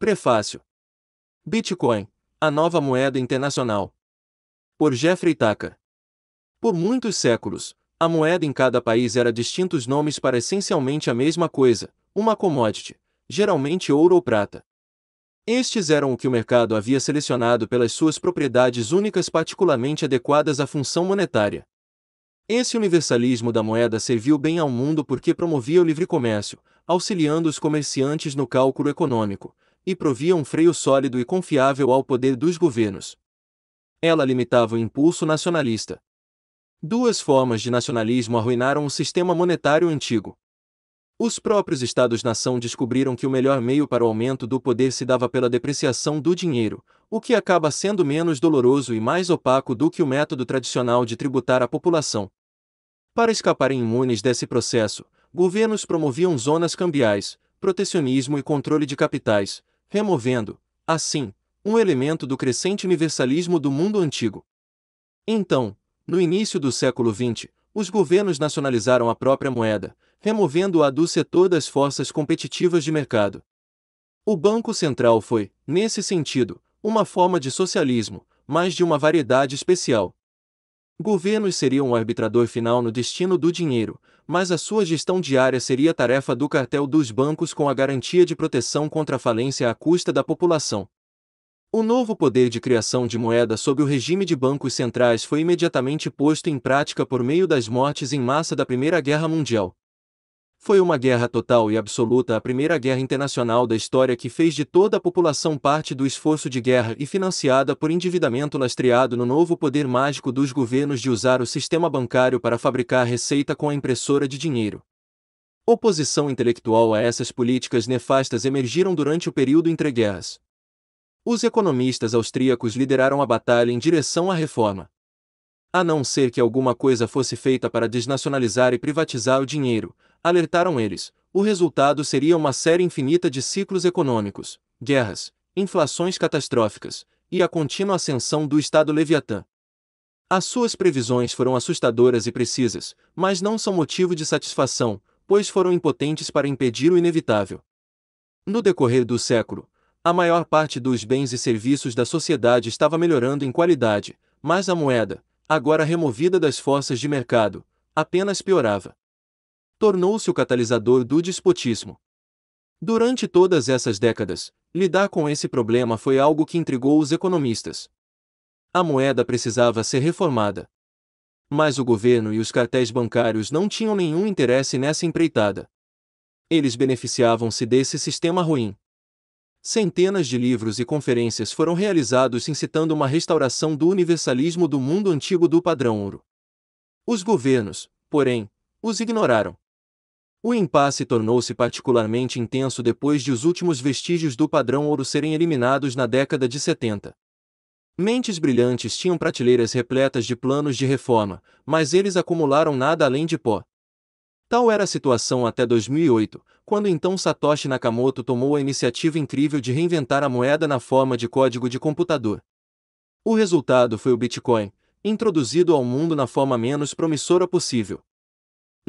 Prefácio. Bitcoin, a nova moeda internacional. Por Jeffrey Tucker. Por muitos séculos, a moeda em cada país era distintos nomes para essencialmente a mesma coisa, uma commodity, geralmente ouro ou prata. Estes eram o que o mercado havia selecionado pelas suas propriedades únicas particularmente adequadas à função monetária. Esse universalismo da moeda serviu bem ao mundo porque promovia o livre comércio, auxiliando os comerciantes no cálculo econômico, e provia um freio sólido e confiável ao poder dos governos. Ela limitava o impulso nacionalista. Duas formas de nacionalismo arruinaram o sistema monetário antigo. Os próprios Estados-nação descobriram que o melhor meio para o aumento do poder se dava pela depreciação do dinheiro, o que acaba sendo menos doloroso e mais opaco do que o método tradicional de tributar a população. Para escaparem imunes desse processo, governos promoviam zonas cambiais, protecionismo e controle de capitais, removendo, assim, um elemento do crescente universalismo do mundo antigo. Então, no início do século XX, os governos nacionalizaram a própria moeda, removendo-a do setor das forças competitivas de mercado. O Banco Central foi, nesse sentido, uma forma de socialismo, mas de uma variedade especial. Governos seriam o arbitrador final no destino do dinheiro, mas a sua gestão diária seria tarefa do cartel dos bancos com a garantia de proteção contra a falência à custa da população. O novo poder de criação de moeda sob o regime de bancos centrais foi imediatamente posto em prática por meio das mortes em massa da Primeira Guerra Mundial. Foi uma guerra total e absoluta a primeira guerra internacional da história que fez de toda a população parte do esforço de guerra e financiada por endividamento lastreado no novo poder mágico dos governos de usar o sistema bancário para fabricar receita com a impressora de dinheiro. Oposição intelectual a essas políticas nefastas emergiram durante o período entre guerras. Os economistas austríacos lideraram a batalha em direção à reforma. A não ser que alguma coisa fosse feita para desnacionalizar e privatizar o dinheiro, alertaram eles, o resultado seria uma série infinita de ciclos econômicos, guerras, inflações catastróficas e a contínua ascensão do Estado Leviatã. As suas previsões foram assustadoras e precisas, mas não são motivo de satisfação, pois foram impotentes para impedir o inevitável. No decorrer do século, a maior parte dos bens e serviços da sociedade estava melhorando em qualidade, mas a moeda, agora removida das forças de mercado, apenas piorava tornou-se o catalisador do despotismo. Durante todas essas décadas, lidar com esse problema foi algo que intrigou os economistas. A moeda precisava ser reformada. Mas o governo e os cartéis bancários não tinham nenhum interesse nessa empreitada. Eles beneficiavam-se desse sistema ruim. Centenas de livros e conferências foram realizados incitando uma restauração do universalismo do mundo antigo do padrão ouro. Os governos, porém, os ignoraram. O impasse tornou-se particularmente intenso depois de os últimos vestígios do padrão ouro serem eliminados na década de 70. Mentes brilhantes tinham prateleiras repletas de planos de reforma, mas eles acumularam nada além de pó. Tal era a situação até 2008, quando então Satoshi Nakamoto tomou a iniciativa incrível de reinventar a moeda na forma de código de computador. O resultado foi o Bitcoin, introduzido ao mundo na forma menos promissora possível.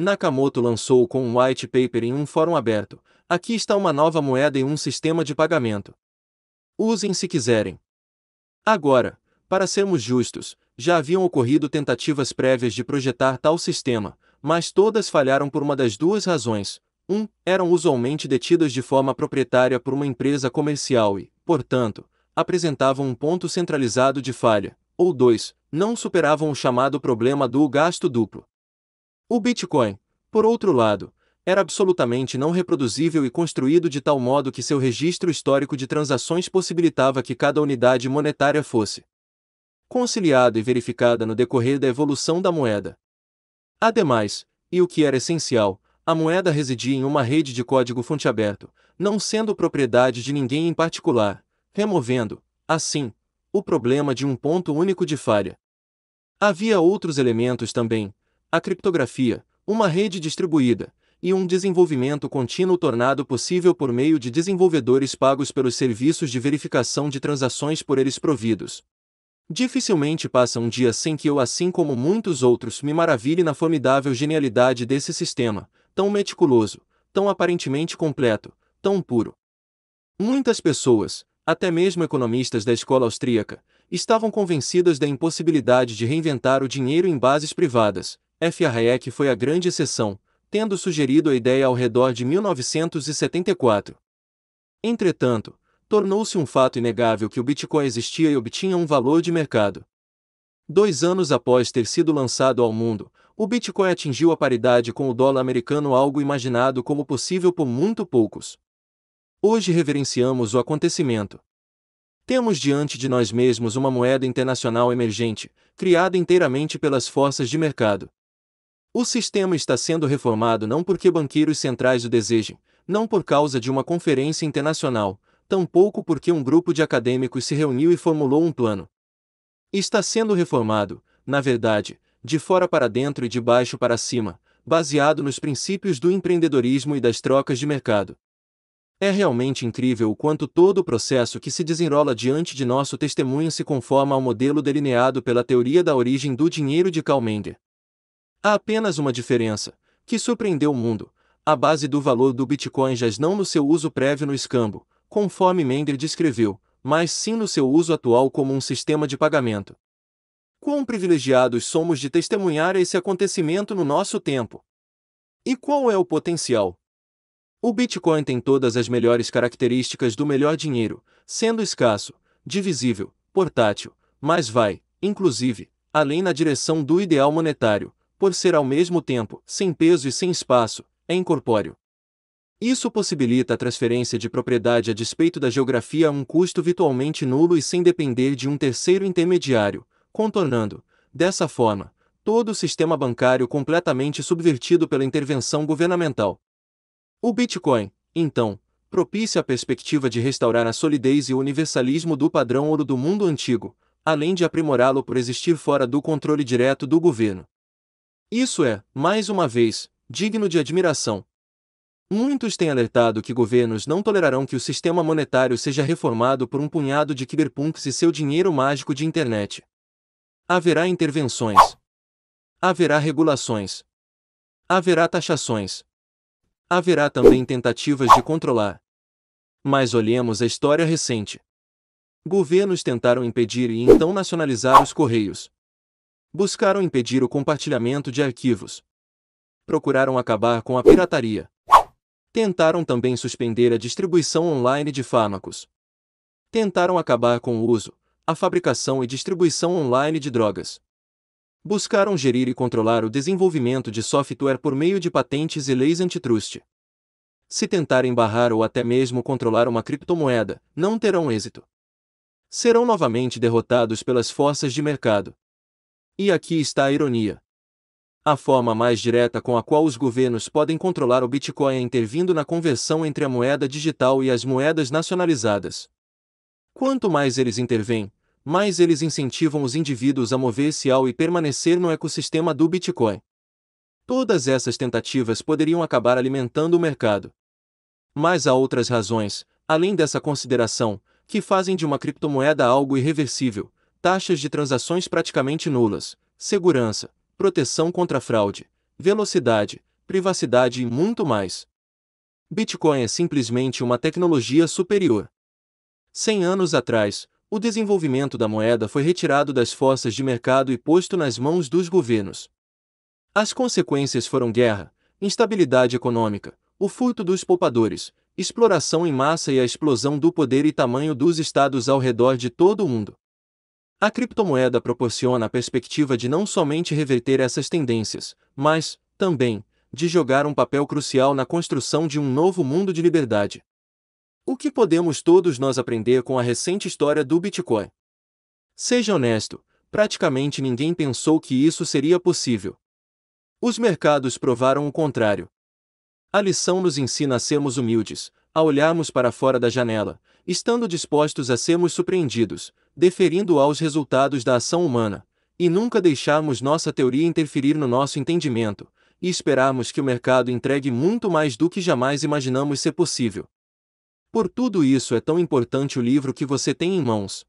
Nakamoto lançou com um white paper em um fórum aberto. Aqui está uma nova moeda e um sistema de pagamento. Usem se quiserem. Agora, para sermos justos, já haviam ocorrido tentativas prévias de projetar tal sistema, mas todas falharam por uma das duas razões. Um, eram usualmente detidas de forma proprietária por uma empresa comercial e, portanto, apresentavam um ponto centralizado de falha. Ou dois, não superavam o chamado problema do gasto duplo. O Bitcoin, por outro lado, era absolutamente não reproduzível e construído de tal modo que seu registro histórico de transações possibilitava que cada unidade monetária fosse conciliada e verificada no decorrer da evolução da moeda. Ademais, e o que era essencial, a moeda residia em uma rede de código-fonte aberto, não sendo propriedade de ninguém em particular, removendo, assim, o problema de um ponto único de falha. Havia outros elementos também, a criptografia, uma rede distribuída, e um desenvolvimento contínuo tornado possível por meio de desenvolvedores pagos pelos serviços de verificação de transações por eles providos. Dificilmente passa um dia sem que eu, assim como muitos outros, me maravilhe na formidável genialidade desse sistema, tão meticuloso, tão aparentemente completo, tão puro. Muitas pessoas, até mesmo economistas da escola austríaca, estavam convencidas da impossibilidade de reinventar o dinheiro em bases privadas. F. Hayek foi a grande exceção, tendo sugerido a ideia ao redor de 1974. Entretanto, tornou-se um fato inegável que o Bitcoin existia e obtinha um valor de mercado. Dois anos após ter sido lançado ao mundo, o Bitcoin atingiu a paridade com o dólar americano, algo imaginado como possível por muito poucos. Hoje reverenciamos o acontecimento. Temos diante de nós mesmos uma moeda internacional emergente, criada inteiramente pelas forças de mercado. O sistema está sendo reformado não porque banqueiros centrais o desejem, não por causa de uma conferência internacional, tampouco porque um grupo de acadêmicos se reuniu e formulou um plano. Está sendo reformado, na verdade, de fora para dentro e de baixo para cima, baseado nos princípios do empreendedorismo e das trocas de mercado. É realmente incrível o quanto todo o processo que se desenrola diante de nosso testemunho se conforma ao modelo delineado pela teoria da origem do dinheiro de Karl Menger. Há apenas uma diferença, que surpreendeu o mundo. A base do valor do Bitcoin jaz não no seu uso prévio no escambo, conforme Menger descreveu, mas sim no seu uso atual como um sistema de pagamento. Quão privilegiados somos de testemunhar esse acontecimento no nosso tempo! E qual é o potencial? O Bitcoin tem todas as melhores características do melhor dinheiro, sendo escasso, divisível, portátil, mas vai, inclusive, além na direção do ideal monetário, por ser ao mesmo tempo, sem peso e sem espaço, é incorpóreo. Isso possibilita a transferência de propriedade a despeito da geografia a um custo virtualmente nulo e sem depender de um terceiro intermediário, contornando, dessa forma, todo o sistema bancário completamente subvertido pela intervenção governamental. O Bitcoin, então, propicia a perspectiva de restaurar a solidez e o universalismo do padrão ouro do mundo antigo, além de aprimorá-lo por existir fora do controle direto do governo. Isso é, mais uma vez, digno de admiração. Muitos têm alertado que governos não tolerarão que o sistema monetário seja reformado por um punhado de cyberpunks e seu dinheiro mágico de internet. Haverá intervenções. Haverá regulações. Haverá taxações haverá também tentativas de controlar. Mas olhemos a história recente. Governos tentaram impedir e então nacionalizar os Correios. Buscaram impedir o compartilhamento de arquivos. Procuraram acabar com a pirataria. Tentaram também suspender a distribuição online de fármacos. Tentaram acabar com o uso, a fabricação e distribuição online de drogas buscaram gerir e controlar o desenvolvimento de software por meio de patentes e leis antitrust. Se tentarem barrar ou até mesmo controlar uma criptomoeda, não terão êxito. Serão novamente derrotados pelas forças de mercado. E aqui está a ironia. A forma mais direta com a qual os governos podem controlar o Bitcoin é intervindo na conversão entre a moeda digital e as moedas nacionalizadas. Quanto mais eles intervêm, mais eles incentivam os indivíduos a mover-se ao e permanecer no ecossistema do Bitcoin. Todas essas tentativas poderiam acabar alimentando o mercado. Mas há outras razões, além dessa consideração, que fazem de uma criptomoeda algo irreversível: taxas de transações praticamente nulas, segurança, proteção contra fraude, velocidade, privacidade e muito mais. Bitcoin é simplesmente uma tecnologia superior. Cem anos atrás, o desenvolvimento da moeda foi retirado das forças de mercado e posto nas mãos dos governos. As consequências foram guerra, instabilidade econômica, o furto dos poupadores, exploração em massa e a explosão do poder e tamanho dos estados ao redor de todo o mundo. A criptomoeda proporciona a perspectiva de não somente reverter essas tendências, mas, também, de jogar um papel crucial na construção de um novo mundo de liberdade. O que podemos todos nós aprender com a recente história do Bitcoin? Seja honesto, praticamente ninguém pensou que isso seria possível. Os mercados provaram o contrário. A lição nos ensina a sermos humildes, a olharmos para fora da janela, estando dispostos a sermos surpreendidos, deferindo aos resultados da ação humana, e nunca deixarmos nossa teoria interferir no nosso entendimento, e esperarmos que o mercado entregue muito mais do que jamais imaginamos ser possível. Por tudo isso é tão importante o livro que você tem em mãos.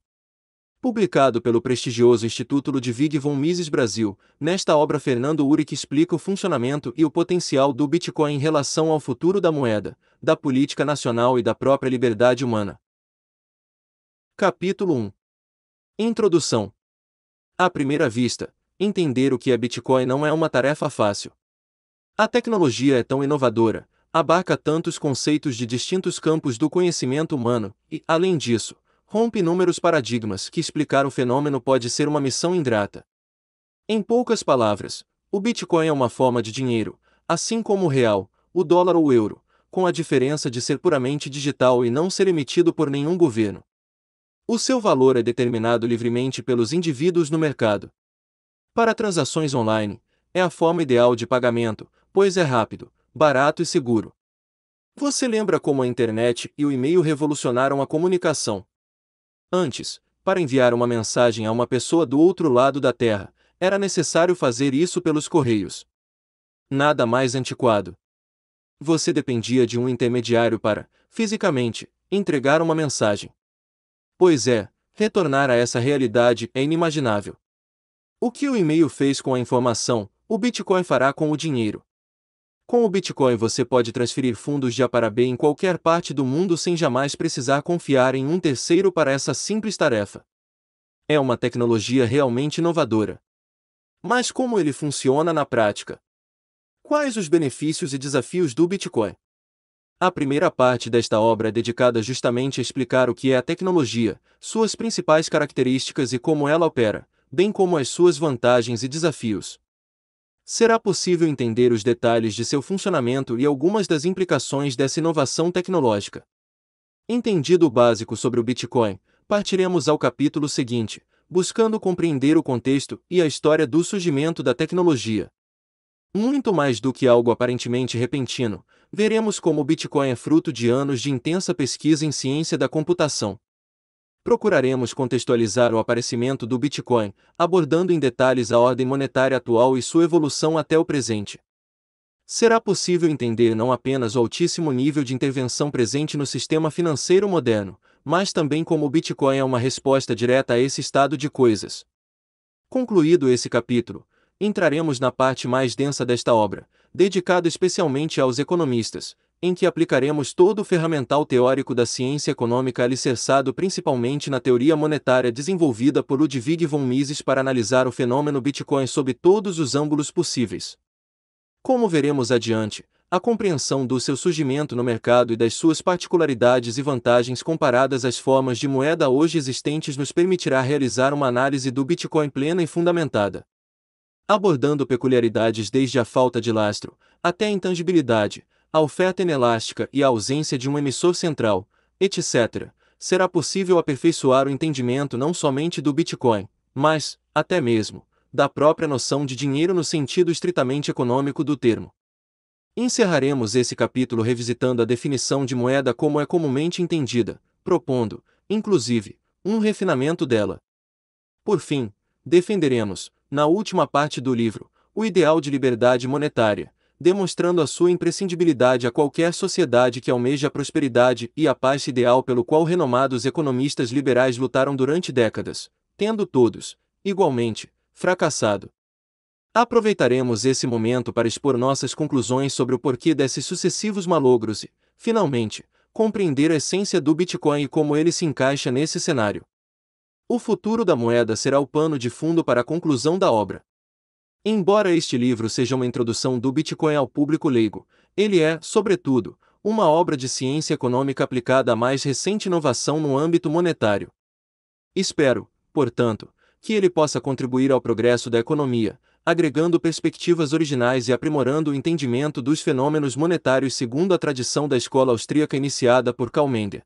Publicado pelo prestigioso Instituto Ludwig von Mises Brasil, nesta obra Fernando Uric explica o funcionamento e o potencial do Bitcoin em relação ao futuro da moeda, da política nacional e da própria liberdade humana. Capítulo 1 Introdução À primeira vista, entender o que é Bitcoin não é uma tarefa fácil. A tecnologia é tão inovadora, abarca tantos conceitos de distintos campos do conhecimento humano e, além disso, rompe inúmeros paradigmas que explicar o fenômeno pode ser uma missão ingrata. Em poucas palavras, o Bitcoin é uma forma de dinheiro, assim como o real, o dólar ou o euro, com a diferença de ser puramente digital e não ser emitido por nenhum governo. O seu valor é determinado livremente pelos indivíduos no mercado. Para transações online, é a forma ideal de pagamento, pois é rápido, barato e seguro. Você lembra como a internet e o e-mail revolucionaram a comunicação? Antes, para enviar uma mensagem a uma pessoa do outro lado da Terra, era necessário fazer isso pelos correios. Nada mais antiquado. Você dependia de um intermediário para, fisicamente, entregar uma mensagem. Pois é, retornar a essa realidade é inimaginável. O que o e-mail fez com a informação, o Bitcoin fará com o dinheiro. Com o Bitcoin você pode transferir fundos de A para B em qualquer parte do mundo sem jamais precisar confiar em um terceiro para essa simples tarefa. É uma tecnologia realmente inovadora. Mas como ele funciona na prática? Quais os benefícios e desafios do Bitcoin? A primeira parte desta obra é dedicada justamente a explicar o que é a tecnologia, suas principais características e como ela opera, bem como as suas vantagens e desafios será possível entender os detalhes de seu funcionamento e algumas das implicações dessa inovação tecnológica. Entendido o básico sobre o Bitcoin, partiremos ao capítulo seguinte, buscando compreender o contexto e a história do surgimento da tecnologia. Muito mais do que algo aparentemente repentino, veremos como o Bitcoin é fruto de anos de intensa pesquisa em ciência da computação procuraremos contextualizar o aparecimento do Bitcoin, abordando em detalhes a ordem monetária atual e sua evolução até o presente. Será possível entender não apenas o altíssimo nível de intervenção presente no sistema financeiro moderno, mas também como o Bitcoin é uma resposta direta a esse estado de coisas. Concluído esse capítulo, entraremos na parte mais densa desta obra, dedicada especialmente aos economistas, em que aplicaremos todo o ferramental teórico da ciência econômica alicerçado principalmente na teoria monetária desenvolvida por Ludwig von Mises para analisar o fenômeno Bitcoin sob todos os ângulos possíveis. Como veremos adiante, a compreensão do seu surgimento no mercado e das suas particularidades e vantagens comparadas às formas de moeda hoje existentes nos permitirá realizar uma análise do Bitcoin plena e fundamentada. Abordando peculiaridades desde a falta de lastro, até a intangibilidade, a oferta inelástica e a ausência de um emissor central, etc., será possível aperfeiçoar o entendimento não somente do Bitcoin, mas, até mesmo, da própria noção de dinheiro no sentido estritamente econômico do termo. Encerraremos esse capítulo revisitando a definição de moeda como é comumente entendida, propondo, inclusive, um refinamento dela. Por fim, defenderemos, na última parte do livro, o ideal de liberdade monetária, demonstrando a sua imprescindibilidade a qualquer sociedade que almeja a prosperidade e a paz ideal pelo qual renomados economistas liberais lutaram durante décadas, tendo todos, igualmente, fracassado. Aproveitaremos esse momento para expor nossas conclusões sobre o porquê desses sucessivos malogros e, finalmente, compreender a essência do Bitcoin e como ele se encaixa nesse cenário. O futuro da moeda será o pano de fundo para a conclusão da obra. Embora este livro seja uma introdução do Bitcoin ao público leigo, ele é, sobretudo, uma obra de ciência econômica aplicada à mais recente inovação no âmbito monetário. Espero, portanto, que ele possa contribuir ao progresso da economia, agregando perspectivas originais e aprimorando o entendimento dos fenômenos monetários segundo a tradição da escola austríaca iniciada por Karl Mender.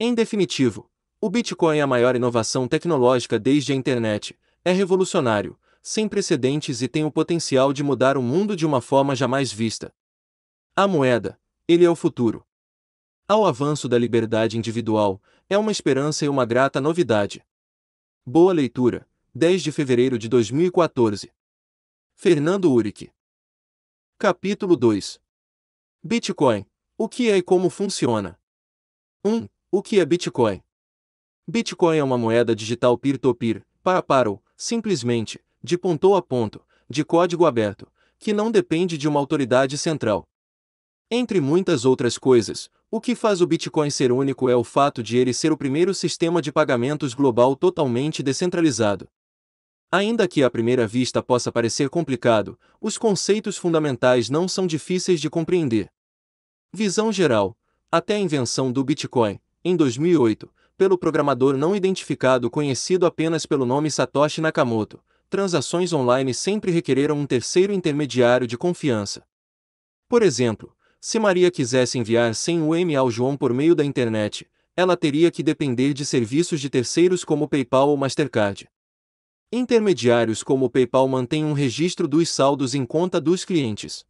Em definitivo, o Bitcoin é a maior inovação tecnológica desde a internet, é revolucionário, sem precedentes e tem o potencial de mudar o mundo de uma forma jamais vista. A moeda, ele é o futuro. Ao avanço da liberdade individual, é uma esperança e uma grata novidade. Boa leitura, 10 de fevereiro de 2014. Fernando Uric. Capítulo 2 Bitcoin: O que é e como funciona? 1. O que é Bitcoin? Bitcoin é uma moeda digital peer-to-peer, para paro, simplesmente, de ponto a ponto, de código aberto, que não depende de uma autoridade central. Entre muitas outras coisas, o que faz o Bitcoin ser único é o fato de ele ser o primeiro sistema de pagamentos global totalmente descentralizado. Ainda que à primeira vista possa parecer complicado, os conceitos fundamentais não são difíceis de compreender. Visão geral: até a invenção do Bitcoin, em 2008, pelo programador não identificado conhecido apenas pelo nome Satoshi Nakamoto, transações online sempre requereram um terceiro intermediário de confiança. Por exemplo, se Maria quisesse enviar 100 UM ao João por meio da internet, ela teria que depender de serviços de terceiros como PayPal ou Mastercard. Intermediários como o PayPal mantêm um registro dos saldos em conta dos clientes.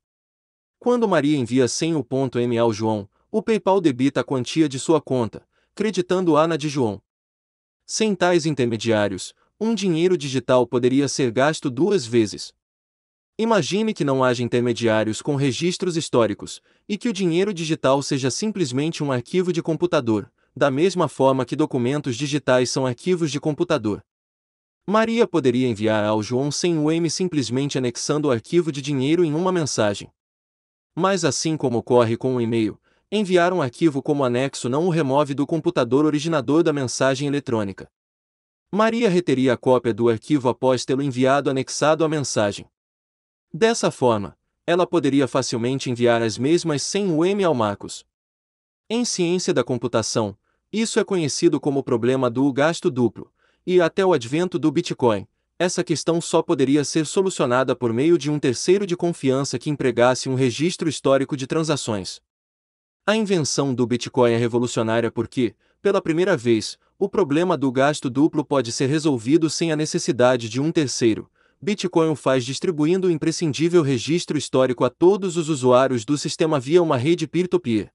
Quando Maria envia 100 UM ao João, o PayPal debita a quantia de sua conta, creditando-a na de João. Sem tais intermediários, um dinheiro digital poderia ser gasto duas vezes. Imagine que não haja intermediários com registros históricos, e que o dinheiro digital seja simplesmente um arquivo de computador, da mesma forma que documentos digitais são arquivos de computador. Maria poderia enviar ao João sem o M simplesmente anexando o arquivo de dinheiro em uma mensagem. Mas assim como ocorre com o e-mail, enviar um arquivo como anexo não o remove do computador originador da mensagem eletrônica. Maria reteria a cópia do arquivo após tê-lo enviado anexado à mensagem. Dessa forma, ela poderia facilmente enviar as mesmas sem o M ao Marcos. Em ciência da computação, isso é conhecido como problema do gasto duplo, e até o advento do Bitcoin, essa questão só poderia ser solucionada por meio de um terceiro de confiança que empregasse um registro histórico de transações. A invenção do Bitcoin é revolucionária porque, pela primeira vez, o problema do gasto duplo pode ser resolvido sem a necessidade de um terceiro, Bitcoin o faz distribuindo o imprescindível registro histórico a todos os usuários do sistema via uma rede peer-to-peer.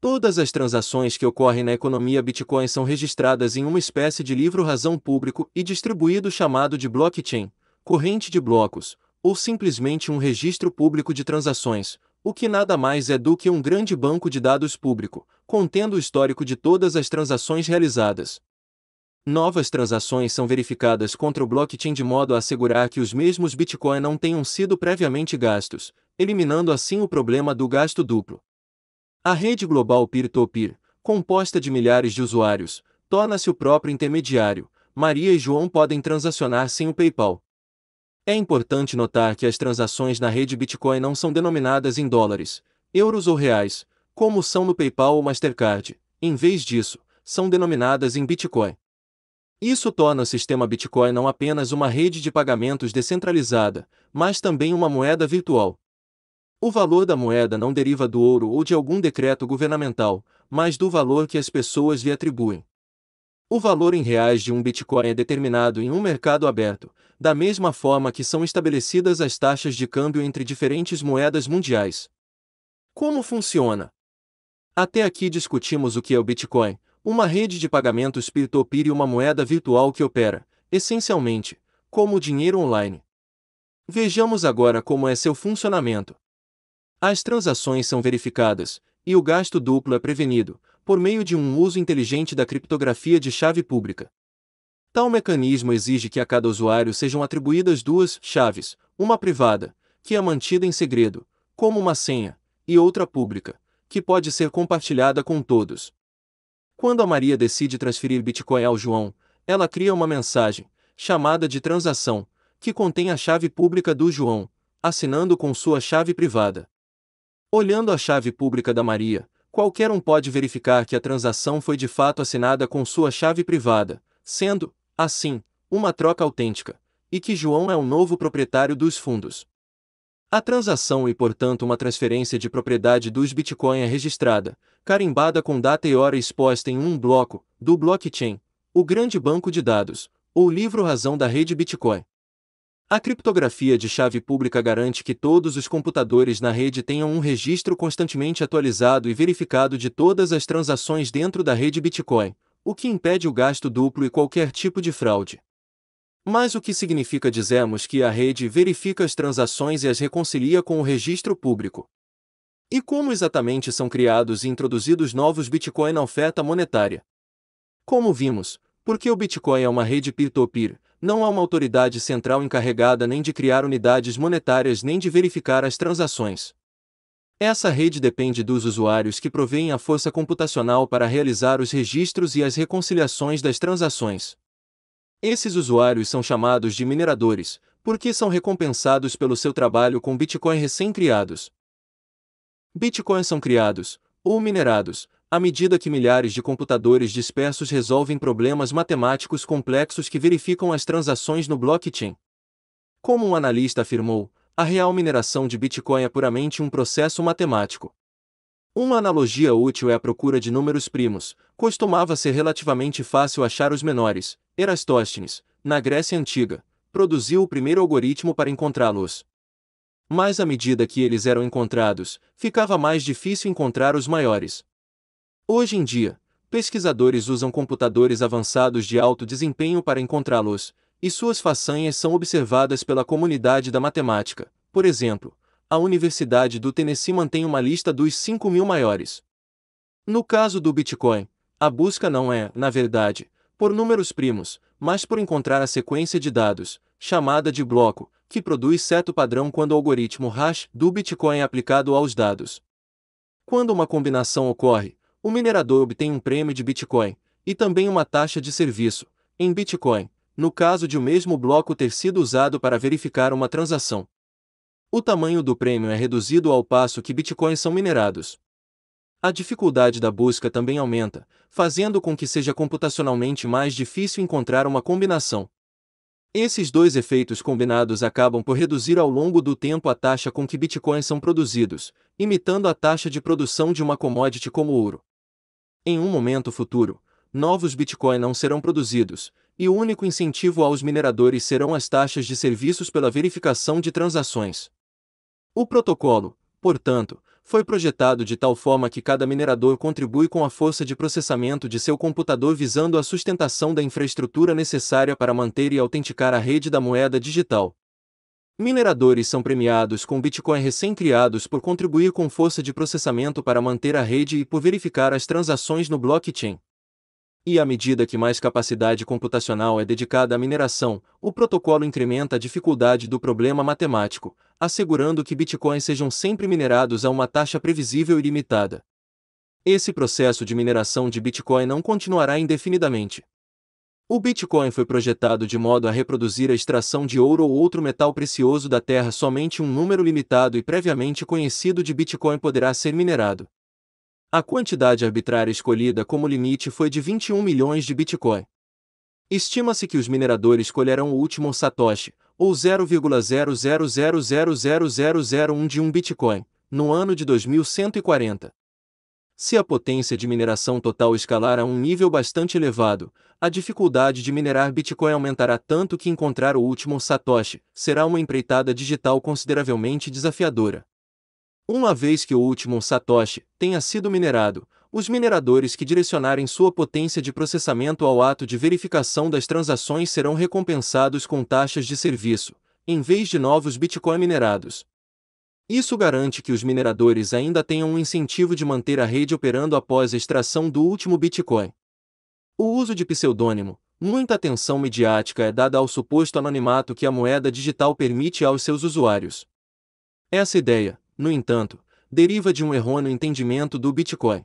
Todas as transações que ocorrem na economia Bitcoin são registradas em uma espécie de livro-razão público e distribuído chamado de blockchain, corrente de blocos, ou simplesmente um registro público de transações, o que nada mais é do que um grande banco de dados público, contendo o histórico de todas as transações realizadas. Novas transações são verificadas contra o blockchain de modo a assegurar que os mesmos Bitcoin não tenham sido previamente gastos, eliminando assim o problema do gasto duplo. A rede global peer-to-peer, -peer, composta de milhares de usuários, torna-se o próprio intermediário. Maria e João podem transacionar sem o PayPal. É importante notar que as transações na rede Bitcoin não são denominadas em dólares, euros ou reais, como são no PayPal ou Mastercard. Em vez disso, são denominadas em Bitcoin. Isso torna o sistema Bitcoin não apenas uma rede de pagamentos descentralizada, mas também uma moeda virtual. O valor da moeda não deriva do ouro ou de algum decreto governamental, mas do valor que as pessoas lhe atribuem. O valor em reais de um Bitcoin é determinado em um mercado aberto, da mesma forma que são estabelecidas as taxas de câmbio entre diferentes moedas mundiais. Como funciona? Até aqui discutimos o que é o Bitcoin, uma rede de pagamentos peer-to-peer e uma moeda virtual que opera, essencialmente, como dinheiro online. Vejamos agora como é seu funcionamento. As transações são verificadas, e o gasto duplo é prevenido, por meio de um uso inteligente da criptografia de chave pública. Tal mecanismo exige que a cada usuário sejam atribuídas duas chaves, uma privada, que é mantida em segredo, como uma senha, e outra pública, que pode ser compartilhada com todos. Quando a Maria decide transferir Bitcoin ao João, ela cria uma mensagem, chamada de transação, que contém a chave pública do João, assinando com sua chave privada. Olhando a chave pública da Maria, qualquer um pode verificar que a transação foi de fato assinada com sua chave privada, sendo, assim, uma troca autêntica, e que João é o novo proprietário dos fundos. A transação e, portanto, uma transferência de propriedade dos Bitcoin é registrada, carimbada com data e hora exposta em um bloco, do blockchain, o grande banco de dados, ou livro-razão da rede Bitcoin. A criptografia de chave pública garante que todos os computadores na rede tenham um registro constantemente atualizado e verificado de todas as transações dentro da rede Bitcoin, o que impede o gasto duplo e qualquer tipo de fraude. Mas o que significa dizermos que a rede verifica as transações e as reconcilia com o registro público? E como exatamente são criados e introduzidos novos Bitcoin na oferta monetária? Como vimos, porque o Bitcoin é uma rede peer-to-peer, não há uma autoridade central encarregada nem de criar unidades monetárias nem de verificar as transações. Essa rede depende dos usuários que provêm a força computacional para realizar os registros e as reconciliações das transações. Esses usuários são chamados de mineradores, porque são recompensados pelo seu trabalho com Bitcoin recém-criados. Bitcoins são criados, ou minerados, à medida que milhares de computadores dispersos resolvem problemas matemáticos complexos que verificam as transações no blockchain. Como um analista afirmou, a real mineração de Bitcoin é puramente um processo matemático. Uma analogia útil é a procura de números primos. Costumava ser relativamente fácil achar os menores. Erastóstenes, na Grécia Antiga, produziu o primeiro algoritmo para encontrá-los. Mas à medida que eles eram encontrados, ficava mais difícil encontrar os maiores. Hoje em dia, pesquisadores usam computadores avançados de alto desempenho para encontrá-los, e suas façanhas são observadas pela comunidade da matemática. Por exemplo, a Universidade do Tennessee mantém uma lista dos 5 mil maiores. No caso do Bitcoin, a busca não é, na verdade, por números primos, mas por encontrar a sequência de dados, chamada de bloco, que produz certo padrão quando o algoritmo hash do Bitcoin é aplicado aos dados. Quando uma combinação ocorre, o minerador obtém um prêmio de Bitcoin, e também uma taxa de serviço, em Bitcoin, no caso de o mesmo bloco ter sido usado para verificar uma transação. O tamanho do prêmio é reduzido ao passo que bitcoins são minerados. A dificuldade da busca também aumenta, fazendo com que seja computacionalmente mais difícil encontrar uma combinação. Esses dois efeitos combinados acabam por reduzir ao longo do tempo a taxa com que bitcoins são produzidos, imitando a taxa de produção de uma commodity como ouro. Em um momento futuro, novos bitcoins não serão produzidos, e o único incentivo aos mineradores serão as taxas de serviços pela verificação de transações. O protocolo, portanto, foi projetado de tal forma que cada minerador contribui com a força de processamento de seu computador visando a sustentação da infraestrutura necessária para manter e autenticar a rede da moeda digital. Mineradores são premiados com Bitcoin recém-criados por contribuir com força de processamento para manter a rede e por verificar as transações no blockchain. E à medida que mais capacidade computacional é dedicada à mineração, o protocolo incrementa a dificuldade do problema matemático, assegurando que bitcoins sejam sempre minerados a uma taxa previsível e limitada. Esse processo de mineração de Bitcoin não continuará indefinidamente. O Bitcoin foi projetado de modo a reproduzir a extração de ouro ou outro metal precioso da Terra somente um número limitado e previamente conhecido de Bitcoin poderá ser minerado. A quantidade arbitrária escolhida como limite foi de 21 milhões de Bitcoin. Estima-se que os mineradores colherão o último Satoshi, ou 0,00000001 de um Bitcoin, no ano de 2140. Se a potência de mineração total escalar a um nível bastante elevado, a dificuldade de minerar Bitcoin aumentará tanto que encontrar o último Satoshi será uma empreitada digital consideravelmente desafiadora. Uma vez que o último Satoshi tenha sido minerado, os mineradores que direcionarem sua potência de processamento ao ato de verificação das transações serão recompensados com taxas de serviço, em vez de novos Bitcoin minerados. Isso garante que os mineradores ainda tenham um incentivo de manter a rede operando após a extração do último Bitcoin. O uso de pseudônimo, muita atenção midiática é dada ao suposto anonimato que a moeda digital permite aos seus usuários. Essa ideia, no entanto, deriva de um errôneo entendimento do Bitcoin.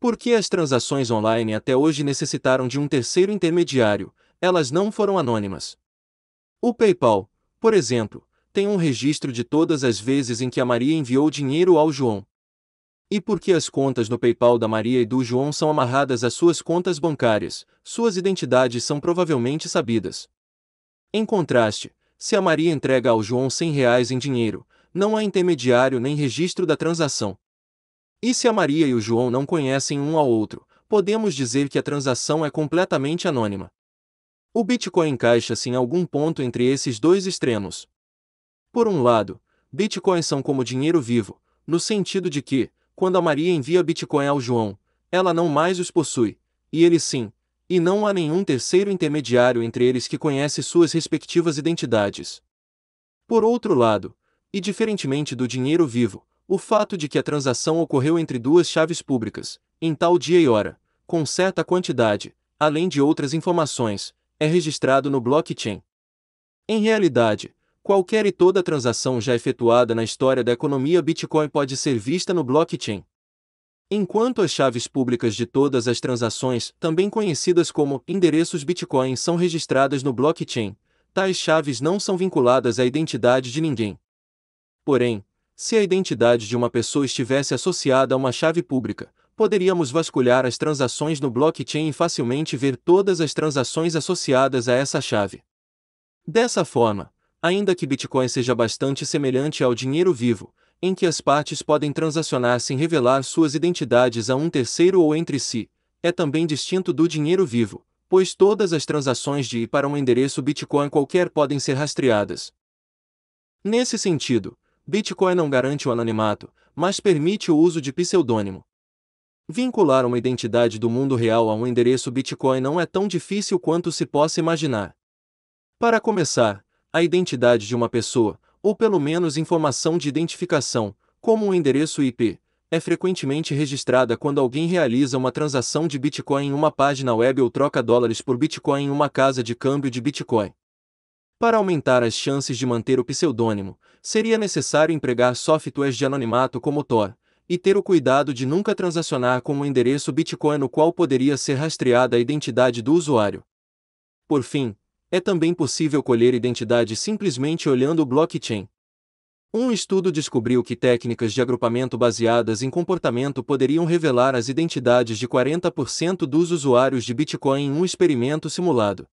Por que as transações online até hoje necessitaram de um terceiro intermediário, elas não foram anônimas. O PayPal, por exemplo, tem um registro de todas as vezes em que a Maria enviou dinheiro ao João. E porque as contas no PayPal da Maria e do João são amarradas às suas contas bancárias, suas identidades são provavelmente sabidas. Em contraste, se a Maria entrega ao João 100 reais em dinheiro, não há intermediário nem registro da transação. E se a Maria e o João não conhecem um ao outro, podemos dizer que a transação é completamente anônima. O Bitcoin encaixa-se em algum ponto entre esses dois extremos. Por um lado, Bitcoins são como dinheiro vivo, no sentido de que, quando a Maria envia Bitcoin ao João, ela não mais os possui, e ele sim, e não há nenhum terceiro intermediário entre eles que conhece suas respectivas identidades. Por outro lado, e diferentemente do dinheiro vivo, o fato de que a transação ocorreu entre duas chaves públicas, em tal dia e hora, com certa quantidade, além de outras informações, é registrado no blockchain. Em realidade, qualquer e toda transação já efetuada na história da economia Bitcoin pode ser vista no blockchain. Enquanto as chaves públicas de todas as transações, também conhecidas como endereços Bitcoin, são registradas no blockchain, tais chaves não são vinculadas à identidade de ninguém. Porém, se a identidade de uma pessoa estivesse associada a uma chave pública, poderíamos vasculhar as transações no blockchain e facilmente ver todas as transações associadas a essa chave. Dessa forma, ainda que Bitcoin seja bastante semelhante ao dinheiro vivo, em que as partes podem transacionar sem revelar suas identidades a um terceiro ou entre si, é também distinto do dinheiro vivo, pois todas as transações de e para um endereço Bitcoin qualquer podem ser rastreadas. Nesse sentido, Bitcoin não garante o anonimato, mas permite o uso de pseudônimo. Vincular uma identidade do mundo real a um endereço Bitcoin não é tão difícil quanto se possa imaginar. Para começar, a identidade de uma pessoa, ou pelo menos informação de identificação, como um endereço IP, é frequentemente registrada quando alguém realiza uma transação de Bitcoin em uma página web ou troca dólares por Bitcoin em uma casa de câmbio de Bitcoin. Para aumentar as chances de manter o pseudônimo, seria necessário empregar softwares de anonimato como Tor, e ter o cuidado de nunca transacionar com um endereço Bitcoin no qual poderia ser rastreada a identidade do usuário. Por fim, é também possível colher identidade simplesmente olhando o blockchain. Um estudo descobriu que técnicas de agrupamento baseadas em comportamento poderiam revelar as identidades de 40% dos usuários de Bitcoin em um experimento simulado.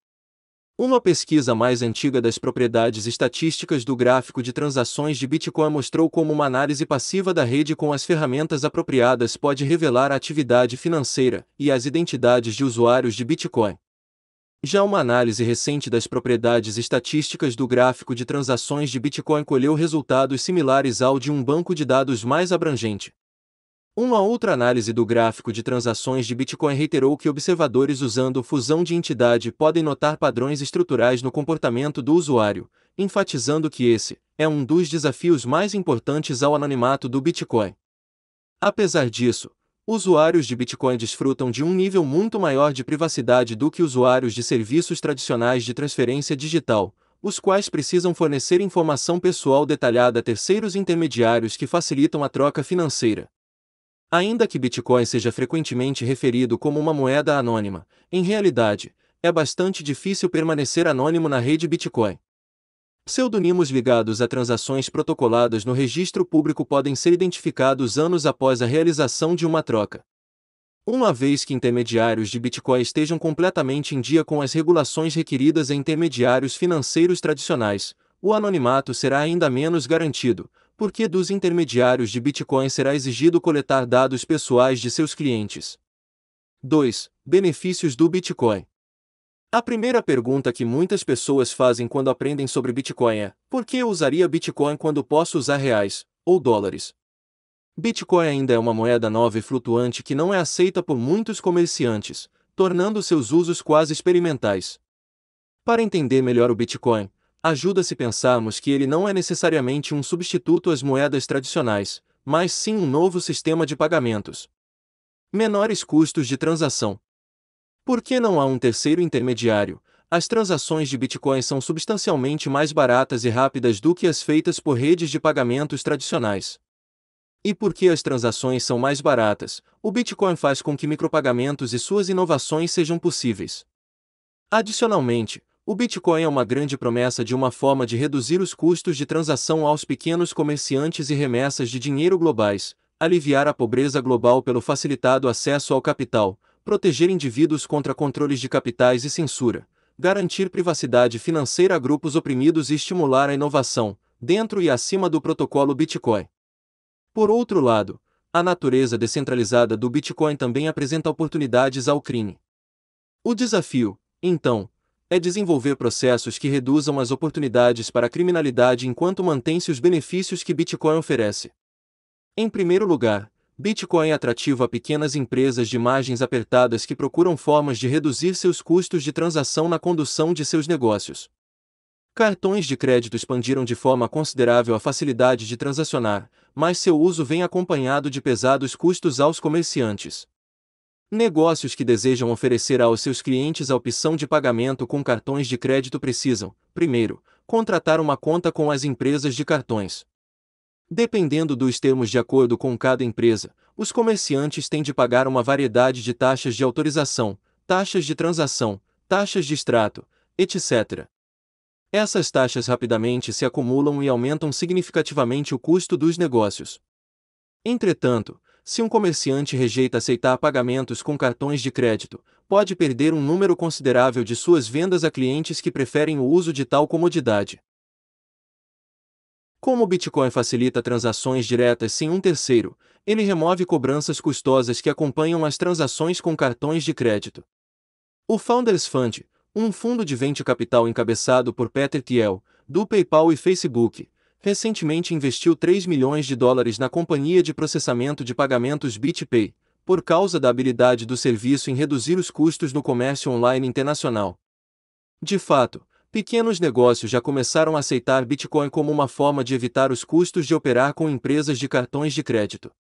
Uma pesquisa mais antiga das propriedades estatísticas do gráfico de transações de Bitcoin mostrou como uma análise passiva da rede com as ferramentas apropriadas pode revelar a atividade financeira e as identidades de usuários de Bitcoin. Já uma análise recente das propriedades estatísticas do gráfico de transações de Bitcoin colheu resultados similares ao de um banco de dados mais abrangente. Uma outra análise do gráfico de transações de Bitcoin reiterou que observadores usando fusão de entidade podem notar padrões estruturais no comportamento do usuário, enfatizando que esse é um dos desafios mais importantes ao anonimato do Bitcoin. Apesar disso, Usuários de Bitcoin desfrutam de um nível muito maior de privacidade do que usuários de serviços tradicionais de transferência digital, os quais precisam fornecer informação pessoal detalhada a terceiros intermediários que facilitam a troca financeira. Ainda que Bitcoin seja frequentemente referido como uma moeda anônima, em realidade, é bastante difícil permanecer anônimo na rede Bitcoin. Pseudonimos ligados a transações protocoladas no registro público podem ser identificados anos após a realização de uma troca. Uma vez que intermediários de Bitcoin estejam completamente em dia com as regulações requeridas a intermediários financeiros tradicionais, o anonimato será ainda menos garantido, porque dos intermediários de Bitcoin será exigido coletar dados pessoais de seus clientes. 2. Benefícios do Bitcoin. A primeira pergunta que muitas pessoas fazem quando aprendem sobre Bitcoin é: por que eu usaria Bitcoin quando posso usar reais ou dólares? Bitcoin ainda é uma moeda nova e flutuante que não é aceita por muitos comerciantes, tornando seus usos quase experimentais. Para entender melhor o Bitcoin, ajuda-se pensarmos que ele não é necessariamente um substituto às moedas tradicionais, mas sim um novo sistema de pagamentos. Menores custos de transação. Por que não há um terceiro intermediário? As transações de Bitcoin são substancialmente mais baratas e rápidas do que as feitas por redes de pagamentos tradicionais. E porque as transações são mais baratas, o Bitcoin faz com que micropagamentos e suas inovações sejam possíveis. Adicionalmente, o Bitcoin é uma grande promessa de uma forma de reduzir os custos de transação aos pequenos comerciantes e remessas de dinheiro globais, aliviar a pobreza global pelo facilitado acesso ao capital, proteger indivíduos contra controles de capitais e censura, garantir privacidade financeira a grupos oprimidos e estimular a inovação, dentro e acima do protocolo Bitcoin. Por outro lado, a natureza descentralizada do Bitcoin também apresenta oportunidades ao crime. O desafio, então, é desenvolver processos que reduzam as oportunidades para a criminalidade enquanto mantém-se os benefícios que Bitcoin oferece. Em primeiro lugar, Bitcoin é atrativo a pequenas empresas de margens apertadas que procuram formas de reduzir seus custos de transação na condução de seus negócios. Cartões de crédito expandiram de forma considerável a facilidade de transacionar, mas seu uso vem acompanhado de pesados custos aos comerciantes. Negócios que desejam oferecer aos seus clientes a opção de pagamento com cartões de crédito precisam, primeiro, contratar uma conta com as empresas de cartões. Dependendo dos termos de acordo com cada empresa, os comerciantes têm de pagar uma variedade de taxas de autorização, taxas de transação, taxas de extrato, etc. Essas taxas rapidamente se acumulam e aumentam significativamente o custo dos negócios. Entretanto, se um comerciante rejeita aceitar pagamentos com cartões de crédito, pode perder um número considerável de suas vendas a clientes que preferem o uso de tal comodidade. Como o Bitcoin facilita transações diretas sem um terceiro, ele remove cobranças custosas que acompanham as transações com cartões de crédito. O Founders Fund, um fundo de venture capital encabeçado por Peter Thiel, do PayPal e Facebook, recentemente investiu 3 milhões de dólares na companhia de processamento de pagamentos BitPay, por causa da habilidade do serviço em reduzir os custos no comércio online internacional. De fato, pequenos negócios já começaram a aceitar Bitcoin como uma forma de evitar os custos de operar com empresas de cartões de crédito.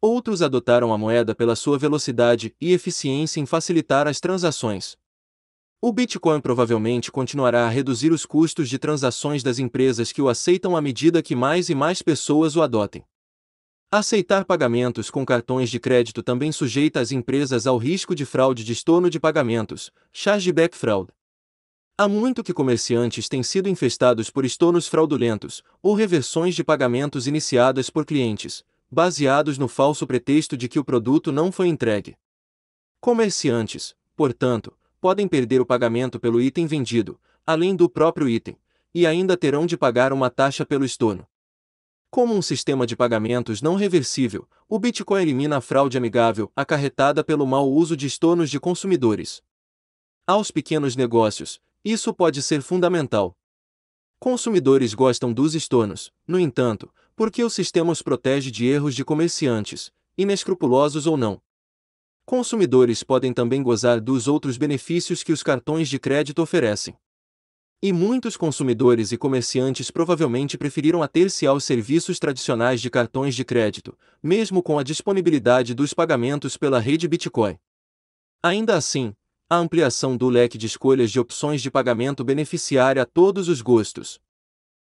Outros adotaram a moeda pela sua velocidade e eficiência em facilitar as transações. O Bitcoin provavelmente continuará a reduzir os custos de transações das empresas que o aceitam à medida que mais e mais pessoas o adotem. Aceitar pagamentos com cartões de crédito também sujeita as empresas ao risco de fraude de estorno de pagamentos, chargeback fraud. Há muito que comerciantes têm sido infestados por estornos fraudulentos ou reversões de pagamentos iniciadas por clientes, baseados no falso pretexto de que o produto não foi entregue. Comerciantes, portanto, podem perder o pagamento pelo item vendido, além do próprio item, e ainda terão de pagar uma taxa pelo estorno. Como um sistema de pagamentos não reversível, o Bitcoin elimina a fraude amigável acarretada pelo mau uso de estornos de consumidores. Aos pequenos negócios, isso pode ser fundamental. Consumidores gostam dos estornos, no entanto, porque o sistema os protege de erros de comerciantes, inescrupulosos ou não. Consumidores podem também gozar dos outros benefícios que os cartões de crédito oferecem. E muitos consumidores e comerciantes provavelmente preferiram ater-se aos serviços tradicionais de cartões de crédito, mesmo com a disponibilidade dos pagamentos pela rede Bitcoin. Ainda assim, a ampliação do leque de escolhas de opções de pagamento beneficiária a todos os gostos.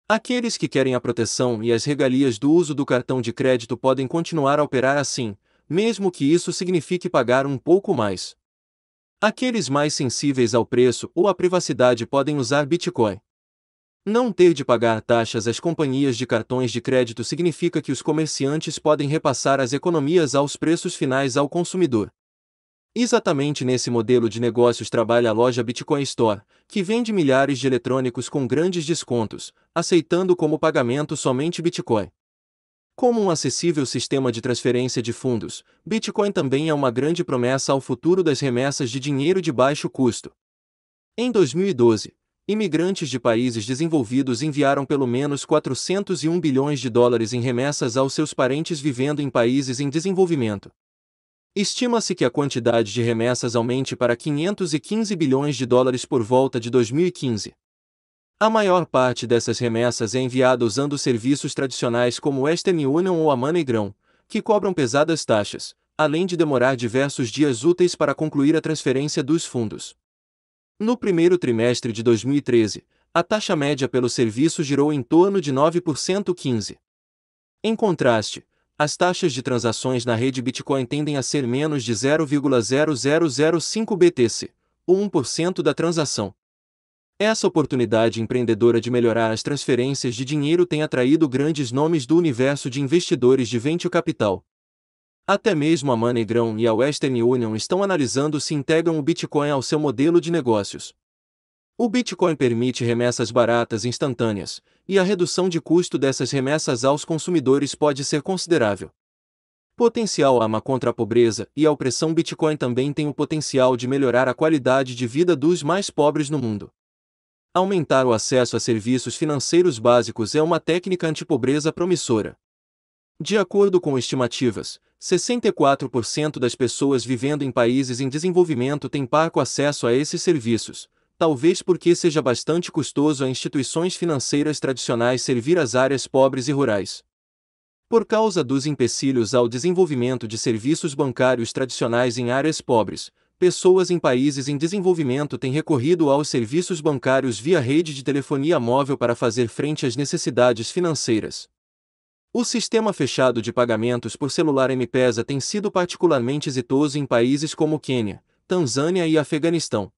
Aqueles que querem a proteção e as regalias do uso do cartão de crédito podem continuar a operar assim, mesmo que isso signifique pagar um pouco mais. Aqueles mais sensíveis ao preço ou à privacidade podem usar Bitcoin. Não ter de pagar taxas às companhias de cartões de crédito significa que os comerciantes podem repassar as economias aos preços finais ao consumidor. Exatamente nesse modelo de negócios trabalha a loja Bitcoin Store, que vende milhares de eletrônicos com grandes descontos, aceitando como pagamento somente Bitcoin. Como um acessível sistema de transferência de fundos, Bitcoin também é uma grande promessa ao futuro das remessas de dinheiro de baixo custo. Em 2012, imigrantes de países desenvolvidos enviaram pelo menos 401 bilhões de dólares em remessas aos seus parentes vivendo em países em desenvolvimento. Estima-se que a quantidade de remessas aumente para 515 bilhões de dólares por volta de 2015. A maior parte dessas remessas é enviada usando serviços tradicionais como Western Union ou a MoneyGram, que cobram pesadas taxas, além de demorar diversos dias úteis para concluir a transferência dos fundos. No primeiro trimestre de 2013, a taxa média pelo serviço girou em torno de 9% 15. Em contraste, as taxas de transações na rede Bitcoin tendem a ser menos de 0,0005 BTC, ou 1% da transação. Essa oportunidade empreendedora de melhorar as transferências de dinheiro tem atraído grandes nomes do universo de investidores de venture capital. Até mesmo a MoneyGram e a Western Union estão analisando se integram o Bitcoin ao seu modelo de negócios. O Bitcoin permite remessas baratas instantâneas, e a redução de custo dessas remessas aos consumidores pode ser considerável. Potencial arma contra a pobreza e a opressão Bitcoin também tem o potencial de melhorar a qualidade de vida dos mais pobres no mundo. Aumentar o acesso a serviços financeiros básicos é uma técnica antipobreza promissora. De acordo com estimativas, 64% das pessoas vivendo em países em desenvolvimento têm parco acesso a esses serviços, talvez porque seja bastante custoso a instituições financeiras tradicionais servir as áreas pobres e rurais. Por causa dos empecilhos ao desenvolvimento de serviços bancários tradicionais em áreas pobres, pessoas em países em desenvolvimento têm recorrido aos serviços bancários via rede de telefonia móvel para fazer frente às necessidades financeiras. O sistema fechado de pagamentos por celular M-Pesa tem sido particularmente exitoso em países como Quênia, Tanzânia e Afeganistão.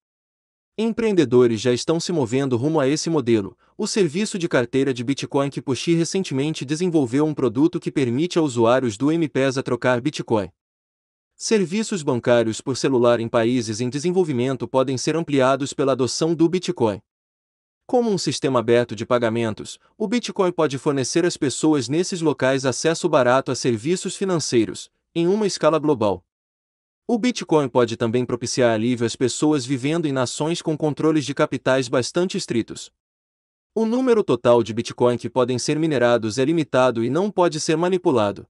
Empreendedores já estão se movendo rumo a esse modelo. O serviço de carteira de Bitcoin que Puxi recentemente desenvolveu um produto que permite a usuários do M-Pesa trocar Bitcoin. Serviços bancários por celular em países em desenvolvimento podem ser ampliados pela adoção do Bitcoin. Como um sistema aberto de pagamentos, o Bitcoin pode fornecer às pessoas nesses locais acesso barato a serviços financeiros, em uma escala global. O Bitcoin pode também propiciar alívio às pessoas vivendo em nações com controles de capitais bastante estritos. O número total de Bitcoin que podem ser minerados é limitado e não pode ser manipulado.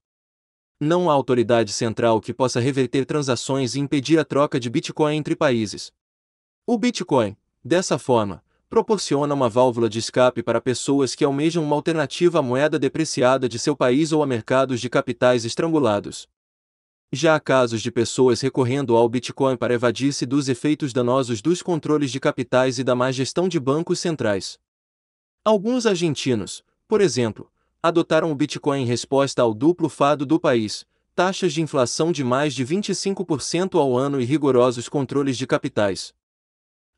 Não há autoridade central que possa reverter transações e impedir a troca de Bitcoin entre países. O Bitcoin, dessa forma, proporciona uma válvula de escape para pessoas que almejam uma alternativa à moeda depreciada de seu país ou a mercados de capitais estrangulados. Já há casos de pessoas recorrendo ao Bitcoin para evadir-se dos efeitos danosos dos controles de capitais e da má gestão de bancos centrais. Alguns argentinos, por exemplo, adotaram o Bitcoin em resposta ao duplo fado do país, taxas de inflação de mais de 25% ao ano e rigorosos controles de capitais.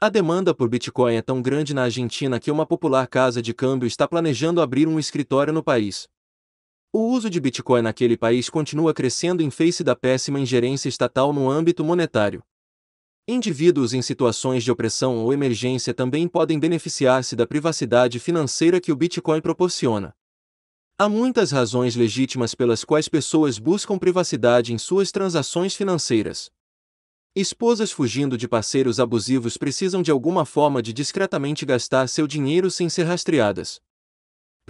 A demanda por Bitcoin é tão grande na Argentina que uma popular casa de câmbio está planejando abrir um escritório no país. O uso de Bitcoin naquele país continua crescendo em face da péssima ingerência estatal no âmbito monetário. Indivíduos em situações de opressão ou emergência também podem beneficiar-se da privacidade financeira que o Bitcoin proporciona. Há muitas razões legítimas pelas quais pessoas buscam privacidade em suas transações financeiras. Esposas fugindo de parceiros abusivos precisam de alguma forma de discretamente gastar seu dinheiro sem ser rastreadas.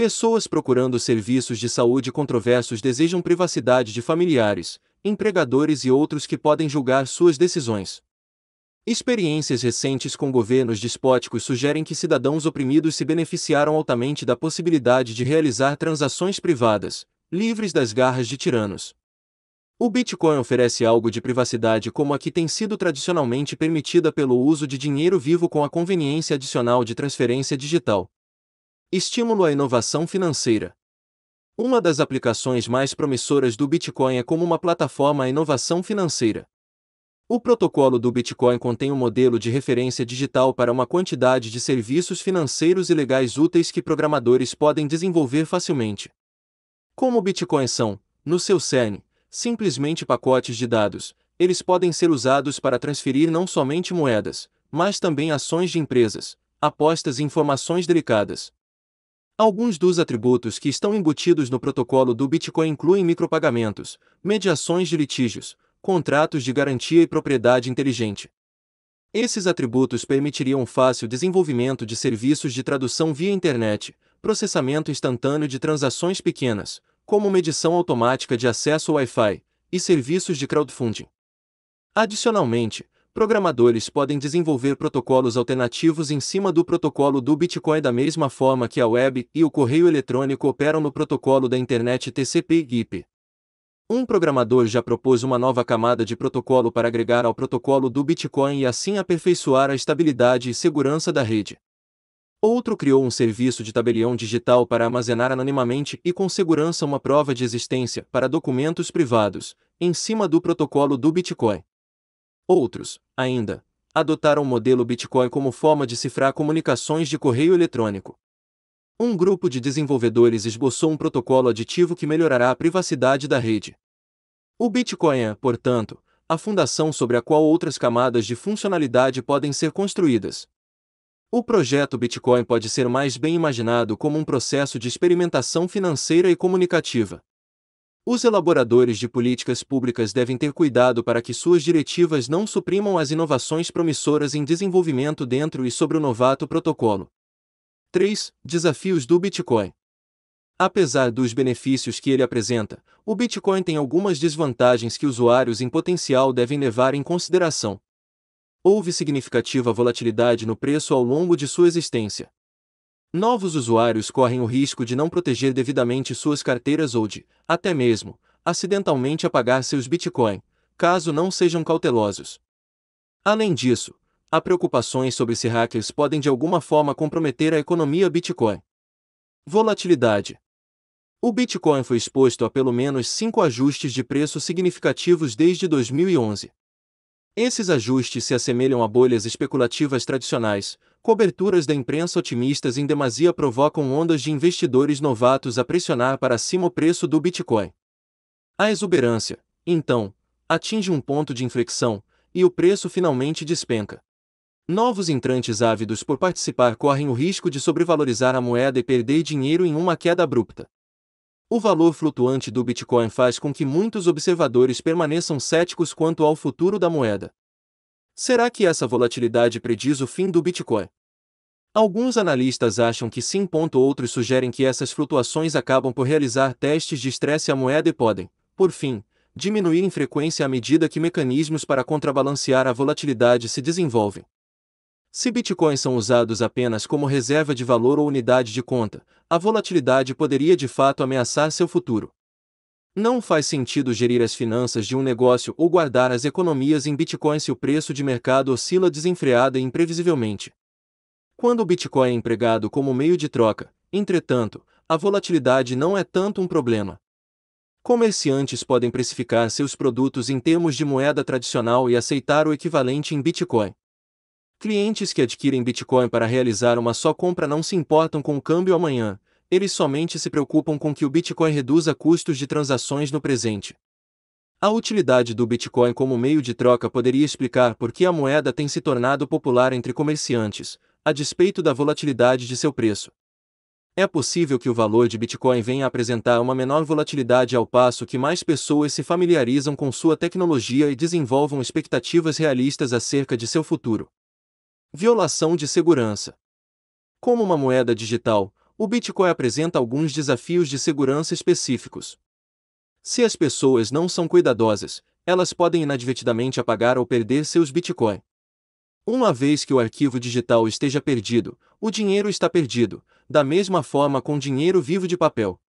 Pessoas procurando serviços de saúde controversos desejam privacidade de familiares, empregadores e outros que podem julgar suas decisões. Experiências recentes com governos despóticos sugerem que cidadãos oprimidos se beneficiaram altamente da possibilidade de realizar transações privadas, livres das garras de tiranos. O Bitcoin oferece algo de privacidade como a que tem sido tradicionalmente permitida pelo uso de dinheiro vivo com a conveniência adicional de transferência digital. Estímulo à inovação financeira. Uma das aplicações mais promissoras do Bitcoin é como uma plataforma à inovação financeira. O protocolo do Bitcoin contém um modelo de referência digital para uma quantidade de serviços financeiros e legais úteis que programadores podem desenvolver facilmente. Como Bitcoins são, no seu cerne, simplesmente pacotes de dados, eles podem ser usados para transferir não somente moedas, mas também ações de empresas, apostas e informações delicadas. Alguns dos atributos que estão embutidos no protocolo do Bitcoin incluem micropagamentos, mediações de litígios, contratos de garantia e propriedade inteligente. Esses atributos permitiriam fácil desenvolvimento de serviços de tradução via internet, processamento instantâneo de transações pequenas, como medição automática de acesso ao Wi-Fi, e serviços de crowdfunding. Adicionalmente, Programadores podem desenvolver protocolos alternativos em cima do protocolo do Bitcoin da mesma forma que a web e o correio eletrônico operam no protocolo da internet TCP/IP. Um programador já propôs uma nova camada de protocolo para agregar ao protocolo do Bitcoin e assim aperfeiçoar a estabilidade e segurança da rede. Outro criou um serviço de tabelião digital para armazenar anonimamente e com segurança uma prova de existência para documentos privados, em cima do protocolo do Bitcoin. Outros, ainda, adotaram o modelo Bitcoin como forma de cifrar comunicações de correio eletrônico. Um grupo de desenvolvedores esboçou um protocolo aditivo que melhorará a privacidade da rede. O Bitcoin é, portanto, a fundação sobre a qual outras camadas de funcionalidade podem ser construídas. O projeto Bitcoin pode ser mais bem imaginado como um processo de experimentação financeira e comunicativa. Os elaboradores de políticas públicas devem ter cuidado para que suas diretivas não suprimam as inovações promissoras em desenvolvimento dentro e sobre o novato protocolo. 3. Desafios do Bitcoin. Apesar dos benefícios que ele apresenta, o Bitcoin tem algumas desvantagens que usuários em potencial devem levar em consideração. Houve significativa volatilidade no preço ao longo de sua existência. Novos usuários correm o risco de não proteger devidamente suas carteiras ou de, até mesmo, acidentalmente apagar seus Bitcoin, caso não sejam cautelosos. Além disso, há preocupações sobre se hackers podem de alguma forma comprometer a economia Bitcoin. Volatilidade. O Bitcoin foi exposto a pelo menos cinco ajustes de preço significativos desde 2011. Esses ajustes se assemelham a bolhas especulativas tradicionais, coberturas da imprensa otimistas em demasia provocam ondas de investidores novatos a pressionar para cima o preço do Bitcoin. A exuberância, então, atinge um ponto de inflexão, e o preço finalmente despenca. Novos entrantes ávidos por participar correm o risco de sobrevalorizar a moeda e perder dinheiro em uma queda abrupta. O valor flutuante do Bitcoin faz com que muitos observadores permaneçam céticos quanto ao futuro da moeda. Será que essa volatilidade prediz o fim do Bitcoin? Alguns analistas acham que sim. Outros sugerem que essas flutuações acabam por realizar testes de estresse à moeda e podem, por fim, diminuir em frequência à medida que mecanismos para contrabalancear a volatilidade se desenvolvem. Se bitcoins são usados apenas como reserva de valor ou unidade de conta, a volatilidade poderia de fato ameaçar seu futuro. Não faz sentido gerir as finanças de um negócio ou guardar as economias em bitcoins se o preço de mercado oscila desenfreada e imprevisivelmente. Quando o bitcoin é empregado como meio de troca, entretanto, a volatilidade não é tanto um problema. Comerciantes podem precificar seus produtos em termos de moeda tradicional e aceitar o equivalente em Bitcoin. Clientes que adquirem Bitcoin para realizar uma só compra não se importam com o câmbio amanhã, eles somente se preocupam com que o Bitcoin reduza custos de transações no presente. A utilidade do Bitcoin como meio de troca poderia explicar por que a moeda tem se tornado popular entre comerciantes, a despeito da volatilidade de seu preço. É possível que o valor de Bitcoin venha a apresentar uma menor volatilidade ao passo que mais pessoas se familiarizam com sua tecnologia e desenvolvam expectativas realistas acerca de seu futuro. Violação de segurança. Como uma moeda digital, o Bitcoin apresenta alguns desafios de segurança específicos. Se as pessoas não são cuidadosas, elas podem inadvertidamente apagar ou perder seus Bitcoin. Uma vez que o arquivo digital esteja perdido, o dinheiro está perdido, da mesma forma com dinheiro vivo de papel.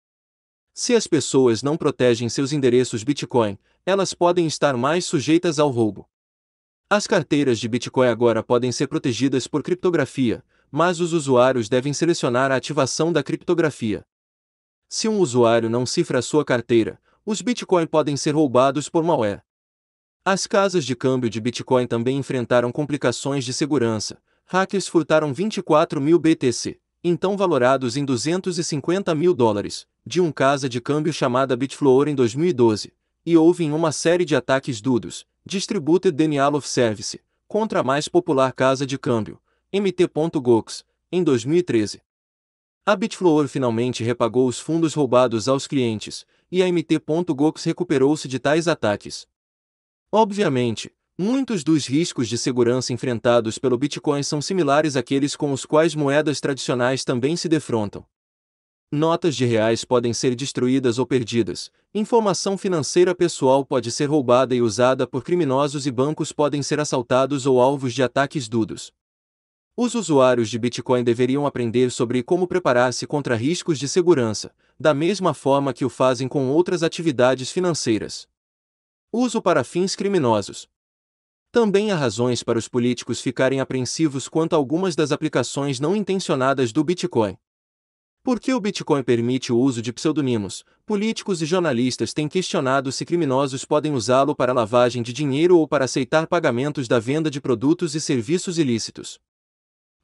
Se as pessoas não protegem seus endereços Bitcoin, elas podem estar mais sujeitas ao roubo. As carteiras de Bitcoin agora podem ser protegidas por criptografia, mas os usuários devem selecionar a ativação da criptografia. Se um usuário não cifra sua carteira, os Bitcoin podem ser roubados por malware. As casas de câmbio de Bitcoin também enfrentaram complicações de segurança. Hackers furtaram 24 mil BTC, então valorados em 250 mil dólares, de um casa de câmbio chamada Bitfloor em 2012, e houve em uma série de ataques dudos, Distributed Denial of Service, contra a mais popular casa de câmbio, MT.gox, em 2013. A Bitfloor finalmente repagou os fundos roubados aos clientes, e a MT.gox recuperou-se de tais ataques. Obviamente, Muitos dos riscos de segurança enfrentados pelo Bitcoin são similares àqueles com os quais moedas tradicionais também se defrontam. Notas de reais podem ser destruídas ou perdidas, informação financeira pessoal pode ser roubada e usada por criminosos e bancos podem ser assaltados ou alvos de ataques dudos. Os usuários de Bitcoin deveriam aprender sobre como preparar-se contra riscos de segurança, da mesma forma que o fazem com outras atividades financeiras. Uso para fins criminosos. Também há razões para os políticos ficarem apreensivos quanto a algumas das aplicações não intencionadas do Bitcoin. Porque o Bitcoin permite o uso de pseudonimos, políticos e jornalistas têm questionado se criminosos podem usá-lo para lavagem de dinheiro ou para aceitar pagamentos da venda de produtos e serviços ilícitos.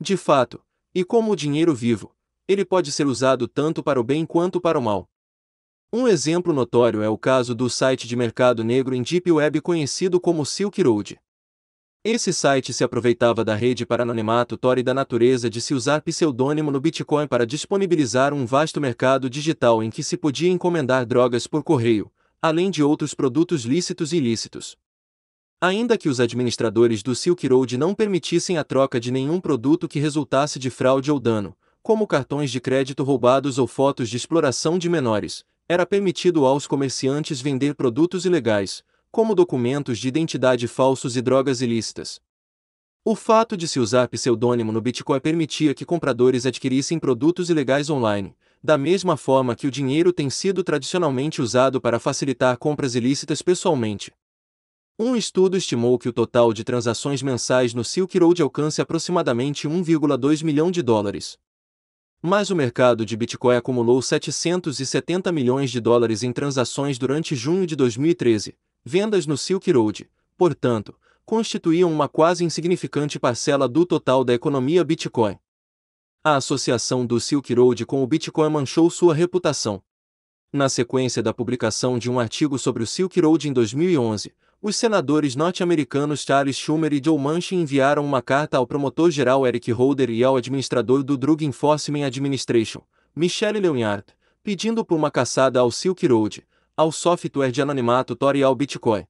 De fato, e como o dinheiro vivo, ele pode ser usado tanto para o bem quanto para o mal. Um exemplo notório é o caso do site de mercado negro em Deep Web conhecido como Silk Road. Esse site se aproveitava da rede para anonimato Tor e da natureza de se usar pseudônimo no Bitcoin para disponibilizar um vasto mercado digital em que se podia encomendar drogas por correio, além de outros produtos lícitos e ilícitos. Ainda que os administradores do Silk Road não permitissem a troca de nenhum produto que resultasse de fraude ou dano, como cartões de crédito roubados ou fotos de exploração de menores, era permitido aos comerciantes vender produtos ilegais, como documentos de identidade falsos e drogas ilícitas. O fato de se usar pseudônimo no Bitcoin permitia que compradores adquirissem produtos ilegais online, da mesma forma que o dinheiro tem sido tradicionalmente usado para facilitar compras ilícitas pessoalmente. Um estudo estimou que o total de transações mensais no Silk Road alcance aproximadamente 1,2 milhão de dólares. Mas o mercado de Bitcoin acumulou 770 milhões de dólares em transações durante junho de 2013, vendas no Silk Road, portanto, constituíam uma quase insignificante parcela do total da economia Bitcoin. A associação do Silk Road com o Bitcoin manchou sua reputação. Na sequência da publicação de um artigo sobre o Silk Road em 2011, os senadores norte-americanos Charles Schumer e Joe Manchin enviaram uma carta ao promotor-geral Eric Holder e ao administrador do Drug Enforcement Administration, Michelle Leonard, pedindo por uma caçada ao Silk Road, ao software de anonimato Tor e ao Bitcoin.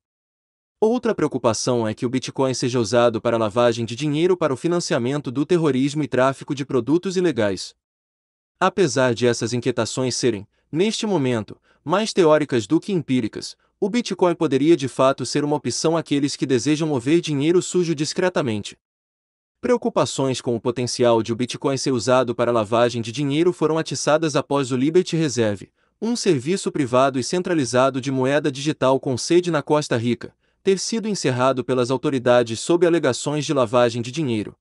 Outra preocupação é que o Bitcoin seja usado para lavagem de dinheiro para o financiamento do terrorismo e tráfico de produtos ilegais. Apesar de essas inquietações serem, neste momento, mais teóricas do que empíricas, o Bitcoin poderia de fato ser uma opção àqueles que desejam mover dinheiro sujo discretamente. Preocupações com o potencial de o Bitcoin ser usado para lavagem de dinheiro foram atiçadas após o Liberty Reserve, um serviço privado e centralizado de moeda digital com sede na Costa Rica, ter sido encerrado pelas autoridades sob alegações de lavagem de dinheiro.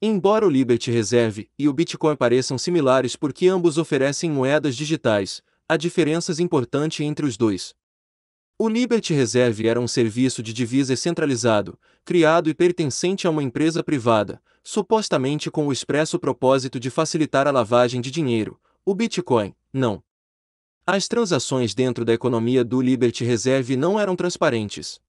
Embora o Liberty Reserve e o Bitcoin pareçam similares porque ambos oferecem moedas digitais, há diferenças importantes entre os dois. O Liberty Reserve era um serviço de divisas centralizado, criado e pertencente a uma empresa privada, supostamente com o expresso propósito de facilitar a lavagem de dinheiro. O Bitcoin, não. As transações dentro da economia do Liberty Reserve não eram transparentes.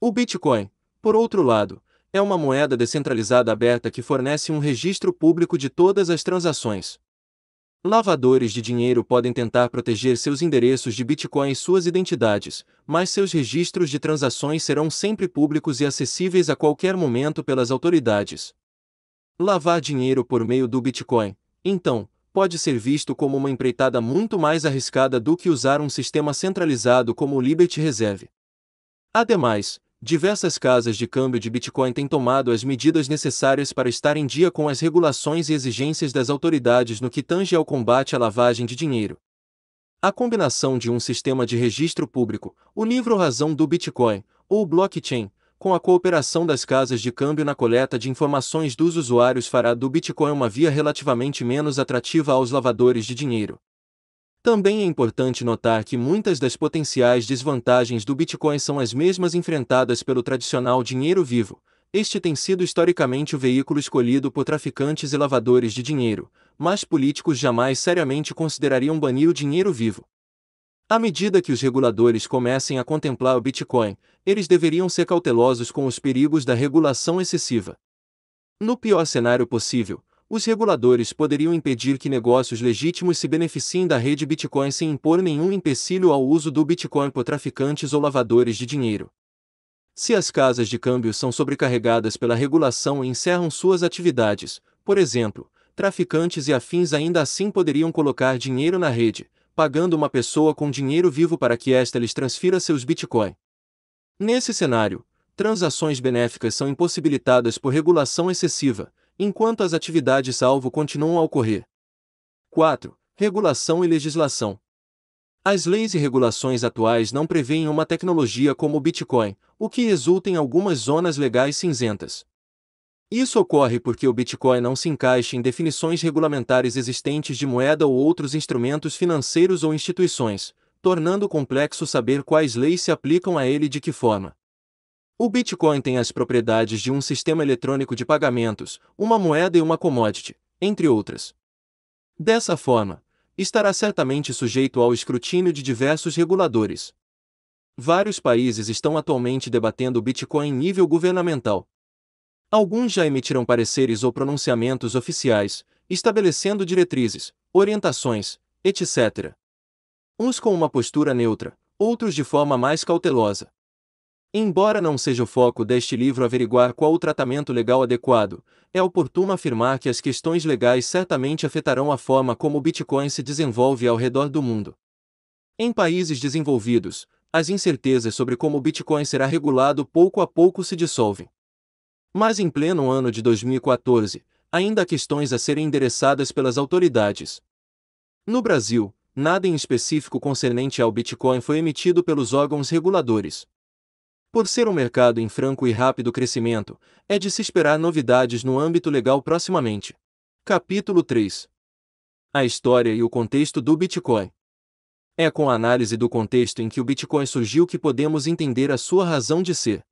O Bitcoin, por outro lado, é uma moeda descentralizada aberta que fornece um registro público de todas as transações. Lavadores de dinheiro podem tentar proteger seus endereços de Bitcoin e suas identidades, mas seus registros de transações serão sempre públicos e acessíveis a qualquer momento pelas autoridades. Lavar dinheiro por meio do Bitcoin, então, pode ser visto como uma empreitada muito mais arriscada do que usar um sistema centralizado como o Liberty Reserve. Ademais, diversas casas de câmbio de Bitcoin têm tomado as medidas necessárias para estar em dia com as regulações e exigências das autoridades no que tange ao combate à lavagem de dinheiro. A combinação de um sistema de registro público, o livro-razão do Bitcoin, ou blockchain, com a cooperação das casas de câmbio na coleta de informações dos usuários fará do Bitcoin uma via relativamente menos atrativa aos lavadores de dinheiro. Também é importante notar que muitas das potenciais desvantagens do Bitcoin são as mesmas enfrentadas pelo tradicional dinheiro vivo. Este tem sido historicamente o veículo escolhido por traficantes e lavadores de dinheiro, mas políticos jamais seriamente considerariam banir o dinheiro vivo. À medida que os reguladores comecem a contemplar o Bitcoin, eles deveriam ser cautelosos com os perigos da regulação excessiva. No pior cenário possível, os reguladores poderiam impedir que negócios legítimos se beneficiem da rede Bitcoin sem impor nenhum empecilho ao uso do Bitcoin por traficantes ou lavadores de dinheiro. Se as casas de câmbio são sobrecarregadas pela regulação e encerram suas atividades, por exemplo, traficantes e afins ainda assim poderiam colocar dinheiro na rede, pagando uma pessoa com dinheiro vivo para que esta lhes transfira seus Bitcoin. Nesse cenário, transações benéficas são impossibilitadas por regulação excessiva, enquanto as atividades-alvo continuam a ocorrer. 4. Regulação e legislação. As leis e regulações atuais não prevêem uma tecnologia como o Bitcoin, o que resulta em algumas zonas legais cinzentas. Isso ocorre porque o Bitcoin não se encaixa em definições regulamentares existentes de moeda ou outros instrumentos financeiros ou instituições, tornando complexo saber quais leis se aplicam a ele e de que forma. O Bitcoin tem as propriedades de um sistema eletrônico de pagamentos, uma moeda e uma commodity, entre outras. Dessa forma, estará certamente sujeito ao escrutínio de diversos reguladores. Vários países estão atualmente debatendo o Bitcoin em nível governamental. Alguns já emitiram pareceres ou pronunciamentos oficiais, estabelecendo diretrizes, orientações, etc. Uns com uma postura neutra, outros de forma mais cautelosa. Embora não seja o foco deste livro averiguar qual o tratamento legal adequado, é oportuno afirmar que as questões legais certamente afetarão a forma como o Bitcoin se desenvolve ao redor do mundo. Em países desenvolvidos, as incertezas sobre como o Bitcoin será regulado pouco a pouco se dissolvem. Mas em pleno ano de 2014, ainda há questões a serem endereçadas pelas autoridades. No Brasil, nada em específico concernente ao Bitcoin foi emitido pelos órgãos reguladores. Por ser um mercado em franco e rápido crescimento, é de se esperar novidades no âmbito legal proximamente. Capítulo 3 A história e o contexto do Bitcoin. É com a análise do contexto em que o Bitcoin surgiu que podemos entender a sua razão de ser.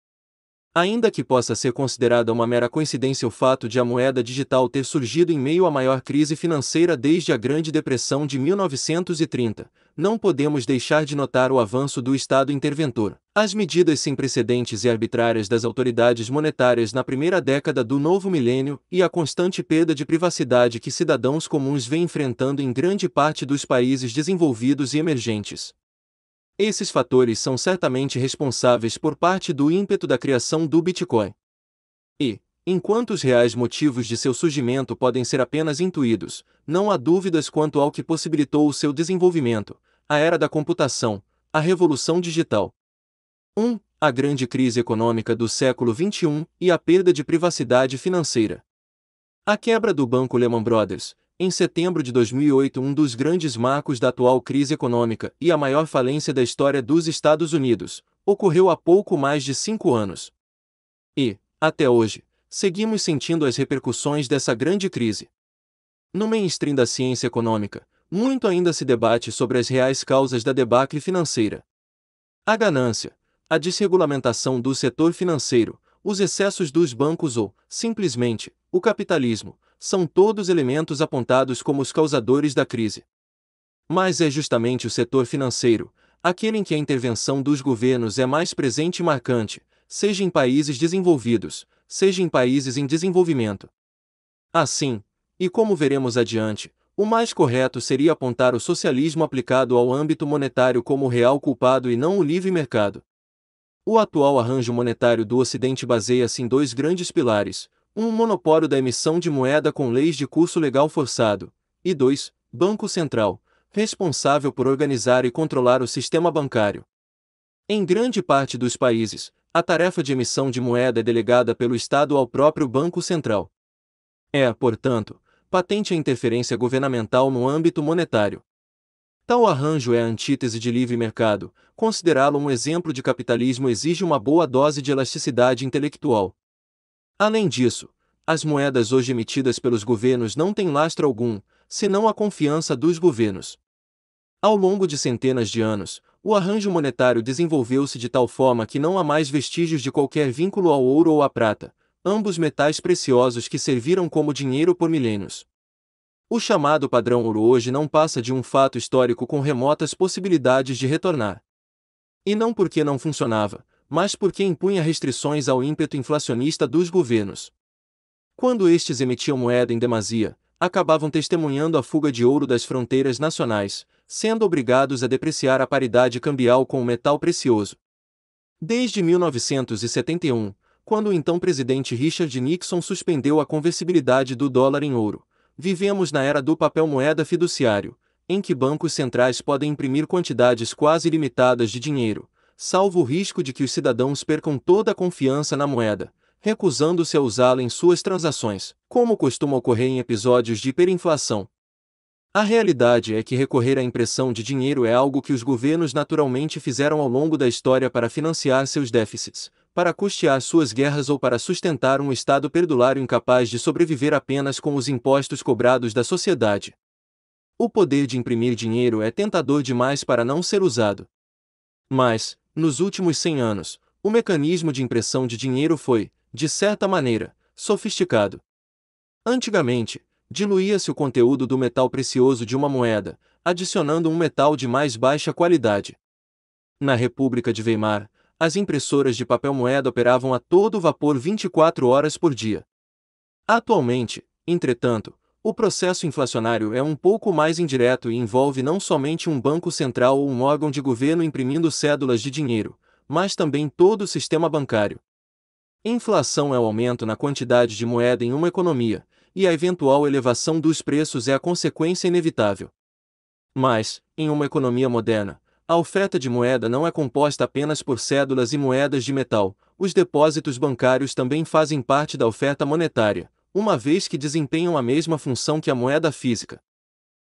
Ainda que possa ser considerada uma mera coincidência o fato de a moeda digital ter surgido em meio à maior crise financeira desde a Grande Depressão de 1930, não podemos deixar de notar o avanço do Estado interventor, as medidas sem precedentes e arbitrárias das autoridades monetárias na primeira década do novo milênio e a constante perda de privacidade que cidadãos comuns vêm enfrentando em grande parte dos países desenvolvidos e emergentes. Esses fatores são certamente responsáveis por parte do ímpeto da criação do Bitcoin. E, enquanto os reais motivos de seu surgimento podem ser apenas intuídos, não há dúvidas quanto ao que possibilitou o seu desenvolvimento: a era da computação, a revolução digital. 1. A grande crise econômica do século XXI e a perda de privacidade financeira. A quebra do banco Lehman Brothers, em setembro de 2008, um dos grandes marcos da atual crise econômica e a maior falência da história dos Estados Unidos, ocorreu há pouco mais de cinco anos. E, até hoje, seguimos sentindo as repercussões dessa grande crise. No mainstream da ciência econômica, muito ainda se debate sobre as reais causas da debacle financeira. A ganância, a desregulamentação do setor financeiro, os excessos dos bancos ou, simplesmente, o capitalismo, são todos elementos apontados como os causadores da crise. Mas é justamente o setor financeiro, aquele em que a intervenção dos governos é mais presente e marcante, seja em países desenvolvidos, seja em países em desenvolvimento. Assim, e como veremos adiante, o mais correto seria apontar o socialismo aplicado ao âmbito monetário como o real culpado e não o livre mercado. O atual arranjo monetário do Ocidente baseia-se em dois grandes pilares: um monopólio da emissão de moeda com leis de curso legal forçado. E 2. Banco Central, responsável por organizar e controlar o sistema bancário. Em grande parte dos países, a tarefa de emissão de moeda é delegada pelo Estado ao próprio Banco Central. É, portanto, patente a interferência governamental no âmbito monetário. Tal arranjo é a antítese de livre mercado, considerá-lo um exemplo de capitalismo exige uma boa dose de elasticidade intelectual. Além disso, as moedas hoje emitidas pelos governos não têm lastro algum, senão a confiança dos governos. Ao longo de centenas de anos, o arranjo monetário desenvolveu-se de tal forma que não há mais vestígios de qualquer vínculo ao ouro ou à prata, ambos metais preciosos que serviram como dinheiro por milênios. O chamado padrão ouro hoje não passa de um fato histórico com remotas possibilidades de retornar. E não porque não funcionava, mas porque impunha restrições ao ímpeto inflacionista dos governos. Quando estes emitiam moeda em demasia, acabavam testemunhando a fuga de ouro das fronteiras nacionais, sendo obrigados a depreciar a paridade cambial com o metal precioso. Desde 1971, quando o então presidente Richard Nixon suspendeu a conversibilidade do dólar em ouro, vivemos na era do papel moeda fiduciário, em que bancos centrais podem imprimir quantidades quase ilimitadas de dinheiro, salvo o risco de que os cidadãos percam toda a confiança na moeda, recusando-se a usá-la em suas transações, como costuma ocorrer em episódios de hiperinflação. A realidade é que recorrer à impressão de dinheiro é algo que os governos naturalmente fizeram ao longo da história para financiar seus déficits, para custear suas guerras ou para sustentar um Estado perdulário incapaz de sobreviver apenas com os impostos cobrados da sociedade. O poder de imprimir dinheiro é tentador demais para não ser usado. Mas, nos últimos 100 anos, o mecanismo de impressão de dinheiro foi, de certa maneira, sofisticado. Antigamente, diluía-se o conteúdo do metal precioso de uma moeda, adicionando um metal de mais baixa qualidade. Na República de Weimar, as impressoras de papel moeda operavam a todo vapor 24 horas por dia. Atualmente, entretanto, o processo inflacionário é um pouco mais indireto e envolve não somente um banco central ou um órgão de governo imprimindo cédulas de dinheiro, mas também todo o sistema bancário. Inflação é o aumento na quantidade de moeda em uma economia, e a eventual elevação dos preços é a consequência inevitável. Mas, em uma economia moderna, a oferta de moeda não é composta apenas por cédulas e moedas de metal, os depósitos bancários também fazem parte da oferta monetária, uma vez que desempenham a mesma função que a moeda física.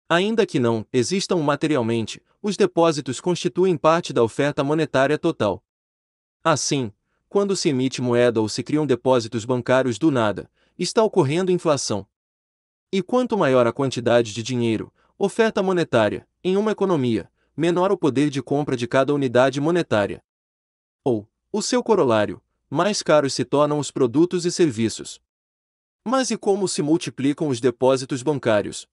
Ainda que não existam materialmente, os depósitos constituem parte da oferta monetária total. Assim, quando se emite moeda ou se criam depósitos bancários do nada, está ocorrendo inflação. E quanto maior a quantidade de dinheiro, oferta monetária, em uma economia, menor o poder de compra de cada unidade monetária. Ou, o seu corolário, mais caros se tornam os produtos e serviços. Mas e como se multiplicam os depósitos bancários?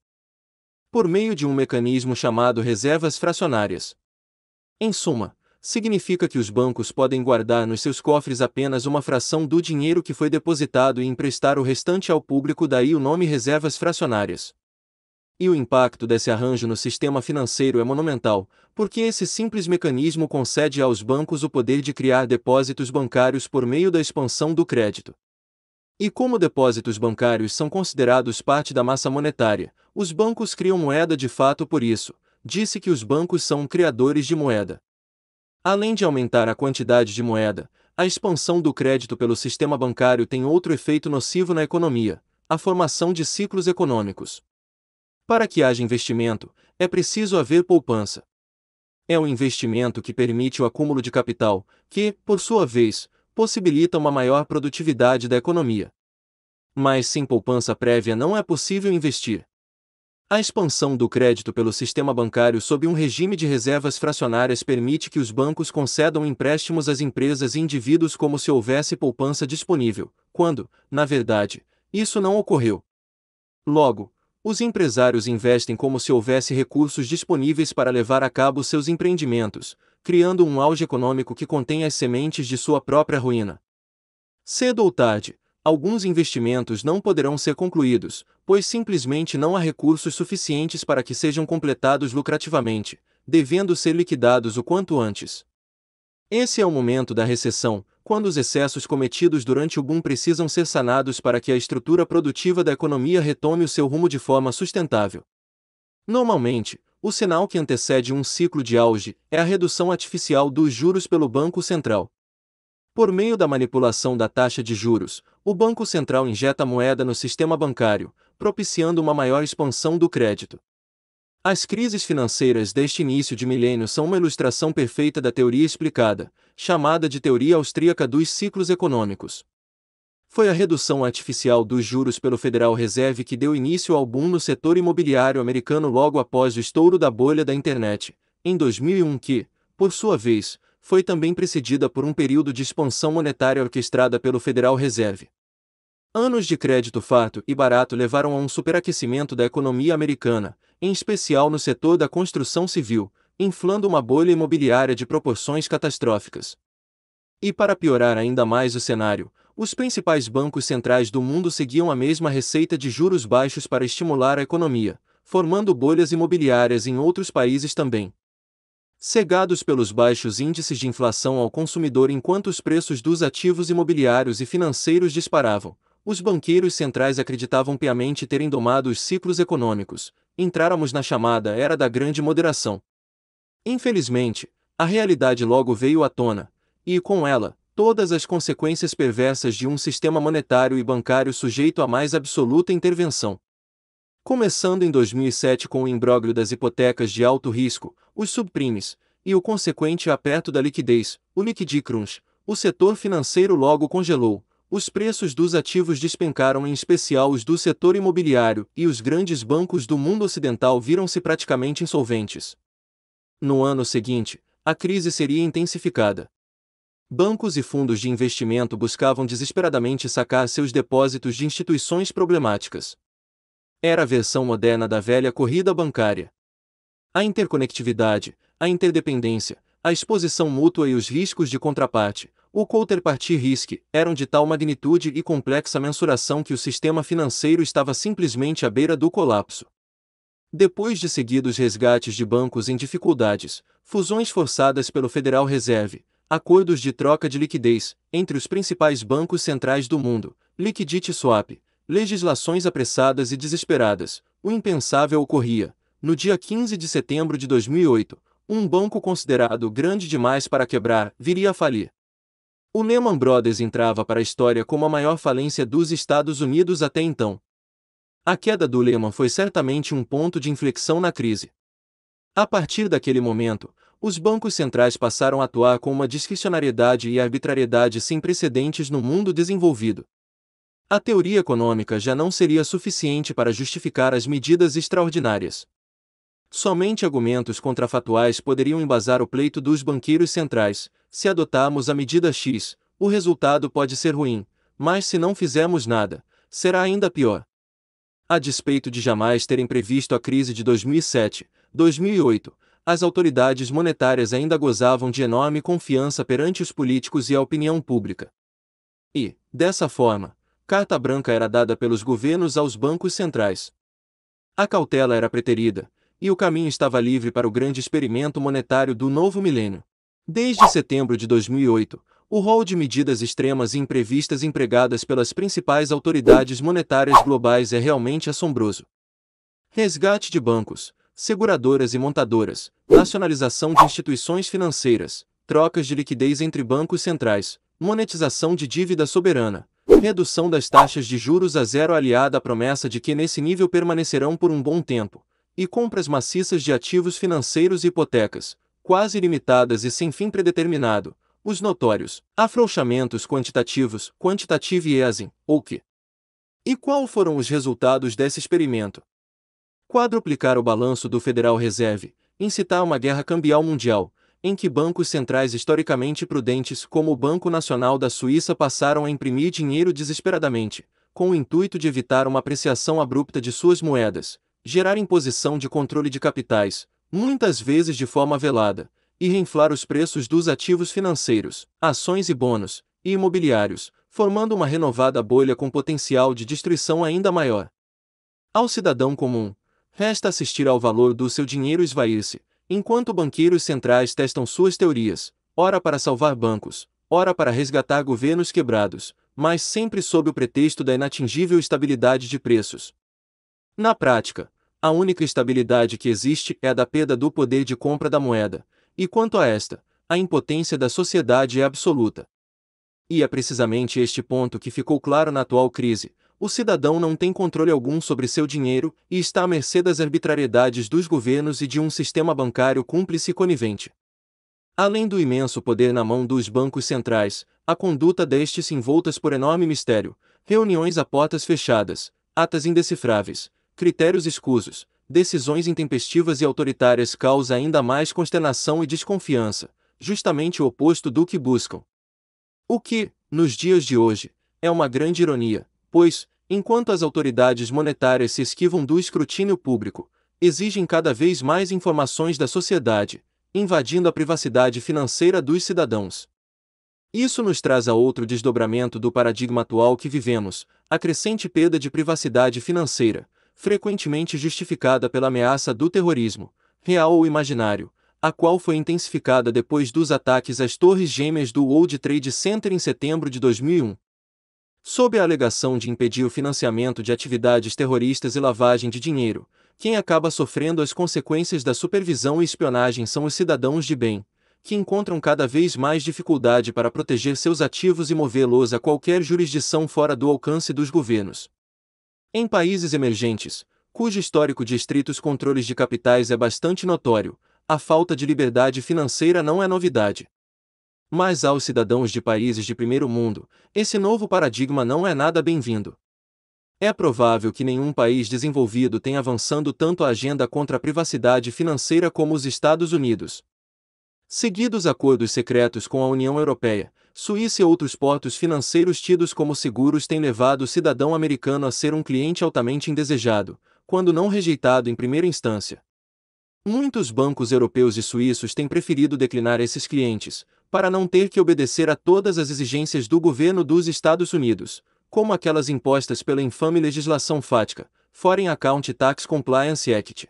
Por meio de um mecanismo chamado reservas fracionárias. Em suma, significa que os bancos podem guardar nos seus cofres apenas uma fração do dinheiro que foi depositado e emprestar o restante ao público, daí o nome reservas fracionárias. E o impacto desse arranjo no sistema financeiro é monumental, porque esse simples mecanismo concede aos bancos o poder de criar depósitos bancários por meio da expansão do crédito. E como depósitos bancários são considerados parte da massa monetária, os bancos criam moeda de fato por isso, disse que os bancos são criadores de moeda. Além de aumentar a quantidade de moeda, a expansão do crédito pelo sistema bancário tem outro efeito nocivo na economia: a formação de ciclos econômicos. Para que haja investimento, é preciso haver poupança. É o investimento que permite o acúmulo de capital, que, por sua vez, possibilita uma maior produtividade da economia. Mas sem poupança prévia não é possível investir. A expansão do crédito pelo sistema bancário sob um regime de reservas fracionárias permite que os bancos concedam empréstimos às empresas e indivíduos como se houvesse poupança disponível, quando, na verdade, isso não ocorreu. Logo, os empresários investem como se houvesse recursos disponíveis para levar a cabo seus empreendimentos, criando um auge econômico que contém as sementes de sua própria ruína. Cedo ou tarde, alguns investimentos não poderão ser concluídos, pois simplesmente não há recursos suficientes para que sejam completados lucrativamente, devendo ser liquidados o quanto antes. Esse é o momento da recessão, quando os excessos cometidos durante o boom precisam ser sanados para que a estrutura produtiva da economia retome o seu rumo de forma sustentável. Normalmente, o sinal que antecede um ciclo de auge é a redução artificial dos juros pelo Banco Central. Por meio da manipulação da taxa de juros, o Banco Central injeta moeda no sistema bancário, propiciando uma maior expansão do crédito. As crises financeiras deste início de milênio são uma ilustração perfeita da teoria explicada, chamada de teoria austríaca dos ciclos econômicos. Foi a redução artificial dos juros pelo Federal Reserve que deu início ao boom no setor imobiliário americano logo após o estouro da bolha da internet, em 2001 que, por sua vez, foi também precedida por um período de expansão monetária orquestrada pelo Federal Reserve. Anos de crédito farto e barato levaram a um superaquecimento da economia americana, em especial no setor da construção civil, inflando uma bolha imobiliária de proporções catastróficas. E para piorar ainda mais o cenário, os principais bancos centrais do mundo seguiam a mesma receita de juros baixos para estimular a economia, formando bolhas imobiliárias em outros países também. Cegados pelos baixos índices de inflação ao consumidor enquanto os preços dos ativos imobiliários e financeiros disparavam, os banqueiros centrais acreditavam piamente terem domado os ciclos econômicos, entráramos na chamada era da grande moderação. Infelizmente, a realidade logo veio à tona, e, com ela, todas as consequências perversas de um sistema monetário e bancário sujeito à mais absoluta intervenção. Começando em 2007 com o imbróglio das hipotecas de alto risco, os subprimes, e o consequente aperto da liquidez, o liquidicrunch, o setor financeiro logo congelou, os preços dos ativos despencaram em especial os do setor imobiliário e os grandes bancos do mundo ocidental viram-se praticamente insolventes. No ano seguinte, a crise seria intensificada. Bancos e fundos de investimento buscavam desesperadamente sacar seus depósitos de instituições problemáticas. Era a versão moderna da velha corrida bancária. A interconectividade, a interdependência, a exposição mútua e os riscos de contraparte, o counterparty risk, eram de tal magnitude e complexa mensuração que o sistema financeiro estava simplesmente à beira do colapso. Depois de seguidos resgates de bancos em dificuldades, fusões forçadas pelo Federal Reserve, acordos de troca de liquidez entre os principais bancos centrais do mundo, liquidity swap, legislações apressadas e desesperadas, o impensável ocorria. No dia 15 de setembro de 2008, um banco considerado grande demais para quebrar viria a falir. O Lehman Brothers entrava para a história como a maior falência dos Estados Unidos até então. A queda do Lehman foi certamente um ponto de inflexão na crise. A partir daquele momento, os bancos centrais passaram a atuar com uma discricionariedade e arbitrariedade sem precedentes no mundo desenvolvido. A teoria econômica já não seria suficiente para justificar as medidas extraordinárias. Somente argumentos contrafatuais poderiam embasar o pleito dos banqueiros centrais. Se adotarmos a medida X, o resultado pode ser ruim, mas se não fizermos nada, será ainda pior. A despeito de jamais terem previsto a crise de 2007, 2008, as autoridades monetárias ainda gozavam de enorme confiança perante os políticos e a opinião pública. E, dessa forma, carta branca era dada pelos governos aos bancos centrais. A cautela era preterida, e o caminho estava livre para o grande experimento monetário do novo milênio. Desde setembro de 2008, o rol de medidas extremas e imprevistas empregadas pelas principais autoridades monetárias globais é realmente assombroso. Resgate de bancos, seguradoras e montadoras, nacionalização de instituições financeiras, trocas de liquidez entre bancos centrais, monetização de dívida soberana, redução das taxas de juros a zero aliada à promessa de que nesse nível permanecerão por um bom tempo, e compras maciças de ativos financeiros e hipotecas, quase ilimitadas e sem fim predeterminado, os notórios afrouxamentos quantitativos, quantitative easing, ou que. E qual foram os resultados desse experimento? Quadruplicar o balanço do Federal Reserve, incitar uma guerra cambial mundial, em que bancos centrais historicamente prudentes como o Banco Nacional da Suíça passaram a imprimir dinheiro desesperadamente, com o intuito de evitar uma apreciação abrupta de suas moedas, gerar imposição de controle de capitais, muitas vezes de forma velada, e reinflar os preços dos ativos financeiros, ações e bônus, e imobiliários, formando uma renovada bolha com potencial de destruição ainda maior. Ao cidadão comum, resta assistir ao valor do seu dinheiro esvair-se, enquanto banqueiros centrais testam suas teorias, ora para salvar bancos, ora para resgatar governos quebrados, mas sempre sob o pretexto da inatingível estabilidade de preços. Na prática, a única estabilidade que existe é a da perda do poder de compra da moeda, e quanto a esta, a impotência da sociedade é absoluta. E é precisamente este ponto que ficou claro na atual crise. O cidadão não tem controle algum sobre seu dinheiro e está à mercê das arbitrariedades dos governos e de um sistema bancário cúmplice e conivente. Além do imenso poder na mão dos bancos centrais, a conduta destes envoltas por enorme mistério, reuniões a portas fechadas, atas indecifráveis, critérios escusos, decisões intempestivas e autoritárias causa ainda mais consternação e desconfiança, justamente o oposto do que buscam. O que, nos dias de hoje, é uma grande ironia, pois, enquanto as autoridades monetárias se esquivam do escrutínio público, exigem cada vez mais informações da sociedade, invadindo a privacidade financeira dos cidadãos. Isso nos traz a outro desdobramento do paradigma atual que vivemos, a crescente perda de privacidade financeira, frequentemente justificada pela ameaça do terrorismo, real ou imaginário, a qual foi intensificada depois dos ataques às torres gêmeas do World Trade Center em setembro de 2001. Sob a alegação de impedir o financiamento de atividades terroristas e lavagem de dinheiro, quem acaba sofrendo as consequências da supervisão e espionagem são os cidadãos de bem, que encontram cada vez mais dificuldade para proteger seus ativos e movê-los a qualquer jurisdição fora do alcance dos governos. Em países emergentes, cujo histórico de estritos controles de capitais é bastante notório, a falta de liberdade financeira não é novidade. Mas aos cidadãos de países de primeiro mundo, esse novo paradigma não é nada bem-vindo. É provável que nenhum país desenvolvido tenha avançando tanto a agenda contra a privacidade financeira como os Estados Unidos. Seguidos acordos secretos com a União Europeia, Suíça e outros portos financeiros tidos como seguros têm levado o cidadão americano a ser um cliente altamente indesejado, quando não rejeitado em primeira instância. Muitos bancos europeus e suíços têm preferido declinar esses clientes, para não ter que obedecer a todas as exigências do governo dos Estados Unidos, como aquelas impostas pela infame legislação FATCA, Foreign Account Tax Compliance Act.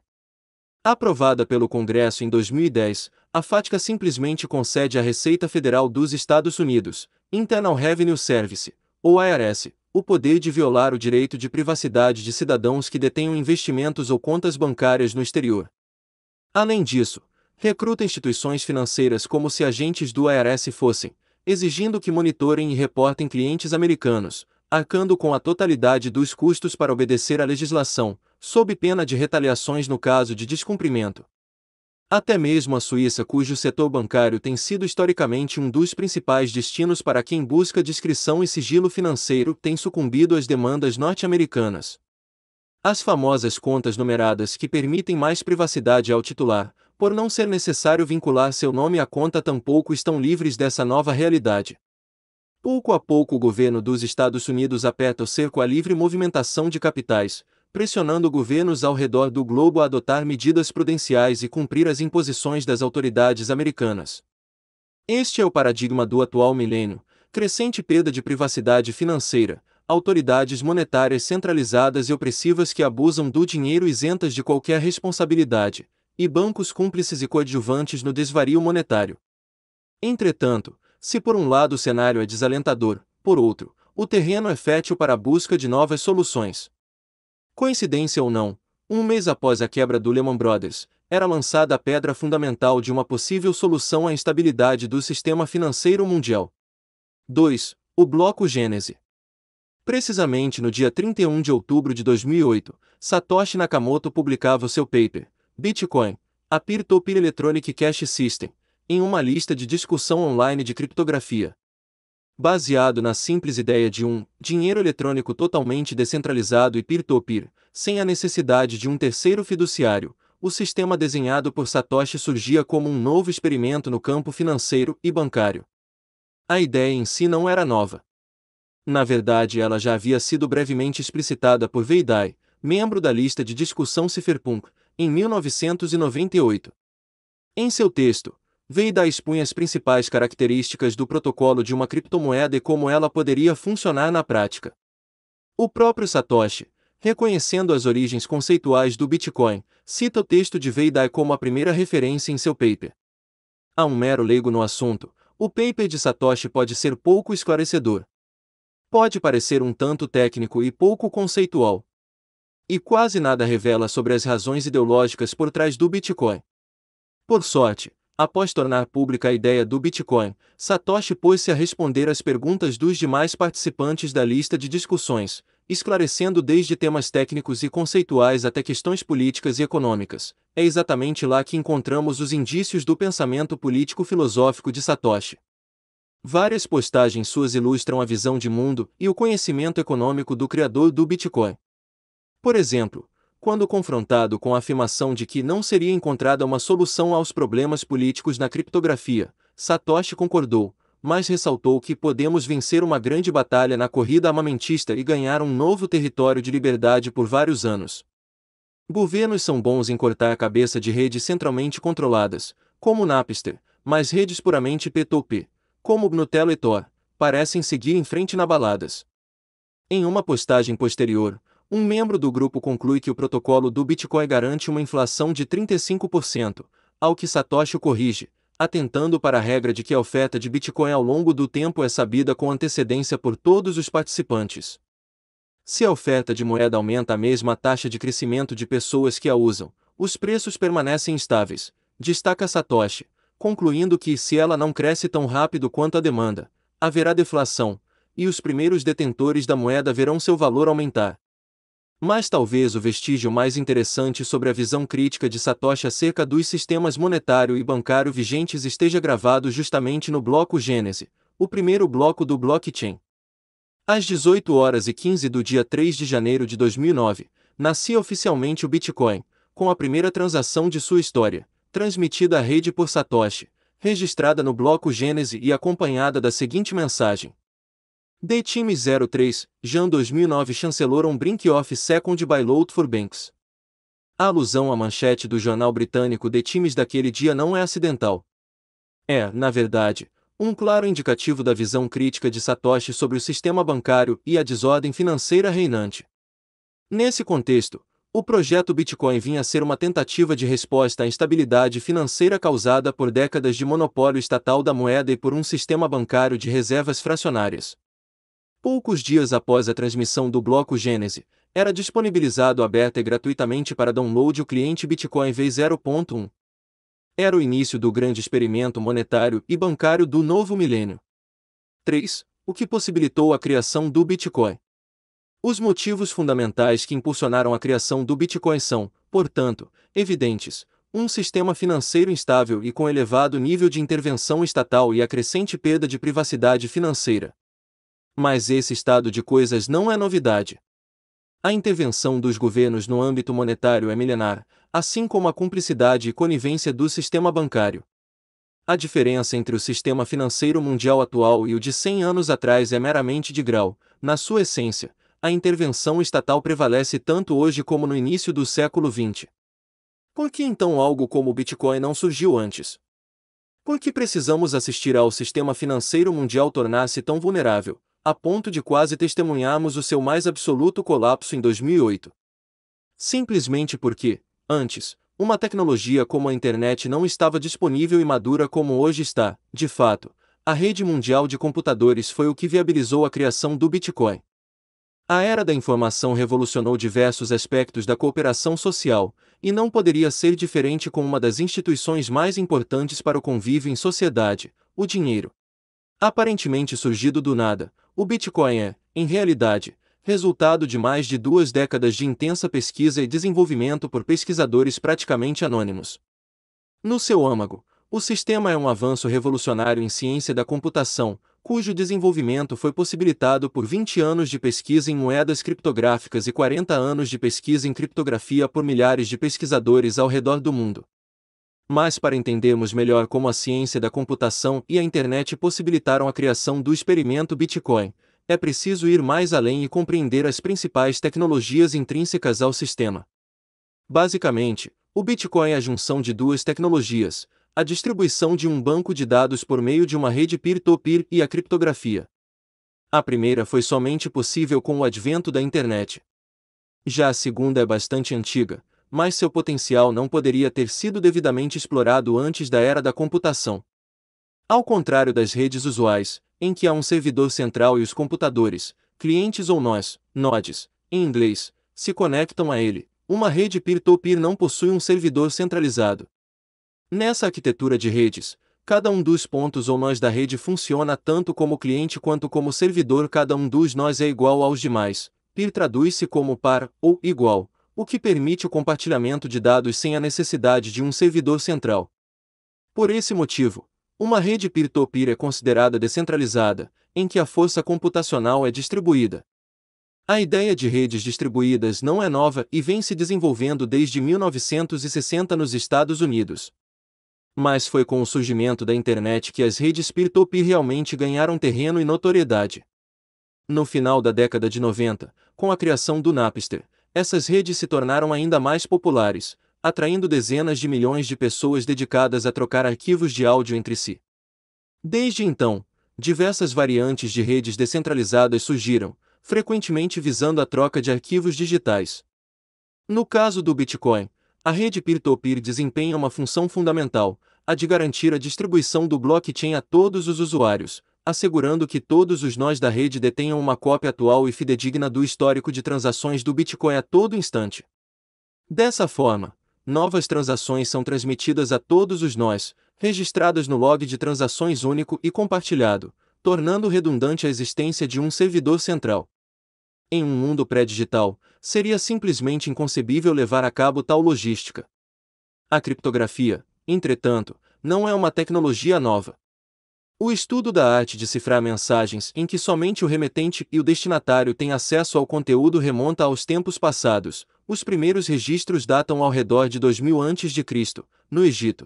Aprovada pelo Congresso em 2010, a FATCA simplesmente concede à Receita Federal dos Estados Unidos, Internal Revenue Service, ou IRS, o poder de violar o direito de privacidade de cidadãos que detenham investimentos ou contas bancárias no exterior. Além disso, recruta instituições financeiras como se agentes do IRS fossem, exigindo que monitorem e reportem clientes americanos, arcando com a totalidade dos custos para obedecer à legislação, sob pena de retaliações no caso de descumprimento. Até mesmo a Suíça, cujo setor bancário tem sido historicamente um dos principais destinos para quem busca discrição e sigilo financeiro, tem sucumbido às demandas norte-americanas. As famosas contas numeradas que permitem mais privacidade ao titular, por não ser necessário vincular seu nome à conta, tampouco estão livres dessa nova realidade. Pouco a pouco o governo dos Estados Unidos aperta o cerco à livre movimentação de capitais, pressionando governos ao redor do globo a adotar medidas prudenciais e cumprir as imposições das autoridades americanas. Este é o paradigma do atual milênio: crescente perda de privacidade financeira, autoridades monetárias centralizadas e opressivas que abusam do dinheiro isentas de qualquer responsabilidade, e bancos cúmplices e coadjuvantes no desvario monetário. Entretanto, se por um lado o cenário é desalentador, por outro, o terreno é fértil para a busca de novas soluções. Coincidência ou não, um mês após a quebra do Lehman Brothers, era lançada a pedra fundamental de uma possível solução à instabilidade do sistema financeiro mundial. 2. O Bloco Gênese. Precisamente no dia 31 de outubro de 2008, Satoshi Nakamoto publicava seu paper, Bitcoin, a Peer-to-Peer Electronic Cash System, em uma lista de discussão online de criptografia, baseado na simples ideia de um dinheiro eletrônico totalmente descentralizado e peer-to-peer, sem a necessidade de um terceiro fiduciário, o sistema desenhado por Satoshi surgia como um novo experimento no campo financeiro e bancário. A ideia em si não era nova. Na verdade, ela já havia sido brevemente explicitada por Veidai, membro da lista de discussão Cypherpunk, em 1998. Em seu texto, Veida expunha as principais características do protocolo de uma criptomoeda e como ela poderia funcionar na prática. O próprio Satoshi, reconhecendo as origens conceituais do Bitcoin, cita o texto de Veidai como a primeira referência em seu paper. A um mero leigo no assunto, o paper de Satoshi pode ser pouco esclarecedor. Pode parecer um tanto técnico e pouco conceitual. E quase nada revela sobre as razões ideológicas por trás do Bitcoin. Por sorte, Após tornar pública a ideia do Bitcoin, Satoshi pôs-se a responder às perguntas dos demais participantes da lista de discussões, esclarecendo desde temas técnicos e conceituais até questões políticas e econômicas. É exatamente lá que encontramos os indícios do pensamento político-filosófico de Satoshi. Várias postagens suas ilustram a visão de mundo e o conhecimento econômico do criador do Bitcoin. Por exemplo, quando confrontado com a afirmação de que não seria encontrada uma solução aos problemas políticos na criptografia, Satoshi concordou, mas ressaltou que podemos vencer uma grande batalha na corrida armamentista e ganhar um novo território de liberdade por vários anos. Governos são bons em cortar a cabeça de redes centralmente controladas, como Napster, mas redes puramente P2P, como o Nutella e Tor, parecem seguir em frente na baladas. Em uma postagem posterior, um membro do grupo conclui que o protocolo do Bitcoin garante uma inflação de 35%, ao que Satoshi corrige, atentando para a regra de que a oferta de Bitcoin ao longo do tempo é sabida com antecedência por todos os participantes. Se a oferta de moeda aumenta a mesma taxa de crescimento de pessoas que a usam, os preços permanecem estáveis, destaca Satoshi, concluindo que se ela não cresce tão rápido quanto a demanda, haverá deflação, e os primeiros detentores da moeda verão seu valor aumentar. Mas talvez o vestígio mais interessante sobre a visão crítica de Satoshi acerca dos sistemas monetário e bancário vigentes esteja gravado justamente no bloco Gênese, o primeiro bloco do blockchain. Às 18 horas e 15 do dia 3 de janeiro de 2009, nascia oficialmente o Bitcoin, com a primeira transação de sua história, transmitida à rede por Satoshi, registrada no bloco Gênese e acompanhada da seguinte mensagem: The Team 03, Jan 2009 Chancellor on Brink of Second Bailout for Banks. A alusão à manchete do jornal britânico The Times daquele dia não é acidental. É, na verdade, um claro indicativo da visão crítica de Satoshi sobre o sistema bancário e a desordem financeira reinante. Nesse contexto, o projeto Bitcoin vinha a ser uma tentativa de resposta à instabilidade financeira causada por décadas de monopólio estatal da moeda e por um sistema bancário de reservas fracionárias. Poucos dias após a transmissão do bloco Gênese, era disponibilizado aberta e gratuitamente para download o cliente Bitcoin V0.1. Era o início do grande experimento monetário e bancário do novo milênio. 3. O que possibilitou a criação do Bitcoin. Os motivos fundamentais que impulsionaram a criação do Bitcoin são, portanto, evidentes. Um sistema financeiro instável e com elevado nível de intervenção estatal e a crescente perda de privacidade financeira. Mas esse estado de coisas não é novidade. A intervenção dos governos no âmbito monetário é milenar, assim como a cumplicidade e conivência do sistema bancário. A diferença entre o sistema financeiro mundial atual e o de 100 anos atrás é meramente de grau, na sua essência, a intervenção estatal prevalece tanto hoje como no início do século XX. Por que então algo como o Bitcoin não surgiu antes? Por que precisamos assistir ao sistema financeiro mundial tornar-se tão vulnerável, a ponto de quase testemunharmos o seu mais absoluto colapso em 2008? Simplesmente porque, antes, uma tecnologia como a internet não estava disponível e madura como hoje está, de fato, a rede mundial de computadores foi o que viabilizou a criação do Bitcoin. A era da informação revolucionou diversos aspectos da cooperação social, e não poderia ser diferente com uma das instituições mais importantes para o convívio em sociedade, o dinheiro. Aparentemente surgido do nada, o Bitcoin é, em realidade, resultado de mais de duas décadas de intensa pesquisa e desenvolvimento por pesquisadores praticamente anônimos. No seu âmago, o sistema é um avanço revolucionário em ciência da computação, cujo desenvolvimento foi possibilitado por 20 anos de pesquisa em moedas criptográficas e 40 anos de pesquisa em criptografia por milhares de pesquisadores ao redor do mundo. Mas para entendermos melhor como a ciência da computação e a internet possibilitaram a criação do experimento Bitcoin, é preciso ir mais além e compreender as principais tecnologias intrínsecas ao sistema. Basicamente, o Bitcoin é a junção de duas tecnologias, a distribuição de um banco de dados por meio de uma rede peer-to-peer e a criptografia. A primeira foi somente possível com o advento da internet. Já a segunda é bastante antiga, mas seu potencial não poderia ter sido devidamente explorado antes da era da computação. Ao contrário das redes usuais, em que há um servidor central e os computadores, clientes ou nós, nodes, em inglês, se conectam a ele, uma rede peer-to-peer -peer não possui um servidor centralizado. Nessa arquitetura de redes, cada um dos pontos ou nós da rede funciona tanto como cliente quanto como servidor, cada um dos nós é igual aos demais. Peer traduz-se como par ou igual, o que permite o compartilhamento de dados sem a necessidade de um servidor central. Por esse motivo, uma rede peer-to-peer -peer é considerada descentralizada, em que a força computacional é distribuída. A ideia de redes distribuídas não é nova e vem se desenvolvendo desde 1960 nos Estados Unidos. Mas foi com o surgimento da internet que as redes peer-to-peer realmente ganharam terreno e notoriedade. No final da década de 90, com a criação do Napster, essas redes se tornaram ainda mais populares, atraindo dezenas de milhões de pessoas dedicadas a trocar arquivos de áudio entre si. Desde então, diversas variantes de redes descentralizadas surgiram, frequentemente visando a troca de arquivos digitais. No caso do Bitcoin, a rede peer-to-peer -peer desempenha uma função fundamental, a de garantir a distribuição do blockchain a todos os usuários, assegurando que todos os nós da rede detenham uma cópia atual e fidedigna do histórico de transações do Bitcoin a todo instante. Dessa forma, novas transações são transmitidas a todos os nós, registradas no log de transações único e compartilhado, tornando redundante a existência de um servidor central. Em um mundo pré-digital, seria simplesmente inconcebível levar a cabo tal logística. A criptografia, entretanto, não é uma tecnologia nova. O estudo da arte de cifrar mensagens em que somente o remetente e o destinatário têm acesso ao conteúdo remonta aos tempos passados. Os primeiros registros datam ao redor de 2000 a.C., no Egito.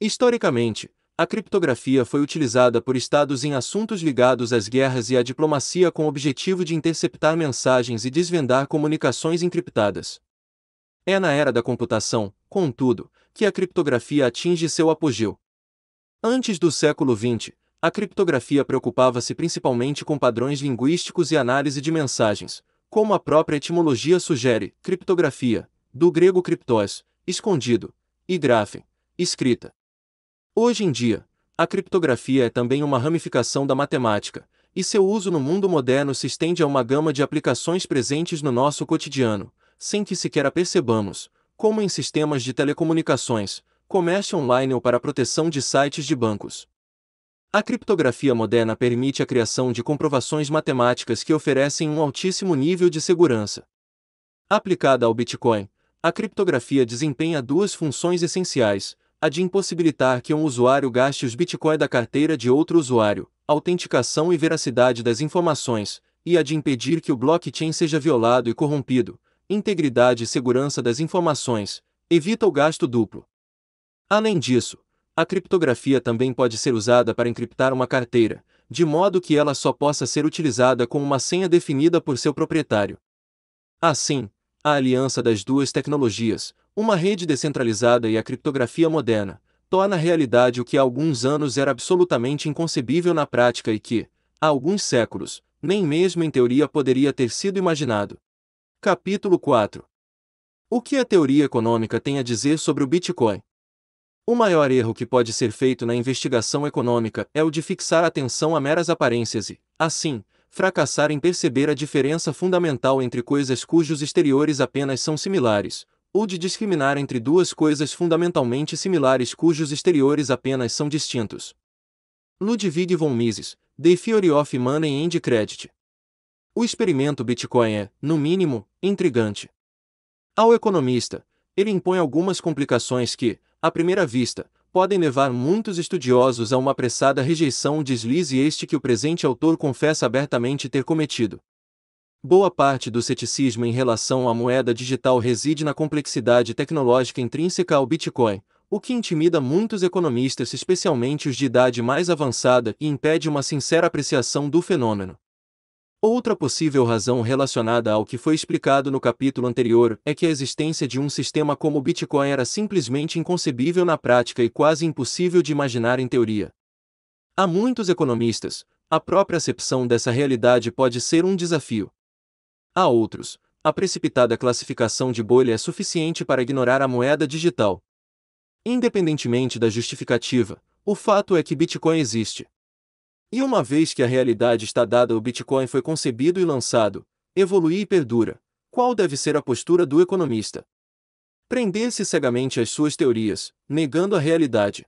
Historicamente, a criptografia foi utilizada por estados em assuntos ligados às guerras e à diplomacia com o objetivo de interceptar mensagens e desvendar comunicações encriptadas. É na era da computação, contudo, que a criptografia atinge seu apogeu. Antes do século XX, a criptografia preocupava-se principalmente com padrões linguísticos e análise de mensagens, como a própria etimologia sugere, criptografia, do grego criptos, escondido, e graphem, escrita. Hoje em dia, a criptografia é também uma ramificação da matemática, e seu uso no mundo moderno se estende a uma gama de aplicações presentes no nosso cotidiano, sem que sequer a percebamos, como em sistemas de telecomunicações, comércio online ou para proteção de sites de bancos. A criptografia moderna permite a criação de comprovações matemáticas que oferecem um altíssimo nível de segurança. Aplicada ao Bitcoin, a criptografia desempenha duas funções essenciais: a de impossibilitar que um usuário gaste os Bitcoin da carteira de outro usuário, autenticação e veracidade das informações, e a de impedir que o blockchain seja violado e corrompido, integridade e segurança das informações, evita o gasto duplo. Além disso, a criptografia também pode ser usada para encriptar uma carteira, de modo que ela só possa ser utilizada com uma senha definida por seu proprietário. Assim, a aliança das duas tecnologias, uma rede descentralizada e a criptografia moderna, torna realidade o que há alguns anos era absolutamente inconcebível na prática e que, há alguns séculos, nem mesmo em teoria poderia ter sido imaginado. Capítulo 4 O que a teoria econômica tem a dizer sobre o Bitcoin? O maior erro que pode ser feito na investigação econômica é o de fixar atenção a meras aparências e, assim, fracassar em perceber a diferença fundamental entre coisas cujos exteriores apenas são similares, ou de discriminar entre duas coisas fundamentalmente similares cujos exteriores apenas são distintos. Ludwig von Mises, The Theory of Money and Credit. O experimento Bitcoin é, no mínimo, intrigante. Ao economista, ele impõe algumas complicações que, à primeira vista, podem levar muitos estudiosos a uma apressada rejeição o deslize este que o presente autor confessa abertamente ter cometido. Boa parte do ceticismo em relação à moeda digital reside na complexidade tecnológica intrínseca ao Bitcoin, o que intimida muitos economistas, especialmente os de idade mais avançada, e impede uma sincera apreciação do fenômeno. Outra possível razão relacionada ao que foi explicado no capítulo anterior é que a existência de um sistema como o Bitcoin era simplesmente inconcebível na prática e quase impossível de imaginar em teoria. Há muitos economistas, a própria acepção dessa realidade pode ser um desafio. Há outros, a precipitada classificação de bolha é suficiente para ignorar a moeda digital. Independentemente da justificativa, o fato é que Bitcoin existe. E uma vez que a realidade está dada, o Bitcoin foi concebido e lançado, evolui e perdura. Qual deve ser a postura do economista? Prender-se cegamente às suas teorias, negando a realidade.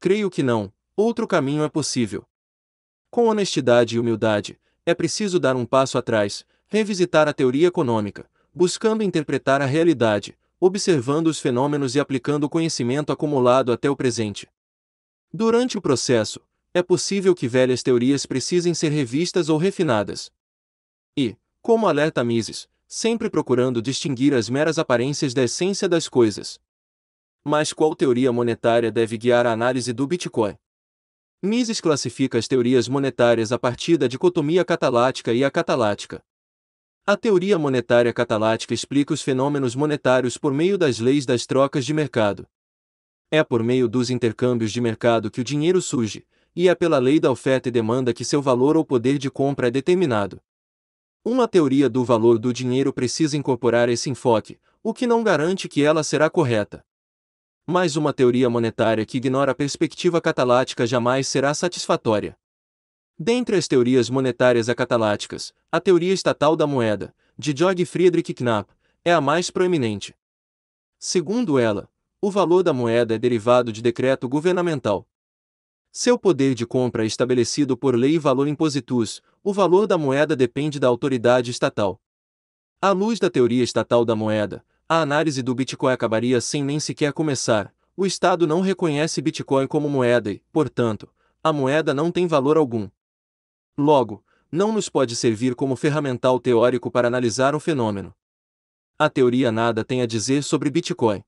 Creio que não, outro caminho é possível. Com honestidade e humildade, é preciso dar um passo atrás, revisitar a teoria econômica, buscando interpretar a realidade, observando os fenômenos e aplicando o conhecimento acumulado até o presente. Durante o processo, é possível que velhas teorias precisem ser revistas ou refinadas. E, como alerta Mises, sempre procurando distinguir as meras aparências da essência das coisas. Mas qual teoria monetária deve guiar a análise do Bitcoin? Mises classifica as teorias monetárias a partir da dicotomia catalática e acatalática. A teoria monetária catalática explica os fenômenos monetários por meio das leis das trocas de mercado. É por meio dos intercâmbios de mercado que o dinheiro surge, e é pela lei da oferta e demanda que seu valor ou poder de compra é determinado. Uma teoria do valor do dinheiro precisa incorporar esse enfoque, o que não garante que ela será correta. Mas uma teoria monetária que ignora a perspectiva catalática jamais será satisfatória. Dentre as teorias monetárias acataláticas, a teoria estatal da moeda, de Georg Friedrich Knapp, é a mais proeminente. Segundo ela, o valor da moeda é derivado de decreto governamental, seu poder de compra é estabelecido por lei e valor impositus, o valor da moeda depende da autoridade estatal. À luz da teoria estatal da moeda, a análise do Bitcoin acabaria sem nem sequer começar. O Estado não reconhece Bitcoin como moeda e, portanto, a moeda não tem valor algum. Logo, não nos pode servir como ferramental teórico para analisar o fenômeno. A teoria nada tem a dizer sobre Bitcoin.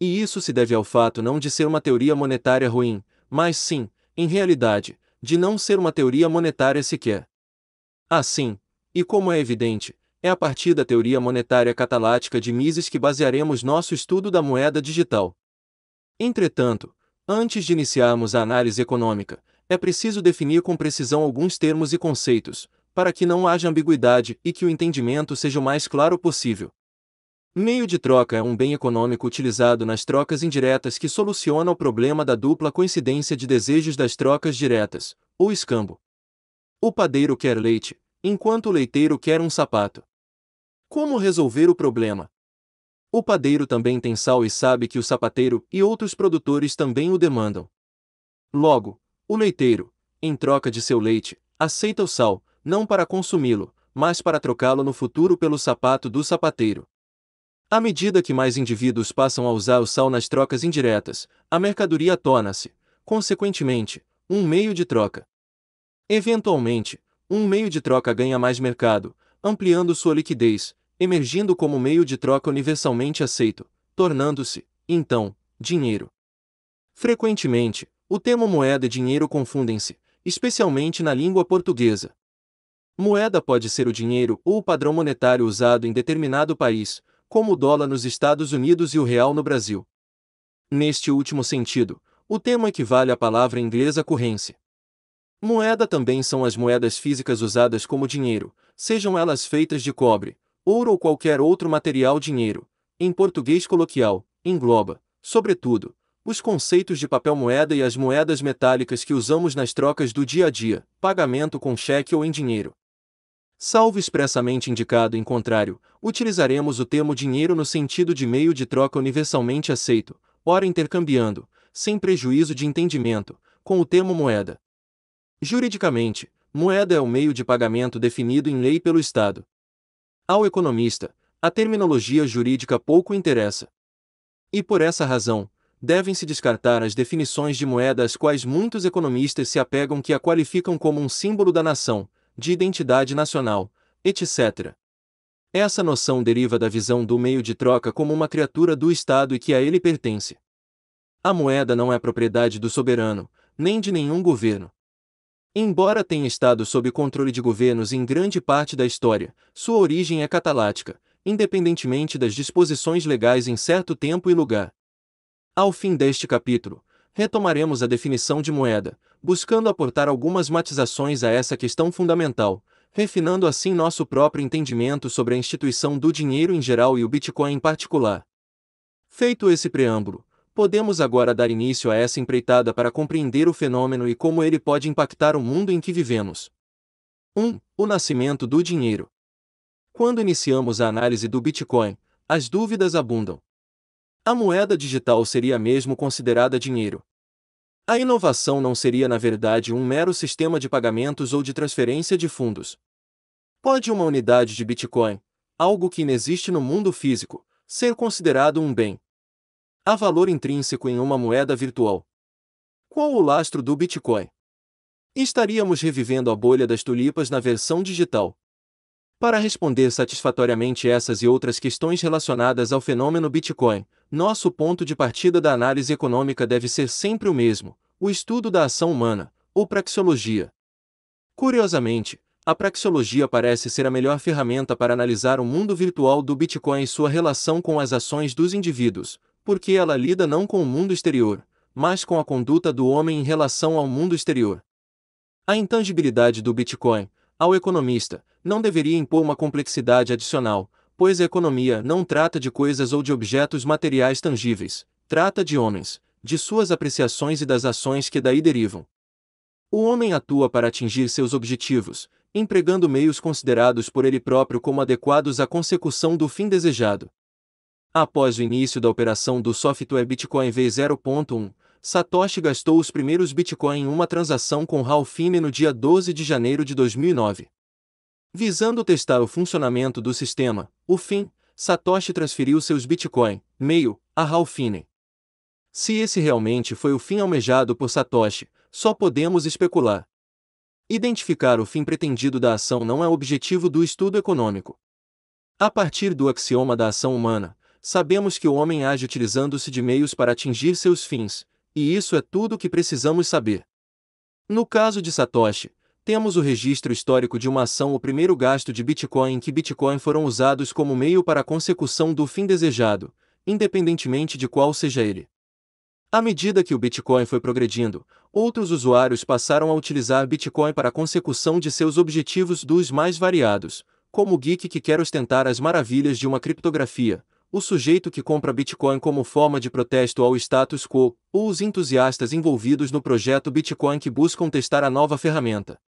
E isso se deve ao fato não de ser uma teoria monetária ruim, mas sim, em realidade, de não ser uma teoria monetária sequer. Assim, e como é evidente, é a partir da teoria monetária catalática de Mises que basearemos nosso estudo da moeda digital. Entretanto, antes de iniciarmos a análise econômica, é preciso definir com precisão alguns termos e conceitos, para que não haja ambiguidade e que o entendimento seja o mais claro possível. Meio de troca é um bem econômico utilizado nas trocas indiretas que soluciona o problema da dupla coincidência de desejos das trocas diretas, ou escambo. O padeiro quer leite, enquanto o leiteiro quer um sapato. Como resolver o problema? O padeiro também tem sal e sabe que o sapateiro e outros produtores também o demandam. Logo, o leiteiro, em troca de seu leite, aceita o sal, não para consumi-lo, mas para trocá-lo no futuro pelo sapato do sapateiro. À medida que mais indivíduos passam a usar o sal nas trocas indiretas, a mercadoria torna-se, consequentemente, um meio de troca. Eventualmente, um meio de troca ganha mais mercado, ampliando sua liquidez, emergindo como meio de troca universalmente aceito, tornando-se, então, dinheiro. Frequentemente, o termo moeda e dinheiro confundem-se, especialmente na língua portuguesa. Moeda pode ser o dinheiro ou o padrão monetário usado em determinado país, como o dólar nos Estados Unidos e o real no Brasil. Neste último sentido, o termo equivale à palavra inglesa currency. Moeda também são as moedas físicas usadas como dinheiro, sejam elas feitas de cobre, ouro ou qualquer outro material dinheiro. Em português coloquial, engloba, sobretudo, os conceitos de papel moeda e as moedas metálicas que usamos nas trocas do dia a dia, pagamento com cheque ou em dinheiro. Salvo expressamente indicado em contrário, utilizaremos o termo dinheiro no sentido de meio de troca universalmente aceito, ora intercambiando, sem prejuízo de entendimento, com o termo moeda. Juridicamente, moeda é o meio de pagamento definido em lei pelo Estado. Ao economista, a terminologia jurídica pouco interessa. E por essa razão, devem-se descartar as definições de moeda às quais muitos economistas se apegam que a qualificam como um símbolo da nação, de identidade nacional, etc. Essa noção deriva da visão do meio de troca como uma criatura do Estado e que a ele pertence. A moeda não é propriedade do soberano, nem de nenhum governo. Embora tenha estado sob controle de governos em grande parte da história, sua origem é catalática, independentemente das disposições legais em certo tempo e lugar. Ao fim deste capítulo, retomaremos a definição de moeda, buscando aportar algumas matizações a essa questão fundamental, refinando assim nosso próprio entendimento sobre a instituição do dinheiro em geral e o Bitcoin em particular. Feito esse preâmbulo, podemos agora dar início a essa empreitada para compreender o fenômeno e como ele pode impactar o mundo em que vivemos. 1. O nascimento do dinheiro. Quando iniciamos a análise do Bitcoin, as dúvidas abundam. A moeda digital seria mesmo considerada dinheiro? A inovação não seria, na verdade, um mero sistema de pagamentos ou de transferência de fundos. Pode uma unidade de Bitcoin, algo que inexiste no mundo físico, ser considerado um bem, Há valor intrínseco em uma moeda virtual. Qual o lastro do Bitcoin? Estaríamos revivendo a bolha das tulipas na versão digital. Para responder satisfatoriamente essas e outras questões relacionadas ao fenômeno Bitcoin, nosso ponto de partida da análise econômica deve ser sempre o mesmo: o estudo da ação humana, ou praxeologia. Curiosamente, a praxeologia parece ser a melhor ferramenta para analisar o mundo virtual do Bitcoin e sua relação com as ações dos indivíduos, porque ela lida não com o mundo exterior, mas com a conduta do homem em relação ao mundo exterior. A intangibilidade do Bitcoin, ao economista, não deveria impor uma complexidade adicional, pois a economia não trata de coisas ou de objetos materiais tangíveis, trata de homens, de suas apreciações e das ações que daí derivam. O homem atua para atingir seus objetivos, empregando meios considerados por ele próprio como adequados à consecução do fim desejado. Após o início da operação do software Bitcoin V0.1, Satoshi gastou os primeiros Bitcoin em uma transação com Ralph Finney no dia 12 de janeiro de 2009. Visando testar o funcionamento do sistema, o fim, Satoshi transferiu seus Bitcoin, meio, a Ralph Finney. Se esse realmente foi o fim almejado por Satoshi, só podemos especular. Identificar o fim pretendido da ação não é objetivo do estudo econômico. A partir do axioma da ação humana, Sabemos que o homem age utilizando-se de meios para atingir seus fins, e isso é tudo o que precisamos saber. No caso de Satoshi, temos o registro histórico de uma ação o primeiro gasto de Bitcoin em que Bitcoin foram usados como meio para a consecução do fim desejado, independentemente de qual seja ele. À medida que o Bitcoin foi progredindo, outros usuários passaram a utilizar Bitcoin para a consecução de seus objetivos dos mais variados, como o geek que quer ostentar as maravilhas de uma criptografia, o sujeito que compra Bitcoin como forma de protesto ao status quo, ou os entusiastas envolvidos no projeto Bitcoin que buscam testar a nova ferramenta.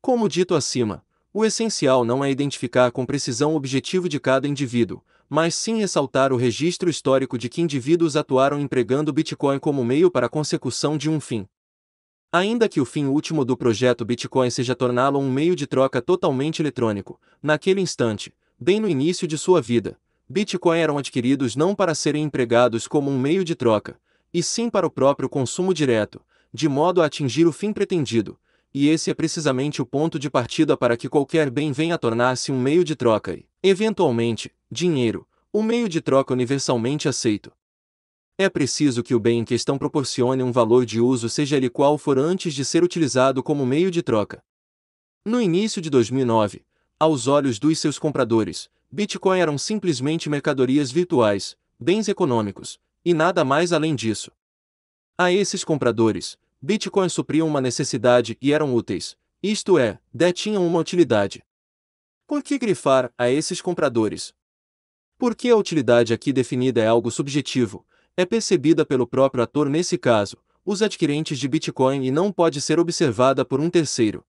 Como dito acima, O essencial não é identificar com precisão o objetivo de cada indivíduo, mas sim ressaltar o registro histórico de que indivíduos atuaram empregando Bitcoin como meio para a consecução de um fim. Ainda que o fim último do projeto Bitcoin seja torná-lo um meio de troca totalmente eletrônico, naquele instante, bem no início de sua vida, Bitcoin eram adquiridos não para serem empregados como um meio de troca, e sim para o próprio consumo direto, de modo a atingir o fim pretendido, e esse é precisamente o ponto de partida para que qualquer bem venha a tornar-se um meio de troca e, eventualmente, dinheiro, um meio de troca universalmente aceito. É preciso que o bem em questão proporcione um valor de uso seja ele qual for antes de ser utilizado como meio de troca. No início de 2009, aos olhos dos seus compradores, Bitcoin eram simplesmente mercadorias virtuais, bens econômicos, e nada mais além disso. A esses compradores, Bitcoin supriam uma necessidade e eram úteis, isto é, detinham uma utilidade. Por que grifar a esses compradores? Porque a utilidade aqui definida é algo subjetivo, é percebida pelo próprio ator nesse caso, os adquirentes de Bitcoin e não pode ser observada por um terceiro.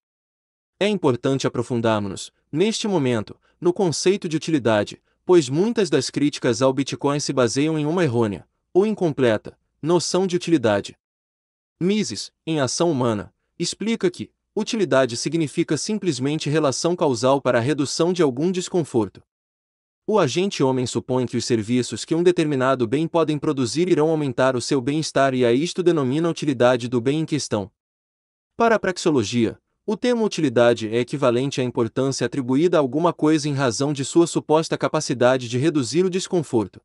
É importante aprofundarmos, neste momento, no conceito de utilidade, pois muitas das críticas ao Bitcoin se baseiam em uma errônea, ou incompleta, noção de utilidade. Mises, em Ação Humana, explica que utilidade significa simplesmente relação causal para a redução de algum desconforto. O agente homem supõe que os serviços que um determinado bem podem produzir irão aumentar o seu bem-estar e a isto denomina utilidade do bem em questão. Para a praxeologia, o termo utilidade é equivalente à importância atribuída a alguma coisa em razão de sua suposta capacidade de reduzir o desconforto.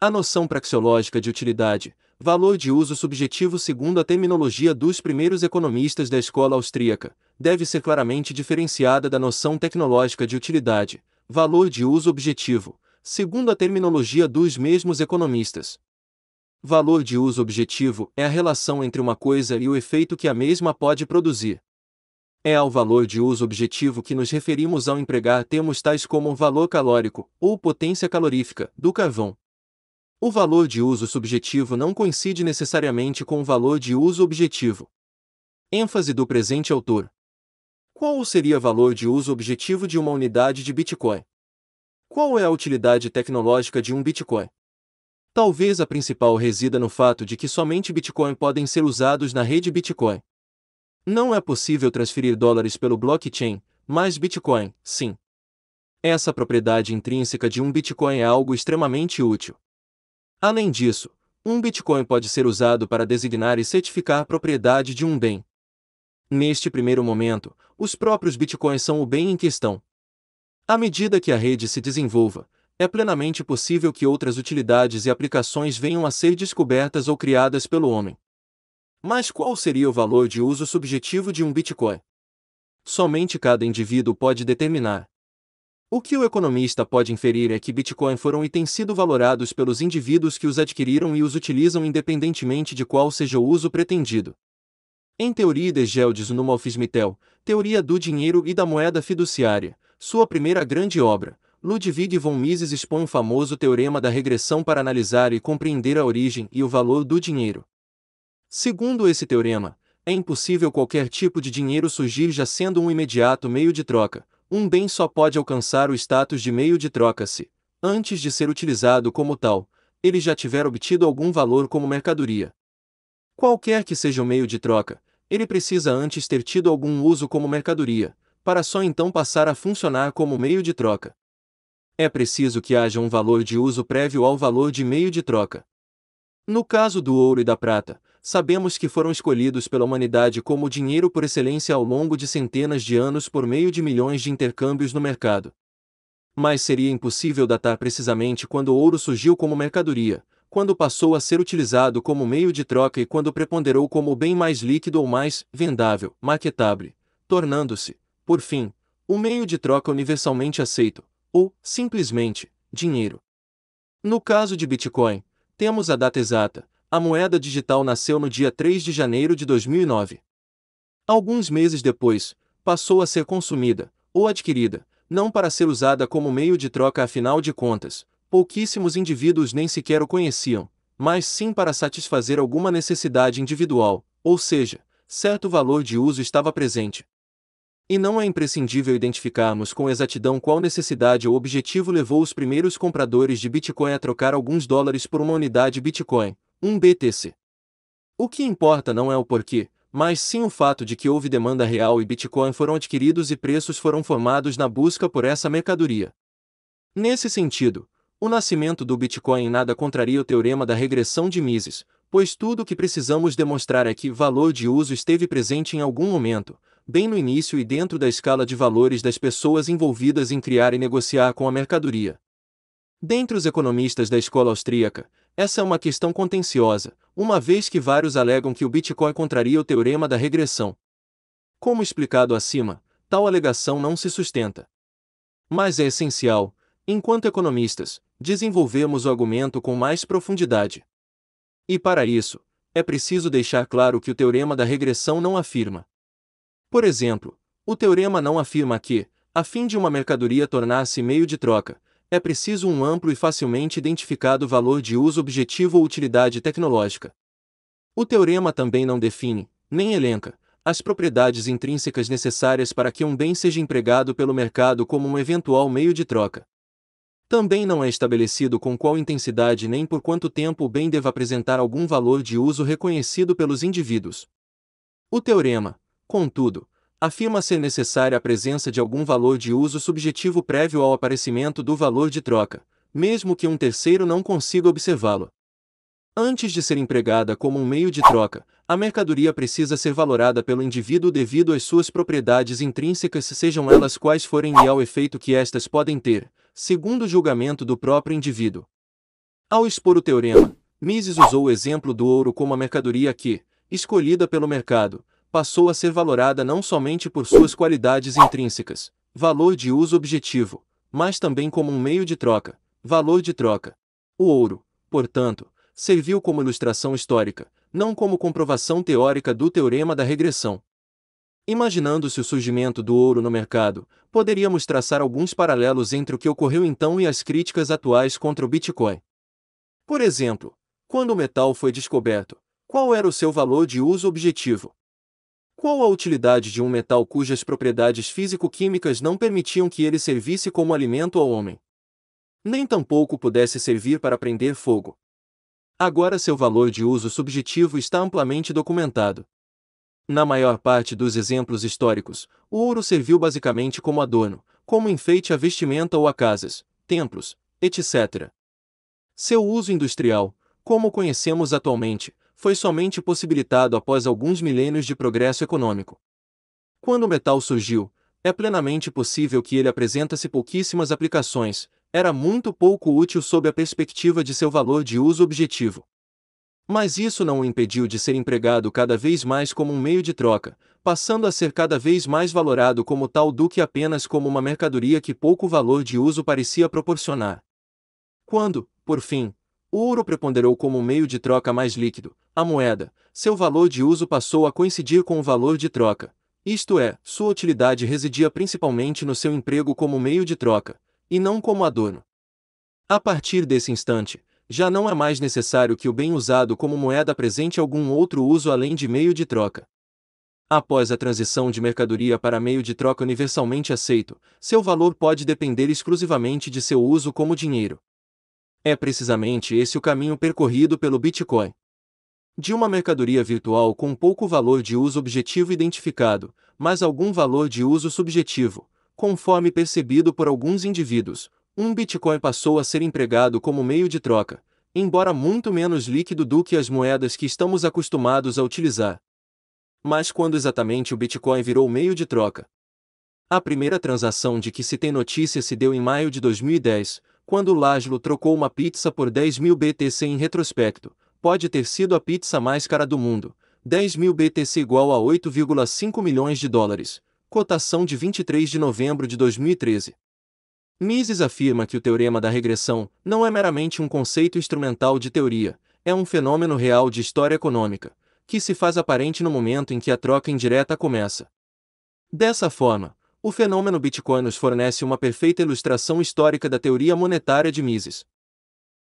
A noção praxeológica de utilidade, valor de uso subjetivo segundo a terminologia dos primeiros economistas da escola austríaca, deve ser claramente diferenciada da noção tecnológica de utilidade, valor de uso objetivo, segundo a terminologia dos mesmos economistas. Valor de uso objetivo é a relação entre uma coisa e o efeito que a mesma pode produzir. É ao valor de uso objetivo que nos referimos ao empregar termos tais como valor calórico ou potência calorífica do carvão. O valor de uso subjetivo não coincide necessariamente com o valor de uso objetivo. ênfase do presente autor. Qual seria o valor de uso objetivo de uma unidade de Bitcoin? Qual é a utilidade tecnológica de um Bitcoin? Talvez a principal resida no fato de que somente Bitcoin podem ser usados na rede Bitcoin. Não é possível transferir dólares pelo blockchain, mas Bitcoin, sim. Essa propriedade intrínseca de um Bitcoin é algo extremamente útil. Além disso, um Bitcoin pode ser usado para designar e certificar propriedade de um bem. Neste primeiro momento, os próprios bitcoins são o bem em questão. À medida que a rede se desenvolva, é plenamente possível que outras utilidades e aplicações venham a ser descobertas ou criadas pelo homem. Mas qual seria o valor de uso subjetivo de um Bitcoin? Somente cada indivíduo pode determinar. O que o economista pode inferir é que Bitcoin foram e têm sido valorados pelos indivíduos que os adquiriram e os utilizam independentemente de qual seja o uso pretendido. Em Teoria de Geldes no Malfismitel, Teoria do Dinheiro e da Moeda Fiduciária, sua primeira grande obra, Ludwig von Mises expõe o famoso teorema da regressão para analisar e compreender a origem e o valor do dinheiro. Segundo esse teorema, é impossível qualquer tipo de dinheiro surgir já sendo um imediato meio de troca. Um bem só pode alcançar o status de meio de troca se, antes de ser utilizado como tal, ele já tiver obtido algum valor como mercadoria. Qualquer que seja o meio de troca, ele precisa antes ter tido algum uso como mercadoria, para só então passar a funcionar como meio de troca. É preciso que haja um valor de uso prévio ao valor de meio de troca. No caso do ouro e da prata, sabemos que foram escolhidos pela humanidade como dinheiro por excelência ao longo de centenas de anos por meio de milhões de intercâmbios no mercado. Mas seria impossível datar precisamente quando o ouro surgiu como mercadoria, quando passou a ser utilizado como meio de troca e quando preponderou como bem mais líquido ou mais vendável, marketable, tornando-se, por fim, o meio de troca universalmente aceito, ou, simplesmente, dinheiro. No caso de Bitcoin, temos a data exata, a moeda digital nasceu no dia 3 de janeiro de 2009. Alguns meses depois, passou a ser consumida, ou adquirida, não para ser usada como meio de troca afinal de contas, pouquíssimos indivíduos nem sequer o conheciam, mas sim para satisfazer alguma necessidade individual, ou seja, certo valor de uso estava presente. E não é imprescindível identificarmos com exatidão qual necessidade ou objetivo levou os primeiros compradores de Bitcoin a trocar alguns dólares por uma unidade Bitcoin, um BTC. O que importa não é o porquê, mas sim o fato de que houve demanda real e Bitcoin foram adquiridos e preços foram formados na busca por essa mercadoria. Nesse sentido, o nascimento do Bitcoin nada contraria o teorema da regressão de Mises, pois tudo o que precisamos demonstrar é que valor de uso esteve presente em algum momento, bem no início e dentro da escala de valores das pessoas envolvidas em criar e negociar com a mercadoria. Dentre os economistas da escola austríaca, essa é uma questão contenciosa, uma vez que vários alegam que o Bitcoin contraria o teorema da regressão. Como explicado acima, tal alegação não se sustenta. Mas é essencial, enquanto economistas, desenvolvermos o argumento com mais profundidade. E para isso, é preciso deixar claro que o teorema da regressão não afirma. Por exemplo, o teorema não afirma que, a fim de uma mercadoria tornar-se meio de troca, é preciso um amplo e facilmente identificado valor de uso objetivo ou utilidade tecnológica. O teorema também não define, nem elenca, as propriedades intrínsecas necessárias para que um bem seja empregado pelo mercado como um eventual meio de troca. Também não é estabelecido com qual intensidade nem por quanto tempo o bem deva apresentar algum valor de uso reconhecido pelos indivíduos. O teorema, contudo, afirma ser necessária a presença de algum valor de uso subjetivo prévio ao aparecimento do valor de troca, mesmo que um terceiro não consiga observá-lo. Antes de ser empregada como um meio de troca, a mercadoria precisa ser valorada pelo indivíduo devido às suas propriedades intrínsecas, sejam elas quais forem e ao efeito que estas podem ter, segundo o julgamento do próprio indivíduo. Ao expor o teorema, Mises usou o exemplo do ouro como a mercadoria que, escolhida pelo mercado, passou a ser valorada não somente por suas qualidades intrínsecas, valor de uso objetivo, mas também como um meio de troca, valor de troca. O ouro, portanto, serviu como ilustração histórica, não como comprovação teórica do teorema da regressão. Imaginando-se o surgimento do ouro no mercado, poderíamos traçar alguns paralelos entre o que ocorreu então e as críticas atuais contra o Bitcoin. Por exemplo, quando o metal foi descoberto, qual era o seu valor de uso objetivo? Qual a utilidade de um metal cujas propriedades físico-químicas não permitiam que ele servisse como alimento ao homem? Nem tampouco pudesse servir para prender fogo. Agora seu valor de uso subjetivo está amplamente documentado. Na maior parte dos exemplos históricos, o ouro serviu basicamente como adorno, como enfeite a vestimenta ou a casas, templos, etc. Seu uso industrial, como conhecemos atualmente, foi somente possibilitado após alguns milênios de progresso econômico. Quando o metal surgiu, é plenamente possível que ele apresentasse pouquíssimas aplicações, era muito pouco útil sob a perspectiva de seu valor de uso objetivo. Mas isso não o impediu de ser empregado cada vez mais como um meio de troca, passando a ser cada vez mais valorado como tal do que apenas como uma mercadoria que pouco valor de uso parecia proporcionar. Quando, por fim, o ouro preponderou como meio de troca mais líquido, a moeda, seu valor de uso passou a coincidir com o valor de troca, isto é, sua utilidade residia principalmente no seu emprego como meio de troca, e não como adorno. A partir desse instante, já não é mais necessário que o bem usado como moeda apresente algum outro uso além de meio de troca. Após a transição de mercadoria para meio de troca universalmente aceito, seu valor pode depender exclusivamente de seu uso como dinheiro. É precisamente esse o caminho percorrido pelo Bitcoin. De uma mercadoria virtual com pouco valor de uso objetivo identificado, mas algum valor de uso subjetivo, conforme percebido por alguns indivíduos, um Bitcoin passou a ser empregado como meio de troca, embora muito menos líquido do que as moedas que estamos acostumados a utilizar. Mas quando exatamente o Bitcoin virou meio de troca? A primeira transação de que se tem notícia se deu em maio de 2010, quando Laszlo trocou uma pizza por 10 mil BTC em retrospecto, pode ter sido a pizza mais cara do mundo, 10 mil BTC igual a 8,5 milhões de dólares, cotação de 23 de novembro de 2013. Mises afirma que o teorema da regressão não é meramente um conceito instrumental de teoria, é um fenômeno real de história econômica, que se faz aparente no momento em que a troca indireta começa. Dessa forma, o fenômeno Bitcoin nos fornece uma perfeita ilustração histórica da teoria monetária de Mises.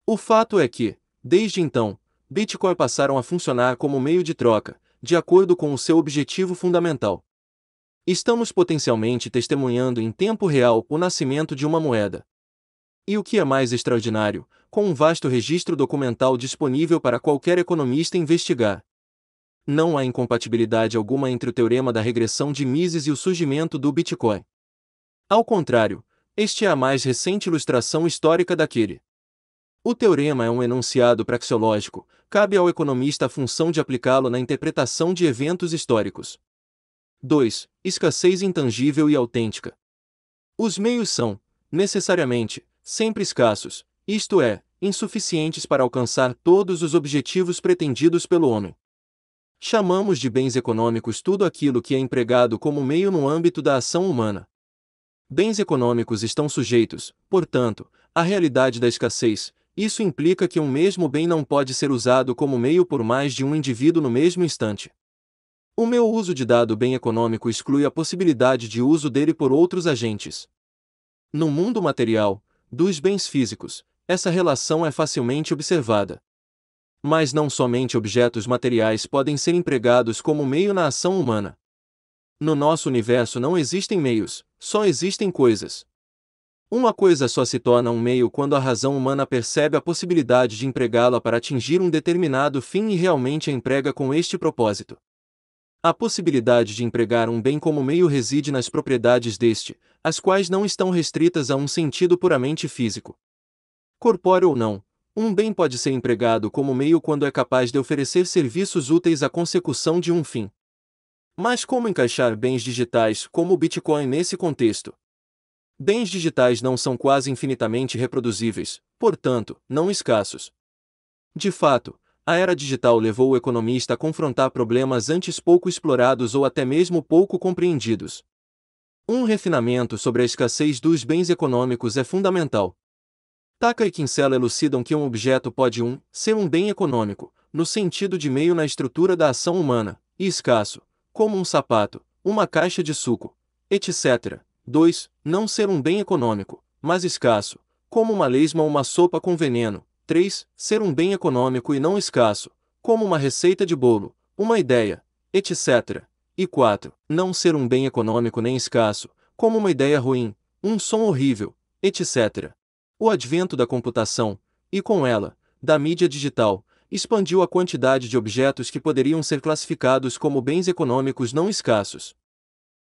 O fato é que, desde então, Bitcoin passaram a funcionar como meio de troca, de acordo com o seu objetivo fundamental. Estamos potencialmente testemunhando em tempo real o nascimento de uma moeda. E o que é mais extraordinário, com um vasto registro documental disponível para qualquer economista investigar. Não há incompatibilidade alguma entre o teorema da regressão de Mises e o surgimento do Bitcoin. Ao contrário, este é a mais recente ilustração histórica daquele. O teorema é um enunciado praxeológico, cabe ao economista a função de aplicá-lo na interpretação de eventos históricos. 2. Escassez intangível e autêntica. Os meios são, necessariamente, sempre escassos, isto é, insuficientes para alcançar todos os objetivos pretendidos pelo homem. Chamamos de bens econômicos tudo aquilo que é empregado como meio no âmbito da ação humana. Bens econômicos estão sujeitos, portanto, à realidade da escassez, isso implica que um mesmo bem não pode ser usado como meio por mais de um indivíduo no mesmo instante. O meu uso de dado bem econômico exclui a possibilidade de uso dele por outros agentes. No mundo material, dos bens físicos, essa relação é facilmente observada. Mas não somente objetos materiais podem ser empregados como meio na ação humana. No nosso universo não existem meios, só existem coisas. Uma coisa só se torna um meio quando a razão humana percebe a possibilidade de empregá-la para atingir um determinado fim e realmente a emprega com este propósito. A possibilidade de empregar um bem como meio reside nas propriedades deste, as quais não estão restritas a um sentido puramente físico. Corpóreo ou não, um bem pode ser empregado como meio quando é capaz de oferecer serviços úteis à consecução de um fim. Mas como encaixar bens digitais como o Bitcoin nesse contexto? Bens digitais não são quase infinitamente reproduzíveis, portanto, não escassos. De fato, a era digital levou o economista a confrontar problemas antes pouco explorados ou até mesmo pouco compreendidos. Um refinamento sobre a escassez dos bens econômicos é fundamental. Taka e Kinsella elucidam que um objeto pode um, ser um bem econômico, no sentido de meio na estrutura da ação humana, e escasso, como um sapato, uma caixa de suco, etc., 2. Não ser um bem econômico, mas escasso, como uma lesma ou uma sopa com veneno. 3. Ser um bem econômico e não escasso, como uma receita de bolo, uma ideia, etc. E 4. Não ser um bem econômico nem escasso, como uma ideia ruim, um som horrível, etc. O advento da computação, e com ela, da mídia digital, expandiu a quantidade de objetos que poderiam ser classificados como bens econômicos não escassos.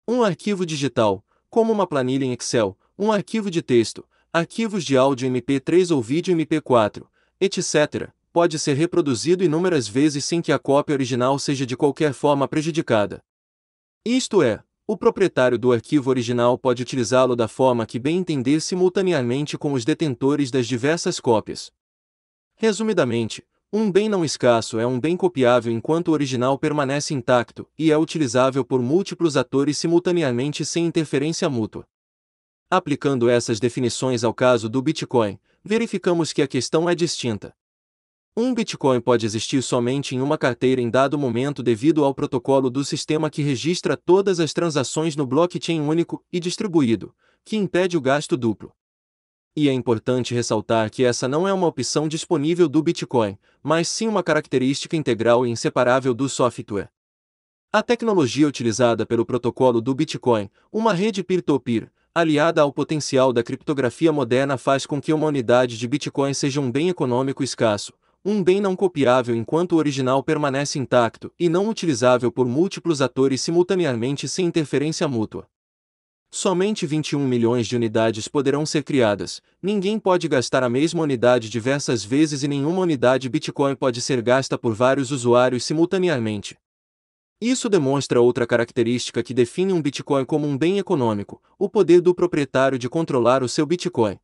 Um arquivo digital, como uma planilha em Excel, um arquivo de texto, arquivos de áudio MP3 ou vídeo MP4, etc., pode ser reproduzido inúmeras vezes sem que a cópia original seja de qualquer forma prejudicada. Isto é, o proprietário do arquivo original pode utilizá-lo da forma que bem entender simultaneamente com os detentores das diversas cópias. Resumidamente, um bem não escasso é um bem copiável enquanto o original permanece intacto e é utilizável por múltiplos atores simultaneamente sem interferência mútua. Aplicando essas definições ao caso do Bitcoin, verificamos que a questão é distinta. Um Bitcoin pode existir somente em uma carteira em dado momento devido ao protocolo do sistema que registra todas as transações no blockchain único e distribuído, que impede o gasto duplo. E é importante ressaltar que essa não é uma opção disponível do Bitcoin, mas sim uma característica integral e inseparável do software. A tecnologia utilizada pelo protocolo do Bitcoin, uma rede peer-to-peer, -peer, aliada ao potencial da criptografia moderna, faz com que uma unidade de Bitcoin seja um bem econômico escasso, um bem não copiável enquanto o original permanece intacto e não utilizável por múltiplos atores simultaneamente sem interferência mútua. Somente 21 milhões de unidades poderão ser criadas. Ninguém pode gastar a mesma unidade diversas vezes e nenhuma unidade Bitcoin pode ser gasta por vários usuários simultaneamente. Isso demonstra outra característica que define um Bitcoin como um bem econômico: o poder do proprietário de controlar o seu Bitcoin.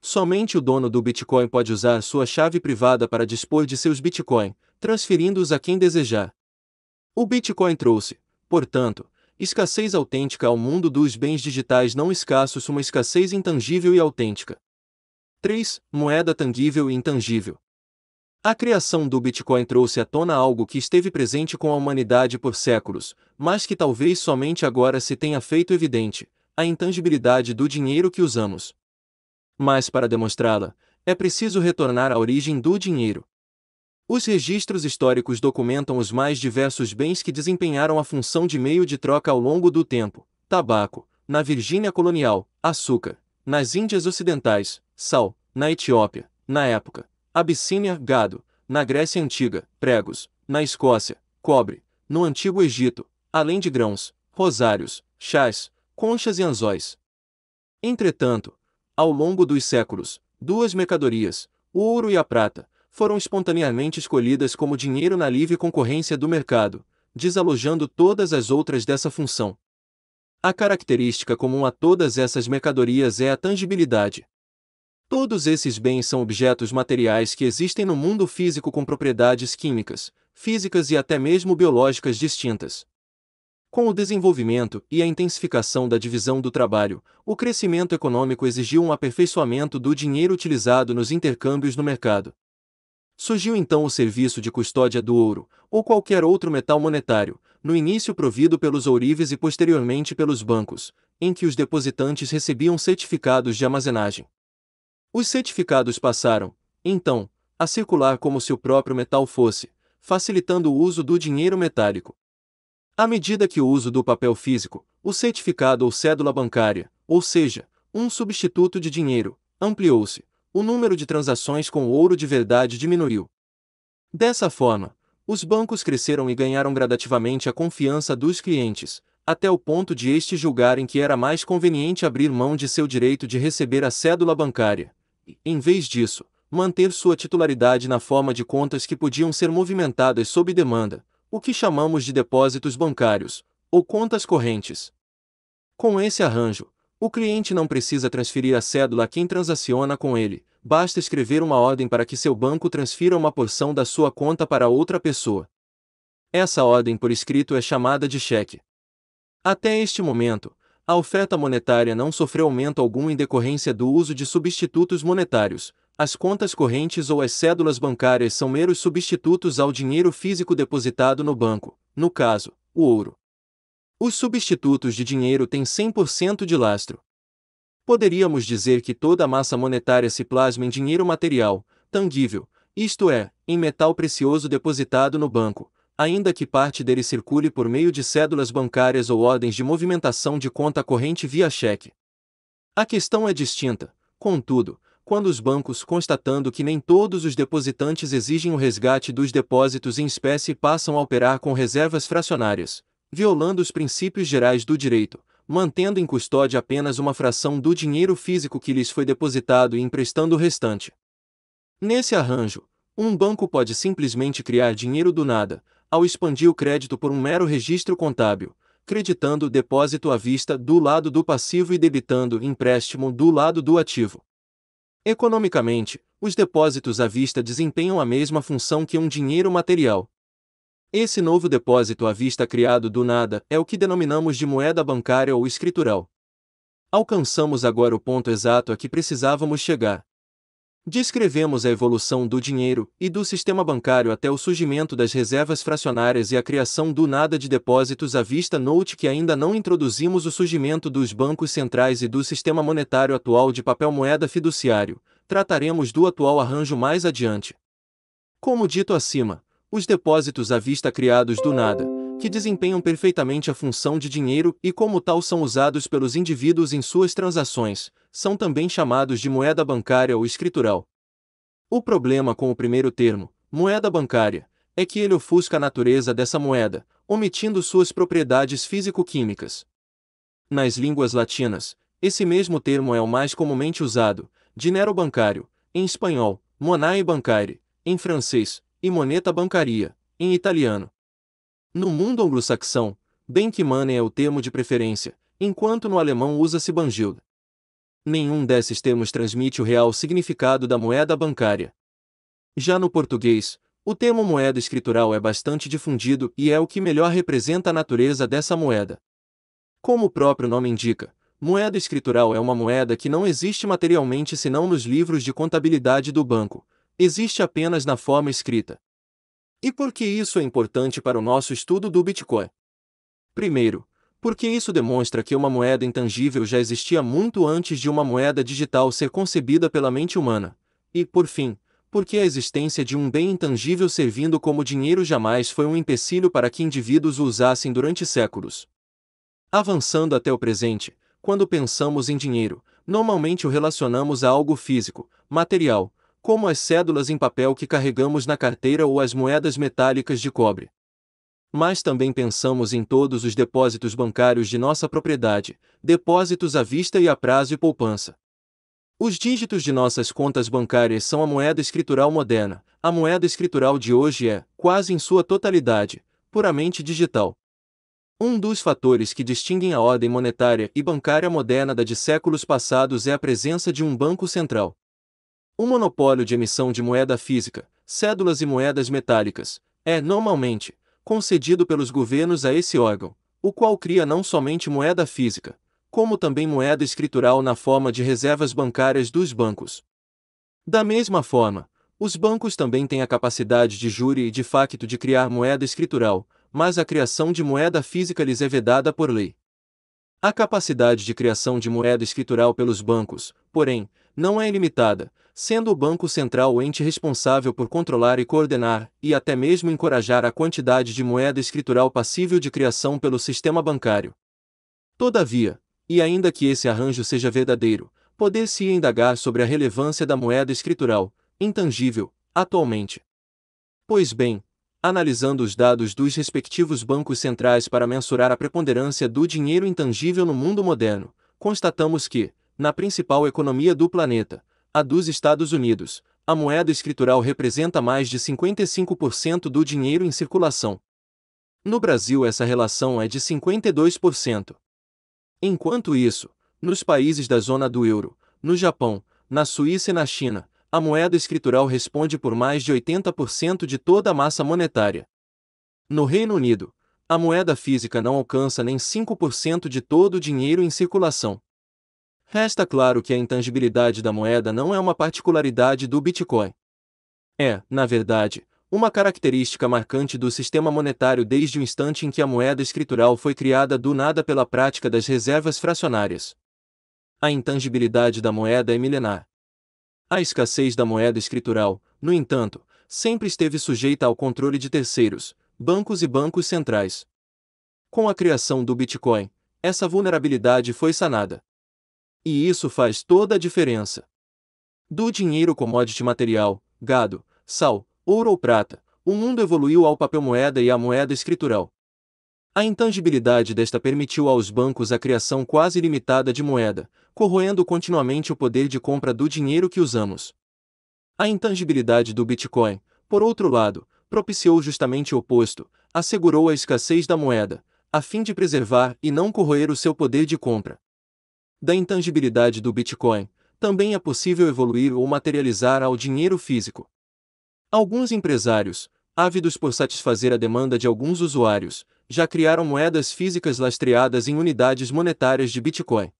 Somente o dono do Bitcoin pode usar sua chave privada para dispor de seus Bitcoin, transferindo-os a quem desejar. O Bitcoin trouxe, portanto, Escassez autêntica ao mundo dos bens digitais não escassos uma escassez intangível e autêntica. 3. Moeda tangível e intangível. A criação do Bitcoin trouxe à tona algo que esteve presente com a humanidade por séculos, mas que talvez somente agora se tenha feito evidente: a intangibilidade do dinheiro que usamos. Mas para demonstrá-la, é preciso retornar à origem do dinheiro. Os registros históricos documentam os mais diversos bens que desempenharam a função de meio de troca ao longo do tempo: tabaco, na Virgínia colonial, açúcar, nas Índias Ocidentais, sal, na Etiópia, na época, Abissínia, gado, na Grécia Antiga, pregos, na Escócia, cobre, no Antigo Egito, além de grãos, rosários, chás, conchas e anzóis. Entretanto, ao longo dos séculos, duas mercadorias, o ouro e a prata, foram espontaneamente escolhidas como dinheiro na livre concorrência do mercado, desalojando todas as outras dessa função. A característica comum a todas essas mercadorias é a tangibilidade. Todos esses bens são objetos materiais que existem no mundo físico com propriedades químicas, físicas e até mesmo biológicas distintas. Com o desenvolvimento e a intensificação da divisão do trabalho, o crescimento econômico exigiu um aperfeiçoamento do dinheiro utilizado nos intercâmbios no mercado. Surgiu então o serviço de custódia do ouro, ou qualquer outro metal monetário, no início provido pelos ourives e posteriormente pelos bancos, em que os depositantes recebiam certificados de armazenagem. Os certificados passaram, então, a circular como se o próprio metal fosse, facilitando o uso do dinheiro metálico. À medida que o uso do papel físico, o certificado ou cédula bancária, ou seja, um substituto de dinheiro, ampliou-se, o número de transações com ouro de verdade diminuiu. Dessa forma, os bancos cresceram e ganharam gradativamente a confiança dos clientes, até o ponto de estes julgarem que era mais conveniente abrir mão de seu direito de receber a cédula bancária, e, em vez disso, manter sua titularidade na forma de contas que podiam ser movimentadas sob demanda, o que chamamos de depósitos bancários, ou contas correntes. Com esse arranjo, o cliente não precisa transferir a cédula a quem transaciona com ele, basta escrever uma ordem para que seu banco transfira uma porção da sua conta para outra pessoa. Essa ordem por escrito é chamada de cheque. Até este momento, a oferta monetária não sofreu aumento algum em decorrência do uso de substitutos monetários. As contas correntes ou as cédulas bancárias são meros substitutos ao dinheiro físico depositado no banco, no caso, o ouro. Os substitutos de dinheiro têm 100% de lastro. Poderíamos dizer que toda a massa monetária se plasma em dinheiro material, tangível, isto é, em metal precioso depositado no banco, ainda que parte dele circule por meio de cédulas bancárias ou ordens de movimentação de conta corrente via cheque. A questão é distinta, contudo, quando os bancos, constatando que nem todos os depositantes exigem o resgate dos depósitos em espécie, passam a operar com reservas fracionárias, violando os princípios gerais do direito, mantendo em custódia apenas uma fração do dinheiro físico que lhes foi depositado e emprestando o restante. Nesse arranjo, um banco pode simplesmente criar dinheiro do nada, ao expandir o crédito por um mero registro contábil, creditando o depósito à vista do lado do passivo e debitando empréstimo do lado do ativo. Economicamente, os depósitos à vista desempenham a mesma função que um dinheiro material, esse novo depósito à vista criado do nada é o que denominamos de moeda bancária ou escritural. Alcançamos agora o ponto exato a que precisávamos chegar. Descrevemos a evolução do dinheiro e do sistema bancário até o surgimento das reservas fracionárias e a criação do nada de depósitos à vista. Note que ainda não introduzimos o surgimento dos bancos centrais e do sistema monetário atual de papel moeda fiduciário. Trataremos do atual arranjo mais adiante. Como dito acima, os depósitos à vista criados do nada, que desempenham perfeitamente a função de dinheiro e, como tal, são usados pelos indivíduos em suas transações, são também chamados de moeda bancária ou escritural. O problema com o primeiro termo, moeda bancária, é que ele ofusca a natureza dessa moeda, omitindo suas propriedades físico-químicas. Nas línguas latinas, esse mesmo termo é o mais comumente usado, dinheiro bancário, em espanhol, monnaie bancaire, em francês, e moneta bancaria, em italiano. No mundo anglo-saxão, bank money é o termo de preferência, enquanto no alemão usa-se bangild. Nenhum desses termos transmite o real significado da moeda bancária. Já no português, o termo moeda escritural é bastante difundido e é o que melhor representa a natureza dessa moeda. Como o próprio nome indica, moeda escritural é uma moeda que não existe materialmente senão nos livros de contabilidade do banco, existe apenas na forma escrita. E por que isso é importante para o nosso estudo do Bitcoin? Primeiro, porque isso demonstra que uma moeda intangível já existia muito antes de uma moeda digital ser concebida pela mente humana. E, por fim, porque a existência de um bem intangível servindo como dinheiro jamais foi um empecilho para que indivíduos o usassem durante séculos. Avançando até o presente, quando pensamos em dinheiro, normalmente o relacionamos a algo físico, material, como as cédulas em papel que carregamos na carteira ou as moedas metálicas de cobre. Mas também pensamos em todos os depósitos bancários de nossa propriedade, depósitos à vista e a prazo e poupança. Os dígitos de nossas contas bancárias são a moeda escritural moderna. A moeda escritural de hoje é, quase em sua totalidade, puramente digital. Um dos fatores que distinguem a ordem monetária e bancária moderna da de séculos passados é a presença de um banco central. O monopólio de emissão de moeda física, cédulas e moedas metálicas, é, normalmente, concedido pelos governos a esse órgão, o qual cria não somente moeda física, como também moeda escritural na forma de reservas bancárias dos bancos. Da mesma forma, os bancos também têm a capacidade de júri e de facto de criar moeda escritural, mas a criação de moeda física lhes é vedada por lei. A capacidade de criação de moeda escritural pelos bancos, porém, não é ilimitada, sendo o Banco Central o ente responsável por controlar e coordenar, e até mesmo encorajar a quantidade de moeda escritural passível de criação pelo sistema bancário. Todavia, e ainda que esse arranjo seja verdadeiro, poder-se indagar sobre a relevância da moeda escritural, intangível, atualmente. Pois bem, analisando os dados dos respectivos bancos centrais para mensurar a preponderância do dinheiro intangível no mundo moderno, constatamos que, na principal economia do planeta, a dos Estados Unidos, a moeda escritural representa mais de 55% do dinheiro em circulação. No Brasil, essa relação é de 52%. Enquanto isso, nos países da zona do euro, no Japão, na Suíça e na China, a moeda escritural responde por mais de 80% de toda a massa monetária. No Reino Unido, a moeda física não alcança nem 5% de todo o dinheiro em circulação. Resta claro que a intangibilidade da moeda não é uma particularidade do Bitcoin. É, na verdade, uma característica marcante do sistema monetário desde o instante em que a moeda escritural foi criada do nada pela prática das reservas fracionárias. A intangibilidade da moeda é milenar. A escassez da moeda escritural, no entanto, sempre esteve sujeita ao controle de terceiros, bancos e bancos centrais. Com a criação do Bitcoin, essa vulnerabilidade foi sanada. E isso faz toda a diferença. Do dinheiro commodity material, gado, sal, ouro ou prata, o mundo evoluiu ao papel moeda e à moeda escritural. A intangibilidade desta permitiu aos bancos a criação quase ilimitada de moeda, corroendo continuamente o poder de compra do dinheiro que usamos. A intangibilidade do Bitcoin, por outro lado, propiciou justamente o oposto, assegurou a escassez da moeda, a fim de preservar e não corroer o seu poder de compra. Da intangibilidade do Bitcoin, também é possível evoluir ou materializar ao dinheiro físico. Alguns empresários, ávidos por satisfazer a demanda de alguns usuários, já criaram moedas físicas lastreadas em unidades monetárias de Bitcoin.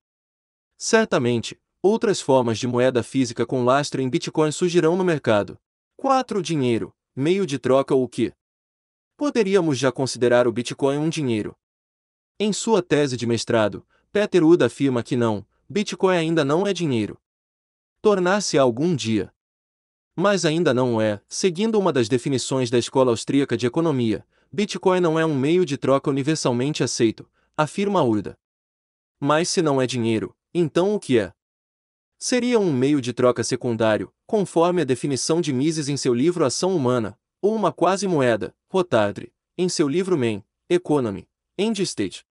Certamente, outras formas de moeda física com lastro em Bitcoin surgirão no mercado. 4. Dinheiro, meio de troca ou o que? Poderíamos já considerar o Bitcoin um dinheiro. Em sua tese de mestrado, Peter Wood afirma que não, Bitcoin ainda não é dinheiro. Tornar-se algum dia. Mas ainda não é, seguindo uma das definições da Escola Austríaca de Economia, Bitcoin não é um meio de troca universalmente aceito, afirma Urda. Mas se não é dinheiro, então o que é? Seria um meio de troca secundário, conforme a definição de Mises em seu livro Ação Humana, ou uma quase moeda, Rotardre, em seu livro Men, Economy, End State.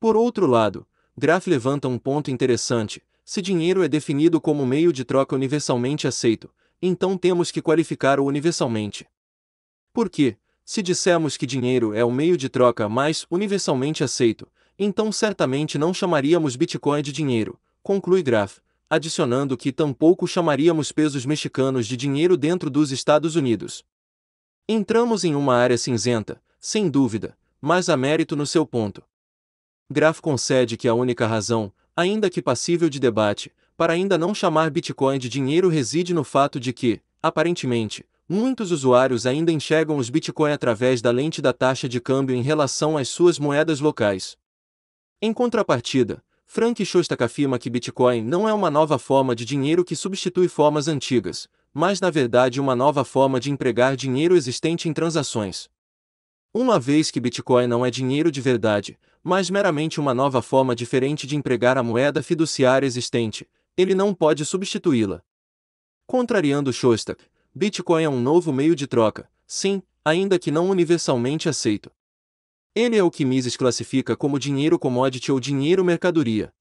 Por outro lado, Graf levanta um ponto interessante: se dinheiro é definido como meio de troca universalmente aceito, então temos que qualificar o universalmente. Porque, se dissermos que dinheiro é o meio de troca mais universalmente aceito, então certamente não chamaríamos Bitcoin de dinheiro, conclui Graf, adicionando que tampouco chamaríamos pesos mexicanos de dinheiro dentro dos Estados Unidos. Entramos em uma área cinzenta, sem dúvida, mas há mérito no seu ponto. Graf concede que a única razão, ainda que passível de debate, para ainda não chamar Bitcoin de dinheiro reside no fato de que, aparentemente, muitos usuários ainda enxergam os Bitcoin através da lente da taxa de câmbio em relação às suas moedas locais. Em contrapartida, Frank Shostak afirma que Bitcoin não é uma nova forma de dinheiro que substitui formas antigas, mas na verdade uma nova forma de empregar dinheiro existente em transações. Uma vez que Bitcoin não é dinheiro de verdade, mas meramente uma nova forma diferente de empregar a moeda fiduciária existente, ele não pode substituí-la. Contrariando Shostak, Bitcoin é um novo meio de troca, sim, ainda que não universalmente aceito. Ele é o que Mises classifica como dinheiro commodity ou dinheiro mercadoria.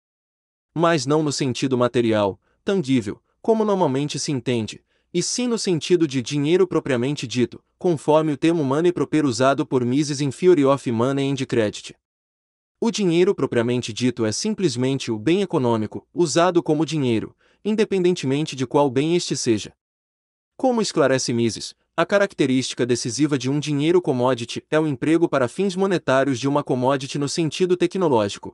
Mas não no sentido material, tangível, como normalmente se entende, e sim no sentido de dinheiro propriamente dito, conforme o termo money proper usado por Mises em Theory of Money and Credit. O dinheiro propriamente dito é simplesmente o bem econômico, usado como dinheiro, independentemente de qual bem este seja. Como esclarece Mises, a característica decisiva de um dinheiro commodity é o emprego para fins monetários de uma commodity no sentido tecnológico.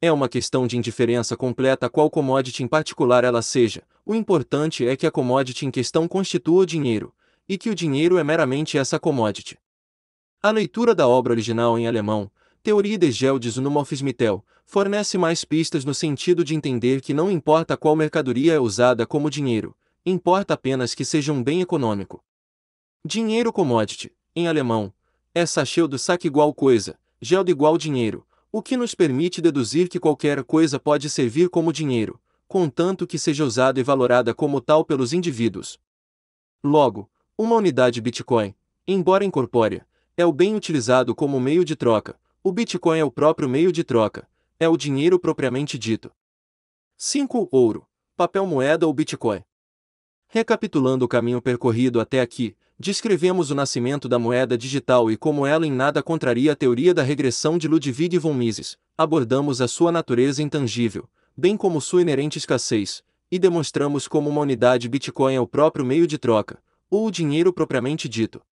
É uma questão de indiferença completa qual commodity em particular ela seja, o importante é que a commodity em questão constitua o dinheiro, e que o dinheiro é meramente essa commodity. A leitura da obra original em alemão, Teoria des Geldes no Mofismitel, fornece mais pistas no sentido de entender que não importa qual mercadoria é usada como dinheiro, importa apenas que seja um bem econômico. Dinheiro commodity, em alemão, é sacheu do saque igual coisa, geld igual dinheiro, o que nos permite deduzir que qualquer coisa pode servir como dinheiro, contanto que seja usada e valorada como tal pelos indivíduos. Logo, uma unidade Bitcoin, embora incorpórea, é o bem utilizado como meio de troca, o Bitcoin é o próprio meio de troca, é o dinheiro propriamente dito. 5. Ouro, papel moeda ou Bitcoin. Recapitulando o caminho percorrido até aqui, descrevemos o nascimento da moeda digital e como ela em nada contraria a teoria da regressão de Ludwig von Mises, abordamos a sua natureza intangível, bem como sua inerente escassez, e demonstramos como uma unidade Bitcoin é o próprio meio de troca, ou o dinheiro propriamente dito.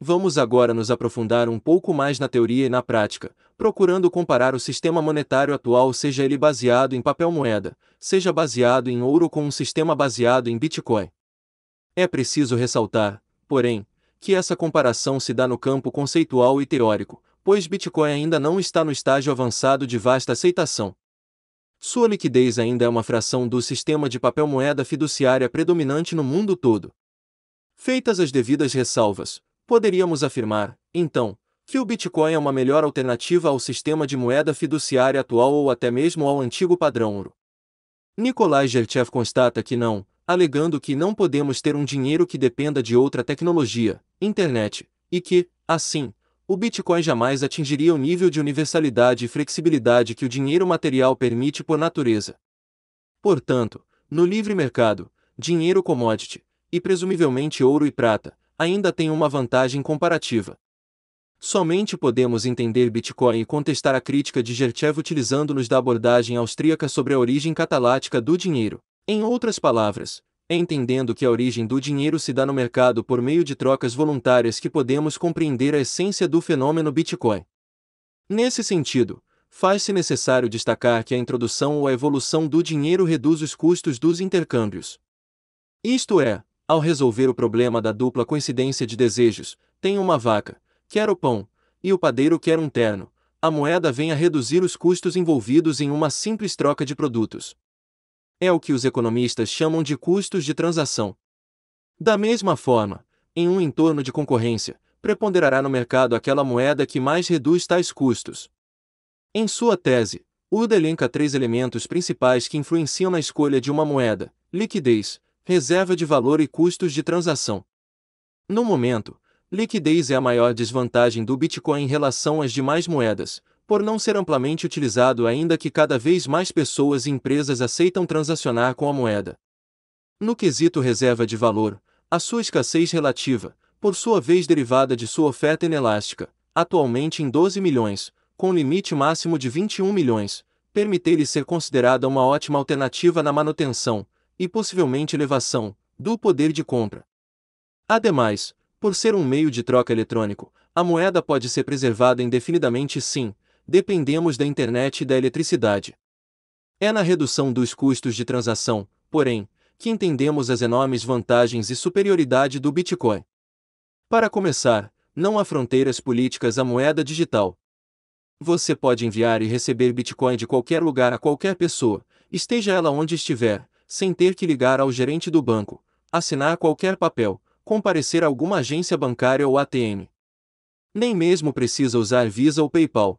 Vamos agora nos aprofundar um pouco mais na teoria e na prática, procurando comparar o sistema monetário atual, seja ele baseado em papel moeda, seja baseado em ouro com um sistema baseado em Bitcoin. É preciso ressaltar, porém, que essa comparação se dá no campo conceitual e teórico, pois Bitcoin ainda não está no estágio avançado de vasta aceitação. Sua liquidez ainda é uma fração do sistema de papel moeda fiduciária predominante no mundo todo. Feitas as devidas ressalvas, poderíamos afirmar, então, que o Bitcoin é uma melhor alternativa ao sistema de moeda fiduciária atual ou até mesmo ao antigo padrão ouro. Nikolai Gerchev constata que não, alegando que não podemos ter um dinheiro que dependa de outra tecnologia, internet, e que, assim, o Bitcoin jamais atingiria o nível de universalidade e flexibilidade que o dinheiro material permite por natureza. Portanto, no livre mercado, dinheiro commodity, e presumivelmente ouro e prata, ainda tem uma vantagem comparativa. Somente podemos entender Bitcoin e contestar a crítica de Gerchev utilizando-nos da abordagem austríaca sobre a origem catalática do dinheiro. Em outras palavras, entendendo que a origem do dinheiro se dá no mercado por meio de trocas voluntárias que podemos compreender a essência do fenômeno Bitcoin. Nesse sentido, faz-se necessário destacar que a introdução ou a evolução do dinheiro reduz os custos dos intercâmbios. Isto é, ao resolver o problema da dupla coincidência de desejos, tem uma vaca, quer o pão, e o padeiro quer um terno, a moeda vem a reduzir os custos envolvidos em uma simples troca de produtos. É o que os economistas chamam de custos de transação. Da mesma forma, em um entorno de concorrência, preponderará no mercado aquela moeda que mais reduz tais custos. Em sua tese, Uda elenca três elementos principais que influenciam na escolha de uma moeda: liquidez, reserva de valor e custos de transação. No momento, liquidez é a maior desvantagem do Bitcoin em relação às demais moedas, por não ser amplamente utilizado ainda que cada vez mais pessoas e empresas aceitam transacionar com a moeda. No quesito reserva de valor, a sua escassez relativa, por sua vez derivada de sua oferta inelástica, atualmente em 12 milhões, com limite máximo de 21 milhões, permite-lhe ser considerada uma ótima alternativa na manutenção, e possivelmente elevação, do poder de compra. Ademais, por ser um meio de troca eletrônico, a moeda pode ser preservada indefinidamente sim, dependemos da internet e da eletricidade. É na redução dos custos de transação, porém, que entendemos as enormes vantagens e superioridade do Bitcoin. Para começar, não há fronteiras políticas à moeda digital. Você pode enviar e receber Bitcoin de qualquer lugar a qualquer pessoa, esteja ela onde estiver, sem ter que ligar ao gerente do banco, assinar qualquer papel, comparecer a alguma agência bancária ou ATM. Nem mesmo precisa usar Visa ou PayPal.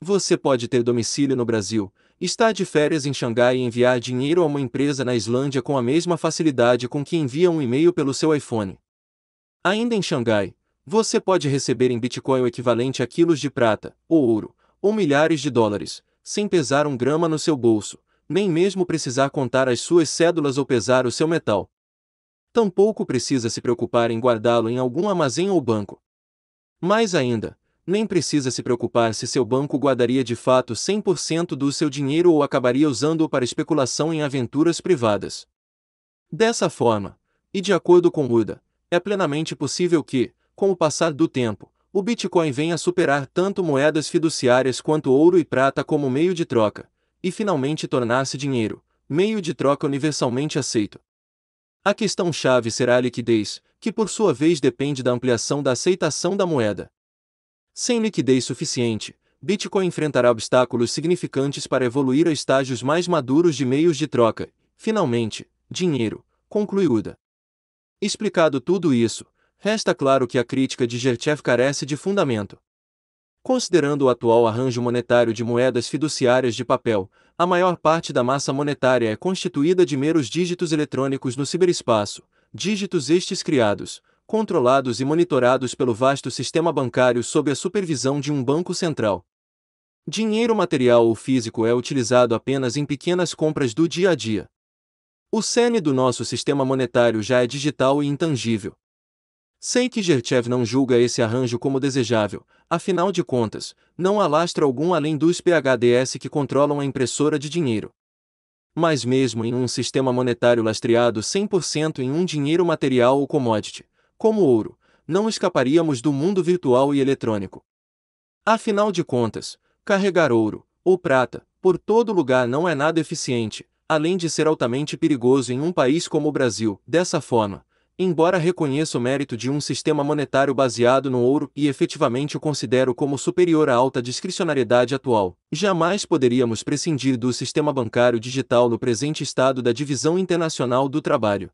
Você pode ter domicílio no Brasil, estar de férias em Xangai e enviar dinheiro a uma empresa na Islândia com a mesma facilidade com que envia um e-mail pelo seu iPhone. Ainda em Xangai, você pode receber em Bitcoin o equivalente a quilos de prata, ou ouro, ou milhares de dólares, sem pesar um grama no seu bolso, nem mesmo precisar contar as suas cédulas ou pesar o seu metal. Tampouco precisa se preocupar em guardá-lo em algum armazém ou banco. Mais ainda, nem precisa se preocupar se seu banco guardaria de fato 100% do seu dinheiro ou acabaria usando-o para especulação em aventuras privadas. Dessa forma, e de acordo com Uda, é plenamente possível que, com o passar do tempo, o Bitcoin venha a superar tanto moedas fiduciárias quanto ouro e prata como meio de troca, e finalmente tornar-se dinheiro, meio de troca universalmente aceito. A questão-chave será a liquidez, que por sua vez depende da ampliação da aceitação da moeda. Sem liquidez suficiente, Bitcoin enfrentará obstáculos significantes para evoluir a estágios mais maduros de meios de troca. Finalmente, dinheiro, conclui Uda. Explicado tudo isso, resta claro que a crítica de Gerchev carece de fundamento. Considerando o atual arranjo monetário de moedas fiduciárias de papel, a maior parte da massa monetária é constituída de meros dígitos eletrônicos no ciberespaço, dígitos estes criados, controlados e monitorados pelo vasto sistema bancário sob a supervisão de um banco central. Dinheiro material ou físico é utilizado apenas em pequenas compras do dia a dia. O cerne do nosso sistema monetário já é digital e intangível. Sei que Gerchev não julga esse arranjo como desejável, afinal de contas, não há lastro algum além dos PHDS que controlam a impressora de dinheiro. Mas mesmo em um sistema monetário lastreado 100% em um dinheiro material ou commodity, como ouro, não escaparíamos do mundo virtual e eletrônico. Afinal de contas, carregar ouro, ou prata, por todo lugar não é nada eficiente, além de ser altamente perigoso em um país como o Brasil. Dessa forma, Embora reconheça o mérito de um sistema monetário baseado no ouro e efetivamente o considero como superior à alta discricionariedade atual, jamais poderíamos prescindir do sistema bancário digital no presente estado da divisão internacional do trabalho.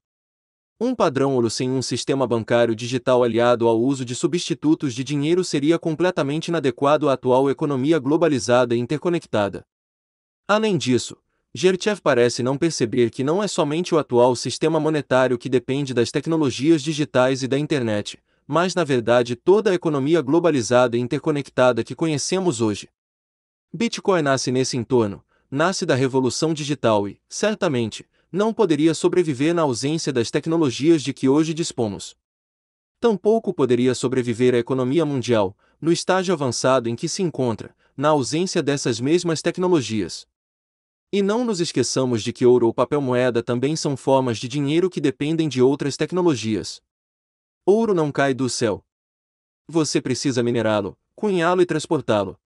Um padrão ouro sem um sistema bancário digital aliado ao uso de substitutos de dinheiro seria completamente inadequado à atual economia globalizada e interconectada. Além disso, Gertchev parece não perceber que não é somente o atual sistema monetário que depende das tecnologias digitais e da internet, mas na verdade toda a economia globalizada e interconectada que conhecemos hoje. Bitcoin nasce nesse entorno, nasce da revolução digital e, certamente, não poderia sobreviver na ausência das tecnologias de que hoje dispomos. Tampouco poderia sobreviver a economia mundial, no estágio avançado em que se encontra, na ausência dessas mesmas tecnologias. E não nos esqueçamos de que ouro ou papel moeda também são formas de dinheiro que dependem de outras tecnologias. Ouro não cai do céu. Você precisa minerá-lo, cunhá-lo e transportá-lo.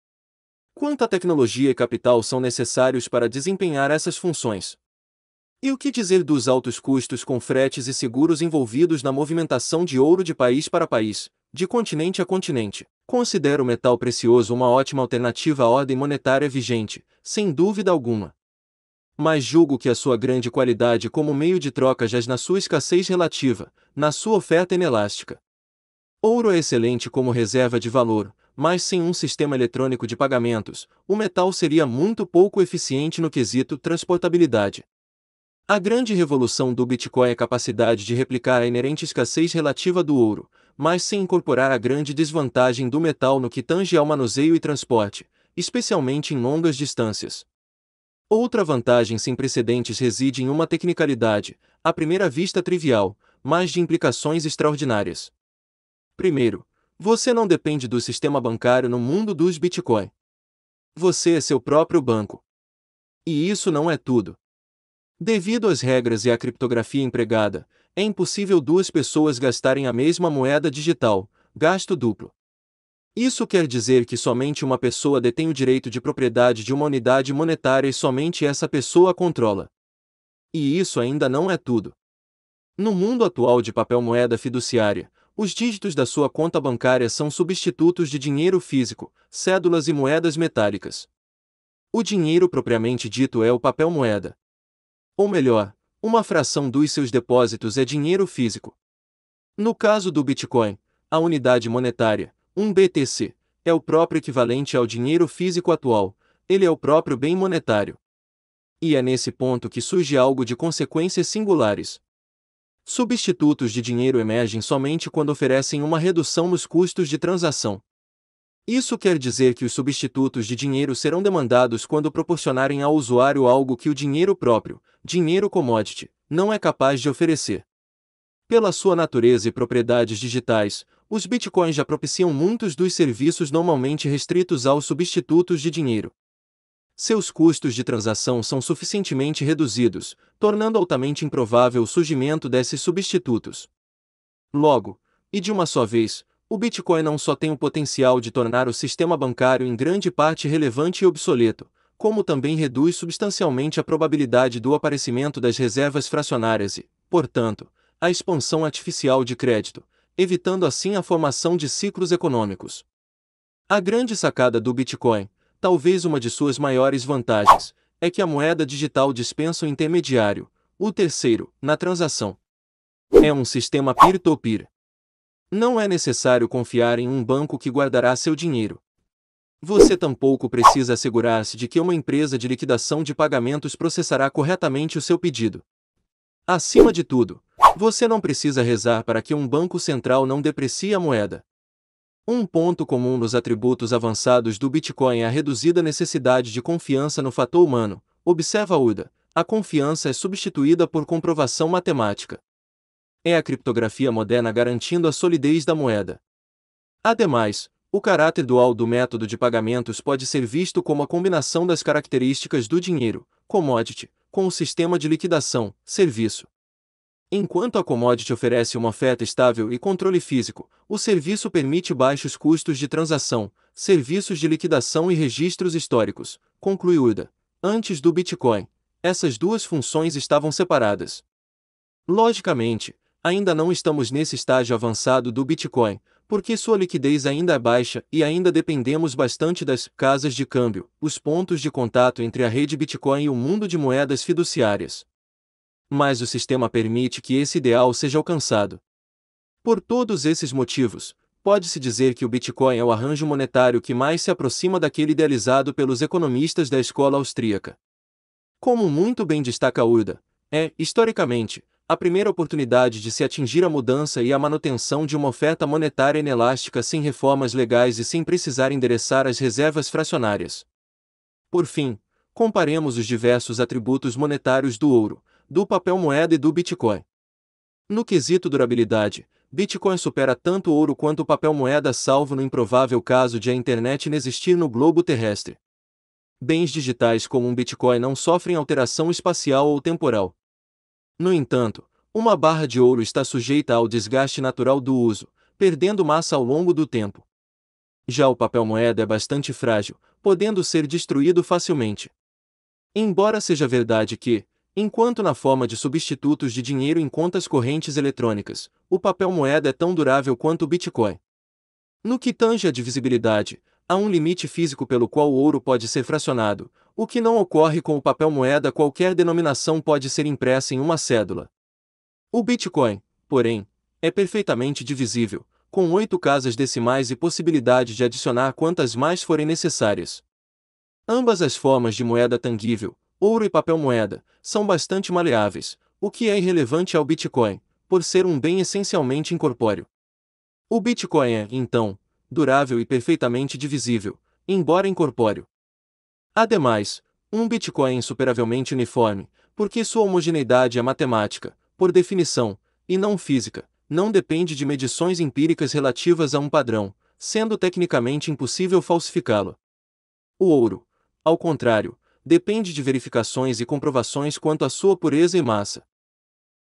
Quanta tecnologia e capital são necessários para desempenhar essas funções? E o que dizer dos altos custos com fretes e seguros envolvidos na movimentação de ouro de país para país, de continente a continente? Considero o metal precioso uma ótima alternativa à ordem monetária vigente, sem dúvida alguma mas julgo que a sua grande qualidade como meio de troca jaz na sua escassez relativa, na sua oferta inelástica. Ouro é excelente como reserva de valor, mas sem um sistema eletrônico de pagamentos, o metal seria muito pouco eficiente no quesito transportabilidade. A grande revolução do Bitcoin é a capacidade de replicar a inerente escassez relativa do ouro, mas sem incorporar a grande desvantagem do metal no que tange ao manuseio e transporte, especialmente em longas distâncias. Outra vantagem sem precedentes reside em uma tecnicalidade, à primeira vista trivial, mas de implicações extraordinárias. Primeiro, você não depende do sistema bancário no mundo dos Bitcoin. Você é seu próprio banco. E isso não é tudo. Devido às regras e à criptografia empregada, é impossível duas pessoas gastarem a mesma moeda digital, gasto duplo. Isso quer dizer que somente uma pessoa detém o direito de propriedade de uma unidade monetária e somente essa pessoa a controla. E isso ainda não é tudo. No mundo atual de papel-moeda fiduciária, os dígitos da sua conta bancária são substitutos de dinheiro físico, cédulas e moedas metálicas. O dinheiro propriamente dito é o papel-moeda. Ou melhor, uma fração dos seus depósitos é dinheiro físico. No caso do Bitcoin, a unidade monetária, um BTC, é o próprio equivalente ao dinheiro físico atual, ele é o próprio bem monetário. E é nesse ponto que surge algo de consequências singulares. Substitutos de dinheiro emergem somente quando oferecem uma redução nos custos de transação. Isso quer dizer que os substitutos de dinheiro serão demandados quando proporcionarem ao usuário algo que o dinheiro próprio, dinheiro commodity, não é capaz de oferecer. Pela sua natureza e propriedades digitais, os bitcoins já propiciam muitos dos serviços normalmente restritos aos substitutos de dinheiro. Seus custos de transação são suficientemente reduzidos, tornando altamente improvável o surgimento desses substitutos. Logo, e de uma só vez, o Bitcoin não só tem o potencial de tornar o sistema bancário em grande parte relevante e obsoleto, como também reduz substancialmente a probabilidade do aparecimento das reservas fracionárias e, portanto, a expansão artificial de crédito, evitando assim a formação de ciclos econômicos. A grande sacada do Bitcoin, Talvez uma de suas maiores vantagens é que a moeda digital dispensa o intermediário, o terceiro, na transação. É um sistema peer-to-peer. Não é necessário confiar em um banco que guardará seu dinheiro. Você tampouco precisa assegurar-se de que uma empresa de liquidação de pagamentos processará corretamente o seu pedido. Acima de tudo, você não precisa rezar para que um banco central não deprecie a moeda. Um ponto comum nos atributos avançados do Bitcoin é a reduzida necessidade de confiança no fator humano. Observa Uda. A confiança é substituída por comprovação matemática. É a criptografia moderna garantindo a solidez da moeda. Ademais, o caráter dual do método de pagamentos pode ser visto como a combinação das características do dinheiro, commodity, com o sistema de liquidação, serviço. Enquanto a commodity oferece uma oferta estável e controle físico, o serviço permite baixos custos de transação, serviços de liquidação e registros históricos, conclui Uda. Antes do Bitcoin, essas duas funções estavam separadas. Logicamente, ainda não estamos nesse estágio avançado do Bitcoin, porque sua liquidez ainda é baixa e ainda dependemos bastante das casas de câmbio, os pontos de contato entre a rede Bitcoin e o mundo de moedas fiduciárias mas o sistema permite que esse ideal seja alcançado. Por todos esses motivos, pode-se dizer que o Bitcoin é o arranjo monetário que mais se aproxima daquele idealizado pelos economistas da escola austríaca. Como muito bem destaca Uda, é, historicamente, a primeira oportunidade de se atingir a mudança e a manutenção de uma oferta monetária inelástica sem reformas legais e sem precisar endereçar as reservas fracionárias. Por fim, comparemos os diversos atributos monetários do ouro, do papel moeda e do Bitcoin. No quesito durabilidade, Bitcoin supera tanto ouro quanto papel moeda, salvo no improvável caso de a internet inexistir no globo terrestre. Bens digitais como um Bitcoin não sofrem alteração espacial ou temporal. No entanto, uma barra de ouro está sujeita ao desgaste natural do uso, perdendo massa ao longo do tempo. Já o papel moeda é bastante frágil, podendo ser destruído facilmente. Embora seja verdade que, Enquanto na forma de substitutos de dinheiro em contas correntes eletrônicas, o papel moeda é tão durável quanto o Bitcoin. No que tange à divisibilidade, há um limite físico pelo qual o ouro pode ser fracionado, o que não ocorre com o papel moeda qualquer denominação pode ser impressa em uma cédula. O Bitcoin, porém, é perfeitamente divisível, com oito casas decimais e possibilidade de adicionar quantas mais forem necessárias. Ambas as formas de moeda tangível, ouro e papel moeda, são bastante maleáveis, o que é irrelevante ao Bitcoin, por ser um bem essencialmente incorpóreo. O Bitcoin é, então, durável e perfeitamente divisível, embora incorpóreo. Ademais, um Bitcoin é insuperavelmente uniforme, porque sua homogeneidade é matemática, por definição, e não física, não depende de medições empíricas relativas a um padrão, sendo tecnicamente impossível falsificá-lo. O ouro, ao contrário, depende de verificações e comprovações quanto à sua pureza e massa.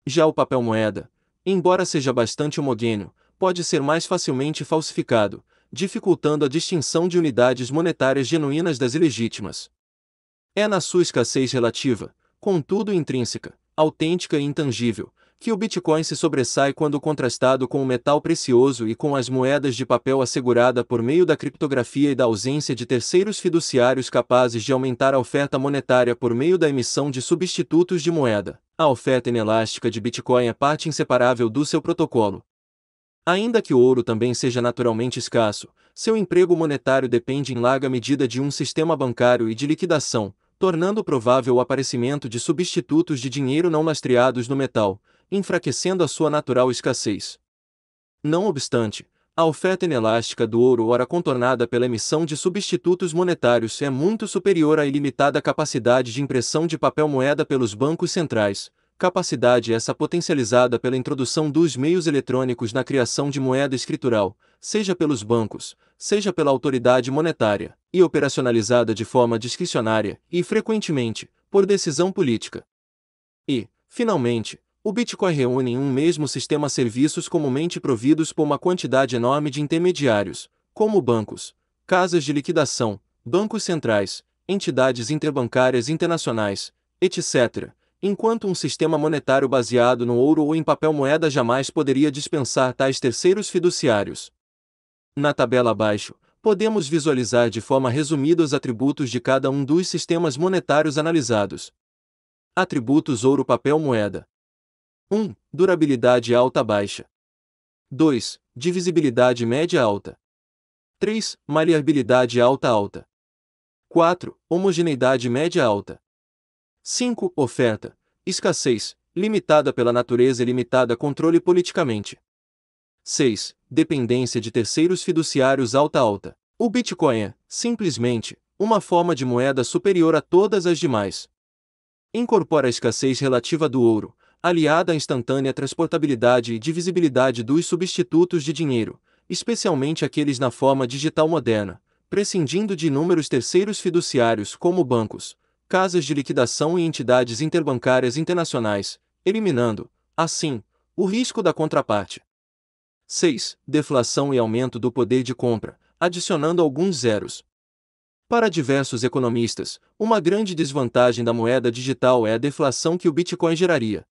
Já o papel moeda, embora seja bastante homogêneo, pode ser mais facilmente falsificado, dificultando a distinção de unidades monetárias genuínas das ilegítimas. É na sua escassez relativa, contudo intrínseca, autêntica e intangível, que o Bitcoin se sobressai quando contrastado com o metal precioso e com as moedas de papel assegurada por meio da criptografia e da ausência de terceiros fiduciários capazes de aumentar a oferta monetária por meio da emissão de substitutos de moeda. A oferta inelástica de Bitcoin é parte inseparável do seu protocolo. Ainda que o ouro também seja naturalmente escasso, seu emprego monetário depende em larga medida de um sistema bancário e de liquidação, tornando provável o aparecimento de substitutos de dinheiro não lastreados no metal, enfraquecendo a sua natural escassez. Não obstante, a oferta inelástica do ouro, ora contornada pela emissão de substitutos monetários, é muito superior à ilimitada capacidade de impressão de papel moeda pelos bancos centrais, capacidade essa potencializada pela introdução dos meios eletrônicos na criação de moeda escritural, seja pelos bancos, seja pela autoridade monetária, e operacionalizada de forma discricionária e, frequentemente, por decisão política. E, finalmente, o Bitcoin reúne em um mesmo sistema serviços comumente providos por uma quantidade enorme de intermediários, como bancos, casas de liquidação, bancos centrais, entidades interbancárias internacionais, etc., enquanto um sistema monetário baseado no ouro ou em papel moeda jamais poderia dispensar tais terceiros fiduciários. Na tabela abaixo, podemos visualizar de forma resumida os atributos de cada um dos sistemas monetários analisados. Atributos ouro-papel-moeda. 1. Durabilidade alta-baixa. 2. Divisibilidade média-alta. 3. Maleabilidade alta-alta. 4. Homogeneidade média-alta. 5. Oferta. Escassez, limitada pela natureza e limitada controle politicamente. 6. Dependência de terceiros fiduciários alta-alta. O Bitcoin é, simplesmente, uma forma de moeda superior a todas as demais. Incorpora a escassez relativa do ouro, aliada à instantânea transportabilidade e divisibilidade dos substitutos de dinheiro, especialmente aqueles na forma digital moderna, prescindindo de inúmeros terceiros fiduciários como bancos, casas de liquidação e entidades interbancárias internacionais, eliminando, assim, o risco da contraparte. 6. Deflação e aumento do poder de compra, adicionando alguns zeros. Para diversos economistas, uma grande desvantagem da moeda digital é a deflação que o Bitcoin geraria.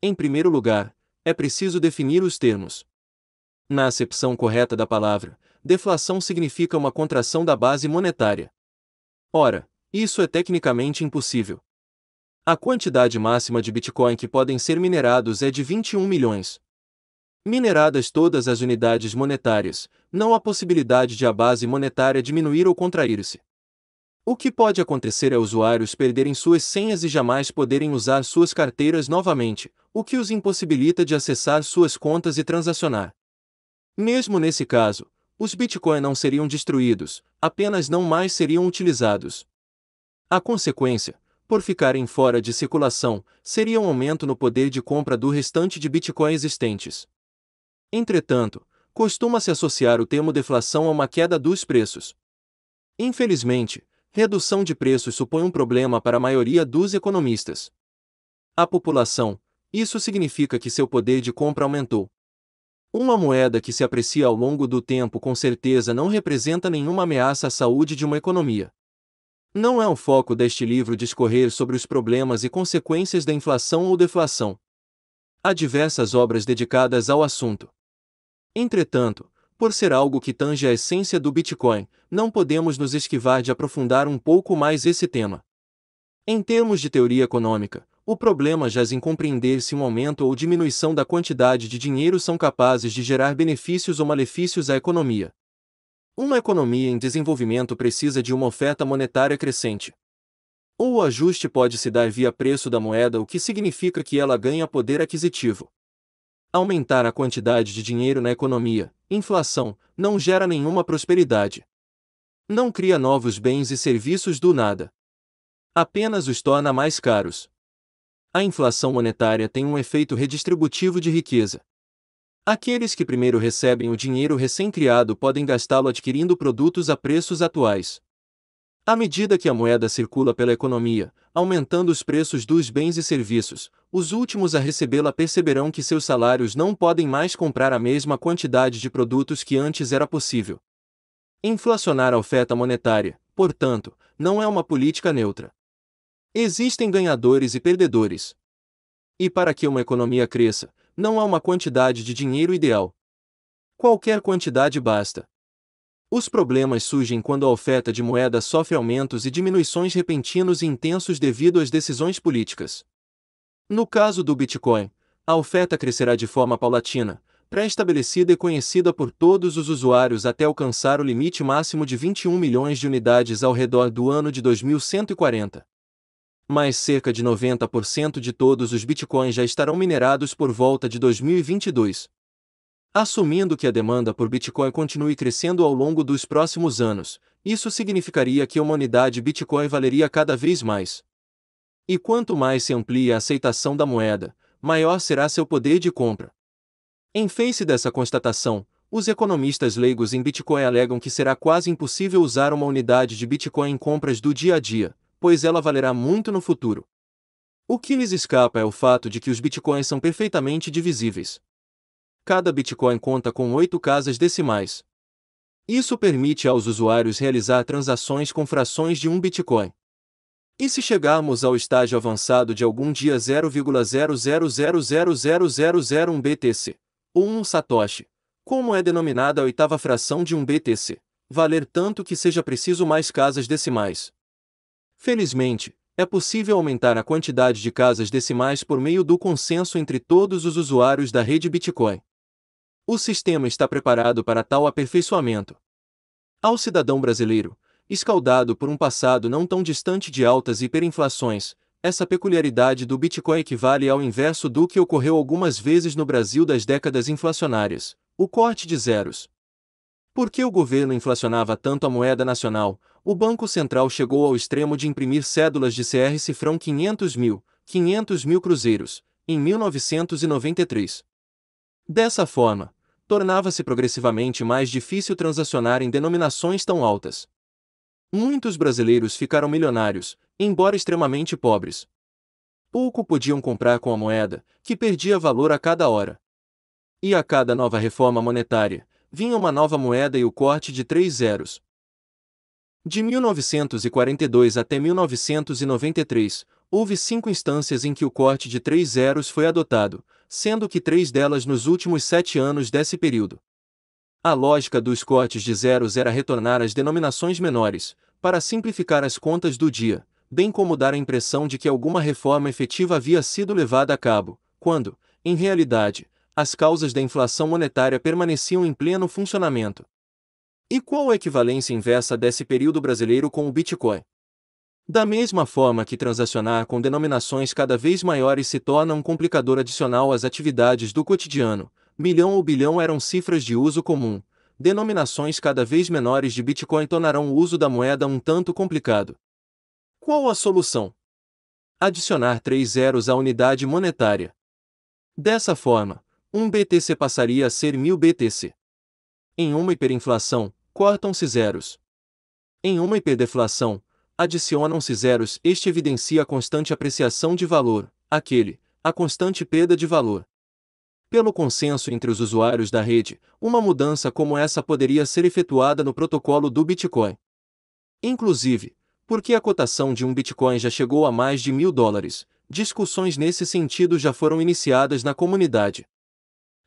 Em primeiro lugar, é preciso definir os termos. Na acepção correta da palavra, deflação significa uma contração da base monetária. Ora, isso é tecnicamente impossível. A quantidade máxima de Bitcoin que podem ser minerados é de 21 milhões. Mineradas todas as unidades monetárias, não há possibilidade de a base monetária diminuir ou contrair-se. O que pode acontecer é usuários perderem suas senhas e jamais poderem usar suas carteiras novamente, o que os impossibilita de acessar suas contas e transacionar. Mesmo nesse caso, os Bitcoin não seriam destruídos, apenas não mais seriam utilizados. A consequência, por ficarem fora de circulação, seria um aumento no poder de compra do restante de Bitcoin existentes. Entretanto, costuma-se associar o termo deflação a uma queda dos preços. Infelizmente, redução de preços supõe um problema para a maioria dos economistas. A população, isso significa que seu poder de compra aumentou. Uma moeda que se aprecia ao longo do tempo com certeza não representa nenhuma ameaça à saúde de uma economia. Não é o foco deste livro discorrer sobre os problemas e consequências da inflação ou deflação. Há diversas obras dedicadas ao assunto. Entretanto, por ser algo que tange a essência do Bitcoin, não podemos nos esquivar de aprofundar um pouco mais esse tema. Em termos de teoria econômica, o problema jaz em compreender se um aumento ou diminuição da quantidade de dinheiro são capazes de gerar benefícios ou malefícios à economia. Uma economia em desenvolvimento precisa de uma oferta monetária crescente. Ou o ajuste pode se dar via preço da moeda, o que significa que ela ganha poder aquisitivo. Aumentar a quantidade de dinheiro na economia, inflação, não gera nenhuma prosperidade. Não cria novos bens e serviços do nada. Apenas os torna mais caros. A inflação monetária tem um efeito redistributivo de riqueza. Aqueles que primeiro recebem o dinheiro recém-criado podem gastá-lo adquirindo produtos a preços atuais. À medida que a moeda circula pela economia, aumentando os preços dos bens e serviços, os últimos a recebê-la perceberão que seus salários não podem mais comprar a mesma quantidade de produtos que antes era possível. Inflacionar a oferta monetária, portanto, não é uma política neutra. Existem ganhadores e perdedores. E para que uma economia cresça, não há uma quantidade de dinheiro ideal. Qualquer quantidade basta. Os problemas surgem quando a oferta de moeda sofre aumentos e diminuições repentinos e intensos devido às decisões políticas. No caso do Bitcoin, a oferta crescerá de forma paulatina, pré-estabelecida e conhecida por todos os usuários até alcançar o limite máximo de 21 milhões de unidades ao redor do ano de 2140. Mas cerca de 90% de todos os bitcoins já estarão minerados por volta de 2022. Assumindo que a demanda por Bitcoin continue crescendo ao longo dos próximos anos, isso significaria que uma unidade Bitcoin valeria cada vez mais. E quanto mais se amplia a aceitação da moeda, maior será seu poder de compra. Em face dessa constatação, os economistas leigos em Bitcoin alegam que será quase impossível usar uma unidade de Bitcoin em compras do dia a dia, pois ela valerá muito no futuro. O que lhes escapa é o fato de que os Bitcoins são perfeitamente divisíveis. Cada Bitcoin conta com oito casas decimais. Isso permite aos usuários realizar transações com frações de um Bitcoin. E se chegarmos ao estágio avançado de algum dia 0,000000001 BTC, ou um satoshi, como é denominada a oitava fração de um BTC, valer tanto que seja preciso mais casas decimais. Felizmente, é possível aumentar a quantidade de casas decimais por meio do consenso entre todos os usuários da rede Bitcoin. O sistema está preparado para tal aperfeiçoamento. Ao cidadão brasileiro, escaldado por um passado não tão distante de altas hiperinflações, essa peculiaridade do Bitcoin equivale ao inverso do que ocorreu algumas vezes no Brasil das décadas inflacionárias, o corte de zeros. Porque o governo inflacionava tanto a moeda nacional, o Banco Central chegou ao extremo de imprimir cédulas de CR cifrão 500 mil, 500 mil cruzeiros, em 1993. Dessa forma, tornava-se progressivamente mais difícil transacionar em denominações tão altas. Muitos brasileiros ficaram milionários, embora extremamente pobres. Pouco podiam comprar com a moeda, que perdia valor a cada hora. E a cada nova reforma monetária, vinha uma nova moeda e o corte de três zeros. De 1942 até 1993, houve cinco instâncias em que o corte de três zeros foi adotado, sendo que três delas nos últimos sete anos desse período. A lógica dos cortes de zeros era retornar às denominações menores, para simplificar as contas do dia, bem como dar a impressão de que alguma reforma efetiva havia sido levada a cabo, quando, em realidade, as causas da inflação monetária permaneciam em pleno funcionamento. E qual a equivalência inversa desse período brasileiro com o Bitcoin? Da mesma forma que transacionar com denominações cada vez maiores se torna um complicador adicional às atividades do cotidiano, milhão ou bilhão eram cifras de uso comum, denominações cada vez menores de Bitcoin tornarão o uso da moeda um tanto complicado. Qual a solução? Adicionar três zeros à unidade monetária. Dessa forma, um BTC passaria a ser 1000 BTC. Em uma hiperinflação, cortam-se zeros. Em uma hiperdeflação, adicionam-se zeros. Este evidencia a constante apreciação de valor, aquele, a constante perda de valor. Pelo consenso entre os usuários da rede, uma mudança como essa poderia ser efetuada no protocolo do Bitcoin. Inclusive, porque a cotação de um Bitcoin já chegou a mais de mil dólares, discussões nesse sentido já foram iniciadas na comunidade.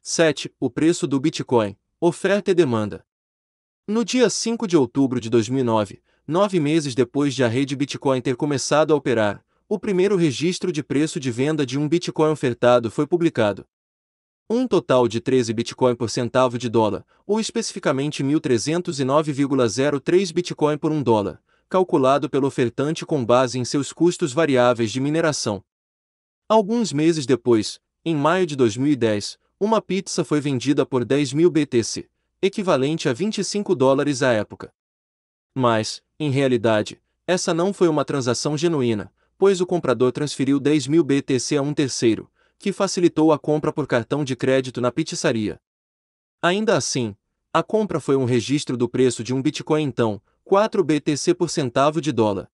7. O preço do Bitcoin, oferta e demanda. No dia 5 de outubro de 2009, nove meses depois de a rede Bitcoin ter começado a operar, o primeiro registro de preço de venda de um Bitcoin ofertado foi publicado. Um total de 13 Bitcoin por centavo de dólar, ou especificamente 1.309,03 Bitcoin por um dólar, calculado pelo ofertante com base em seus custos variáveis de mineração. Alguns meses depois, em maio de 2010, uma pizza foi vendida por 10 mil BTC, equivalente a 25 dólares à época. Mas, em realidade, essa não foi uma transação genuína, pois o comprador transferiu 10 mil BTC a um terceiro, que facilitou a compra por cartão de crédito na pizzaria. Ainda assim, a compra foi um registro do preço de um Bitcoin então, 4 BTC por centavo de dólar.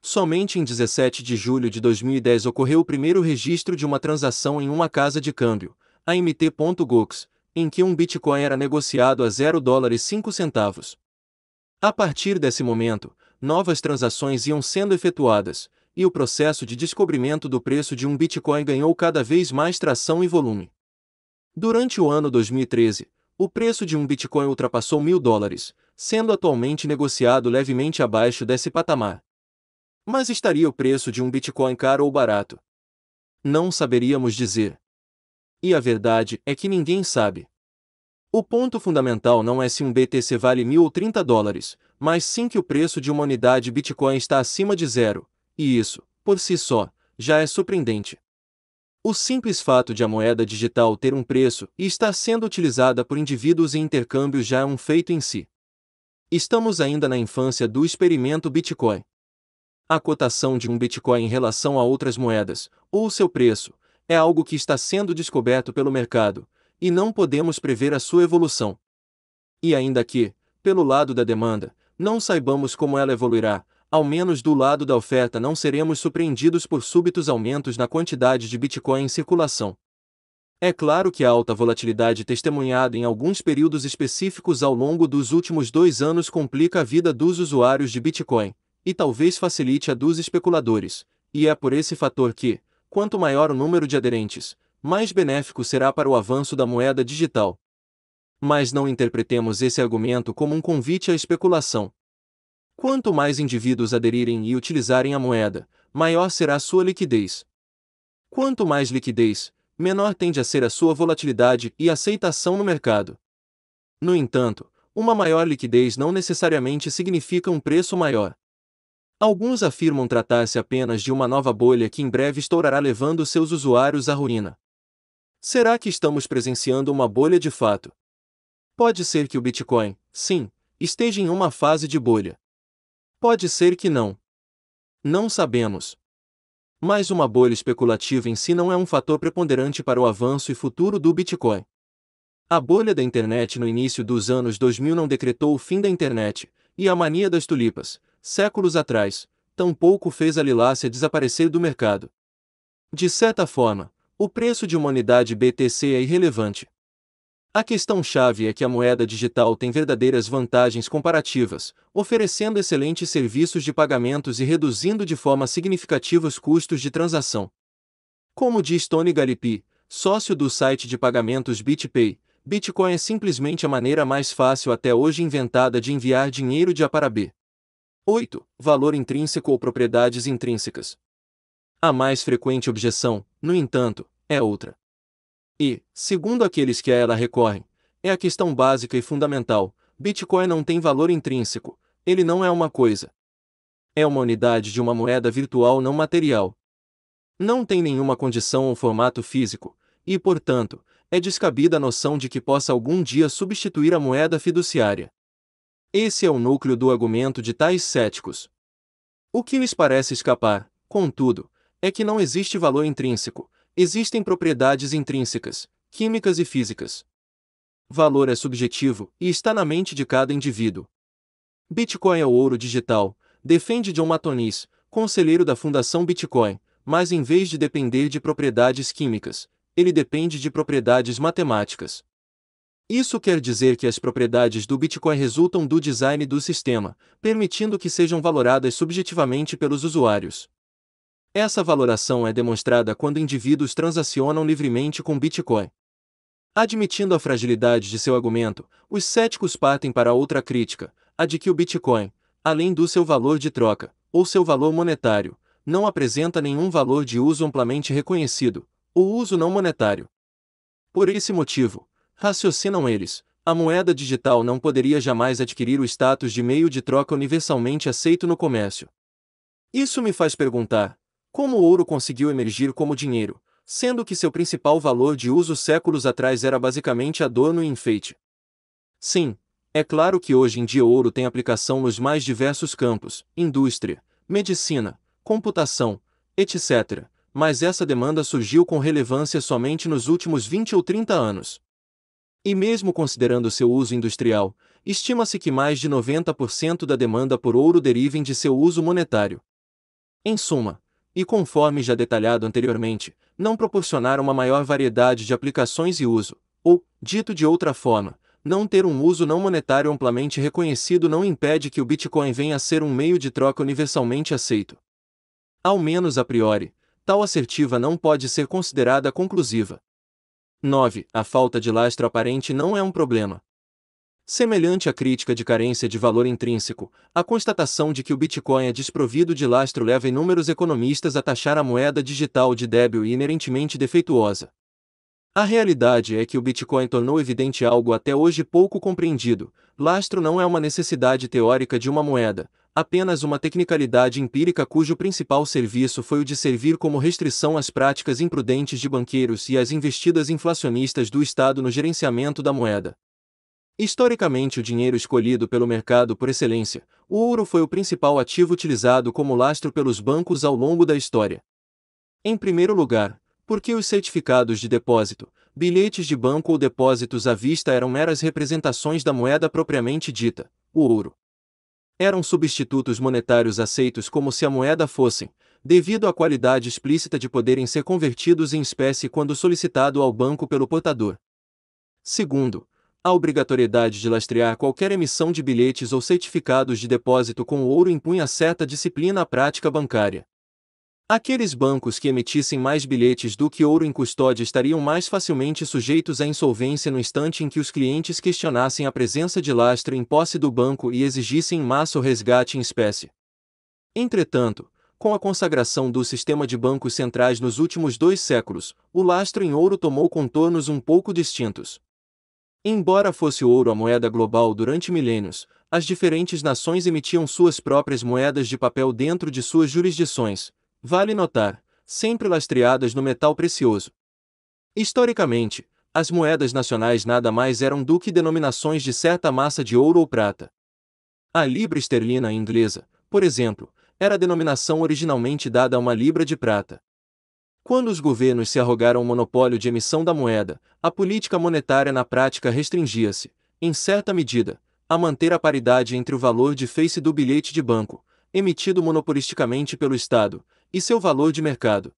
Somente em 17 de julho de 2010 ocorreu o primeiro registro de uma transação em uma casa de câmbio, a MT.gox, em que um Bitcoin era negociado a 0 dólares 5 centavos. A partir desse momento, novas transações iam sendo efetuadas, e o processo de descobrimento do preço de um Bitcoin ganhou cada vez mais tração e volume. Durante o ano 2013, o preço de um Bitcoin ultrapassou mil dólares, sendo atualmente negociado levemente abaixo desse patamar. Mas estaria o preço de um Bitcoin caro ou barato? Não saberíamos dizer. E a verdade é que ninguém sabe. O ponto fundamental não é se um BTC vale mil ou 30 dólares, mas sim que o preço de uma unidade Bitcoin está acima de zero, e isso, por si só, já é surpreendente. O simples fato de a moeda digital ter um preço e estar sendo utilizada por indivíduos em intercâmbios já é um feito em si. Estamos ainda na infância do experimento Bitcoin. A cotação de um Bitcoin em relação a outras moedas, ou seu preço, é algo que está sendo descoberto pelo mercado, e não podemos prever a sua evolução. E ainda que, pelo lado da demanda, não saibamos como ela evoluirá, ao menos do lado da oferta não seremos surpreendidos por súbitos aumentos na quantidade de Bitcoin em circulação. É claro que a alta volatilidade testemunhada em alguns períodos específicos ao longo dos últimos dois anos complica a vida dos usuários de Bitcoin, e talvez facilite a dos especuladores, e é por esse fator que, quanto maior o número de aderentes, mais benéfico será para o avanço da moeda digital. Mas não interpretemos esse argumento como um convite à especulação. Quanto mais indivíduos aderirem e utilizarem a moeda, maior será sua liquidez. Quanto mais liquidez, menor tende a ser a sua volatilidade e aceitação no mercado. No entanto, uma maior liquidez não necessariamente significa um preço maior. Alguns afirmam tratar-se apenas de uma nova bolha que em breve estourará levando seus usuários à ruína. Será que estamos presenciando uma bolha de fato? Pode ser que o Bitcoin, sim, esteja em uma fase de bolha. Pode ser que não. Não sabemos. Mas uma bolha especulativa em si não é um fator preponderante para o avanço e futuro do Bitcoin. A bolha da internet no início dos anos 2000 não decretou o fim da internet, e a mania das tulipas, séculos atrás, tampouco fez a lilácia desaparecer do mercado. De certa forma, o preço de uma unidade BTC é irrelevante. A questão-chave é que a moeda digital tem verdadeiras vantagens comparativas, oferecendo excelentes serviços de pagamentos e reduzindo de forma significativa os custos de transação. Como diz Tony Galipi, sócio do site de pagamentos BitPay, Bitcoin é simplesmente a maneira mais fácil até hoje inventada de enviar dinheiro de A para B. 8. Valor intrínseco ou propriedades intrínsecas. A mais frequente objeção, no entanto, é outra. E, segundo aqueles que a ela recorrem, é a questão básica e fundamental: Bitcoin não tem valor intrínseco, ele não é uma coisa. É uma unidade de uma moeda virtual não material. Não tem nenhuma condição ou formato físico, e, portanto, é descabida a noção de que possa algum dia substituir a moeda fiduciária. Esse é o núcleo do argumento de tais céticos. O que lhes parece escapar, contudo, é que não existe valor intrínseco, Existem propriedades intrínsecas, químicas e físicas. Valor é subjetivo e está na mente de cada indivíduo. Bitcoin é o ouro digital, defende John Matonis, conselheiro da Fundação Bitcoin, mas em vez de depender de propriedades químicas, ele depende de propriedades matemáticas. Isso quer dizer que as propriedades do Bitcoin resultam do design do sistema, permitindo que sejam valoradas subjetivamente pelos usuários. Essa valoração é demonstrada quando indivíduos transacionam livremente com Bitcoin. Admitindo a fragilidade de seu argumento, os céticos partem para outra crítica, a de que o Bitcoin, além do seu valor de troca, ou seu valor monetário, não apresenta nenhum valor de uso amplamente reconhecido, o uso não monetário. Por esse motivo, raciocinam eles, a moeda digital não poderia jamais adquirir o status de meio de troca universalmente aceito no comércio. Isso me faz perguntar: como o ouro conseguiu emergir como dinheiro, sendo que seu principal valor de uso séculos atrás era basicamente adorno e enfeite? Sim, é claro que hoje em dia o ouro tem aplicação nos mais diversos campos, indústria, medicina, computação, etc., mas essa demanda surgiu com relevância somente nos últimos 20 ou 30 anos. E mesmo considerando seu uso industrial, estima-se que mais de 90% da demanda por ouro derivem de seu uso monetário. Em suma, e conforme já detalhado anteriormente, não proporcionar uma maior variedade de aplicações e uso, ou, dito de outra forma, não ter um uso não monetário amplamente reconhecido não impede que o Bitcoin venha a ser um meio de troca universalmente aceito. Ao menos a priori, tal assertiva não pode ser considerada conclusiva. 9. A falta de lastro aparente não é um problema. Semelhante à crítica de carência de valor intrínseco, a constatação de que o Bitcoin é desprovido de lastro leva inúmeros economistas a taxar a moeda digital de débil e inerentemente defeituosa. A realidade é que o Bitcoin tornou evidente algo até hoje pouco compreendido: lastro não é uma necessidade teórica de uma moeda, apenas uma tecnicalidade empírica cujo principal serviço foi o de servir como restrição às práticas imprudentes de banqueiros e às investidas inflacionistas do Estado no gerenciamento da moeda. Historicamente, o dinheiro escolhido pelo mercado por excelência, o ouro foi o principal ativo utilizado como lastro pelos bancos ao longo da história. Em primeiro lugar, porque os certificados de depósito, bilhetes de banco ou depósitos à vista eram meras representações da moeda propriamente dita, o ouro. Eram substitutos monetários aceitos como se a moeda fossem, devido à qualidade explícita de poderem ser convertidos em espécie quando solicitado ao banco pelo portador. Segundo, a obrigatoriedade de lastrear qualquer emissão de bilhetes ou certificados de depósito com ouro impunha certa disciplina à prática bancária. Aqueles bancos que emitissem mais bilhetes do que ouro em custódia estariam mais facilmente sujeitos à insolvência no instante em que os clientes questionassem a presença de lastro em posse do banco e exigissem em massa o resgate em espécie. Entretanto, com a consagração do sistema de bancos centrais nos últimos dois séculos, o lastro em ouro tomou contornos um pouco distintos. Embora fosse o ouro a moeda global durante milênios, as diferentes nações emitiam suas próprias moedas de papel dentro de suas jurisdições, vale notar, sempre lastreadas no metal precioso. Historicamente, as moedas nacionais nada mais eram do que denominações de certa massa de ouro ou prata. A libra esterlina inglesa, por exemplo, era a denominação originalmente dada a uma libra de prata. Quando os governos se arrogaram o monopólio de emissão da moeda, a política monetária na prática restringia-se, em certa medida, a manter a paridade entre o valor de face do bilhete de banco, emitido monopolisticamente pelo Estado, e seu valor de mercado.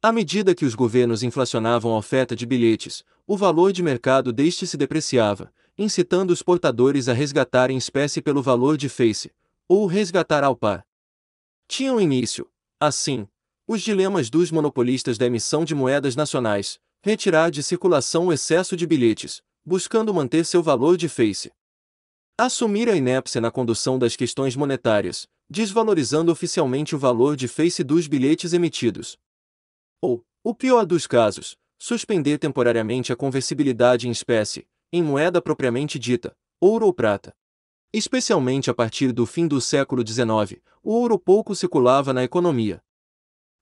À medida que os governos inflacionavam a oferta de bilhetes, o valor de mercado deste se depreciava, incitando os portadores a resgatar em espécie pelo valor de face, ou resgatar ao par. Tinham início, assim, os dilemas dos monopolistas da emissão de moedas nacionais, retirar de circulação o excesso de bilhetes, buscando manter seu valor de face. Assumir a inépcia na condução das questões monetárias, desvalorizando oficialmente o valor de face dos bilhetes emitidos. Ou, o pior dos casos, suspender temporariamente a conversibilidade em espécie, em moeda propriamente dita, ouro ou prata. Especialmente a partir do fim do século XIX, o ouro pouco circulava na economia,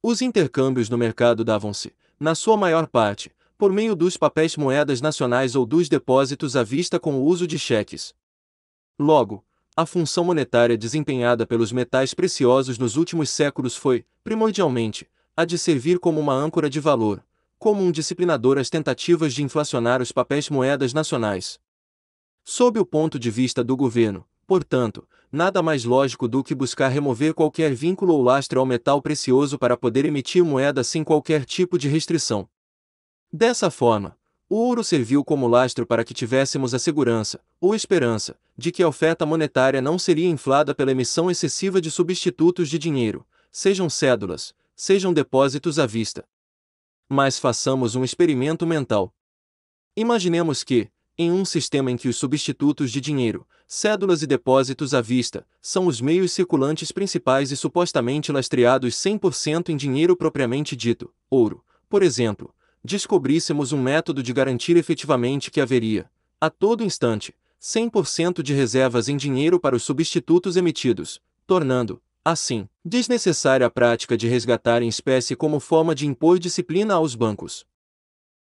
os intercâmbios no mercado davam-se, na sua maior parte, por meio dos papéis moedas nacionais ou dos depósitos à vista com o uso de cheques. Logo, a função monetária desempenhada pelos metais preciosos nos últimos séculos foi, primordialmente, a de servir como uma âncora de valor, como um disciplinador às tentativas de inflacionar os papéis moedas nacionais. Sob o ponto de vista do governo, portanto, nada mais lógico do que buscar remover qualquer vínculo ou lastre ao metal precioso para poder emitir moeda sem qualquer tipo de restrição. Dessa forma, o ouro serviu como lastro para que tivéssemos a segurança, ou esperança, de que a oferta monetária não seria inflada pela emissão excessiva de substitutos de dinheiro, sejam cédulas, sejam depósitos à vista. Mas façamos um experimento mental. Imaginemos que, em um sistema em que os substitutos de dinheiro, cédulas e depósitos à vista, são os meios circulantes principais e supostamente lastreados 100% em dinheiro propriamente dito, ouro, por exemplo, descobríssemos um método de garantir efetivamente que haveria, a todo instante, 100% de reservas em dinheiro para os substitutos emitidos, tornando, assim, desnecessária a prática de resgatar em espécie como forma de impor disciplina aos bancos.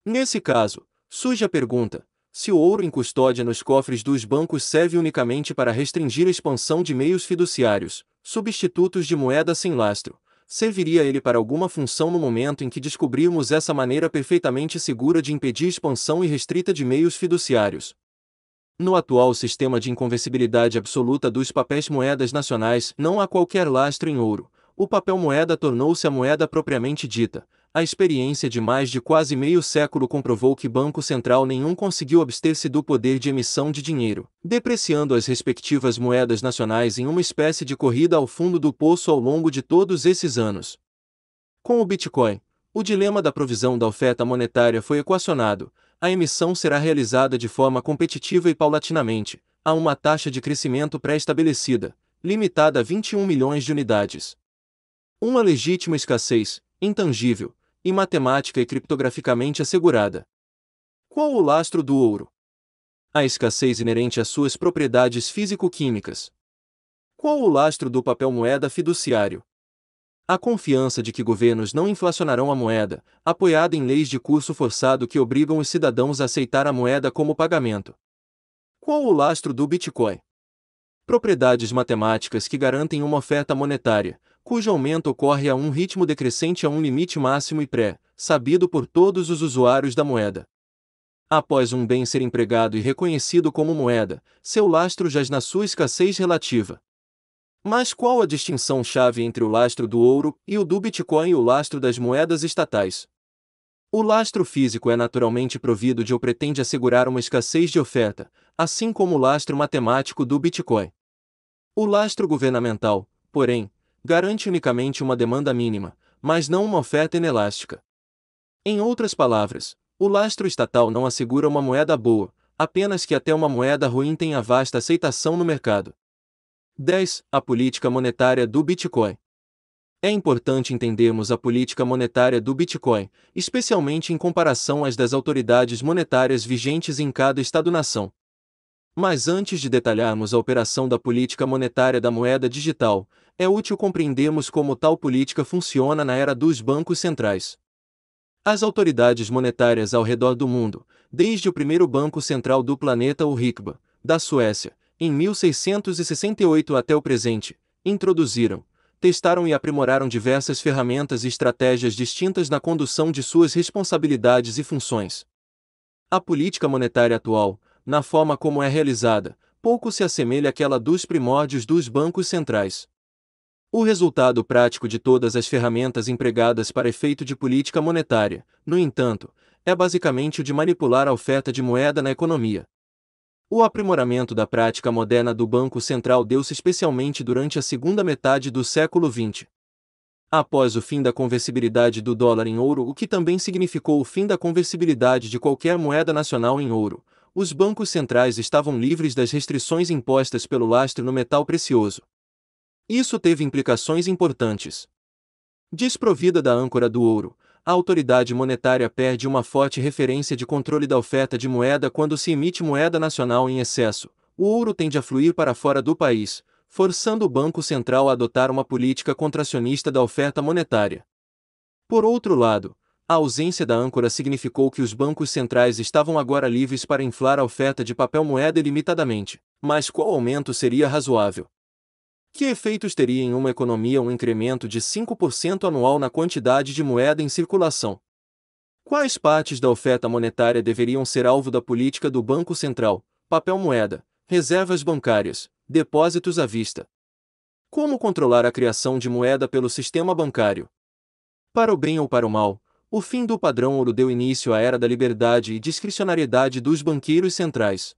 Nesse caso, surge a pergunta: se o ouro em custódia nos cofres dos bancos serve unicamente para restringir a expansão de meios fiduciários, substitutos de moeda sem lastro, serviria ele para alguma função no momento em que descobrirmos essa maneira perfeitamente segura de impedir expansão irrestrita de meios fiduciários? No atual sistema de inconversibilidade absoluta dos papéis moedas nacionais, não há qualquer lastro em ouro. O papel moeda tornou-se a moeda propriamente dita, a experiência de mais de quase meio século comprovou que Banco Central nenhum conseguiu abster-se do poder de emissão de dinheiro, depreciando as respectivas moedas nacionais em uma espécie de corrida ao fundo do poço ao longo de todos esses anos. Com o Bitcoin, o dilema da provisão da oferta monetária foi equacionado, a emissão será realizada de forma competitiva e paulatinamente, a uma taxa de crescimento pré-estabelecida, limitada a 21 milhões de unidades. Uma legítima escassez, intangível, e matemática e criptograficamente assegurada. Qual o lastro do ouro? A escassez inerente às suas propriedades físico-químicas. Qual o lastro do papel moeda fiduciário? A confiança de que governos não inflacionarão a moeda, apoiada em leis de curso forçado que obrigam os cidadãos a aceitar a moeda como pagamento. Qual o lastro do Bitcoin? Propriedades matemáticas que garantem uma oferta monetária, cujo aumento ocorre a um ritmo decrescente a um limite máximo e pré, sabido por todos os usuários da moeda. Após um bem ser empregado e reconhecido como moeda, seu lastro jaz na sua escassez relativa. Mas qual a distinção-chave entre o lastro do ouro e o do Bitcoin e o lastro das moedas estatais? O lastro físico é naturalmente provido de ou pretende assegurar uma escassez de oferta, assim como o lastro matemático do Bitcoin. O lastro governamental, porém, garante unicamente uma demanda mínima, mas não uma oferta inelástica. Em outras palavras, o lastro estatal não assegura uma moeda boa, apenas que até uma moeda ruim tenha vasta aceitação no mercado. 10. A política monetária do Bitcoin. É importante entendermos a política monetária do Bitcoin, especialmente em comparação às das autoridades monetárias vigentes em cada Estado-nação. Mas antes de detalharmos a operação da política monetária da moeda digital, é útil compreendermos como tal política funciona na era dos bancos centrais. As autoridades monetárias ao redor do mundo, desde o primeiro banco central do planeta, o Riksbank, da Suécia, em 1668 até o presente, introduziram, testaram e aprimoraram diversas ferramentas e estratégias distintas na condução de suas responsabilidades e funções. A política monetária atual, na forma como é realizada, pouco se assemelha àquela dos primórdios dos bancos centrais. O resultado prático de todas as ferramentas empregadas para efeito de política monetária, no entanto, é basicamente o de manipular a oferta de moeda na economia. O aprimoramento da prática moderna do Banco Central deu-se especialmente durante a segunda metade do século XX. Após o fim da conversibilidade do dólar em ouro, o que também significou o fim da conversibilidade de qualquer moeda nacional em ouro, os bancos centrais estavam livres das restrições impostas pelo lastro no metal precioso. Isso teve implicações importantes. Desprovida da âncora do ouro, a autoridade monetária perde uma forte referência de controle da oferta de moeda quando se emite moeda nacional em excesso. O ouro tende a fluir para fora do país, forçando o Banco Central a adotar uma política contracionista da oferta monetária. Por outro lado, a ausência da âncora significou que os bancos centrais estavam agora livres para inflar a oferta de papel moeda ilimitadamente. Mas qual aumento seria razoável? Que efeitos teria em uma economia um incremento de 5% anual na quantidade de moeda em circulação? Quais partes da oferta monetária deveriam ser alvo da política do Banco Central? Papel moeda, reservas bancárias, depósitos à vista. Como controlar a criação de moeda pelo sistema bancário? Para o bem ou para o mal, o fim do padrão ouro deu início à era da liberdade e discricionariedade dos banqueiros centrais.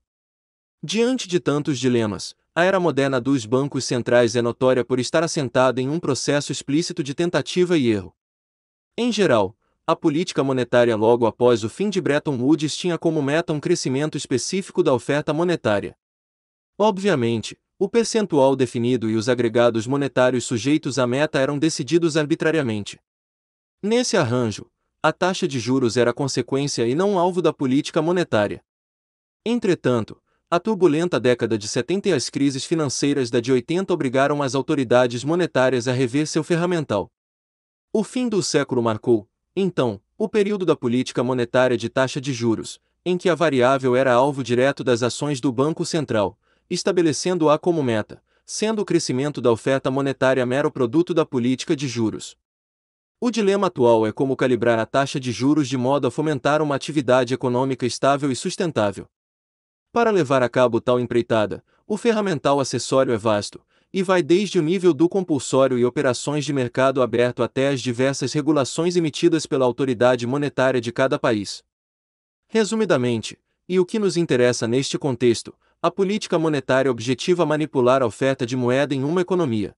Diante de tantos dilemas, a era moderna dos bancos centrais é notória por estar assentada em um processo explícito de tentativa e erro. Em geral, a política monetária logo após o fim de Bretton Woods tinha como meta um crescimento específico da oferta monetária. Obviamente, o percentual definido e os agregados monetários sujeitos à meta eram decididos arbitrariamente. Nesse arranjo, a taxa de juros era consequência e não alvo da política monetária. Entretanto, a turbulenta década de 70 e as crises financeiras da de 80 obrigaram as autoridades monetárias a rever seu ferramental. O fim do século marcou, então, o período da política monetária de taxa de juros, em que a variável era alvo direto das ações do Banco Central, estabelecendo-a como meta, sendo o crescimento da oferta monetária mero produto da política de juros. O dilema atual é como calibrar a taxa de juros de modo a fomentar uma atividade econômica estável e sustentável. Para levar a cabo tal empreitada, o ferramental acessório é vasto, e vai desde o nível do compulsório e operações de mercado aberto até as diversas regulações emitidas pela autoridade monetária de cada país. Resumidamente, e o que nos interessa neste contexto, a política monetária objetiva manipular a oferta de moeda em uma economia.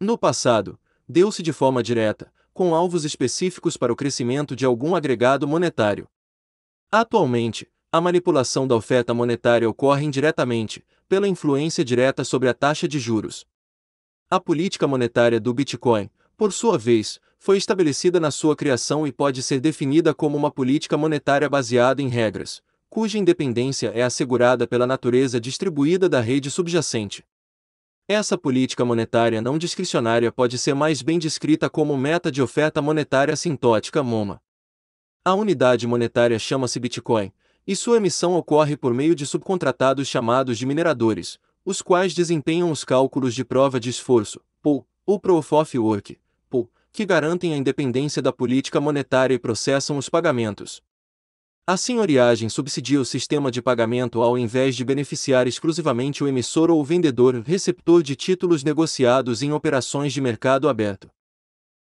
No passado, deu-se de forma direta, com alvos específicos para o crescimento de algum agregado monetário. Atualmente, a manipulação da oferta monetária ocorre indiretamente, pela influência direta sobre a taxa de juros. A política monetária do Bitcoin, por sua vez, foi estabelecida na sua criação e pode ser definida como uma política monetária baseada em regras, cuja independência é assegurada pela natureza distribuída da rede subjacente. Essa política monetária não discricionária pode ser mais bem descrita como meta de oferta monetária assintótica MoMA. A unidade monetária chama-se Bitcoin, e sua emissão ocorre por meio de subcontratados chamados de mineradores, os quais desempenham os cálculos de prova de esforço, POU, ou Proof of Work, que garantem a independência da política monetária e processam os pagamentos. A senhoriagem subsidia o sistema de pagamento ao invés de beneficiar exclusivamente o emissor ou o vendedor receptor de títulos negociados em operações de mercado aberto.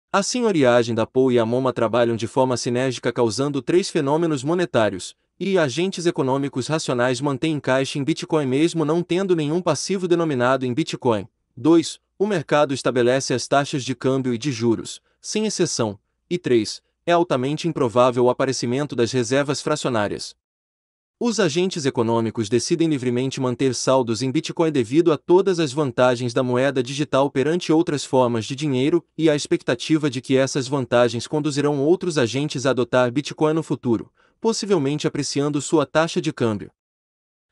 A senhoriagem da POU e a MoMA trabalham de forma sinérgica causando três fenômenos monetários, e agentes econômicos racionais mantêm caixa em Bitcoin mesmo não tendo nenhum passivo denominado em Bitcoin. 2. O mercado estabelece as taxas de câmbio e de juros, sem exceção. E 3. É altamente improvável o aparecimento das reservas fracionárias. Os agentes econômicos decidem livremente manter saldos em Bitcoin devido a todas as vantagens da moeda digital perante outras formas de dinheiro e a expectativa de que essas vantagens conduzirão outros agentes a adotar Bitcoin no futuro, possivelmente apreciando sua taxa de câmbio.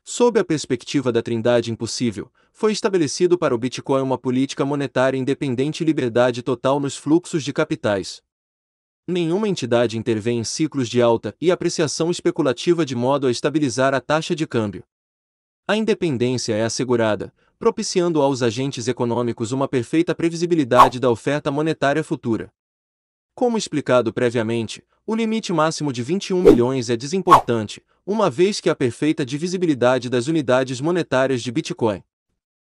Sob a perspectiva da trindade impossível, foi estabelecido para o Bitcoin uma política monetária independente e liberdade total nos fluxos de capitais. Nenhuma entidade intervém em ciclos de alta e apreciação especulativa de modo a estabilizar a taxa de câmbio. A independência é assegurada, propiciando aos agentes econômicos uma perfeita previsibilidade da oferta monetária futura. Como explicado previamente, o limite máximo de 21 milhões é desimportante, uma vez que a perfeita divisibilidade das unidades monetárias de Bitcoin.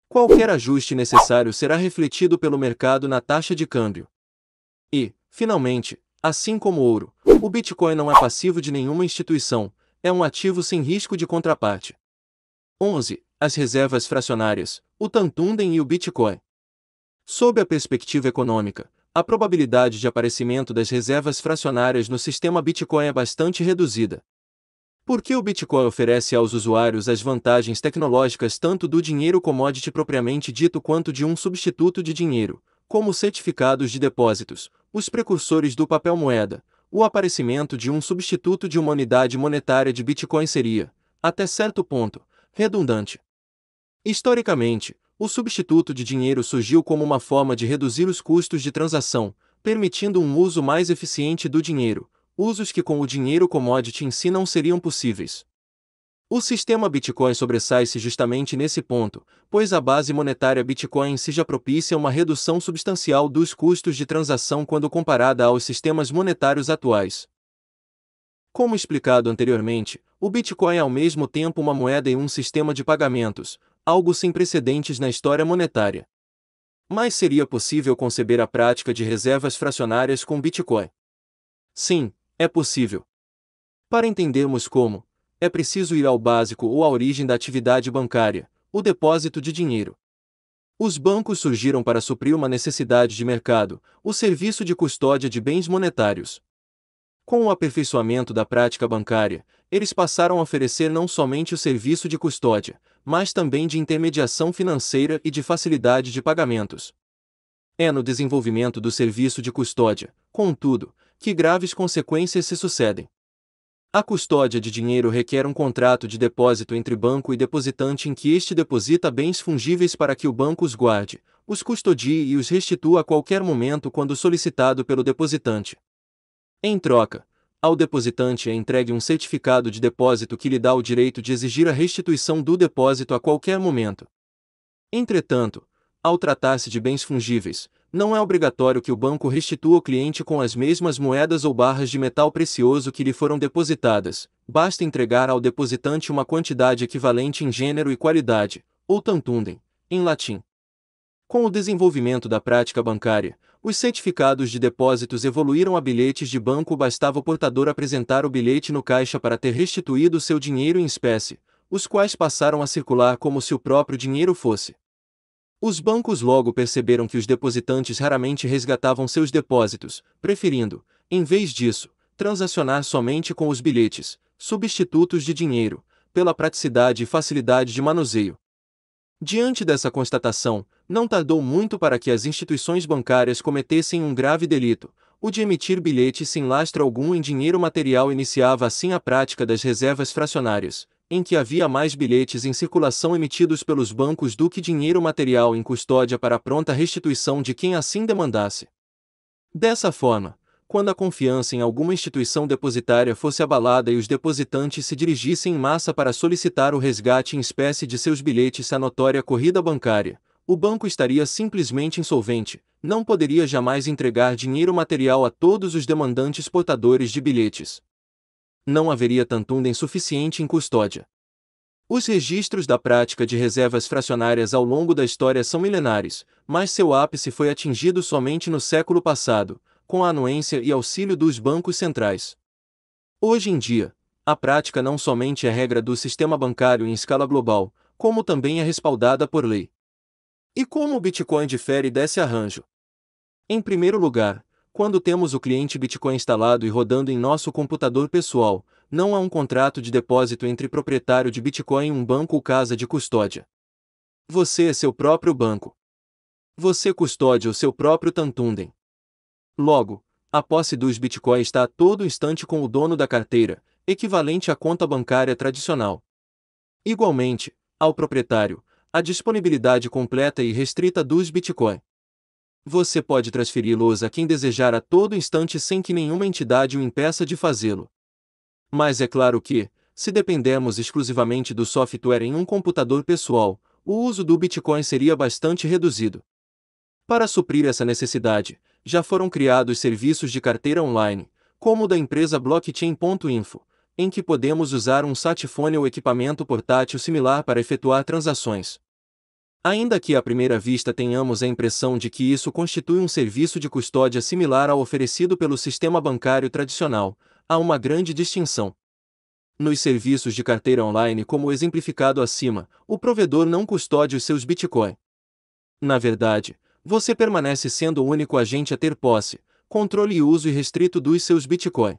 Qualquer ajuste necessário será refletido pelo mercado na taxa de câmbio. E, finalmente, assim como o ouro, o Bitcoin não é passivo de nenhuma instituição, é um ativo sem risco de contraparte. 11. As reservas fracionárias, o Tantunden e o Bitcoin. Sob a perspectiva econômica, a probabilidade de aparecimento das reservas fracionárias no sistema Bitcoin é bastante reduzida. Porque o Bitcoin oferece aos usuários as vantagens tecnológicas tanto do dinheiro commodity propriamente dito quanto de um substituto de dinheiro, como certificados de depósitos, os precursores do papel moeda. O aparecimento de um substituto de uma unidade monetária de Bitcoin seria, até certo ponto, redundante. Historicamente, o substituto de dinheiro surgiu como uma forma de reduzir os custos de transação, permitindo um uso mais eficiente do dinheiro, usos que com o dinheiro commodity em si não seriam possíveis. O sistema Bitcoin sobressai-se justamente nesse ponto, pois a base monetária Bitcoin em si já propicia uma redução substancial dos custos de transação quando comparada aos sistemas monetários atuais. Como explicado anteriormente, o Bitcoin é ao mesmo tempo uma moeda e um sistema de pagamentos, algo sem precedentes na história monetária. Mas seria possível conceber a prática de reservas fracionárias com Bitcoin? Sim, é possível. Para entendermos como, é preciso ir ao básico ou à origem da atividade bancária, o depósito de dinheiro. Os bancos surgiram para suprir uma necessidade de mercado, o serviço de custódia de bens monetários. Com o aperfeiçoamento da prática bancária, eles passaram a oferecer não somente o serviço de custódia, mas também de intermediação financeira e de facilidade de pagamentos. É no desenvolvimento do serviço de custódia, contudo, que graves consequências se sucedem. A custódia de dinheiro requer um contrato de depósito entre banco e depositante em que este deposita bens fungíveis para que o banco os guarde, os custodie e os restitua a qualquer momento quando solicitado pelo depositante. Em troca, ao depositante é entregue um certificado de depósito que lhe dá o direito de exigir a restituição do depósito a qualquer momento. Entretanto, ao tratar-se de bens fungíveis, não é obrigatório que o banco restitua o cliente com as mesmas moedas ou barras de metal precioso que lhe foram depositadas, basta entregar ao depositante uma quantidade equivalente em gênero e qualidade, ou tantundem, em latim. Com o desenvolvimento da prática bancária, os certificados de depósitos evoluíram a bilhetes de banco, bastava o portador apresentar o bilhete no caixa para ter restituído seu dinheiro em espécie, os quais passaram a circular como se o próprio dinheiro fosse. Os bancos logo perceberam que os depositantes raramente resgatavam seus depósitos, preferindo, em vez disso, transacionar somente com os bilhetes, substitutos de dinheiro, pela praticidade e facilidade de manuseio. Diante dessa constatação, não tardou muito para que as instituições bancárias cometessem um grave delito. O de emitir bilhetes sem lastro algum em dinheiro material iniciava assim a prática das reservas fracionárias, em que havia mais bilhetes em circulação emitidos pelos bancos do que dinheiro material em custódia para pronta restituição de quem assim demandasse. Dessa forma, quando a confiança em alguma instituição depositária fosse abalada e os depositantes se dirigissem em massa para solicitar o resgate em espécie de seus bilhetes à notória corrida bancária, o banco estaria simplesmente insolvente, não poderia jamais entregar dinheiro material a todos os demandantes portadores de bilhetes. Não haveria tantundem suficiente em custódia. Os registros da prática de reservas fracionárias ao longo da história são milenares, mas seu ápice foi atingido somente no século passado, com a anuência e auxílio dos bancos centrais. Hoje em dia, a prática não somente é regra do sistema bancário em escala global, como também é respaldada por lei. E como o Bitcoin difere desse arranjo? Em primeiro lugar, quando temos o cliente Bitcoin instalado e rodando em nosso computador pessoal, não há um contrato de depósito entre proprietário de Bitcoin e um banco ou casa de custódia. Você é seu próprio banco. Você custódia o seu próprio Tantundem. Logo, a posse dos Bitcoin está a todo instante com o dono da carteira, equivalente à conta bancária tradicional. Igualmente, ao proprietário, a disponibilidade completa e restrita dos Bitcoin. Você pode transferi-los a quem desejar a todo instante sem que nenhuma entidade o impeça de fazê-lo. Mas é claro que, se dependermos exclusivamente do software em um computador pessoal, o uso do Bitcoin seria bastante reduzido. Para suprir essa necessidade, já foram criados serviços de carteira online, como o da empresa Blockchain.info, em que podemos usar um smartphone ou equipamento portátil similar para efetuar transações. Ainda que à primeira vista tenhamos a impressão de que isso constitui um serviço de custódia similar ao oferecido pelo sistema bancário tradicional, há uma grande distinção. Nos serviços de carteira online, como exemplificado acima, o provedor não custódia os seus Bitcoin. Na verdade, você permanece sendo o único agente a ter posse, controle e uso irrestrito dos seus Bitcoin.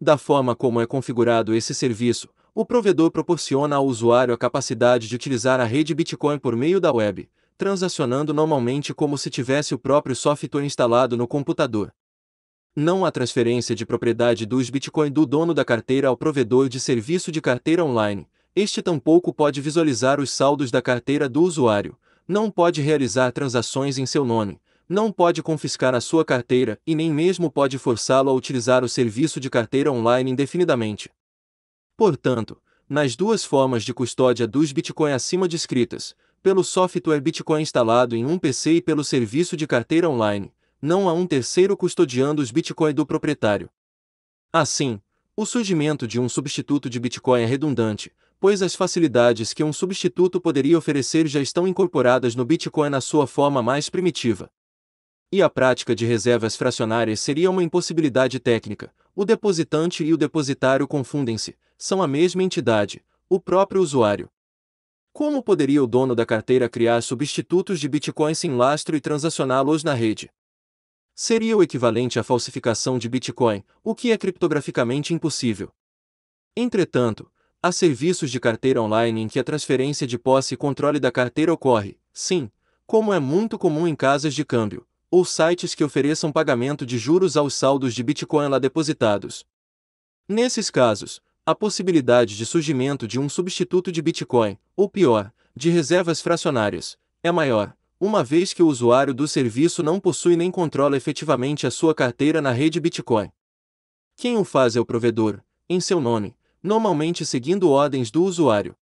Da forma como é configurado esse serviço, o provedor proporciona ao usuário a capacidade de utilizar a rede Bitcoin por meio da web, transacionando normalmente como se tivesse o próprio software instalado no computador. Não há transferência de propriedade dos Bitcoin do dono da carteira ao provedor de serviço de carteira online. Este tampouco pode visualizar os saldos da carteira do usuário, não pode realizar transações em seu nome, não pode confiscar a sua carteira e nem mesmo pode forçá-lo a utilizar o serviço de carteira online indefinidamente. Portanto, nas duas formas de custódia dos Bitcoin acima descritas, pelo software Bitcoin instalado em um PC e pelo serviço de carteira online, não há um terceiro custodiando os Bitcoin do proprietário. Assim, o surgimento de um substituto de Bitcoin é redundante, pois as facilidades que um substituto poderia oferecer já estão incorporadas no Bitcoin na sua forma mais primitiva. E a prática de reservas fracionárias seria uma impossibilidade técnica. O depositante e o depositário confundem-se, são a mesma entidade, o próprio usuário. Como poderia o dono da carteira criar substitutos de Bitcoin sem lastro e transacioná-los na rede? Seria o equivalente à falsificação de Bitcoin, o que é criptograficamente impossível. Entretanto, Há serviços de carteira online em que a transferência de posse e controle da carteira ocorre, sim, como é muito comum em casas de câmbio, ou sites que ofereçam pagamento de juros aos saldos de Bitcoin lá depositados. Nesses casos, a possibilidade de surgimento de um substituto de Bitcoin, ou pior, de reservas fracionárias, é maior, uma vez que o usuário do serviço não possui nem controla efetivamente a sua carteira na rede Bitcoin. Quem o faz é o provedor, em seu nome, normalmente seguindo ordens do usuário.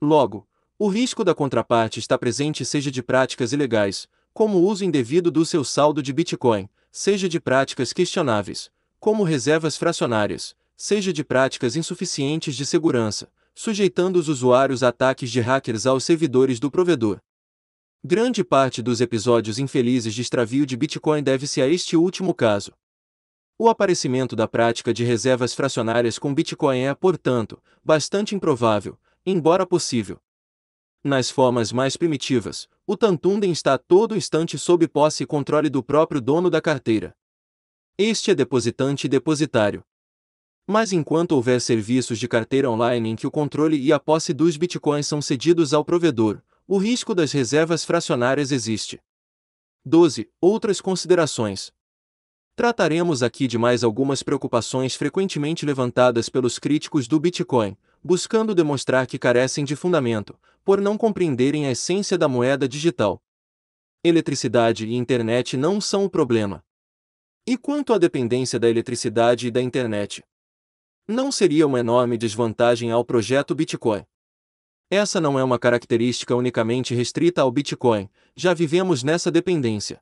Logo, o risco da contraparte está presente seja de práticas ilegais, como o uso indevido do seu saldo de Bitcoin, seja de práticas questionáveis, como reservas fracionárias, seja de práticas insuficientes de segurança, sujeitando os usuários a ataques de hackers aos servidores do provedor. Grande parte dos episódios infelizes de extravio de Bitcoin deve-se a este último caso. O aparecimento da prática de reservas fracionárias com Bitcoin é, portanto, bastante improvável, embora possível. Nas formas mais primitivas, o Tantunden está a todo instante sob posse e controle do próprio dono da carteira. Este é depositante e depositário. Mas enquanto houver serviços de carteira online em que o controle e a posse dos bitcoins são cedidos ao provedor, o risco das reservas fracionárias existe. 12. Outras considerações. Trataremos aqui de mais algumas preocupações frequentemente levantadas pelos críticos do Bitcoin, buscando demonstrar que carecem de fundamento, por não compreenderem a essência da moeda digital. Eletricidade e internet não são o problema. E quanto à dependência da eletricidade e da internet? Não seria uma enorme desvantagem ao projeto Bitcoin. Essa não é uma característica unicamente restrita ao Bitcoin, já vivemos nessa dependência.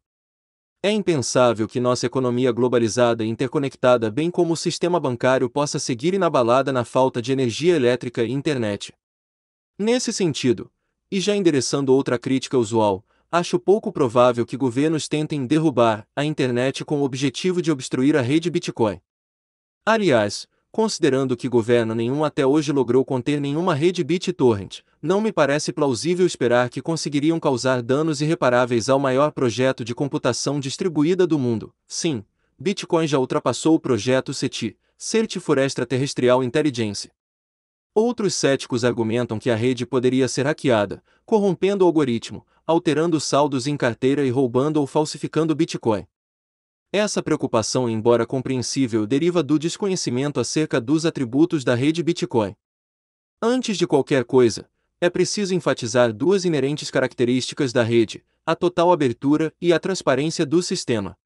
É impensável que nossa economia globalizada e interconectada, bem como o sistema bancário, possa seguir inabalada na falta de energia elétrica e internet. Nesse sentido, e já endereçando outra crítica usual, acho pouco provável que governos tentem derrubar a internet com o objetivo de obstruir a rede Bitcoin. Aliás, considerando que governo nenhum até hoje logrou conter nenhuma rede BitTorrent, não me parece plausível esperar que conseguiriam causar danos irreparáveis ao maior projeto de computação distribuída do mundo. Sim, Bitcoin já ultrapassou o projeto SETI, Cert for Extraterrestrial Intelligence. Outros céticos argumentam que a rede poderia ser hackeada, corrompendo o algoritmo, alterando saldos em carteira e roubando ou falsificando Bitcoin. Essa preocupação, embora compreensível, deriva do desconhecimento acerca dos atributos da rede Bitcoin. Antes de qualquer coisa, é preciso enfatizar duas inerentes características da rede: a total abertura e a transparência do sistema.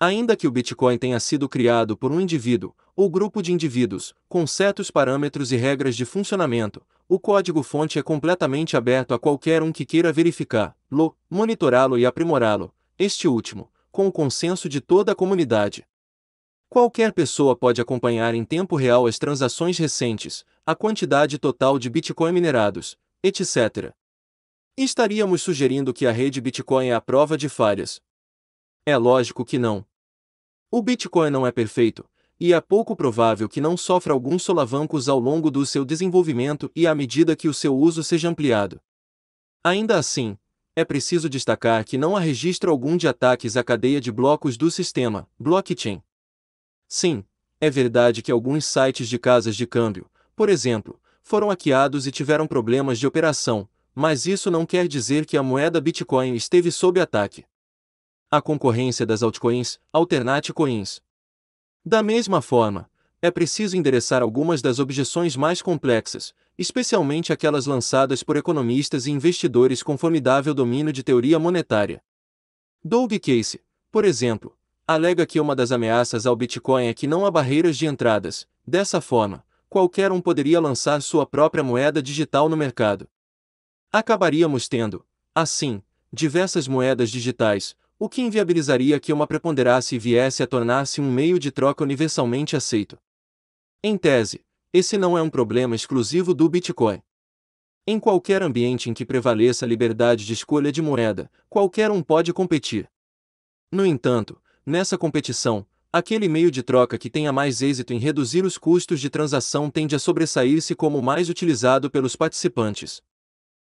Ainda que o Bitcoin tenha sido criado por um indivíduo, ou grupo de indivíduos, com certos parâmetros e regras de funcionamento, o código-fonte é completamente aberto a qualquer um que queira verificá-lo, monitorá-lo e aprimorá-lo. Este último, com o consenso de toda a comunidade. Qualquer pessoa pode acompanhar em tempo real as transações recentes, a quantidade total de Bitcoin minerados, etc. Estaríamos sugerindo que a rede Bitcoin é a prova de falhas. É lógico que não. O Bitcoin não é perfeito, e é pouco provável que não sofra alguns solavancos ao longo do seu desenvolvimento e à medida que o seu uso seja ampliado. Ainda assim, é preciso destacar que não há registro algum de ataques à cadeia de blocos do sistema, blockchain. Sim, é verdade que alguns sites de casas de câmbio, por exemplo, foram hackeados e tiveram problemas de operação, mas isso não quer dizer que a moeda Bitcoin esteve sob ataque. A concorrência das altcoins, alternate coins. Da mesma forma, é preciso endereçar algumas das objeções mais complexas, especialmente aquelas lançadas por economistas e investidores com formidável domínio de teoria monetária. Doug Case, por exemplo, alega que uma das ameaças ao Bitcoin é que não há barreiras de entradas, dessa forma, qualquer um poderia lançar sua própria moeda digital no mercado. Acabaríamos tendo, assim, diversas moedas digitais, o que inviabilizaria que uma preponderasse e viesse a tornar-se um meio de troca universalmente aceito. Em tese, esse não é um problema exclusivo do Bitcoin. Em qualquer ambiente em que prevaleça a liberdade de escolha de moeda, qualquer um pode competir. No entanto, nessa competição, aquele meio de troca que tenha mais êxito em reduzir os custos de transação tende a sobressair-se como o mais utilizado pelos participantes.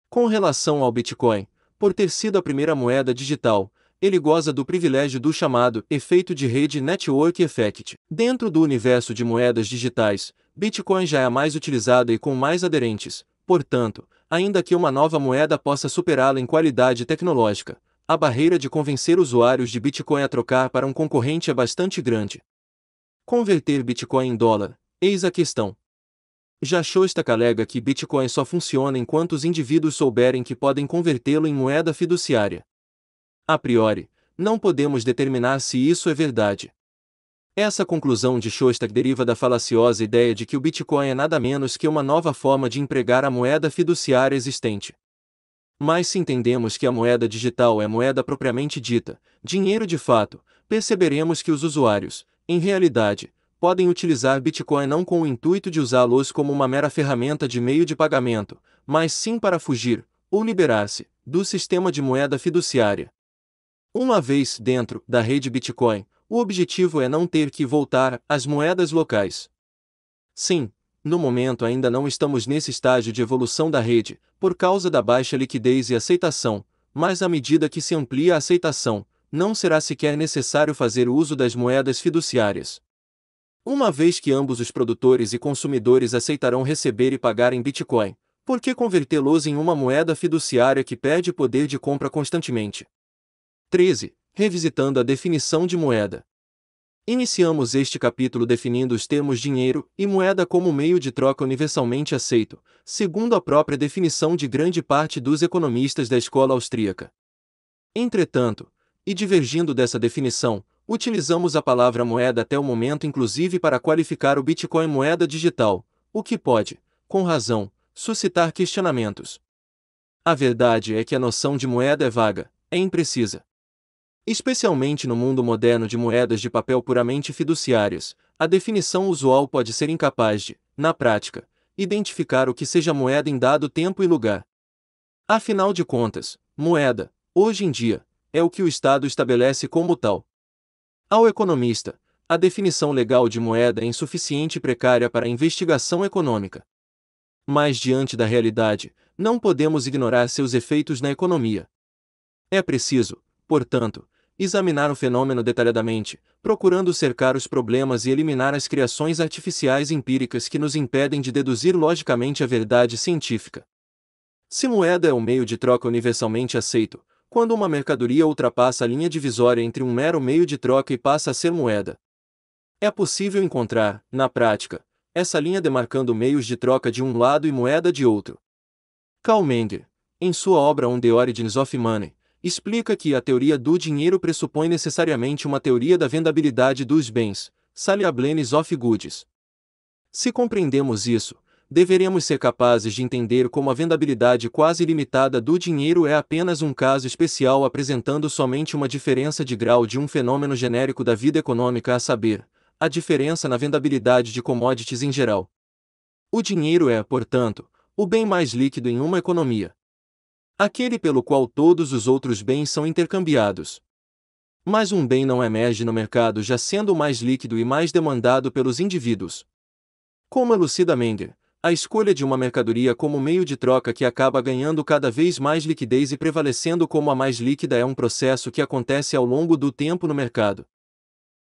Com relação ao Bitcoin, por ter sido a primeira moeda digital, ele goza do privilégio do chamado efeito de rede Network Effect. Dentro do universo de moedas digitais, Bitcoin já é a mais utilizada e com mais aderentes, portanto, ainda que uma nova moeda possa superá-la em qualidade tecnológica, a barreira de convencer usuários de Bitcoin a trocar para um concorrente é bastante grande. Converter Bitcoin em dólar, eis a questão. Já Shostak alega que Bitcoin só funciona enquanto os indivíduos souberem que podem convertê-lo em moeda fiduciária. A priori, não podemos determinar se isso é verdade. Essa conclusão de Shostak deriva da falaciosa ideia de que o Bitcoin é nada menos que uma nova forma de empregar a moeda fiduciária existente. Mas se entendemos que a moeda digital é moeda propriamente dita, dinheiro de fato, perceberemos que os usuários, em realidade, podem utilizar Bitcoin não com o intuito de usá-los como uma mera ferramenta de meio de pagamento, mas sim para fugir, ou liberar-se, do sistema de moeda fiduciária. Uma vez dentro da rede Bitcoin, o objetivo é não ter que voltar às moedas locais. Sim, no momento ainda não estamos nesse estágio de evolução da rede, por causa da baixa liquidez e aceitação, mas à medida que se amplia a aceitação, não será sequer necessário fazer uso das moedas fiduciárias. Uma vez que ambos os produtores e consumidores aceitarão receber e pagar em Bitcoin, por que convertê-los em uma moeda fiduciária que perde poder de compra constantemente? 13. Revisitando a definição de moeda. Iniciamos este capítulo definindo os termos dinheiro e moeda como meio de troca universalmente aceito, segundo a própria definição de grande parte dos economistas da escola austríaca. Entretanto, e divergindo dessa definição, utilizamos a palavra moeda até o momento inclusive para qualificar o Bitcoin moeda digital, o que pode, com razão, suscitar questionamentos. A verdade é que a noção de moeda é vaga, é imprecisa. Especialmente no mundo moderno de moedas de papel puramente fiduciárias, a definição usual pode ser incapaz de, na prática, identificar o que seja moeda em dado tempo e lugar. Afinal de contas, moeda, hoje em dia, é o que o Estado estabelece como tal. Ao economista, a definição legal de moeda é insuficiente e precária para a investigação econômica. Mas diante da realidade, não podemos ignorar seus efeitos na economia. É preciso, portanto, examinar o fenômeno detalhadamente, procurando cercar os problemas e eliminar as criações artificiais empíricas que nos impedem de deduzir logicamente a verdade científica. Se moeda é o meio de troca universalmente aceito, quando uma mercadoria ultrapassa a linha divisória entre um mero meio de troca e passa a ser moeda, é possível encontrar, na prática, essa linha demarcando meios de troca de um lado e moeda de outro. Karl Menger, em sua obra On the Origins of Money, explica que a teoria do dinheiro pressupõe necessariamente uma teoria da vendabilidade dos bens, saleables of goods. Se compreendemos isso, deveremos ser capazes de entender como a vendabilidade quase ilimitada do dinheiro é apenas um caso especial apresentando somente uma diferença de grau de um fenômeno genérico da vida econômica a saber, a diferença na vendabilidade de commodities em geral. O dinheiro é, portanto, o bem mais líquido em uma economia. Aquele pelo qual todos os outros bens são intercambiados. Mas um bem não emerge no mercado já sendo mais líquido e mais demandado pelos indivíduos. Como elucida Menger, a escolha de uma mercadoria como meio de troca que acaba ganhando cada vez mais liquidez e prevalecendo como a mais líquida é um processo que acontece ao longo do tempo no mercado.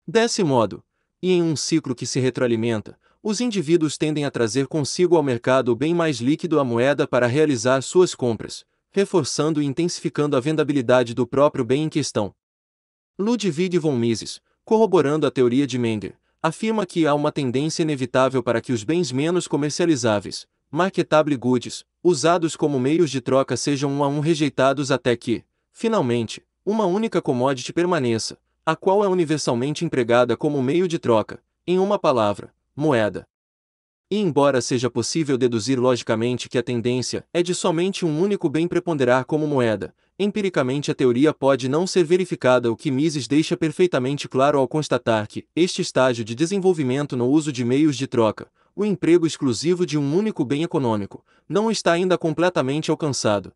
Desse modo, e em um ciclo que se retroalimenta, os indivíduos tendem a trazer consigo ao mercado o bem mais líquido a moeda para realizar suas compras, reforçando e intensificando a vendabilidade do próprio bem em questão. Ludwig von Mises, corroborando a teoria de Menger, afirma que há uma tendência inevitável para que os bens menos comercializáveis, marketable goods, usados como meios de troca sejam um a um rejeitados até que, finalmente, uma única commodity permaneça, a qual é universalmente empregada como meio de troca, em uma palavra, moeda. E embora seja possível deduzir logicamente que a tendência é de somente um único bem preponderar como moeda, empiricamente a teoria pode não ser verificada, o que Mises deixa perfeitamente claro ao constatar que este estágio de desenvolvimento no uso de meios de troca, o emprego exclusivo de um único bem econômico, não está ainda completamente alcançado.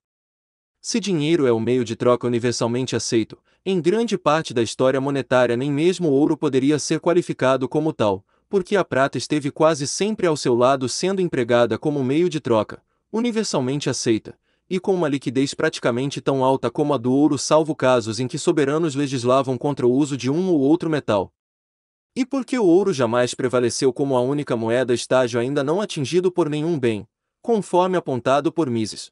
Se dinheiro é o meio de troca universalmente aceito, em grande parte da história monetária nem mesmo ouro poderia ser qualificado como tal, porque a prata esteve quase sempre ao seu lado sendo empregada como meio de troca, universalmente aceita, e com uma liquidez praticamente tão alta como a do ouro, salvo casos em que soberanos legislavam contra o uso de um ou outro metal. E porque o ouro jamais prevaleceu como a única moeda estágio ainda não atingido por nenhum bem, conforme apontado por Mises.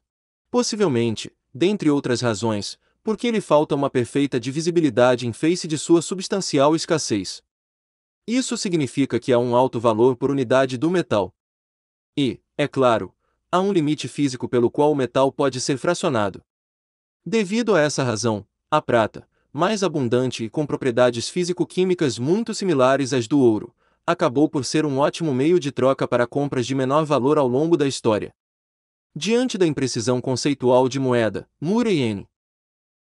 Possivelmente, dentre outras razões, porque lhe falta uma perfeita divisibilidade em face de sua substancial escassez. Isso significa que há um alto valor por unidade do metal. E, é claro, há um limite físico pelo qual o metal pode ser fracionado. Devido a essa razão, a prata, mais abundante e com propriedades físico-químicas muito similares às do ouro, acabou por ser um ótimo meio de troca para compras de menor valor ao longo da história. Diante da imprecisão conceitual de moeda, Murray N.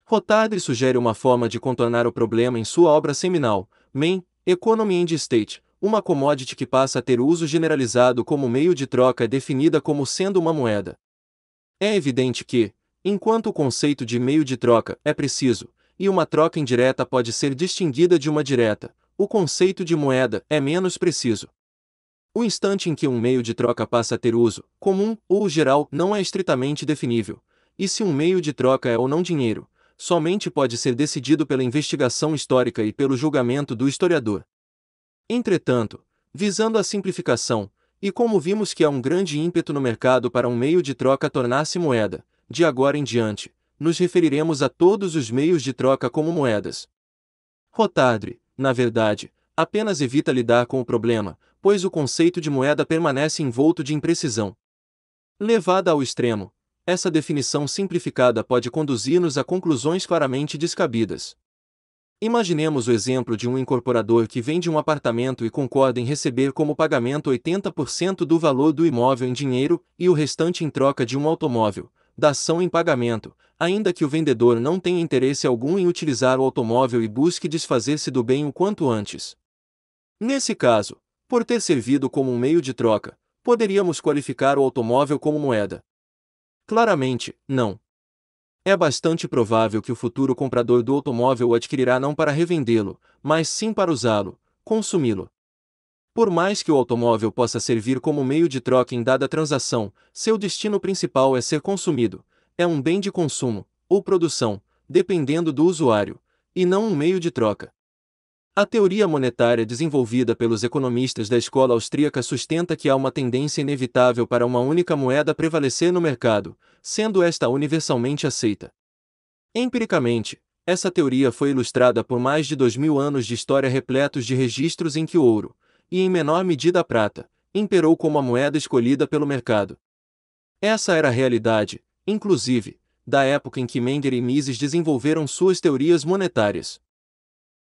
Rotardry sugere uma forma de contornar o problema em sua obra seminal, Main, Economy and State, uma commodity que passa a ter uso generalizado como meio de troca é definida como sendo uma moeda. É evidente que, Enquanto o conceito de meio de troca é preciso, e uma troca indireta pode ser distinguida de uma direta, o conceito de moeda é menos preciso. O instante em que um meio de troca passa a ter uso comum ou geral não é estritamente definível, e se um meio de troca é ou não dinheiro, somente pode ser decidido pela investigação histórica e pelo julgamento do historiador. Entretanto, visando a simplificação, e como vimos que há um grande ímpeto no mercado para um meio de troca tornar-se moeda, de agora em diante, nos referiremos a todos os meios de troca como moedas. Rotardre, na verdade, apenas evita lidar com o problema, pois o conceito de moeda permanece envolto de imprecisão. Levada ao extremo, essa definição simplificada pode conduzir-nos a conclusões claramente descabidas. Imaginemos o exemplo de um incorporador que vende um apartamento e concorda em receber como pagamento 80% do valor do imóvel em dinheiro e o restante em troca de um automóvel, dação em pagamento, ainda que o vendedor não tenha interesse algum em utilizar o automóvel e busque desfazer-se do bem o quanto antes. Nesse caso, por ter servido como um meio de troca, poderíamos qualificar o automóvel como moeda. Claramente, não. É bastante provável que o futuro comprador do automóvel o adquirirá não para revendê-lo, mas sim para usá-lo, consumi-lo. Por mais que o automóvel possa servir como meio de troca em dada transação, seu destino principal é ser consumido, é um bem de consumo, ou produção, dependendo do usuário, e não um meio de troca. A teoria monetária desenvolvida pelos economistas da escola austríaca sustenta que há uma tendência inevitável para uma única moeda prevalecer no mercado, sendo esta universalmente aceita. Empiricamente, essa teoria foi ilustrada por mais de dois mil anos de história repletos de registros em que o ouro, e em menor medida a prata, imperou como a moeda escolhida pelo mercado. Essa era a realidade, inclusive, da época em que Menger e Mises desenvolveram suas teorias monetárias.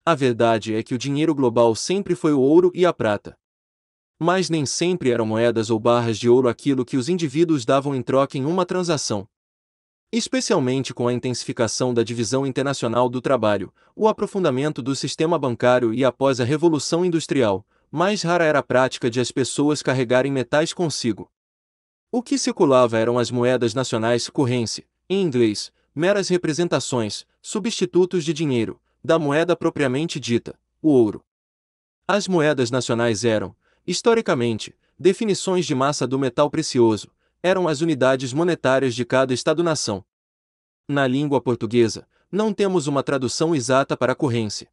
A verdade é que o dinheiro global sempre foi o ouro e a prata. Mas nem sempre eram moedas ou barras de ouro aquilo que os indivíduos davam em troca em uma transação. Especialmente com a intensificação da divisão internacional do trabalho, o aprofundamento do sistema bancário e após a Revolução Industrial, mais rara era a prática de as pessoas carregarem metais consigo. O que circulava eram as moedas nacionais currency, em inglês, meras representações, substitutos de dinheiro, da moeda propriamente dita, o ouro. As moedas nacionais eram, historicamente, definições de massa do metal precioso, eram as unidades monetárias de cada Estado-nação. Na língua portuguesa, não temos uma tradução exata para corrência.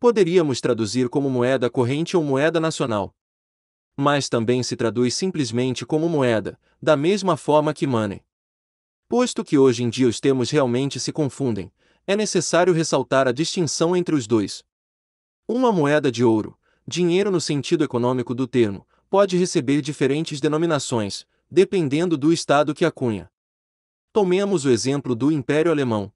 Poderíamos traduzir como moeda corrente ou moeda nacional. Mas também se traduz simplesmente como moeda, da mesma forma que money. Posto que hoje em dia os termos realmente se confundem, é necessário ressaltar a distinção entre os dois. Uma moeda de ouro, dinheiro no sentido econômico do termo, pode receber diferentes denominações, dependendo do estado que a cunha. Tomemos o exemplo do Império Alemão.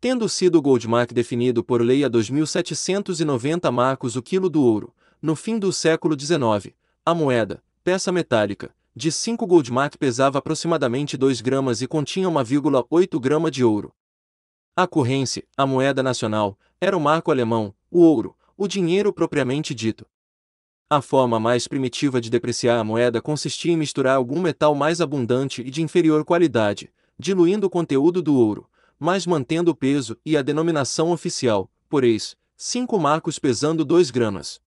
Tendo sido o Goldmark definido por lei a 2.790 marcos o quilo do ouro, no fim do século XIX, a moeda, peça metálica, de 5 Goldmark pesava aproximadamente 2 gramas e continha 1,8 grama de ouro. A corrência, a moeda nacional, era o marco alemão, o ouro, o dinheiro propriamente dito. A forma mais primitiva de depreciar a moeda consistia em misturar algum metal mais abundante e de inferior qualidade, diluindo o conteúdo do ouro, mas mantendo o peso e a denominação oficial, por ex, 5 marcos pesando 2 gramas.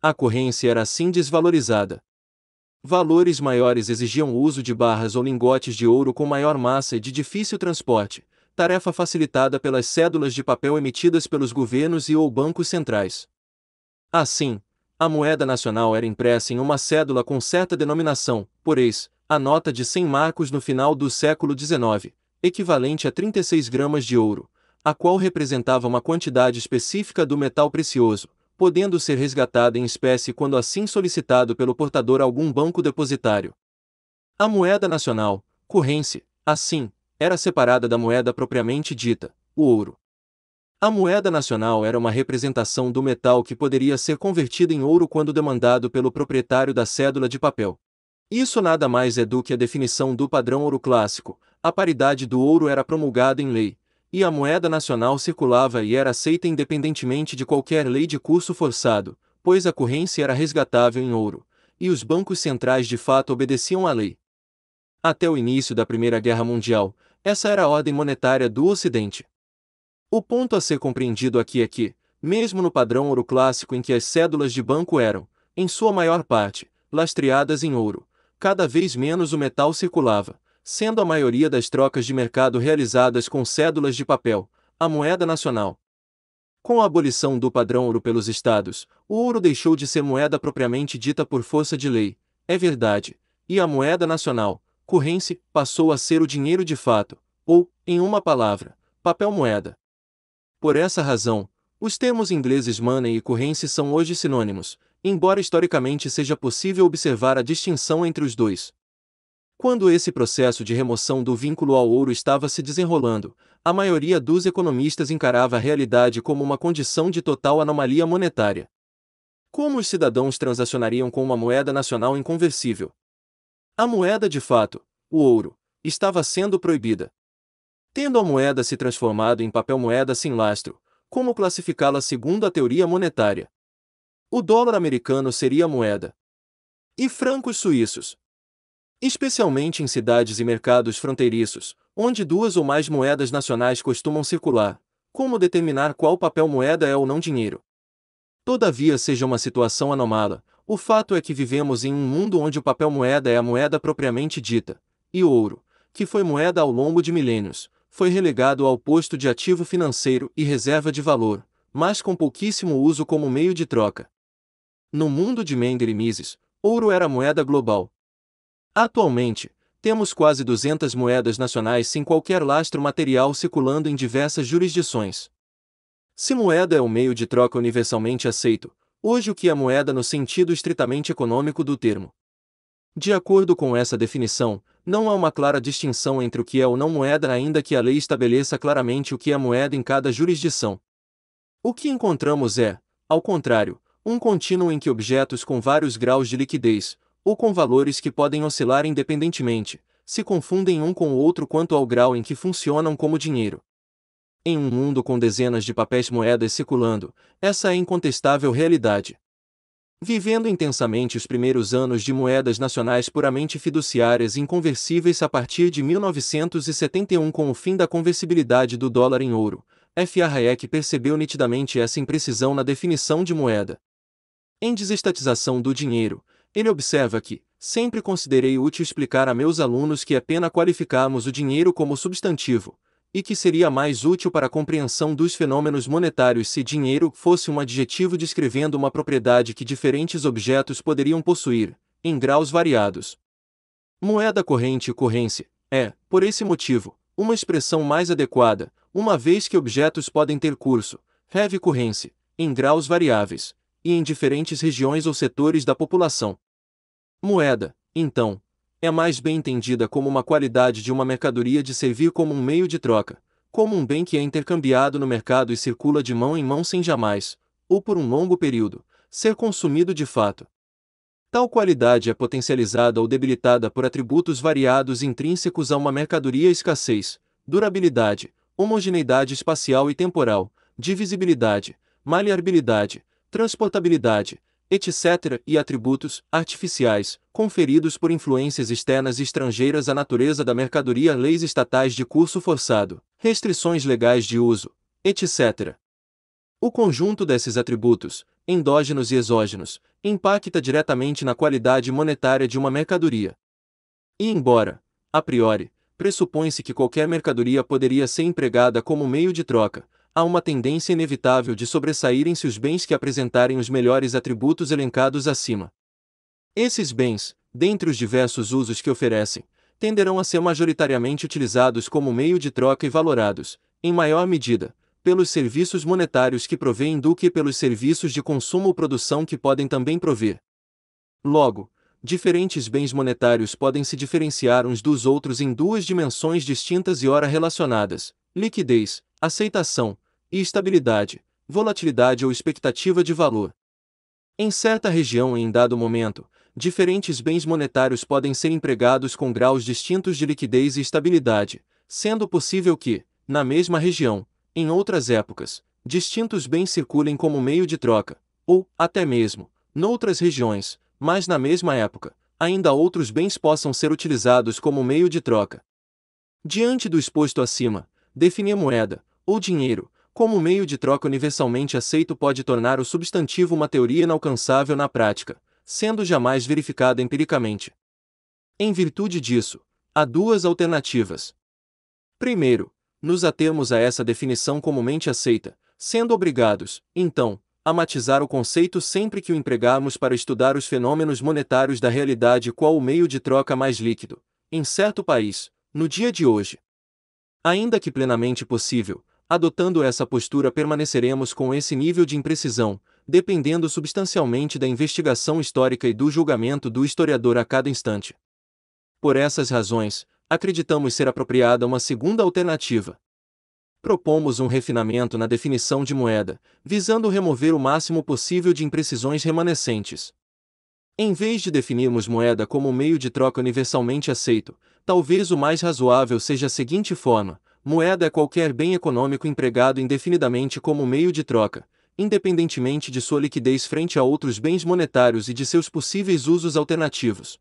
A corrência era assim desvalorizada. Valores maiores exigiam o uso de barras ou lingotes de ouro com maior massa e de difícil transporte, tarefa facilitada pelas cédulas de papel emitidas pelos governos e ou bancos centrais. Assim, a moeda nacional era impressa em uma cédula com certa denominação, por ex, a nota de 100 marcos no final do século XIX, equivalente a 36 gramas de ouro, a qual representava uma quantidade específica do metal precioso, podendo ser resgatada em espécie quando assim solicitado pelo portador a algum banco depositário. A moeda nacional, corrência, assim, era separada da moeda propriamente dita, o ouro. A moeda nacional era uma representação do metal que poderia ser convertida em ouro quando demandado pelo proprietário da cédula de papel. Isso nada mais é do que a definição do padrão ouro clássico, a paridade do ouro era promulgada em lei, e a moeda nacional circulava e era aceita independentemente de qualquer lei de curso forçado, pois a corrência era resgatável em ouro, e os bancos centrais de fato obedeciam à lei. Até o início da Primeira Guerra Mundial, Essa era a ordem monetária do Ocidente. O ponto a ser compreendido aqui é que, mesmo no padrão ouro clássico em que as cédulas de banco eram, em sua maior parte, lastreadas em ouro, cada vez menos o metal circulava, sendo a maioria das trocas de mercado realizadas com cédulas de papel, a moeda nacional. Com a abolição do padrão ouro pelos estados, o ouro deixou de ser moeda propriamente dita por força de lei, é verdade, e a moeda nacional, currency, passou a ser o dinheiro de fato, ou, em uma palavra, papel moeda. Por essa razão, os termos ingleses money e currency são hoje sinônimos, embora historicamente seja possível observar a distinção entre os dois. Quando esse processo de remoção do vínculo ao ouro estava se desenrolando, a maioria dos economistas encarava a realidade como uma condição de total anomalia monetária. Como os cidadãos transacionariam com uma moeda nacional inconversível? A moeda de fato, o ouro, estava sendo proibida. Tendo a moeda se transformado em papel moeda sem lastro, como classificá-la segundo a teoria monetária? O dólar americano seria a moeda. E francos suíços? Especialmente em cidades e mercados fronteiriços, onde duas ou mais moedas nacionais costumam circular, como determinar qual papel moeda é ou não dinheiro? Todavia seja uma situação anomala, o fato é que vivemos em um mundo onde o papel moeda é a moeda propriamente dita, e ouro, que foi moeda ao longo de milênios, foi relegado ao posto de ativo financeiro e reserva de valor, mas com pouquíssimo uso como meio de troca. No mundo de Mender e Mises, ouro era moeda global. Atualmente, temos quase 200 moedas nacionais sem qualquer lastro material circulando em diversas jurisdições. Se moeda é o meio de troca universalmente aceito, hoje o que é moeda no sentido estritamente econômico do termo? De acordo com essa definição, não há uma clara distinção entre o que é ou não moeda, ainda que a lei estabeleça claramente o que é moeda em cada jurisdição. O que encontramos é, ao contrário, um contínuo em que objetos com vários graus de liquidez, ou com valores que podem oscilar independentemente, se confundem um com o outro quanto ao grau em que funcionam como dinheiro. Em um mundo com dezenas de papéis moedas circulando, essa é incontestável realidade. Vivendo intensamente os primeiros anos de moedas nacionais puramente fiduciárias e inconversíveis a partir de 1971 com o fim da conversibilidade do dólar em ouro, F. A. Hayek percebeu nitidamente essa imprecisão na definição de moeda. Em Desestatização do Dinheiro, ele observa que, sempre considerei útil explicar a meus alunos que é pena qualificarmos o dinheiro como substantivo, e que seria mais útil para a compreensão dos fenômenos monetários se dinheiro fosse um adjetivo descrevendo uma propriedade que diferentes objetos poderiam possuir, em graus variados. Moeda corrente e corrência é, por esse motivo, uma expressão mais adequada, uma vez que objetos podem ter curso, have corrência, em graus variáveis, e em diferentes regiões ou setores da população. Moeda, então, é mais bem entendida como uma qualidade de uma mercadoria de servir como um meio de troca, como um bem que é intercambiado no mercado e circula de mão em mão sem jamais, ou por um longo período, ser consumido de fato. Tal qualidade é potencializada ou debilitada por atributos variados intrínsecos a uma mercadoria escassez, durabilidade, homogeneidade espacial e temporal, divisibilidade, maleabilidade, transportabilidade, etc., e atributos artificiais, conferidos por influências externas e estrangeiras à natureza da mercadoria, leis estatais de curso forçado, restrições legais de uso, etc. O conjunto desses atributos, endógenos e exógenos, impacta diretamente na qualidade monetária de uma mercadoria. E embora, a priori, pressupõe-se que qualquer mercadoria poderia ser empregada como meio de troca, há uma tendência inevitável de sobressaírem-se os bens que apresentarem os melhores atributos elencados acima. Esses bens, dentre os diversos usos que oferecem, tenderão a ser majoritariamente utilizados como meio de troca e valorados, em maior medida, pelos serviços monetários que provêm do que pelos serviços de consumo ou produção que podem também prover. Logo, diferentes bens monetários podem se diferenciar uns dos outros em duas dimensões distintas e ora relacionadas: liquidez, aceitação, e estabilidade, volatilidade ou expectativa de valor. Em certa região e em dado momento, diferentes bens monetários podem ser empregados com graus distintos de liquidez e estabilidade, sendo possível que, na mesma região, em outras épocas, distintos bens circulem como meio de troca, ou, até mesmo, noutras regiões, mas na mesma época, ainda outros bens possam ser utilizados como meio de troca. Diante do exposto acima, definir moeda, ou dinheiro, como meio de troca universalmente aceito pode tornar o substantivo uma teoria inalcançável na prática, sendo jamais verificada empiricamente. Em virtude disso, há duas alternativas. Primeiro, nos atermos a essa definição comumente aceita, sendo obrigados, então, a matizar o conceito sempre que o empregarmos para estudar os fenômenos monetários da realidade qual o meio de troca mais líquido, em certo país, no dia de hoje. Ainda que plenamente possível, adotando essa postura permaneceremos com esse nível de imprecisão, dependendo substancialmente da investigação histórica e do julgamento do historiador a cada instante. Por essas razões, acreditamos ser apropriada uma segunda alternativa, propomos um refinamento na definição de moeda, visando remover o máximo possível de imprecisões remanescentes. Em vez de definirmos moeda como meio de troca universalmente aceito, talvez o mais razoável seja a seguinte forma: moeda é qualquer bem econômico empregado indefinidamente como meio de troca, independentemente de sua liquidez frente a outros bens monetários e de seus possíveis usos alternativos.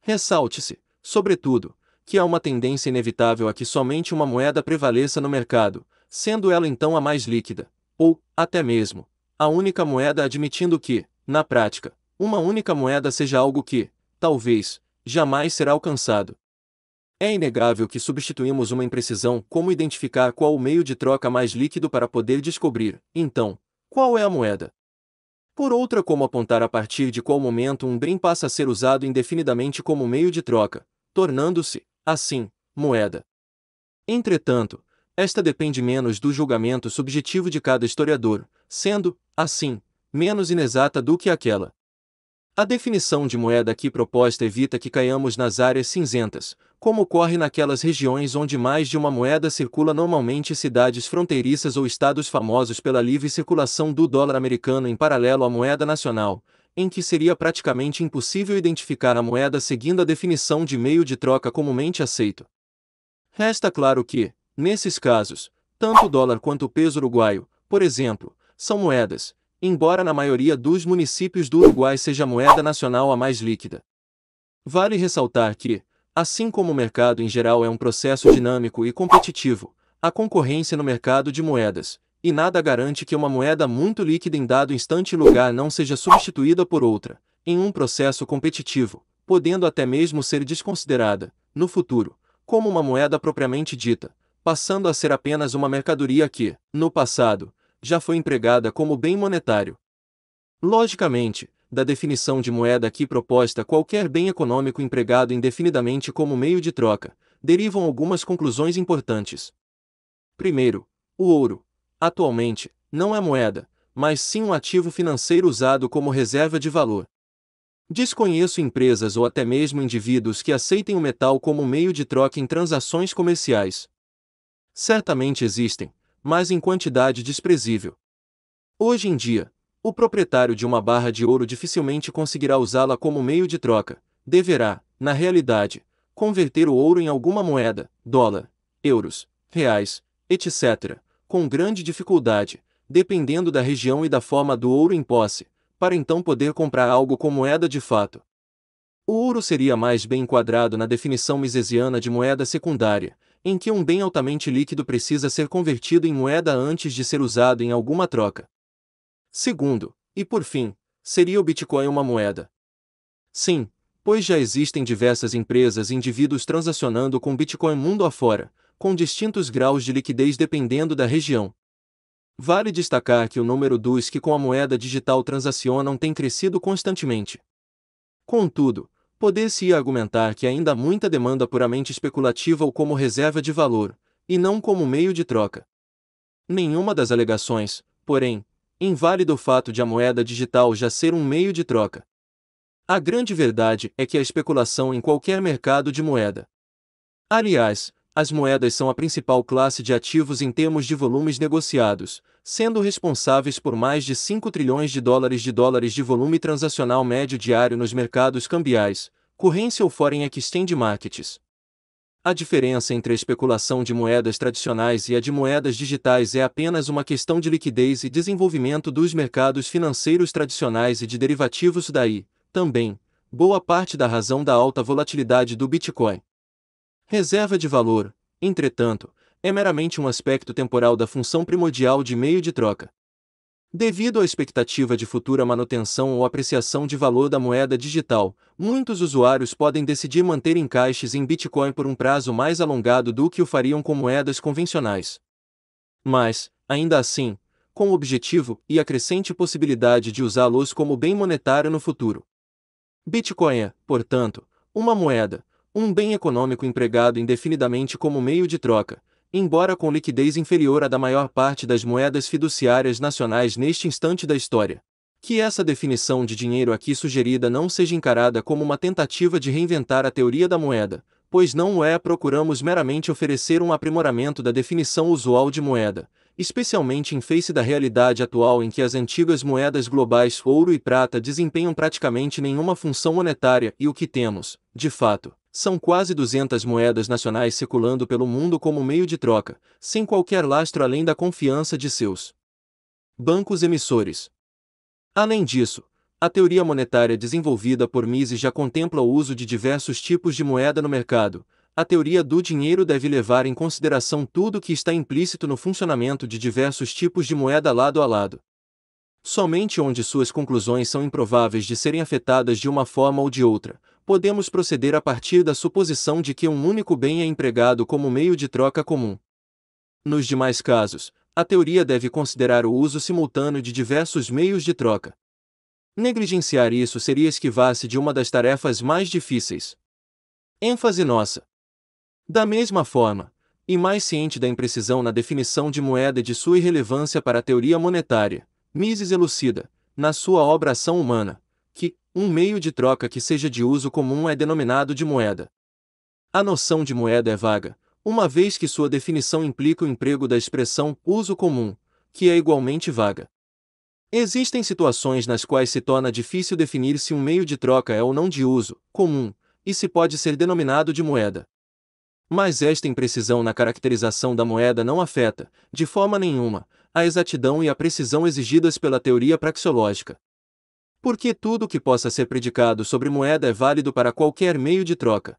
Ressalte-se, sobretudo, que há uma tendência inevitável a que somente uma moeda prevaleça no mercado, sendo ela então a mais líquida, ou, até mesmo, a única moeda admitindo que, na prática, uma única moeda seja algo que, talvez, jamais será alcançado. É inegável que substituímos uma imprecisão como identificar qual o meio de troca mais líquido para poder descobrir, então, qual é a moeda. Por outra, como apontar a partir de qual momento um bem passa a ser usado indefinidamente como meio de troca, tornando-se, assim, moeda. Entretanto, esta depende menos do julgamento subjetivo de cada historiador, sendo, assim, menos inexata do que aquela. A definição de moeda aqui proposta evita que caiamos nas áreas cinzentas, como ocorre naquelas regiões onde mais de uma moeda circula normalmente cidades fronteiriças ou estados famosos pela livre circulação do dólar americano em paralelo à moeda nacional, em que seria praticamente impossível identificar a moeda seguindo a definição de meio de troca comumente aceito. Resta claro que, nesses casos, tanto o dólar quanto o peso uruguaio, por exemplo, são moedas, embora na maioria dos municípios do Uruguai seja a moeda nacional a mais líquida. Vale ressaltar que, assim como o mercado em geral é um processo dinâmico e competitivo, a concorrência no mercado de moedas, e nada garante que uma moeda muito líquida em dado instante e lugar não seja substituída por outra, em um processo competitivo, podendo até mesmo ser desconsiderada, no futuro, como uma moeda propriamente dita, passando a ser apenas uma mercadoria que, no passado, já foi empregada como bem monetário. Logicamente, da definição de moeda aqui proposta qualquer bem econômico empregado indefinidamente como meio de troca, derivam algumas conclusões importantes. Primeiro, o ouro, atualmente, não é moeda, mas sim um ativo financeiro usado como reserva de valor. Desconheço empresas ou até mesmo indivíduos que aceitem o metal como meio de troca em transações comerciais. Certamente existem, mas em quantidade desprezível. Hoje em dia, o proprietário de uma barra de ouro dificilmente conseguirá usá-la como meio de troca, deverá, na realidade, converter o ouro em alguma moeda, dólar, euros, reais, etc., com grande dificuldade, dependendo da região e da forma do ouro em posse, para então poder comprar algo com moeda de fato. O ouro seria mais bem enquadrado na definição misesiana de moeda secundária, em que um bem altamente líquido precisa ser convertido em moeda antes de ser usado em alguma troca. Segundo, e por fim, seria o Bitcoin uma moeda? Sim, pois já existem diversas empresas e indivíduos transacionando com Bitcoin mundo afora, com distintos graus de liquidez dependendo da região. Vale destacar que o número dos que com a moeda digital transacionam tem crescido constantemente. Contudo, poder-se argumentar que ainda há muita demanda puramente especulativa ou como reserva de valor, e não como meio de troca. Nenhuma das alegações, porém, inválida o fato de a moeda digital já ser um meio de troca. A grande verdade é que a especulação em qualquer mercado de moeda. Aliás, as moedas são a principal classe de ativos em termos de volumes negociados, sendo responsáveis por mais de 5 trilhões de dólares de dólares de volume transacional médio diário nos mercados cambiais, currency ou foreign exchange markets. A diferença entre a especulação de moedas tradicionais e a de moedas digitais é apenas uma questão de liquidez e desenvolvimento dos mercados financeiros tradicionais e de derivativos daí, também, boa parte da razão da alta volatilidade do Bitcoin. Reserva de valor, entretanto, é meramente um aspecto temporal da função primordial de meio de troca. Devido à expectativa de futura manutenção ou apreciação de valor da moeda digital, muitos usuários podem decidir manter encaixes em Bitcoin por um prazo mais alongado do que o fariam com moedas convencionais. Mas, ainda assim, com o objetivo e a crescente possibilidade de usá-los como bem monetário no futuro. Bitcoin é, portanto, uma moeda, um bem econômico empregado indefinidamente como meio de troca, embora com liquidez inferior à da maior parte das moedas fiduciárias nacionais neste instante da história. Que essa definição de dinheiro aqui sugerida não seja encarada como uma tentativa de reinventar a teoria da moeda, pois não o é, procuramos meramente oferecer um aprimoramento da definição usual de moeda, especialmente em face da realidade atual em que as antigas moedas globais ouro e prata desempenham praticamente nenhuma função monetária e o que temos, de fato, são quase 200 moedas nacionais circulando pelo mundo como meio de troca, sem qualquer lastro além da confiança de seus bancos emissores. Além disso, a teoria monetária desenvolvida por Mises já contempla o uso de diversos tipos de moeda no mercado, a teoria do dinheiro deve levar em consideração tudo que está implícito no funcionamento de diversos tipos de moeda lado a lado. Somente onde suas conclusões são improváveis de serem afetadas de uma forma ou de outra, podemos proceder a partir da suposição de que um único bem é empregado como meio de troca comum. Nos demais casos, a teoria deve considerar o uso simultâneo de diversos meios de troca. Negligenciar isso seria esquivar-se de uma das tarefas mais difíceis. ênfase nossa. Da mesma forma, e mais ciente da imprecisão na definição de moeda e de sua irrelevância para a teoria monetária, Mises elucida, na sua obra Ação Humana, um meio de troca que seja de uso comum é denominado de moeda. A noção de moeda é vaga, uma vez que sua definição implica o emprego da expressão uso comum, que é igualmente vaga. Existem situações nas quais se torna difícil definir se um meio de troca é ou não de uso comum, e se pode ser denominado de moeda. Mas esta imprecisão na caracterização da moeda não afeta, de forma nenhuma, a exatidão e a precisão exigidas pela teoria praxeológica. Porque tudo que possa ser predicado sobre moeda é válido para qualquer meio de troca.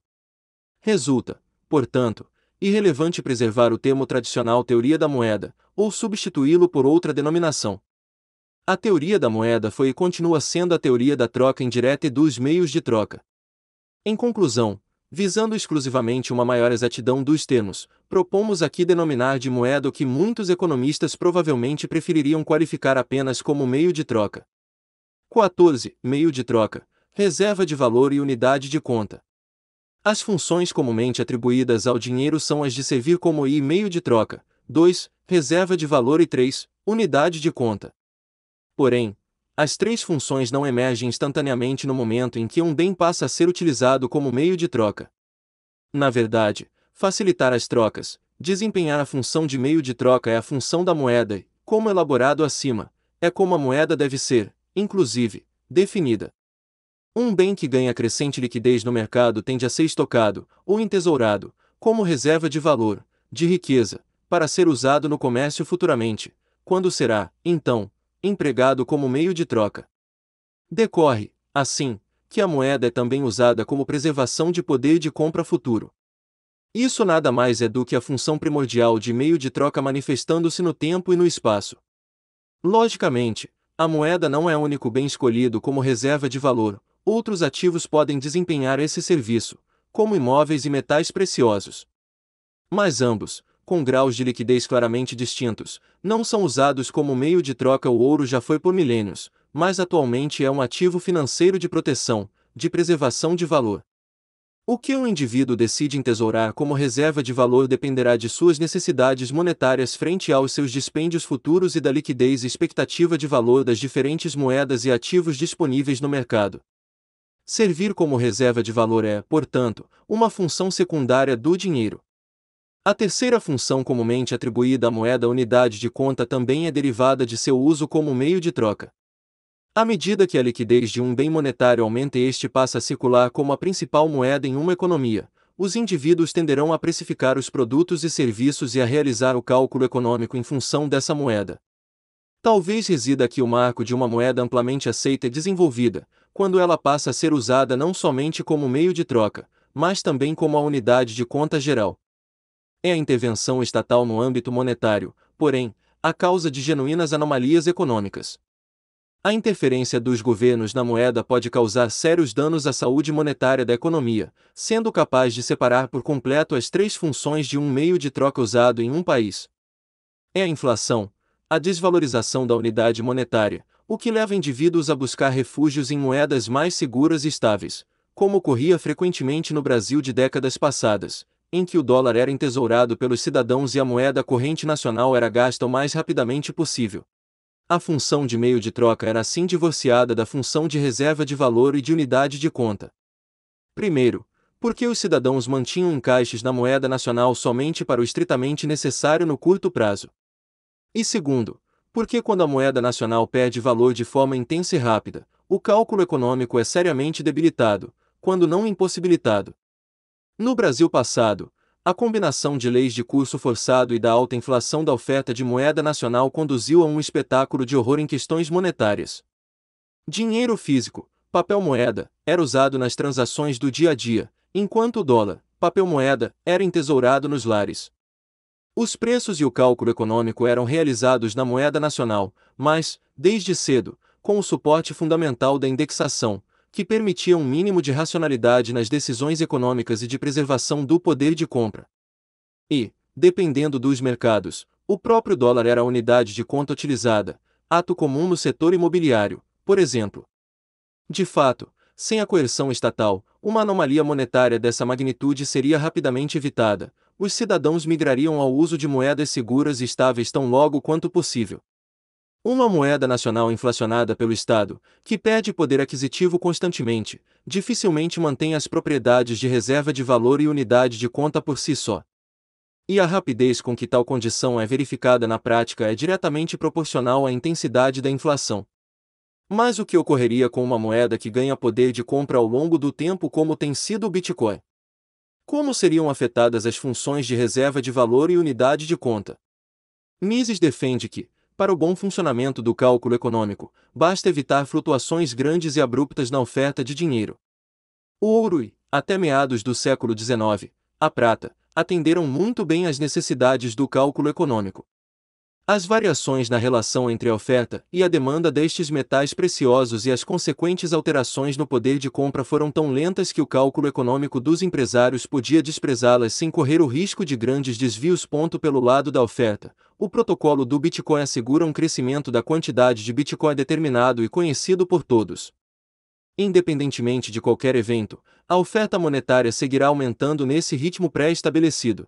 Resulta, portanto, irrelevante preservar o termo tradicional teoria da moeda, ou substituí-lo por outra denominação. A teoria da moeda foi e continua sendo a teoria da troca indireta e dos meios de troca. Em conclusão, visando exclusivamente uma maior exatidão dos termos, propomos aqui denominar de moeda o que muitos economistas provavelmente prefeririam qualificar apenas como meio de troca. 14. Meio de troca, reserva de valor e unidade de conta. As funções comumente atribuídas ao dinheiro são as de servir como I meio de troca, 2. Reserva de valor e 3. Unidade de conta. Porém, as três funções não emergem instantaneamente no momento em que um bem passa a ser utilizado como meio de troca. Na verdade, facilitar as trocas, desempenhar a função de meio de troca é a função da moeda e, como elaborado acima, é como a moeda deve ser, inclusive, definida. Um bem que ganha crescente liquidez no mercado tende a ser estocado, ou entesourado, como reserva de valor, de riqueza, para ser usado no comércio futuramente, quando será, então, empregado como meio de troca. Decorre, assim, que a moeda é também usada como preservação de poder de compra futuro. Isso nada mais é do que a função primordial de meio de troca manifestando-se no tempo e no espaço. Logicamente, a moeda não é o único bem escolhido como reserva de valor, outros ativos podem desempenhar esse serviço, como imóveis e metais preciosos. Mas ambos, com graus de liquidez claramente distintos, não são usados como meio de troca. O ouro já foi por milênios, mas atualmente é um ativo financeiro de proteção, de preservação de valor. O que um indivíduo decide entesourar como reserva de valor dependerá de suas necessidades monetárias frente aos seus dispêndios futuros e da liquidez e expectativa de valor das diferentes moedas e ativos disponíveis no mercado. Servir como reserva de valor é, portanto, uma função secundária do dinheiro. A terceira função comumente atribuída à moeda unidade de conta também é derivada de seu uso como meio de troca. À medida que a liquidez de um bem monetário aumenta e este passa a circular como a principal moeda em uma economia, os indivíduos tenderão a precificar os produtos e serviços e a realizar o cálculo econômico em função dessa moeda. Talvez resida aqui o marco de uma moeda amplamente aceita e desenvolvida, quando ela passa a ser usada não somente como meio de troca, mas também como a unidade de conta geral. É a intervenção estatal no âmbito monetário, porém, a causa de genuínas anomalias econômicas. A interferência dos governos na moeda pode causar sérios danos à saúde monetária da economia, sendo capaz de separar por completo as três funções de um meio de troca usado em um país. É a inflação, a desvalorização da unidade monetária, o que leva indivíduos a buscar refúgios em moedas mais seguras e estáveis, como ocorria frequentemente no Brasil de décadas passadas, em que o dólar era entesourado pelos cidadãos e a moeda corrente nacional era gasta o mais rapidamente possível. A função de meio de troca era assim divorciada da função de reserva de valor e de unidade de conta. Primeiro, porque os cidadãos mantinham encaixes na moeda nacional somente para o estritamente necessário no curto prazo. E segundo, porque quando a moeda nacional perde valor de forma intensa e rápida, o cálculo econômico é seriamente debilitado, quando não impossibilitado. No Brasil passado, a combinação de leis de curso forçado e da alta inflação da oferta de moeda nacional conduziu a um espetáculo de horror em questões monetárias. Dinheiro físico, papel moeda, era usado nas transações do dia a dia, enquanto o dólar, papel moeda, era entesourado nos lares. Os preços e o cálculo econômico eram realizados na moeda nacional, mas, desde cedo, com o suporte fundamental da indexação, que permitia um mínimo de racionalidade nas decisões econômicas e de preservação do poder de compra. E, dependendo dos mercados, o próprio dólar era a unidade de conta utilizada, ato comum no setor imobiliário, por exemplo. De fato, sem a coerção estatal, uma anomalia monetária dessa magnitude seria rapidamente evitada, os cidadãos migrariam ao uso de moedas seguras e estáveis tão logo quanto possível. Uma moeda nacional inflacionada pelo Estado, que perde poder aquisitivo constantemente, dificilmente mantém as propriedades de reserva de valor e unidade de conta por si só. E a rapidez com que tal condição é verificada na prática é diretamente proporcional à intensidade da inflação. Mas o que ocorreria com uma moeda que ganha poder de compra ao longo do tempo, como tem sido o Bitcoin? Como seriam afetadas as funções de reserva de valor e unidade de conta? Mises defende que, para o bom funcionamento do cálculo econômico, basta evitar flutuações grandes e abruptas na oferta de dinheiro. O ouro e, até meados do século XIX, a prata, atenderam muito bem às necessidades do cálculo econômico. As variações na relação entre a oferta e a demanda destes metais preciosos e as consequentes alterações no poder de compra foram tão lentas que o cálculo econômico dos empresários podia desprezá-las sem correr o risco de grandes desvios. Pelo lado da oferta. O protocolo do Bitcoin assegura um crescimento da quantidade de Bitcoin determinado e conhecido por todos. Independentemente de qualquer evento, a oferta monetária seguirá aumentando nesse ritmo pré-estabelecido.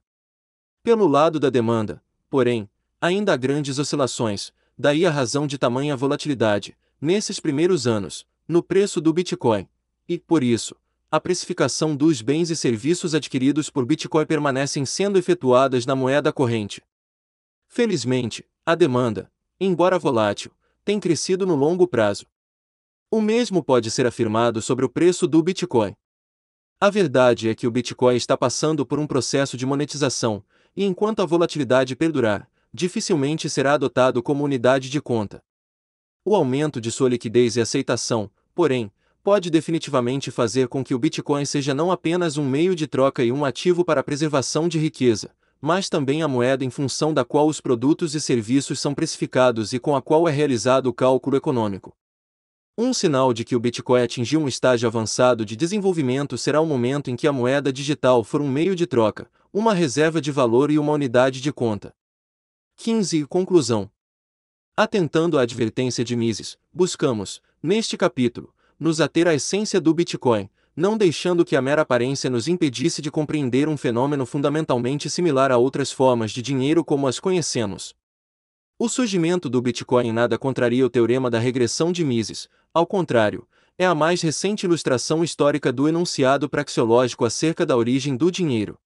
Pelo lado da demanda, porém, Ainda há grandes oscilações, daí a razão de tamanha volatilidade, nesses primeiros anos, no preço do Bitcoin. E, por isso, a precificação dos bens e serviços adquiridos por Bitcoin permanecem sendo efetuadas na moeda corrente. Felizmente, a demanda, embora volátil, tem crescido no longo prazo. O mesmo pode ser afirmado sobre o preço do Bitcoin. A verdade é que o Bitcoin está passando por um processo de monetização, e enquanto a volatilidade perdurar, dificilmente será adotado como unidade de conta. O aumento de sua liquidez e aceitação, porém, pode definitivamente fazer com que o Bitcoin seja não apenas um meio de troca e um ativo para a preservação de riqueza, mas também a moeda em função da qual os produtos e serviços são precificados e com a qual é realizado o cálculo econômico. Um sinal de que o Bitcoin atingiu um estágio avançado de desenvolvimento será o momento em que a moeda digital for um meio de troca, uma reserva de valor e uma unidade de conta. 15. Conclusão. Atentando à advertência de Mises, buscamos, neste capítulo, nos ater à essência do Bitcoin, não deixando que a mera aparência nos impedisse de compreender um fenômeno fundamentalmente similar a outras formas de dinheiro como as conhecemos. O surgimento do Bitcoin nada contraria o teorema da regressão de Mises, ao contrário, é a mais recente ilustração histórica do enunciado praxeológico acerca da origem do dinheiro.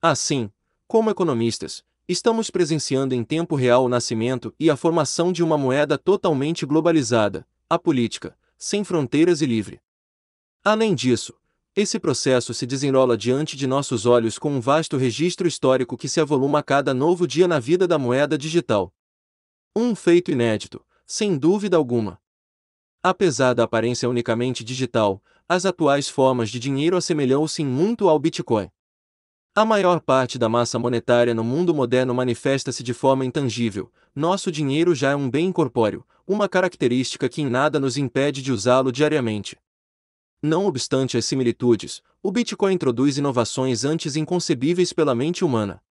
Assim, como economistas, Estamos presenciando em tempo real o nascimento e a formação de uma moeda totalmente globalizada, a política, sem fronteiras e livre. Além disso, esse processo se desenrola diante de nossos olhos com um vasto registro histórico que se avoluma a cada novo dia na vida da moeda digital. Um feito inédito, sem dúvida alguma. Apesar da aparência unicamente digital, as atuais formas de dinheiro assemelham-se muito ao Bitcoin. A maior parte da massa monetária no mundo moderno manifesta-se de forma intangível. Nosso dinheiro já é um bem incorpóreo, uma característica que em nada nos impede de usá-lo diariamente. Não obstante as similitudes, o Bitcoin introduz inovações antes inconcebíveis pela mente humana.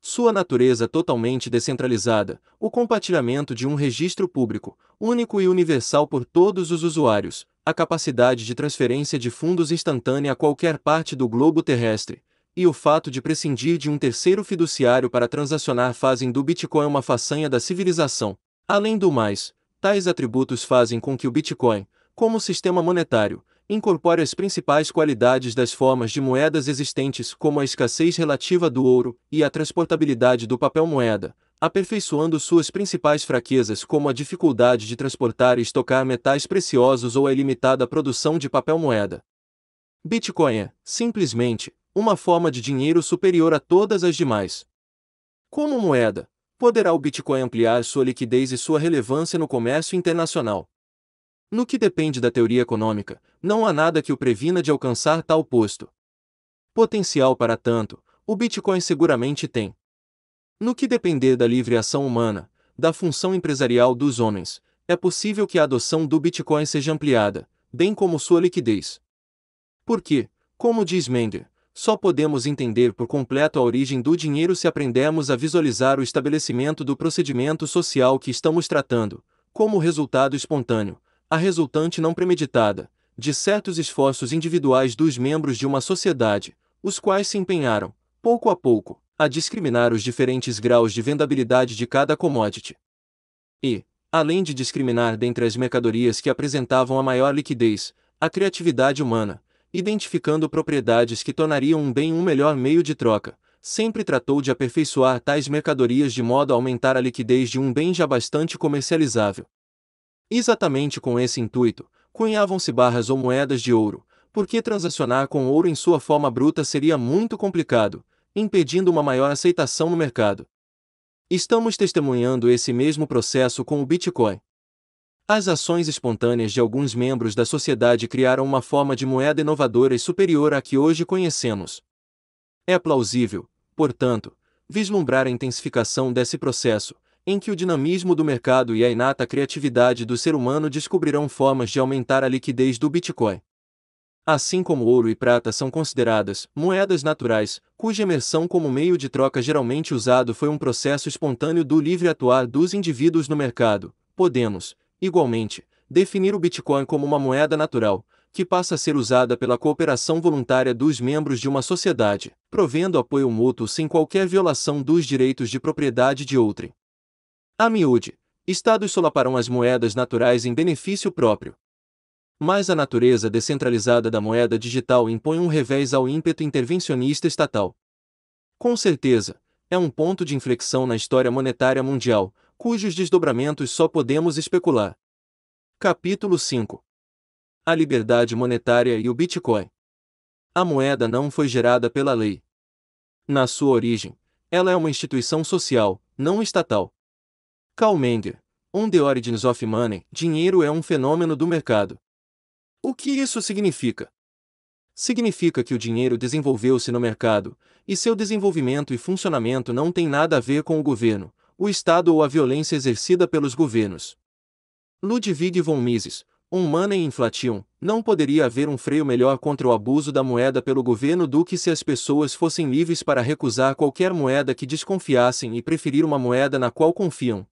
Sua natureza totalmente descentralizada, o compartilhamento de um registro público, único e universal por todos os usuários, a capacidade de transferência de fundos instantânea a qualquer parte do globo terrestre, e o fato de prescindir de um terceiro fiduciário para transacionar fazem do Bitcoin uma façanha da civilização. Além do mais, tais atributos fazem com que o Bitcoin, como sistema monetário, incorpore as principais qualidades das formas de moedas existentes, como a escassez relativa do ouro e a transportabilidade do papel moeda, aperfeiçoando suas principais fraquezas, como a dificuldade de transportar e estocar metais preciosos ou a ilimitada produção de papel moeda. Bitcoin é, simplesmente, uma forma de dinheiro superior a todas as demais. Como moeda, poderá o Bitcoin ampliar sua liquidez e sua relevância no comércio internacional. No que depende da teoria econômica, não há nada que o previna de alcançar tal posto. Potencial para tanto, o Bitcoin seguramente tem. No que depender da livre ação humana, da função empresarial dos homens, é possível que a adoção do Bitcoin seja ampliada, bem como sua liquidez. Porque, como diz Mender, só podemos entender por completo a origem do dinheiro se aprendermos a visualizar o estabelecimento do procedimento social que estamos tratando, como resultado espontâneo, a resultante não premeditada, de certos esforços individuais dos membros de uma sociedade, os quais se empenharam, pouco a pouco, a discriminar os diferentes graus de vendabilidade de cada commodity. E, além de discriminar dentre as mercadorias que apresentavam a maior liquidez, a criatividade humana, identificando propriedades que tornariam um bem um melhor meio de troca, sempre tratou de aperfeiçoar tais mercadorias de modo a aumentar a liquidez de um bem já bastante comercializável. Exatamente com esse intuito, cunhavam-se barras ou moedas de ouro, porque transacionar com ouro em sua forma bruta seria muito complicado, impedindo uma maior aceitação no mercado. Estamos testemunhando esse mesmo processo com o Bitcoin. As ações espontâneas de alguns membros da sociedade criaram uma forma de moeda inovadora e superior à que hoje conhecemos. É plausível, portanto, vislumbrar a intensificação desse processo, em que o dinamismo do mercado e a inata criatividade do ser humano descobrirão formas de aumentar a liquidez do Bitcoin. Assim como ouro e prata são consideradas moedas naturais, cuja emersão como meio de troca geralmente usado foi um processo espontâneo do livre atuar dos indivíduos no mercado, podemos, igualmente, definir o Bitcoin como uma moeda natural, que passa a ser usada pela cooperação voluntária dos membros de uma sociedade, provendo apoio mútuo sem qualquer violação dos direitos de propriedade de outrem. A miúde, estados solaparão as moedas naturais em benefício próprio. Mas a natureza descentralizada da moeda digital impõe um revés ao ímpeto intervencionista estatal. Com certeza, é um ponto de inflexão na história monetária mundial, cujos desdobramentos só podemos especular. Capítulo 5 A liberdade monetária e o Bitcoin. A moeda não foi gerada pela lei. Na sua origem, ela é uma instituição social, não estatal. Carl Menger, On the Origins of Money, dinheiro é um fenômeno do mercado. O que isso significa? Significa que o dinheiro desenvolveu-se no mercado, e seu desenvolvimento e funcionamento não tem nada a ver com o governo, o Estado ou a violência exercida pelos governos. Ludwig von Mises, um Money Inflation, não poderia haver um freio melhor contra o abuso da moeda pelo governo do que se as pessoas fossem livres para recusar qualquer moeda que desconfiassem e preferir uma moeda na qual confiam,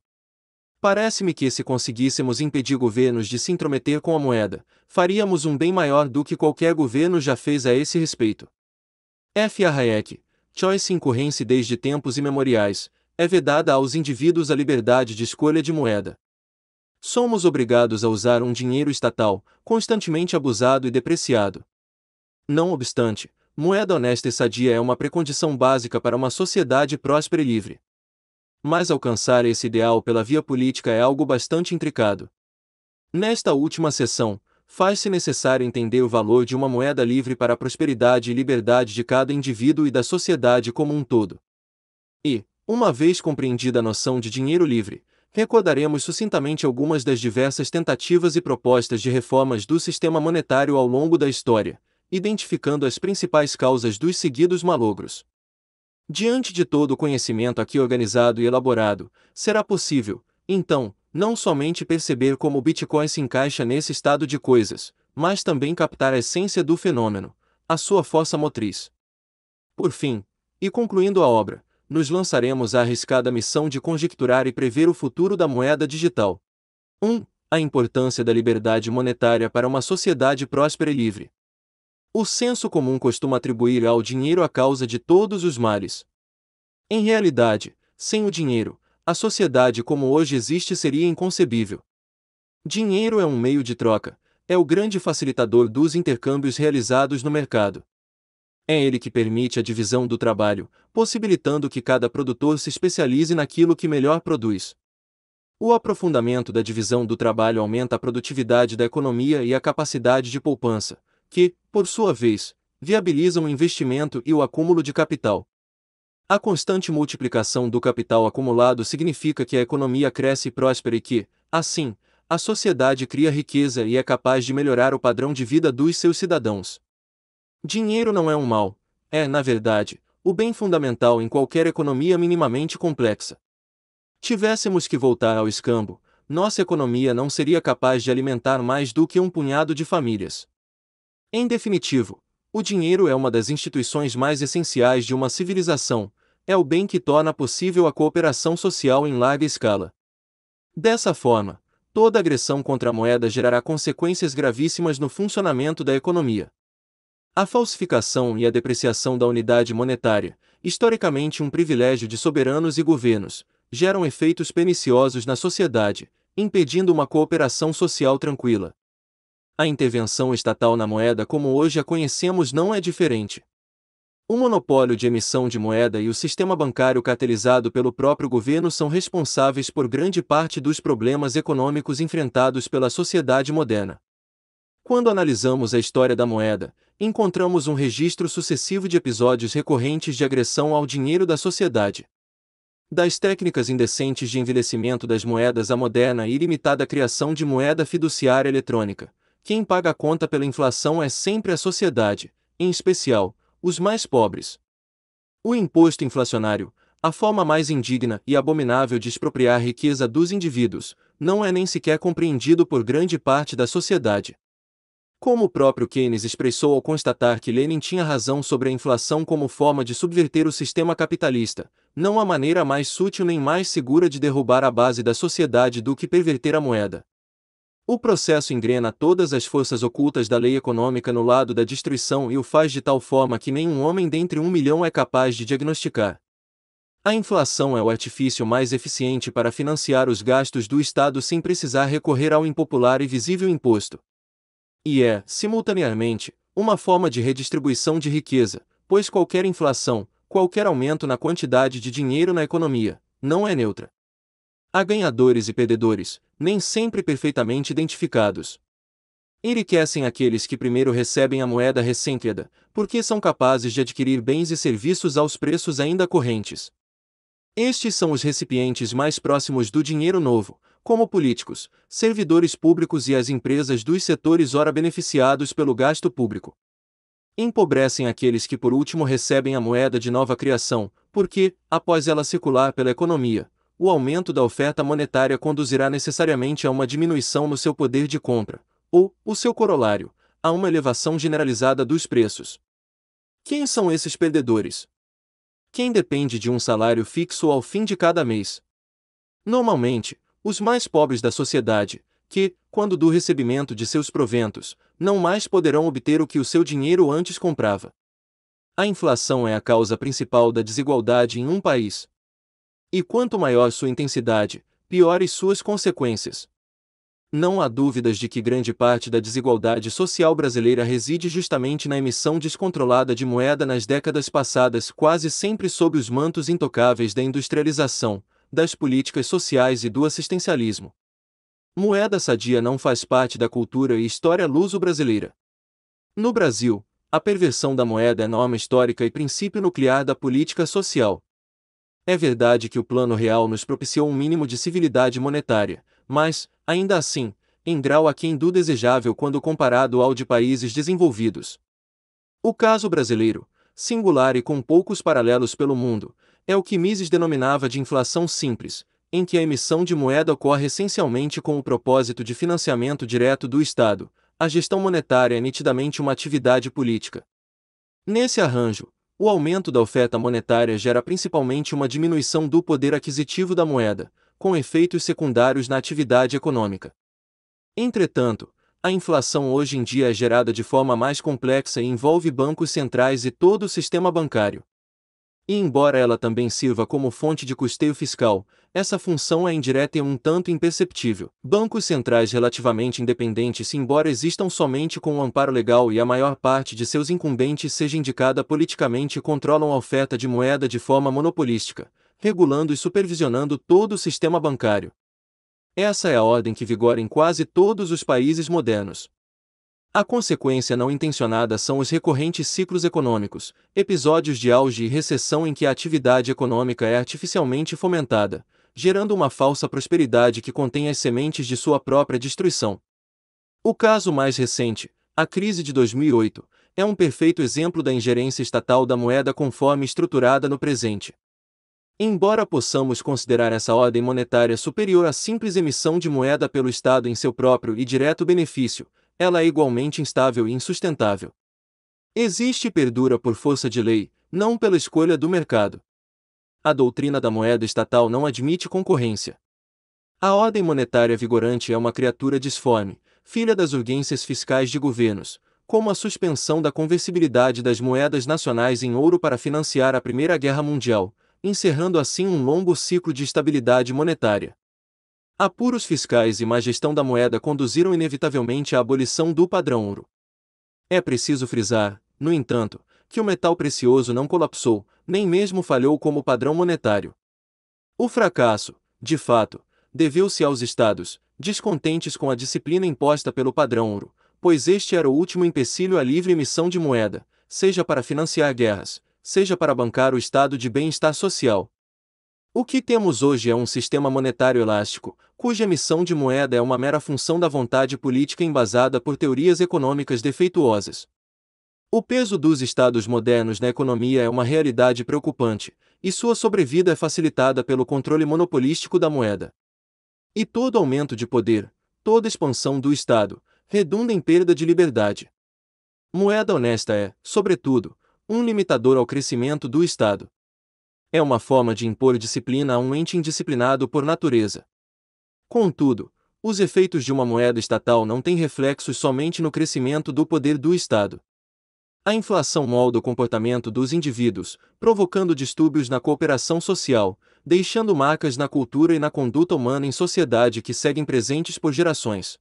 Parece-me que se conseguíssemos impedir governos de se intrometer com a moeda, faríamos um bem maior do que qualquer governo já fez a esse respeito. F. A. Hayek, Choice incorrência desde tempos imemoriais, é vedada aos indivíduos a liberdade de escolha de moeda. Somos obrigados a usar um dinheiro estatal, constantemente abusado e depreciado. Não obstante, moeda honesta e sadia é uma precondição básica para uma sociedade próspera e livre. Mas alcançar esse ideal pela via política é algo bastante intricado. Nesta última sessão, faz-se necessário entender o valor de uma moeda livre para a prosperidade e liberdade de cada indivíduo e da sociedade como um todo. E, uma vez compreendida a noção de dinheiro livre, recordaremos sucintamente algumas das diversas tentativas e propostas de reformas do sistema monetário ao longo da história, identificando as principais causas dos seguidos malogros. Diante de todo o conhecimento aqui organizado e elaborado, será possível, então, não somente perceber como o Bitcoin se encaixa nesse estado de coisas, mas também captar a essência do fenômeno, a sua força motriz. Por fim, e concluindo a obra, nos lançaremos à arriscada missão de conjecturar e prever o futuro da moeda digital. 1. A importância da liberdade monetária para uma sociedade próspera e livre. O senso comum costuma atribuir ao dinheiro a causa de todos os males. Em realidade, sem o dinheiro, a sociedade como hoje existe seria inconcebível. Dinheiro é um meio de troca, é o grande facilitador dos intercâmbios realizados no mercado. É ele que permite a divisão do trabalho, possibilitando que cada produtor se especialize naquilo que melhor produz. O aprofundamento da divisão do trabalho aumenta a produtividade da economia e a capacidade de poupança, que, por sua vez, viabilizam o investimento e o acúmulo de capital. A constante multiplicação do capital acumulado significa que a economia cresce e prospera e que, assim, a sociedade cria riqueza e é capaz de melhorar o padrão de vida dos seus cidadãos. Dinheiro não é um mal, é, na verdade, o bem fundamental em qualquer economia minimamente complexa. Tivéssemos que voltar ao escambo, nossa economia não seria capaz de alimentar mais do que um punhado de famílias. Em definitivo, o dinheiro é uma das instituições mais essenciais de uma civilização, é o bem que torna possível a cooperação social em larga escala. Dessa forma, toda agressão contra a moeda gerará consequências gravíssimas no funcionamento da economia. A falsificação e a depreciação da unidade monetária, historicamente um privilégio de soberanos e governos, geram efeitos perniciosos na sociedade, impedindo uma cooperação social tranquila. A intervenção estatal na moeda como hoje a conhecemos não é diferente. O monopólio de emissão de moeda e o sistema bancário cartelizado pelo próprio governo são responsáveis por grande parte dos problemas econômicos enfrentados pela sociedade moderna. Quando analisamos a história da moeda, encontramos um registro sucessivo de episódios recorrentes de agressão ao dinheiro da sociedade. Das técnicas indecentes de envelhecimento das moedas à moderna e ilimitada criação de moeda fiduciária eletrônica, quem paga a conta pela inflação é sempre a sociedade, em especial, os mais pobres. O imposto inflacionário, a forma mais indigna e abominável de expropriar a riqueza dos indivíduos, não é nem sequer compreendido por grande parte da sociedade. Como o próprio Keynes expressou ao constatar que Lenin tinha razão sobre a inflação como forma de subverter o sistema capitalista, não há maneira mais sutil nem mais segura de derrubar a base da sociedade do que perverter a moeda. O processo engrena todas as forças ocultas da lei econômica no lado da destruição e o faz de tal forma que nenhum homem dentre um milhão é capaz de diagnosticar. A inflação é o artifício mais eficiente para financiar os gastos do Estado sem precisar recorrer ao impopular e visível imposto. E é, simultaneamente, uma forma de redistribuição de riqueza, pois qualquer inflação, qualquer aumento na quantidade de dinheiro na economia, não é neutra. Há ganhadores e perdedores, nem sempre perfeitamente identificados. Enriquecem aqueles que primeiro recebem a moeda recém-criada, porque são capazes de adquirir bens e serviços aos preços ainda correntes. Estes são os recipientes mais próximos do dinheiro novo, como políticos, servidores públicos e as empresas dos setores ora beneficiados pelo gasto público. Empobrecem aqueles que por último recebem a moeda de nova criação, porque, após ela circular pela economia, o aumento da oferta monetária conduzirá necessariamente a uma diminuição no seu poder de compra, ou, o seu corolário, a uma elevação generalizada dos preços. Quem são esses perdedores? Quem depende de um salário fixo ao fim de cada mês? Normalmente, os mais pobres da sociedade, que, quando do recebimento de seus proventos, não mais poderão obter o que o seu dinheiro antes comprava. A inflação é a causa principal da desigualdade em um país. E quanto maior sua intensidade, piores suas consequências. Não há dúvidas de que grande parte da desigualdade social brasileira reside justamente na emissão descontrolada de moeda nas décadas passadas, quase sempre sob os mantos intocáveis da industrialização, das políticas sociais e do assistencialismo. Moeda sadia não faz parte da cultura e história luso-brasileira. No Brasil, a perversão da moeda é norma histórica e princípio nuclear da política social. É verdade que o Plano Real nos propiciou um mínimo de civilidade monetária, mas, ainda assim, em grau aquém do desejável quando comparado ao de países desenvolvidos. O caso brasileiro, singular e com poucos paralelos pelo mundo, é o que Mises denominava de inflação simples, em que a emissão de moeda ocorre essencialmente com o propósito de financiamento direto do Estado, a gestão monetária é nitidamente uma atividade política. Nesse arranjo, o aumento da oferta monetária gera principalmente uma diminuição do poder aquisitivo da moeda, com efeitos secundários na atividade econômica. Entretanto, a inflação hoje em dia é gerada de forma mais complexa e envolve bancos centrais e todo o sistema bancário. E embora ela também sirva como fonte de custeio fiscal, essa função é indireta e um tanto imperceptível. Bancos centrais relativamente independentes, embora existam somente com o amparo legal e a maior parte de seus incumbentes seja indicada politicamente, controlam a oferta de moeda de forma monopolística, regulando e supervisionando todo o sistema bancário. Essa é a ordem que vigora em quase todos os países modernos. A consequência não intencionada são os recorrentes ciclos econômicos, episódios de auge e recessão em que a atividade econômica é artificialmente fomentada, gerando uma falsa prosperidade que contém as sementes de sua própria destruição. O caso mais recente, a crise de 2008, é um perfeito exemplo da ingerência estatal da moeda conforme estruturada no presente. Embora possamos considerar essa ordem monetária superior à simples emissão de moeda pelo Estado em seu próprio e direto benefício, ela é igualmente instável e insustentável. Existe e perdura por força de lei, não pela escolha do mercado. A doutrina da moeda estatal não admite concorrência. A ordem monetária vigorante é uma criatura disforme, filha das urgências fiscais de governos, como a suspensão da conversibilidade das moedas nacionais em ouro para financiar a Primeira Guerra Mundial, encerrando assim um longo ciclo de estabilidade monetária. Apuros fiscais e má gestão da moeda conduziram inevitavelmente à abolição do padrão ouro. É preciso frisar, no entanto, que o metal precioso não colapsou, nem mesmo falhou como padrão monetário. O fracasso, de fato, deveu-se aos estados, descontentes com a disciplina imposta pelo padrão ouro, pois este era o último empecilho à livre emissão de moeda, seja para financiar guerras, seja para bancar o estado de bem-estar social, o que temos hoje é um sistema monetário elástico, cuja emissão de moeda é uma mera função da vontade política embasada por teorias econômicas defeituosas. O peso dos estados modernos na economia é uma realidade preocupante, e sua sobrevida é facilitada pelo controle monopolístico da moeda. E todo aumento de poder, toda expansão do Estado, redunda em perda de liberdade. Moeda honesta é, sobretudo, um limitador ao crescimento do Estado é uma forma de impor disciplina a um ente indisciplinado por natureza. Contudo, os efeitos de uma moeda estatal não têm reflexos somente no crescimento do poder do Estado. A inflação molda o comportamento dos indivíduos, provocando distúrbios na cooperação social, deixando marcas na cultura e na conduta humana em sociedade que seguem presentes por gerações.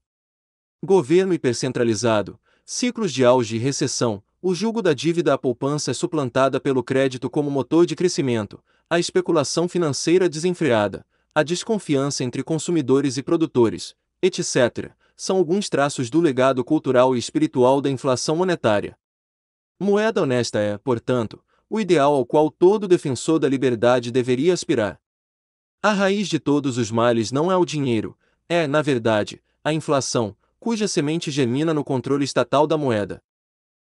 Governo hipercentralizado, ciclos de auge e recessão, o julgo da dívida à poupança é suplantada pelo crédito como motor de crescimento, a especulação financeira desenfreada, a desconfiança entre consumidores e produtores, etc., são alguns traços do legado cultural e espiritual da inflação monetária. Moeda honesta é, portanto, o ideal ao qual todo defensor da liberdade deveria aspirar. A raiz de todos os males não é o dinheiro, é, na verdade, a inflação, cuja semente germina no controle estatal da moeda.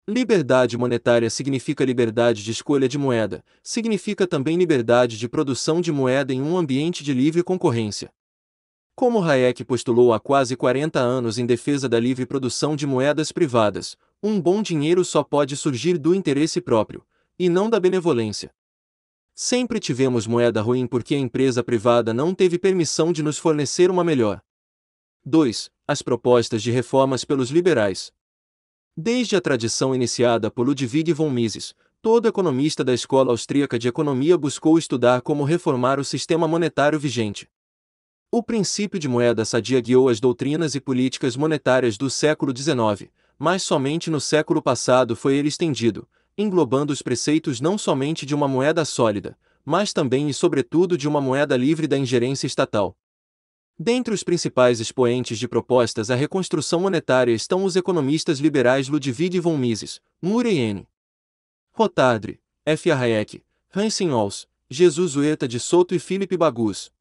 Liberdade monetária significa liberdade de escolha de moeda, significa também liberdade de produção de moeda em um ambiente de livre concorrência. Como Hayek postulou há quase 40 anos em defesa da livre produção de moedas privadas, um bom dinheiro só pode surgir do interesse próprio, e não da benevolência. Sempre tivemos moeda ruim porque a empresa privada não teve permissão de nos fornecer uma melhor. 2. As propostas de reformas pelos liberais. Desde a tradição iniciada por Ludwig von Mises, todo economista da escola austríaca de economia buscou estudar como reformar o sistema monetário vigente. O princípio de moeda sadia guiou as doutrinas e políticas monetárias do século XIX, mas somente no século passado foi ele estendido, englobando os preceitos não somente de uma moeda sólida, mas também e sobretudo de uma moeda livre da ingerência estatal. Dentre os principais expoentes de propostas à reconstrução monetária estão os economistas liberais Ludwig von Mises, Murray N. Rotardre, F. Hayek, Hansen Ols, Jesus Huerta de Souto e Felipe Bagus.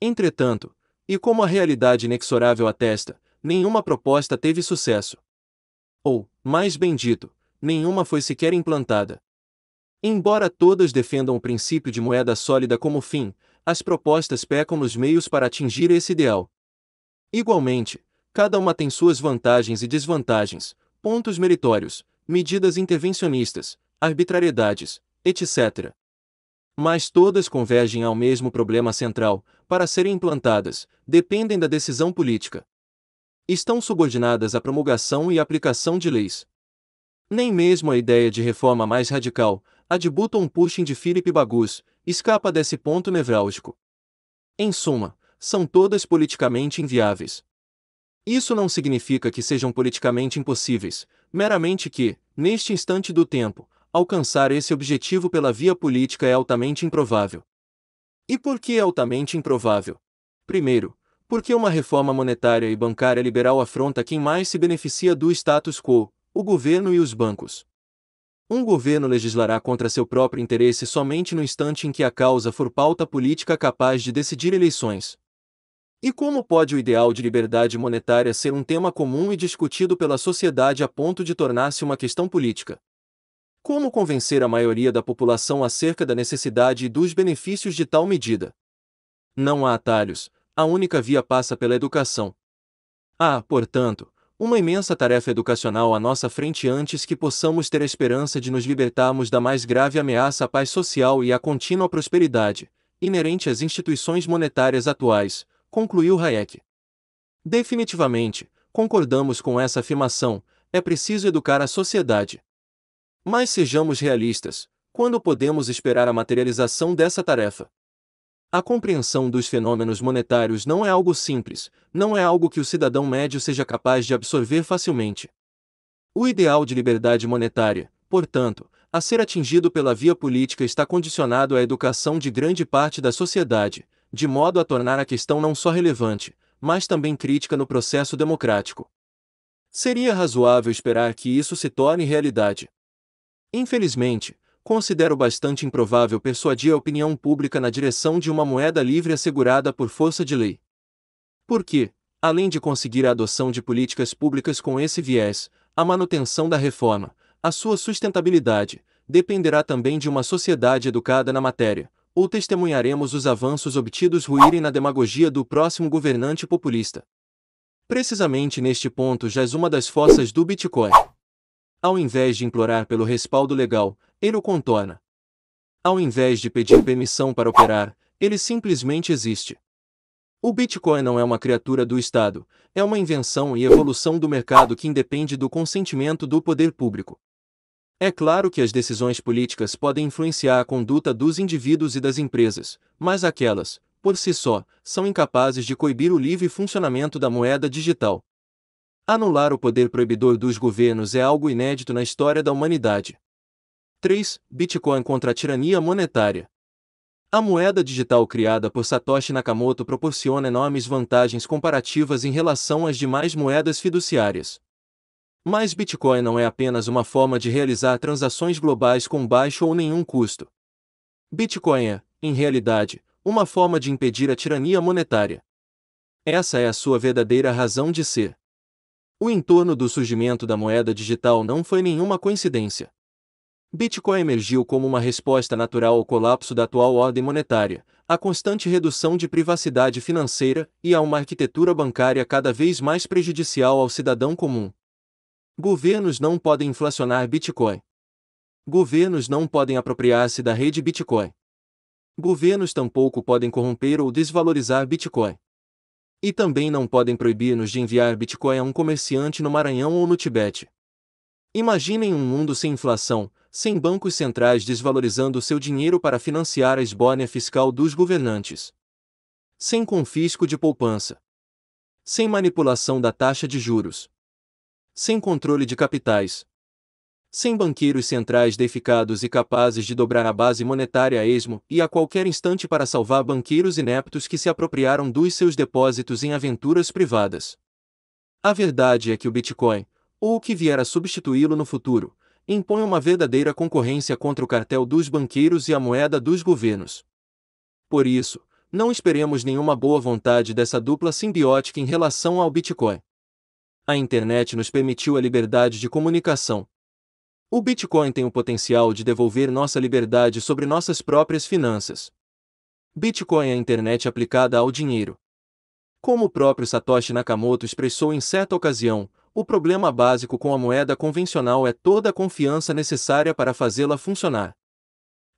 Entretanto, e como a realidade inexorável atesta, nenhuma proposta teve sucesso. Ou, mais bem dito, nenhuma foi sequer implantada. Embora todas defendam o princípio de moeda sólida como fim, as propostas pecam nos meios para atingir esse ideal. Igualmente, cada uma tem suas vantagens e desvantagens, pontos meritórios, medidas intervencionistas, arbitrariedades, etc. Mas todas convergem ao mesmo problema central, para serem implantadas, dependem da decisão política. Estão subordinadas à promulgação e aplicação de leis. Nem mesmo a ideia de reforma mais radical, a de Button Pushing de Philip Bagus, escapa desse ponto nevrálgico. Em suma, são todas politicamente inviáveis. Isso não significa que sejam politicamente impossíveis, meramente que, neste instante do tempo, alcançar esse objetivo pela via política é altamente improvável. E por que é altamente improvável? Primeiro, porque uma reforma monetária e bancária liberal afronta quem mais se beneficia do status quo, o governo e os bancos. Um governo legislará contra seu próprio interesse somente no instante em que a causa for pauta política capaz de decidir eleições. E como pode o ideal de liberdade monetária ser um tema comum e discutido pela sociedade a ponto de tornar-se uma questão política? Como convencer a maioria da população acerca da necessidade e dos benefícios de tal medida? Não há atalhos, a única via passa pela educação. Há, portanto, uma imensa tarefa educacional à nossa frente antes que possamos ter a esperança de nos libertarmos da mais grave ameaça à paz social e à contínua prosperidade, inerente às instituições monetárias atuais, concluiu Hayek. Definitivamente, concordamos com essa afirmação, é preciso educar a sociedade. Mas sejamos realistas, quando podemos esperar a materialização dessa tarefa? A compreensão dos fenômenos monetários não é algo simples, não é algo que o cidadão médio seja capaz de absorver facilmente. O ideal de liberdade monetária, portanto, a ser atingido pela via política está condicionado à educação de grande parte da sociedade, de modo a tornar a questão não só relevante, mas também crítica no processo democrático. Seria razoável esperar que isso se torne realidade. Infelizmente, considero bastante improvável persuadir a opinião pública na direção de uma moeda livre assegurada por força de lei. Porque, além de conseguir a adoção de políticas públicas com esse viés, a manutenção da reforma, a sua sustentabilidade, dependerá também de uma sociedade educada na matéria, ou testemunharemos os avanços obtidos ruírem na demagogia do próximo governante populista. Precisamente neste ponto jaz uma das forças do Bitcoin. Ao invés de implorar pelo respaldo legal, ele o contorna. Ao invés de pedir permissão para operar, ele simplesmente existe. O Bitcoin não é uma criatura do Estado, é uma invenção e evolução do mercado que independe do consentimento do poder público. É claro que as decisões políticas podem influenciar a conduta dos indivíduos e das empresas, mas aquelas, por si só, são incapazes de coibir o livre funcionamento da moeda digital. Anular o poder proibidor dos governos é algo inédito na história da humanidade. 3. Bitcoin contra a tirania monetária. A moeda digital criada por Satoshi Nakamoto proporciona enormes vantagens comparativas em relação às demais moedas fiduciárias. Mas Bitcoin não é apenas uma forma de realizar transações globais com baixo ou nenhum custo. Bitcoin é, em realidade, uma forma de impedir a tirania monetária. Essa é a sua verdadeira razão de ser. O entorno do surgimento da moeda digital não foi nenhuma coincidência. Bitcoin emergiu como uma resposta natural ao colapso da atual ordem monetária, à constante redução de privacidade financeira e a uma arquitetura bancária cada vez mais prejudicial ao cidadão comum. Governos não podem inflacionar Bitcoin. Governos não podem apropriar-se da rede Bitcoin. Governos tampouco podem corromper ou desvalorizar Bitcoin. E também não podem proibir-nos de enviar Bitcoin a um comerciante no Maranhão ou no Tibete. Imaginem um mundo sem inflação, sem bancos centrais desvalorizando seu dinheiro para financiar a esbórnia fiscal dos governantes. Sem confisco de poupança. Sem manipulação da taxa de juros sem controle de capitais. Sem banqueiros centrais deificados e capazes de dobrar a base monetária a esmo e a qualquer instante para salvar banqueiros ineptos que se apropriaram dos seus depósitos em aventuras privadas. A verdade é que o Bitcoin, ou o que vier a substituí-lo no futuro, impõe uma verdadeira concorrência contra o cartel dos banqueiros e a moeda dos governos. Por isso, não esperemos nenhuma boa vontade dessa dupla simbiótica em relação ao Bitcoin. A internet nos permitiu a liberdade de comunicação. O Bitcoin tem o potencial de devolver nossa liberdade sobre nossas próprias finanças. Bitcoin é a internet aplicada ao dinheiro. Como o próprio Satoshi Nakamoto expressou em certa ocasião, o problema básico com a moeda convencional é toda a confiança necessária para fazê-la funcionar.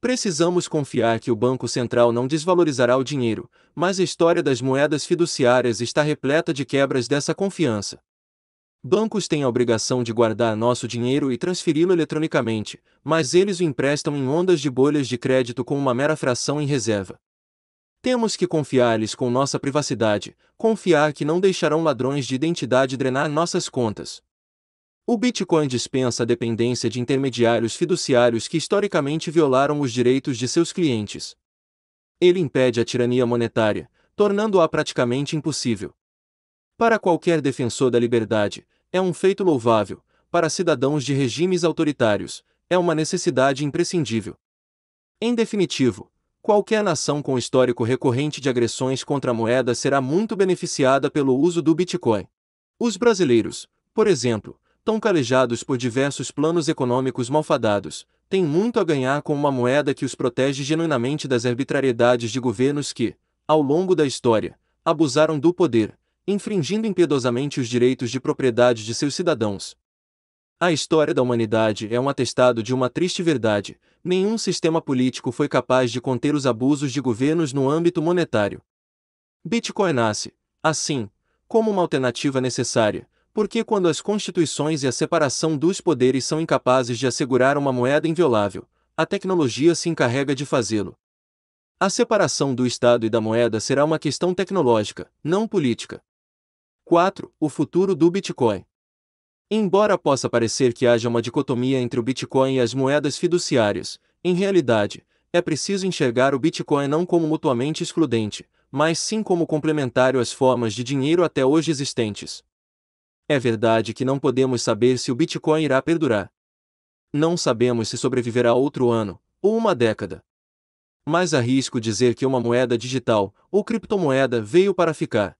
Precisamos confiar que o Banco Central não desvalorizará o dinheiro, mas a história das moedas fiduciárias está repleta de quebras dessa confiança. Bancos têm a obrigação de guardar nosso dinheiro e transferi-lo eletronicamente, mas eles o emprestam em ondas de bolhas de crédito com uma mera fração em reserva. Temos que confiar-lhes com nossa privacidade, confiar que não deixarão ladrões de identidade drenar nossas contas. O Bitcoin dispensa a dependência de intermediários fiduciários que historicamente violaram os direitos de seus clientes. Ele impede a tirania monetária, tornando-a praticamente impossível. Para qualquer defensor da liberdade, é um feito louvável, para cidadãos de regimes autoritários, é uma necessidade imprescindível. Em definitivo, qualquer nação com histórico recorrente de agressões contra a moeda será muito beneficiada pelo uso do Bitcoin. Os brasileiros, por exemplo, tão calejados por diversos planos econômicos malfadados, têm muito a ganhar com uma moeda que os protege genuinamente das arbitrariedades de governos que, ao longo da história, abusaram do poder, infringindo impiedosamente os direitos de propriedade de seus cidadãos. A história da humanidade é um atestado de uma triste verdade: nenhum sistema político foi capaz de conter os abusos de governos no âmbito monetário. Bitcoin nasce, assim, como uma alternativa necessária, porque quando as constituições e a separação dos poderes são incapazes de assegurar uma moeda inviolável, a tecnologia se encarrega de fazê-lo. A separação do Estado e da moeda será uma questão tecnológica, não política. 4. O futuro do Bitcoin. Embora possa parecer que haja uma dicotomia entre o Bitcoin e as moedas fiduciárias, em realidade, é preciso enxergar o Bitcoin não como mutuamente excludente, mas sim como complementário às formas de dinheiro até hoje existentes. É verdade que não podemos saber se o Bitcoin irá perdurar. Não sabemos se sobreviverá outro ano, ou uma década. Mas arrisco dizer que uma moeda digital, ou criptomoeda, veio para ficar.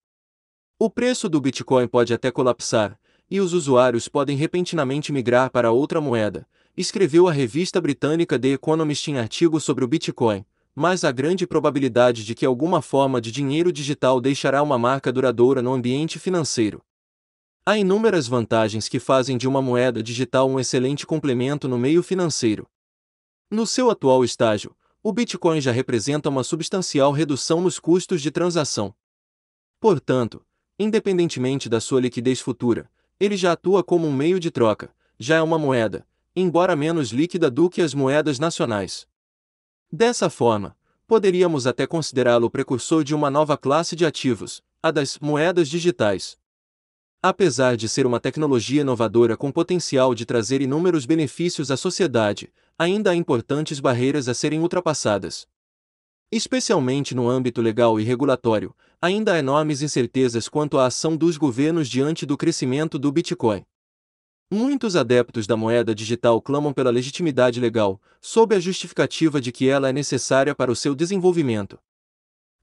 O preço do Bitcoin pode até colapsar, e os usuários podem repentinamente migrar para outra moeda, escreveu a revista britânica The Economist em artigo sobre o Bitcoin, mas há grande probabilidade de que alguma forma de dinheiro digital deixará uma marca duradoura no ambiente financeiro. Há inúmeras vantagens que fazem de uma moeda digital um excelente complemento no meio financeiro. No seu atual estágio, o Bitcoin já representa uma substancial redução nos custos de transação. Portanto, independentemente da sua liquidez futura, ele já atua como um meio de troca, já é uma moeda, embora menos líquida do que as moedas nacionais. Dessa forma, poderíamos até considerá-lo precursor de uma nova classe de ativos, a das moedas digitais. Apesar de ser uma tecnologia inovadora com potencial de trazer inúmeros benefícios à sociedade, ainda há importantes barreiras a serem ultrapassadas. Especialmente no âmbito legal e regulatório, ainda há enormes incertezas quanto à ação dos governos diante do crescimento do Bitcoin. Muitos adeptos da moeda digital clamam pela legitimidade legal, sob a justificativa de que ela é necessária para o seu desenvolvimento.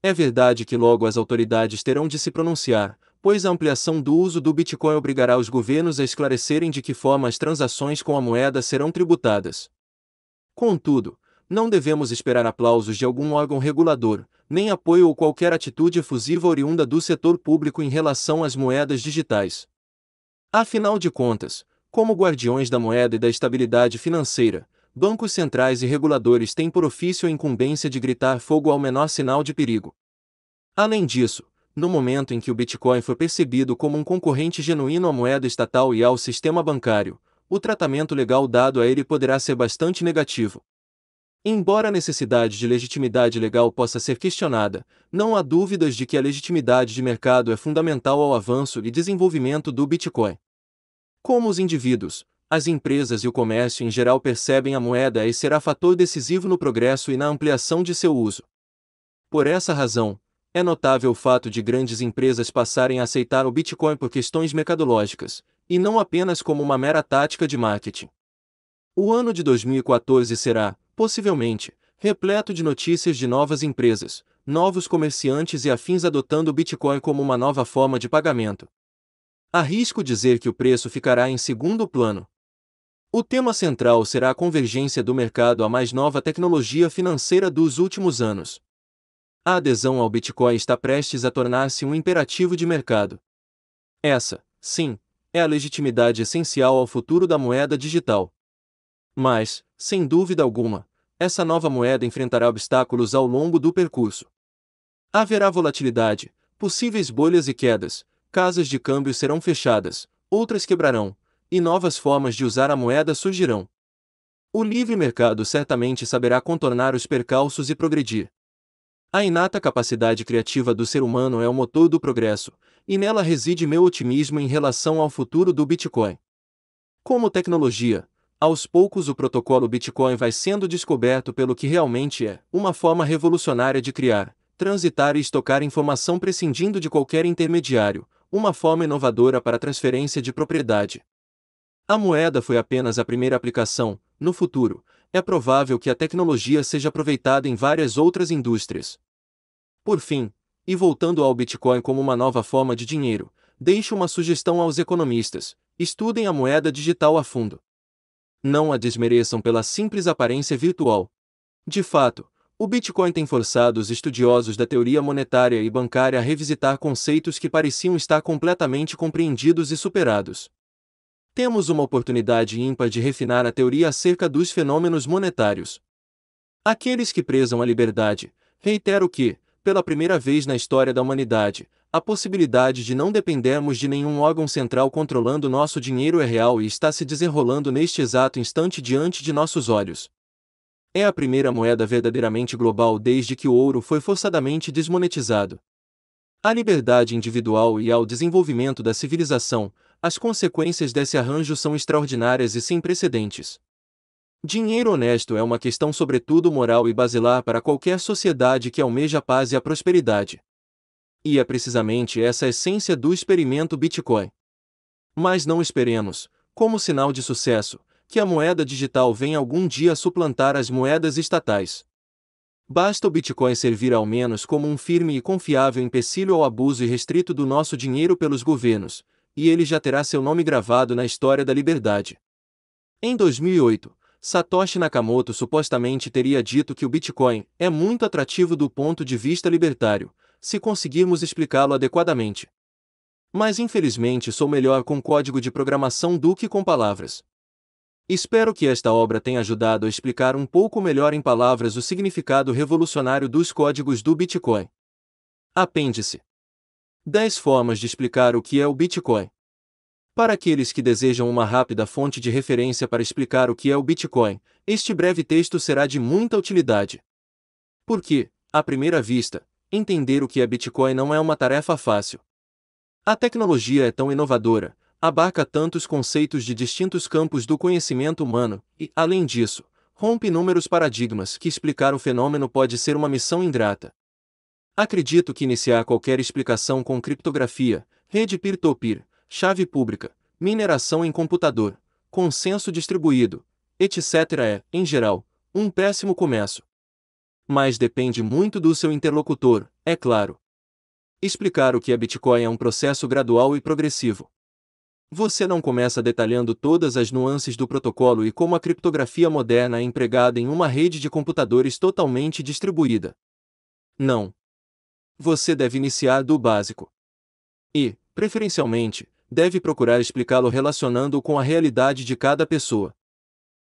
É verdade que logo as autoridades terão de se pronunciar, pois a ampliação do uso do Bitcoin obrigará os governos a esclarecerem de que forma as transações com a moeda serão tributadas. Contudo, não devemos esperar aplausos de algum órgão regulador, nem apoio ou qualquer atitude efusiva oriunda do setor público em relação às moedas digitais. Afinal de contas, como guardiões da moeda e da estabilidade financeira, bancos centrais e reguladores têm por ofício a incumbência de gritar fogo ao menor sinal de perigo. Além disso, no momento em que o Bitcoin for percebido como um concorrente genuíno à moeda estatal e ao sistema bancário, o tratamento legal dado a ele poderá ser bastante negativo. Embora a necessidade de legitimidade legal possa ser questionada, não há dúvidas de que a legitimidade de mercado é fundamental ao avanço e desenvolvimento do Bitcoin. Como os indivíduos, as empresas e o comércio em geral percebem a moeda e será fator decisivo no progresso e na ampliação de seu uso. Por essa razão, é notável o fato de grandes empresas passarem a aceitar o Bitcoin por questões mercadológicas, e não apenas como uma mera tática de marketing. O ano de 2014 será, possivelmente, repleto de notícias de novas empresas, novos comerciantes e afins adotando o Bitcoin como uma nova forma de pagamento. Arrisco dizer que o preço ficará em segundo plano. O tema central será a convergência do mercado à mais nova tecnologia financeira dos últimos anos. A adesão ao Bitcoin está prestes a tornar-se um imperativo de mercado. Essa, sim, é a legitimidade essencial ao futuro da moeda digital. Mas, sem dúvida alguma, essa nova moeda enfrentará obstáculos ao longo do percurso. Haverá volatilidade, possíveis bolhas e quedas, casas de câmbio serão fechadas, outras quebrarão, e novas formas de usar a moeda surgirão. O livre mercado certamente saberá contornar os percalços e progredir. A inata capacidade criativa do ser humano é o motor do progresso, e nela reside meu otimismo em relação ao futuro do Bitcoin. Como tecnologia, aos poucos o protocolo Bitcoin vai sendo descoberto pelo que realmente é, uma forma revolucionária de criar, transitar e estocar informação prescindindo de qualquer intermediário, uma forma inovadora para transferência de propriedade. A moeda foi apenas a primeira aplicação, no futuro, é provável que a tecnologia seja aproveitada em várias outras indústrias. Por fim, e voltando ao Bitcoin como uma nova forma de dinheiro, deixo uma sugestão aos economistas: estudem a moeda digital a fundo. Não a desmereçam pela simples aparência virtual. De fato, o Bitcoin tem forçado os estudiosos da teoria monetária e bancária a revisitar conceitos que pareciam estar completamente compreendidos e superados. Temos uma oportunidade ímpar de refinar a teoria acerca dos fenômenos monetários. Aqueles que prezam a liberdade, reitero que, pela primeira vez na história da humanidade, a possibilidade de não dependermos de nenhum órgão central controlando nosso dinheiro é real e está se desenrolando neste exato instante diante de nossos olhos. É a primeira moeda verdadeiramente global desde que o ouro foi forçadamente desmonetizado. À liberdade individual e ao desenvolvimento da civilização, as consequências desse arranjo são extraordinárias e sem precedentes. Dinheiro honesto é uma questão sobretudo moral e basilar para qualquer sociedade que almeja a paz e a prosperidade. E é precisamente essa a essência do experimento Bitcoin. Mas não esperemos, como sinal de sucesso, que a moeda digital venha algum dia suplantar as moedas estatais. Basta o Bitcoin servir ao menos como um firme e confiável empecilho ao abuso irrestrito do nosso dinheiro pelos governos, e ele já terá seu nome gravado na história da liberdade. Em 2008, Satoshi Nakamoto supostamente teria dito que o Bitcoin é muito atrativo do ponto de vista libertário, se conseguirmos explicá-lo adequadamente. Mas infelizmente sou melhor com código de programação do que com palavras. Espero que esta obra tenha ajudado a explicar um pouco melhor em palavras o significado revolucionário dos códigos do Bitcoin. Apêndice 10 formas de explicar o que é o Bitcoin. Para aqueles que desejam uma rápida fonte de referência para explicar o que é o Bitcoin, este breve texto será de muita utilidade. Porque, à primeira vista, entender o que é Bitcoin não é uma tarefa fácil. A tecnologia é tão inovadora, abarca tantos conceitos de distintos campos do conhecimento humano e, além disso, rompe inúmeros paradigmas que explicar o fenômeno pode ser uma missão ingrata. Acredito que iniciar qualquer explicação com criptografia, rede peer-to-peer, chave pública, mineração em computador, consenso distribuído, etc. é, em geral, um péssimo começo. Mas depende muito do seu interlocutor, é claro. Explicar o que é Bitcoin é um processo gradual e progressivo. Você não começa detalhando todas as nuances do protocolo e como a criptografia moderna é empregada em uma rede de computadores totalmente distribuída. Não. Você deve iniciar do básico. E, preferencialmente, deve procurar explicá-lo relacionando-o com a realidade de cada pessoa.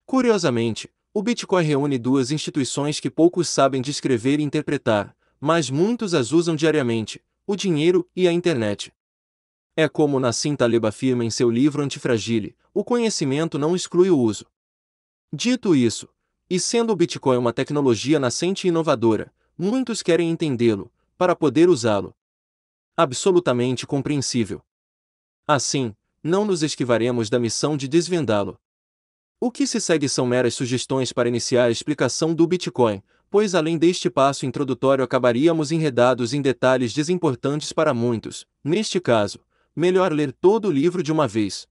Curiosamente, o Bitcoin reúne duas instituições que poucos sabem descrever e interpretar, mas muitos as usam diariamente: o dinheiro e a internet. É como Nassim Taleb afirma em seu livro Antifragile, o conhecimento não exclui o uso. Dito isso, e sendo o Bitcoin uma tecnologia nascente e inovadora, muitos querem entendê-lo, para poder usá-lo. Absolutamente compreensível. Assim, não nos esquivaremos da missão de desvendá-lo. O que se segue são meras sugestões para iniciar a explicação do Bitcoin, pois além deste passo introdutório acabaríamos enredados em detalhes desimportantes para muitos, neste caso, melhor ler todo o livro de uma vez.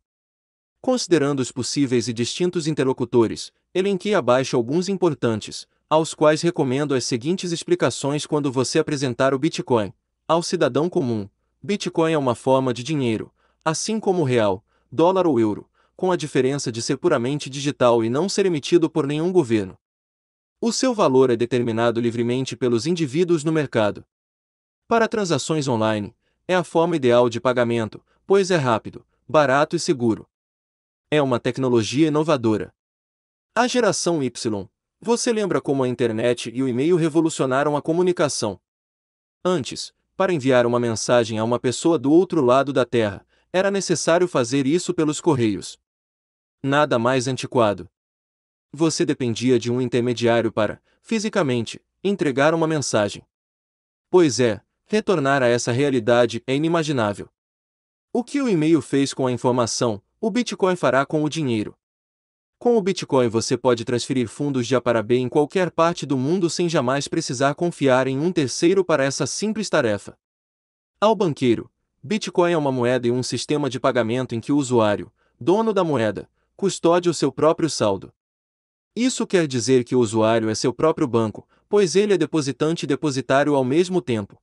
Considerando os possíveis e distintos interlocutores, elenquei abaixo alguns importantes, aos quais recomendo as seguintes explicações quando você apresentar o Bitcoin. Ao cidadão comum, Bitcoin é uma forma de dinheiro, assim como o real, dólar ou euro, com a diferença de ser puramente digital e não ser emitido por nenhum governo. O seu valor é determinado livremente pelos indivíduos no mercado. Para transações online, é a forma ideal de pagamento, pois é rápido, barato e seguro. É uma tecnologia inovadora. A geração Y. Você lembra como a internet e o e-mail revolucionaram a comunicação? Antes, para enviar uma mensagem a uma pessoa do outro lado da Terra, era necessário fazer isso pelos correios. Nada mais antiquado você dependia de um intermediário para, fisicamente, entregar uma mensagem. Pois é, retornar a essa realidade é inimaginável. O que o e-mail fez com a informação, o Bitcoin fará com o dinheiro. Com o Bitcoin você pode transferir fundos de A para B em qualquer parte do mundo sem jamais precisar confiar em um terceiro para essa simples tarefa. Ao banqueiro, Bitcoin é uma moeda e um sistema de pagamento em que o usuário, dono da moeda, custódia o seu próprio saldo. Isso quer dizer que o usuário é seu próprio banco, pois ele é depositante e depositário ao mesmo tempo.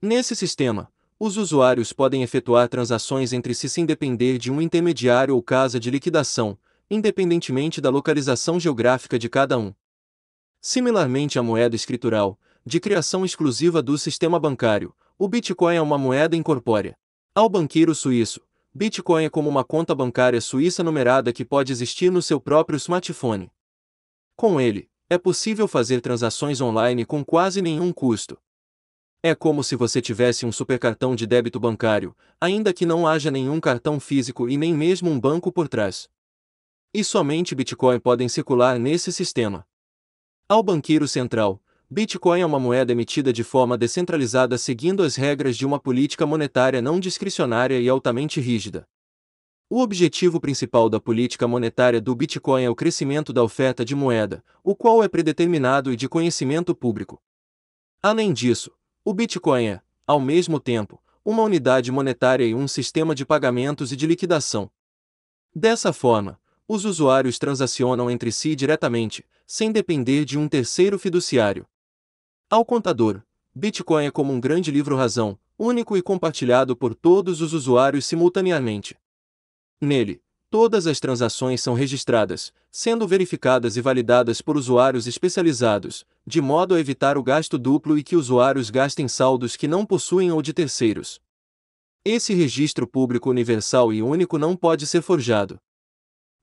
Nesse sistema, os usuários podem efetuar transações entre si sem depender de um intermediário ou casa de liquidação, independentemente da localização geográfica de cada um. Similarmente à moeda escritural, de criação exclusiva do sistema bancário, o Bitcoin é uma moeda incorpórea. Ao banqueiro suíço, Bitcoin é como uma conta bancária suíça numerada que pode existir no seu próprio smartphone. Com ele, é possível fazer transações online com quase nenhum custo. É como se você tivesse um supercartão de débito bancário, ainda que não haja nenhum cartão físico e nem mesmo um banco por trás. E somente Bitcoin podem circular nesse sistema. Ao banqueiro central, Bitcoin é uma moeda emitida de forma descentralizada seguindo as regras de uma política monetária não discricionária e altamente rígida. O objetivo principal da política monetária do Bitcoin é o crescimento da oferta de moeda, o qual é predeterminado e de conhecimento público. Além disso, o Bitcoin é, ao mesmo tempo, uma unidade monetária e um sistema de pagamentos e de liquidação. Dessa forma, os usuários transacionam entre si diretamente, sem depender de um terceiro fiduciário. Ao contador, Bitcoin é como um grande livro-razão, único e compartilhado por todos os usuários simultaneamente. Nele, todas as transações são registradas, sendo verificadas e validadas por usuários especializados, de modo a evitar o gasto duplo e que usuários gastem saldos que não possuem ou de terceiros. Esse registro público universal e único não pode ser forjado.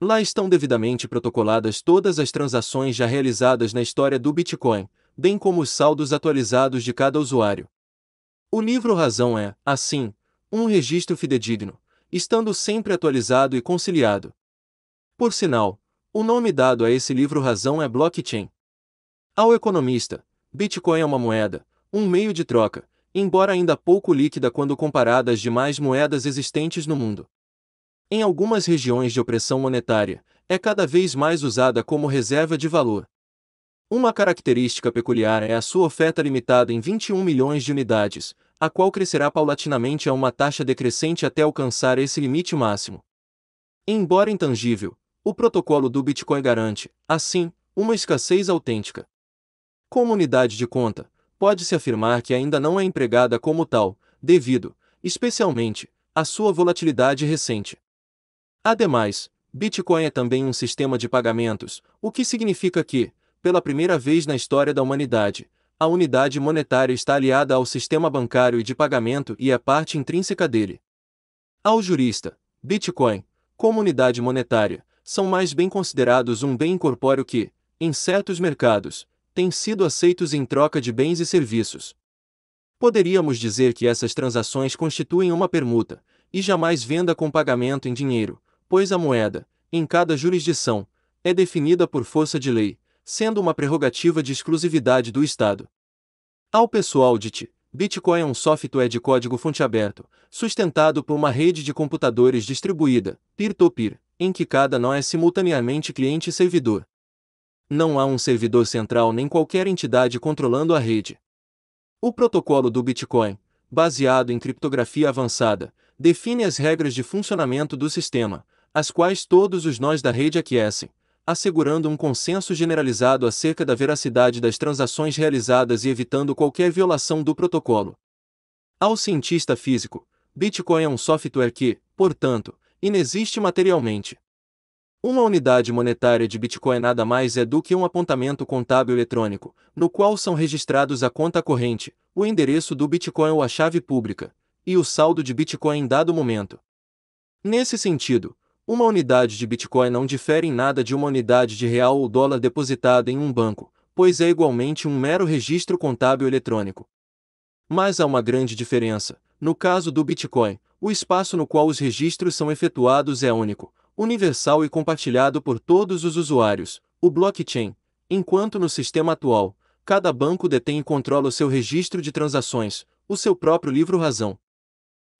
Lá estão devidamente protocoladas todas as transações já realizadas na história do Bitcoin, bem como os saldos atualizados de cada usuário. O livro Razão é, assim, um registro fidedigno, estando sempre atualizado e conciliado. Por sinal, o nome dado a esse livro razão é blockchain. Ao economista, Bitcoin é uma moeda, um meio de troca, embora ainda pouco líquida quando comparada às demais moedas existentes no mundo. Em algumas regiões de opressão monetária, é cada vez mais usada como reserva de valor. Uma característica peculiar é a sua oferta limitada em 21 milhões de unidades, a qual crescerá paulatinamente a uma taxa decrescente até alcançar esse limite máximo. Embora intangível, o protocolo do Bitcoin garante, assim, uma escassez autêntica. Como unidade de conta, pode-se afirmar que ainda não é empregada como tal, devido, especialmente, à sua volatilidade recente. Ademais, Bitcoin é também um sistema de pagamentos, o que significa que, pela primeira vez na história da humanidade, a unidade monetária está aliada ao sistema bancário e de pagamento e é parte intrínseca dele. Ao jurista, Bitcoin, como unidade monetária, são mais bem considerados um bem incorpóreo que, em certos mercados, têm sido aceitos em troca de bens e serviços. Poderíamos dizer que essas transações constituem uma permuta, e jamais venda com pagamento em dinheiro, pois a moeda, em cada jurisdição, é definida por força de lei, sendo uma prerrogativa de exclusividade do Estado. Ao pessoal DIT, Bitcoin é um software de código fonte aberto, sustentado por uma rede de computadores distribuída, peer-to-peer, -peer, em que cada nó é simultaneamente cliente e servidor. Não há um servidor central nem qualquer entidade controlando a rede. O protocolo do Bitcoin, baseado em criptografia avançada, define as regras de funcionamento do sistema, as quais todos os nós da rede aquecem, assegurando um consenso generalizado acerca da veracidade das transações realizadas e evitando qualquer violação do protocolo. Ao cientista físico, Bitcoin é um software que, portanto, inexiste materialmente. Uma unidade monetária de Bitcoin nada mais é do que um apontamento contábil eletrônico, no qual são registrados a conta corrente, o endereço do Bitcoin ou a chave pública, e o saldo de Bitcoin em dado momento. Nesse sentido, uma unidade de Bitcoin não difere em nada de uma unidade de real ou dólar depositada em um banco, pois é igualmente um mero registro contábil eletrônico. Mas há uma grande diferença. No caso do Bitcoin, o espaço no qual os registros são efetuados é único, universal e compartilhado por todos os usuários, o blockchain, enquanto no sistema atual, cada banco detém e controla o seu registro de transações, o seu próprio livro-razão.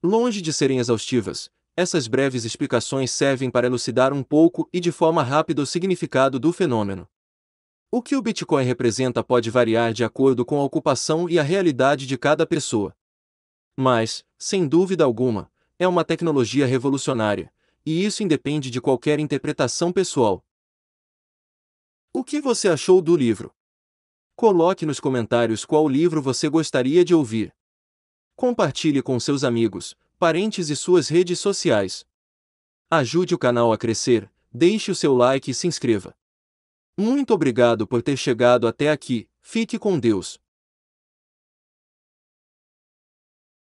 Longe de serem exaustivas, essas breves explicações servem para elucidar um pouco e de forma rápida o significado do fenômeno. O que o Bitcoin representa pode variar de acordo com a ocupação e a realidade de cada pessoa. Mas, sem dúvida alguma, é uma tecnologia revolucionária, e isso independe de qualquer interpretação pessoal. O que você achou do livro? Coloque nos comentários qual livro você gostaria de ouvir. Compartilhe com seus amigos, parentes e suas redes sociais. Ajude o canal a crescer, deixe o seu like e se inscreva. Muito obrigado por ter chegado até aqui, fique com Deus.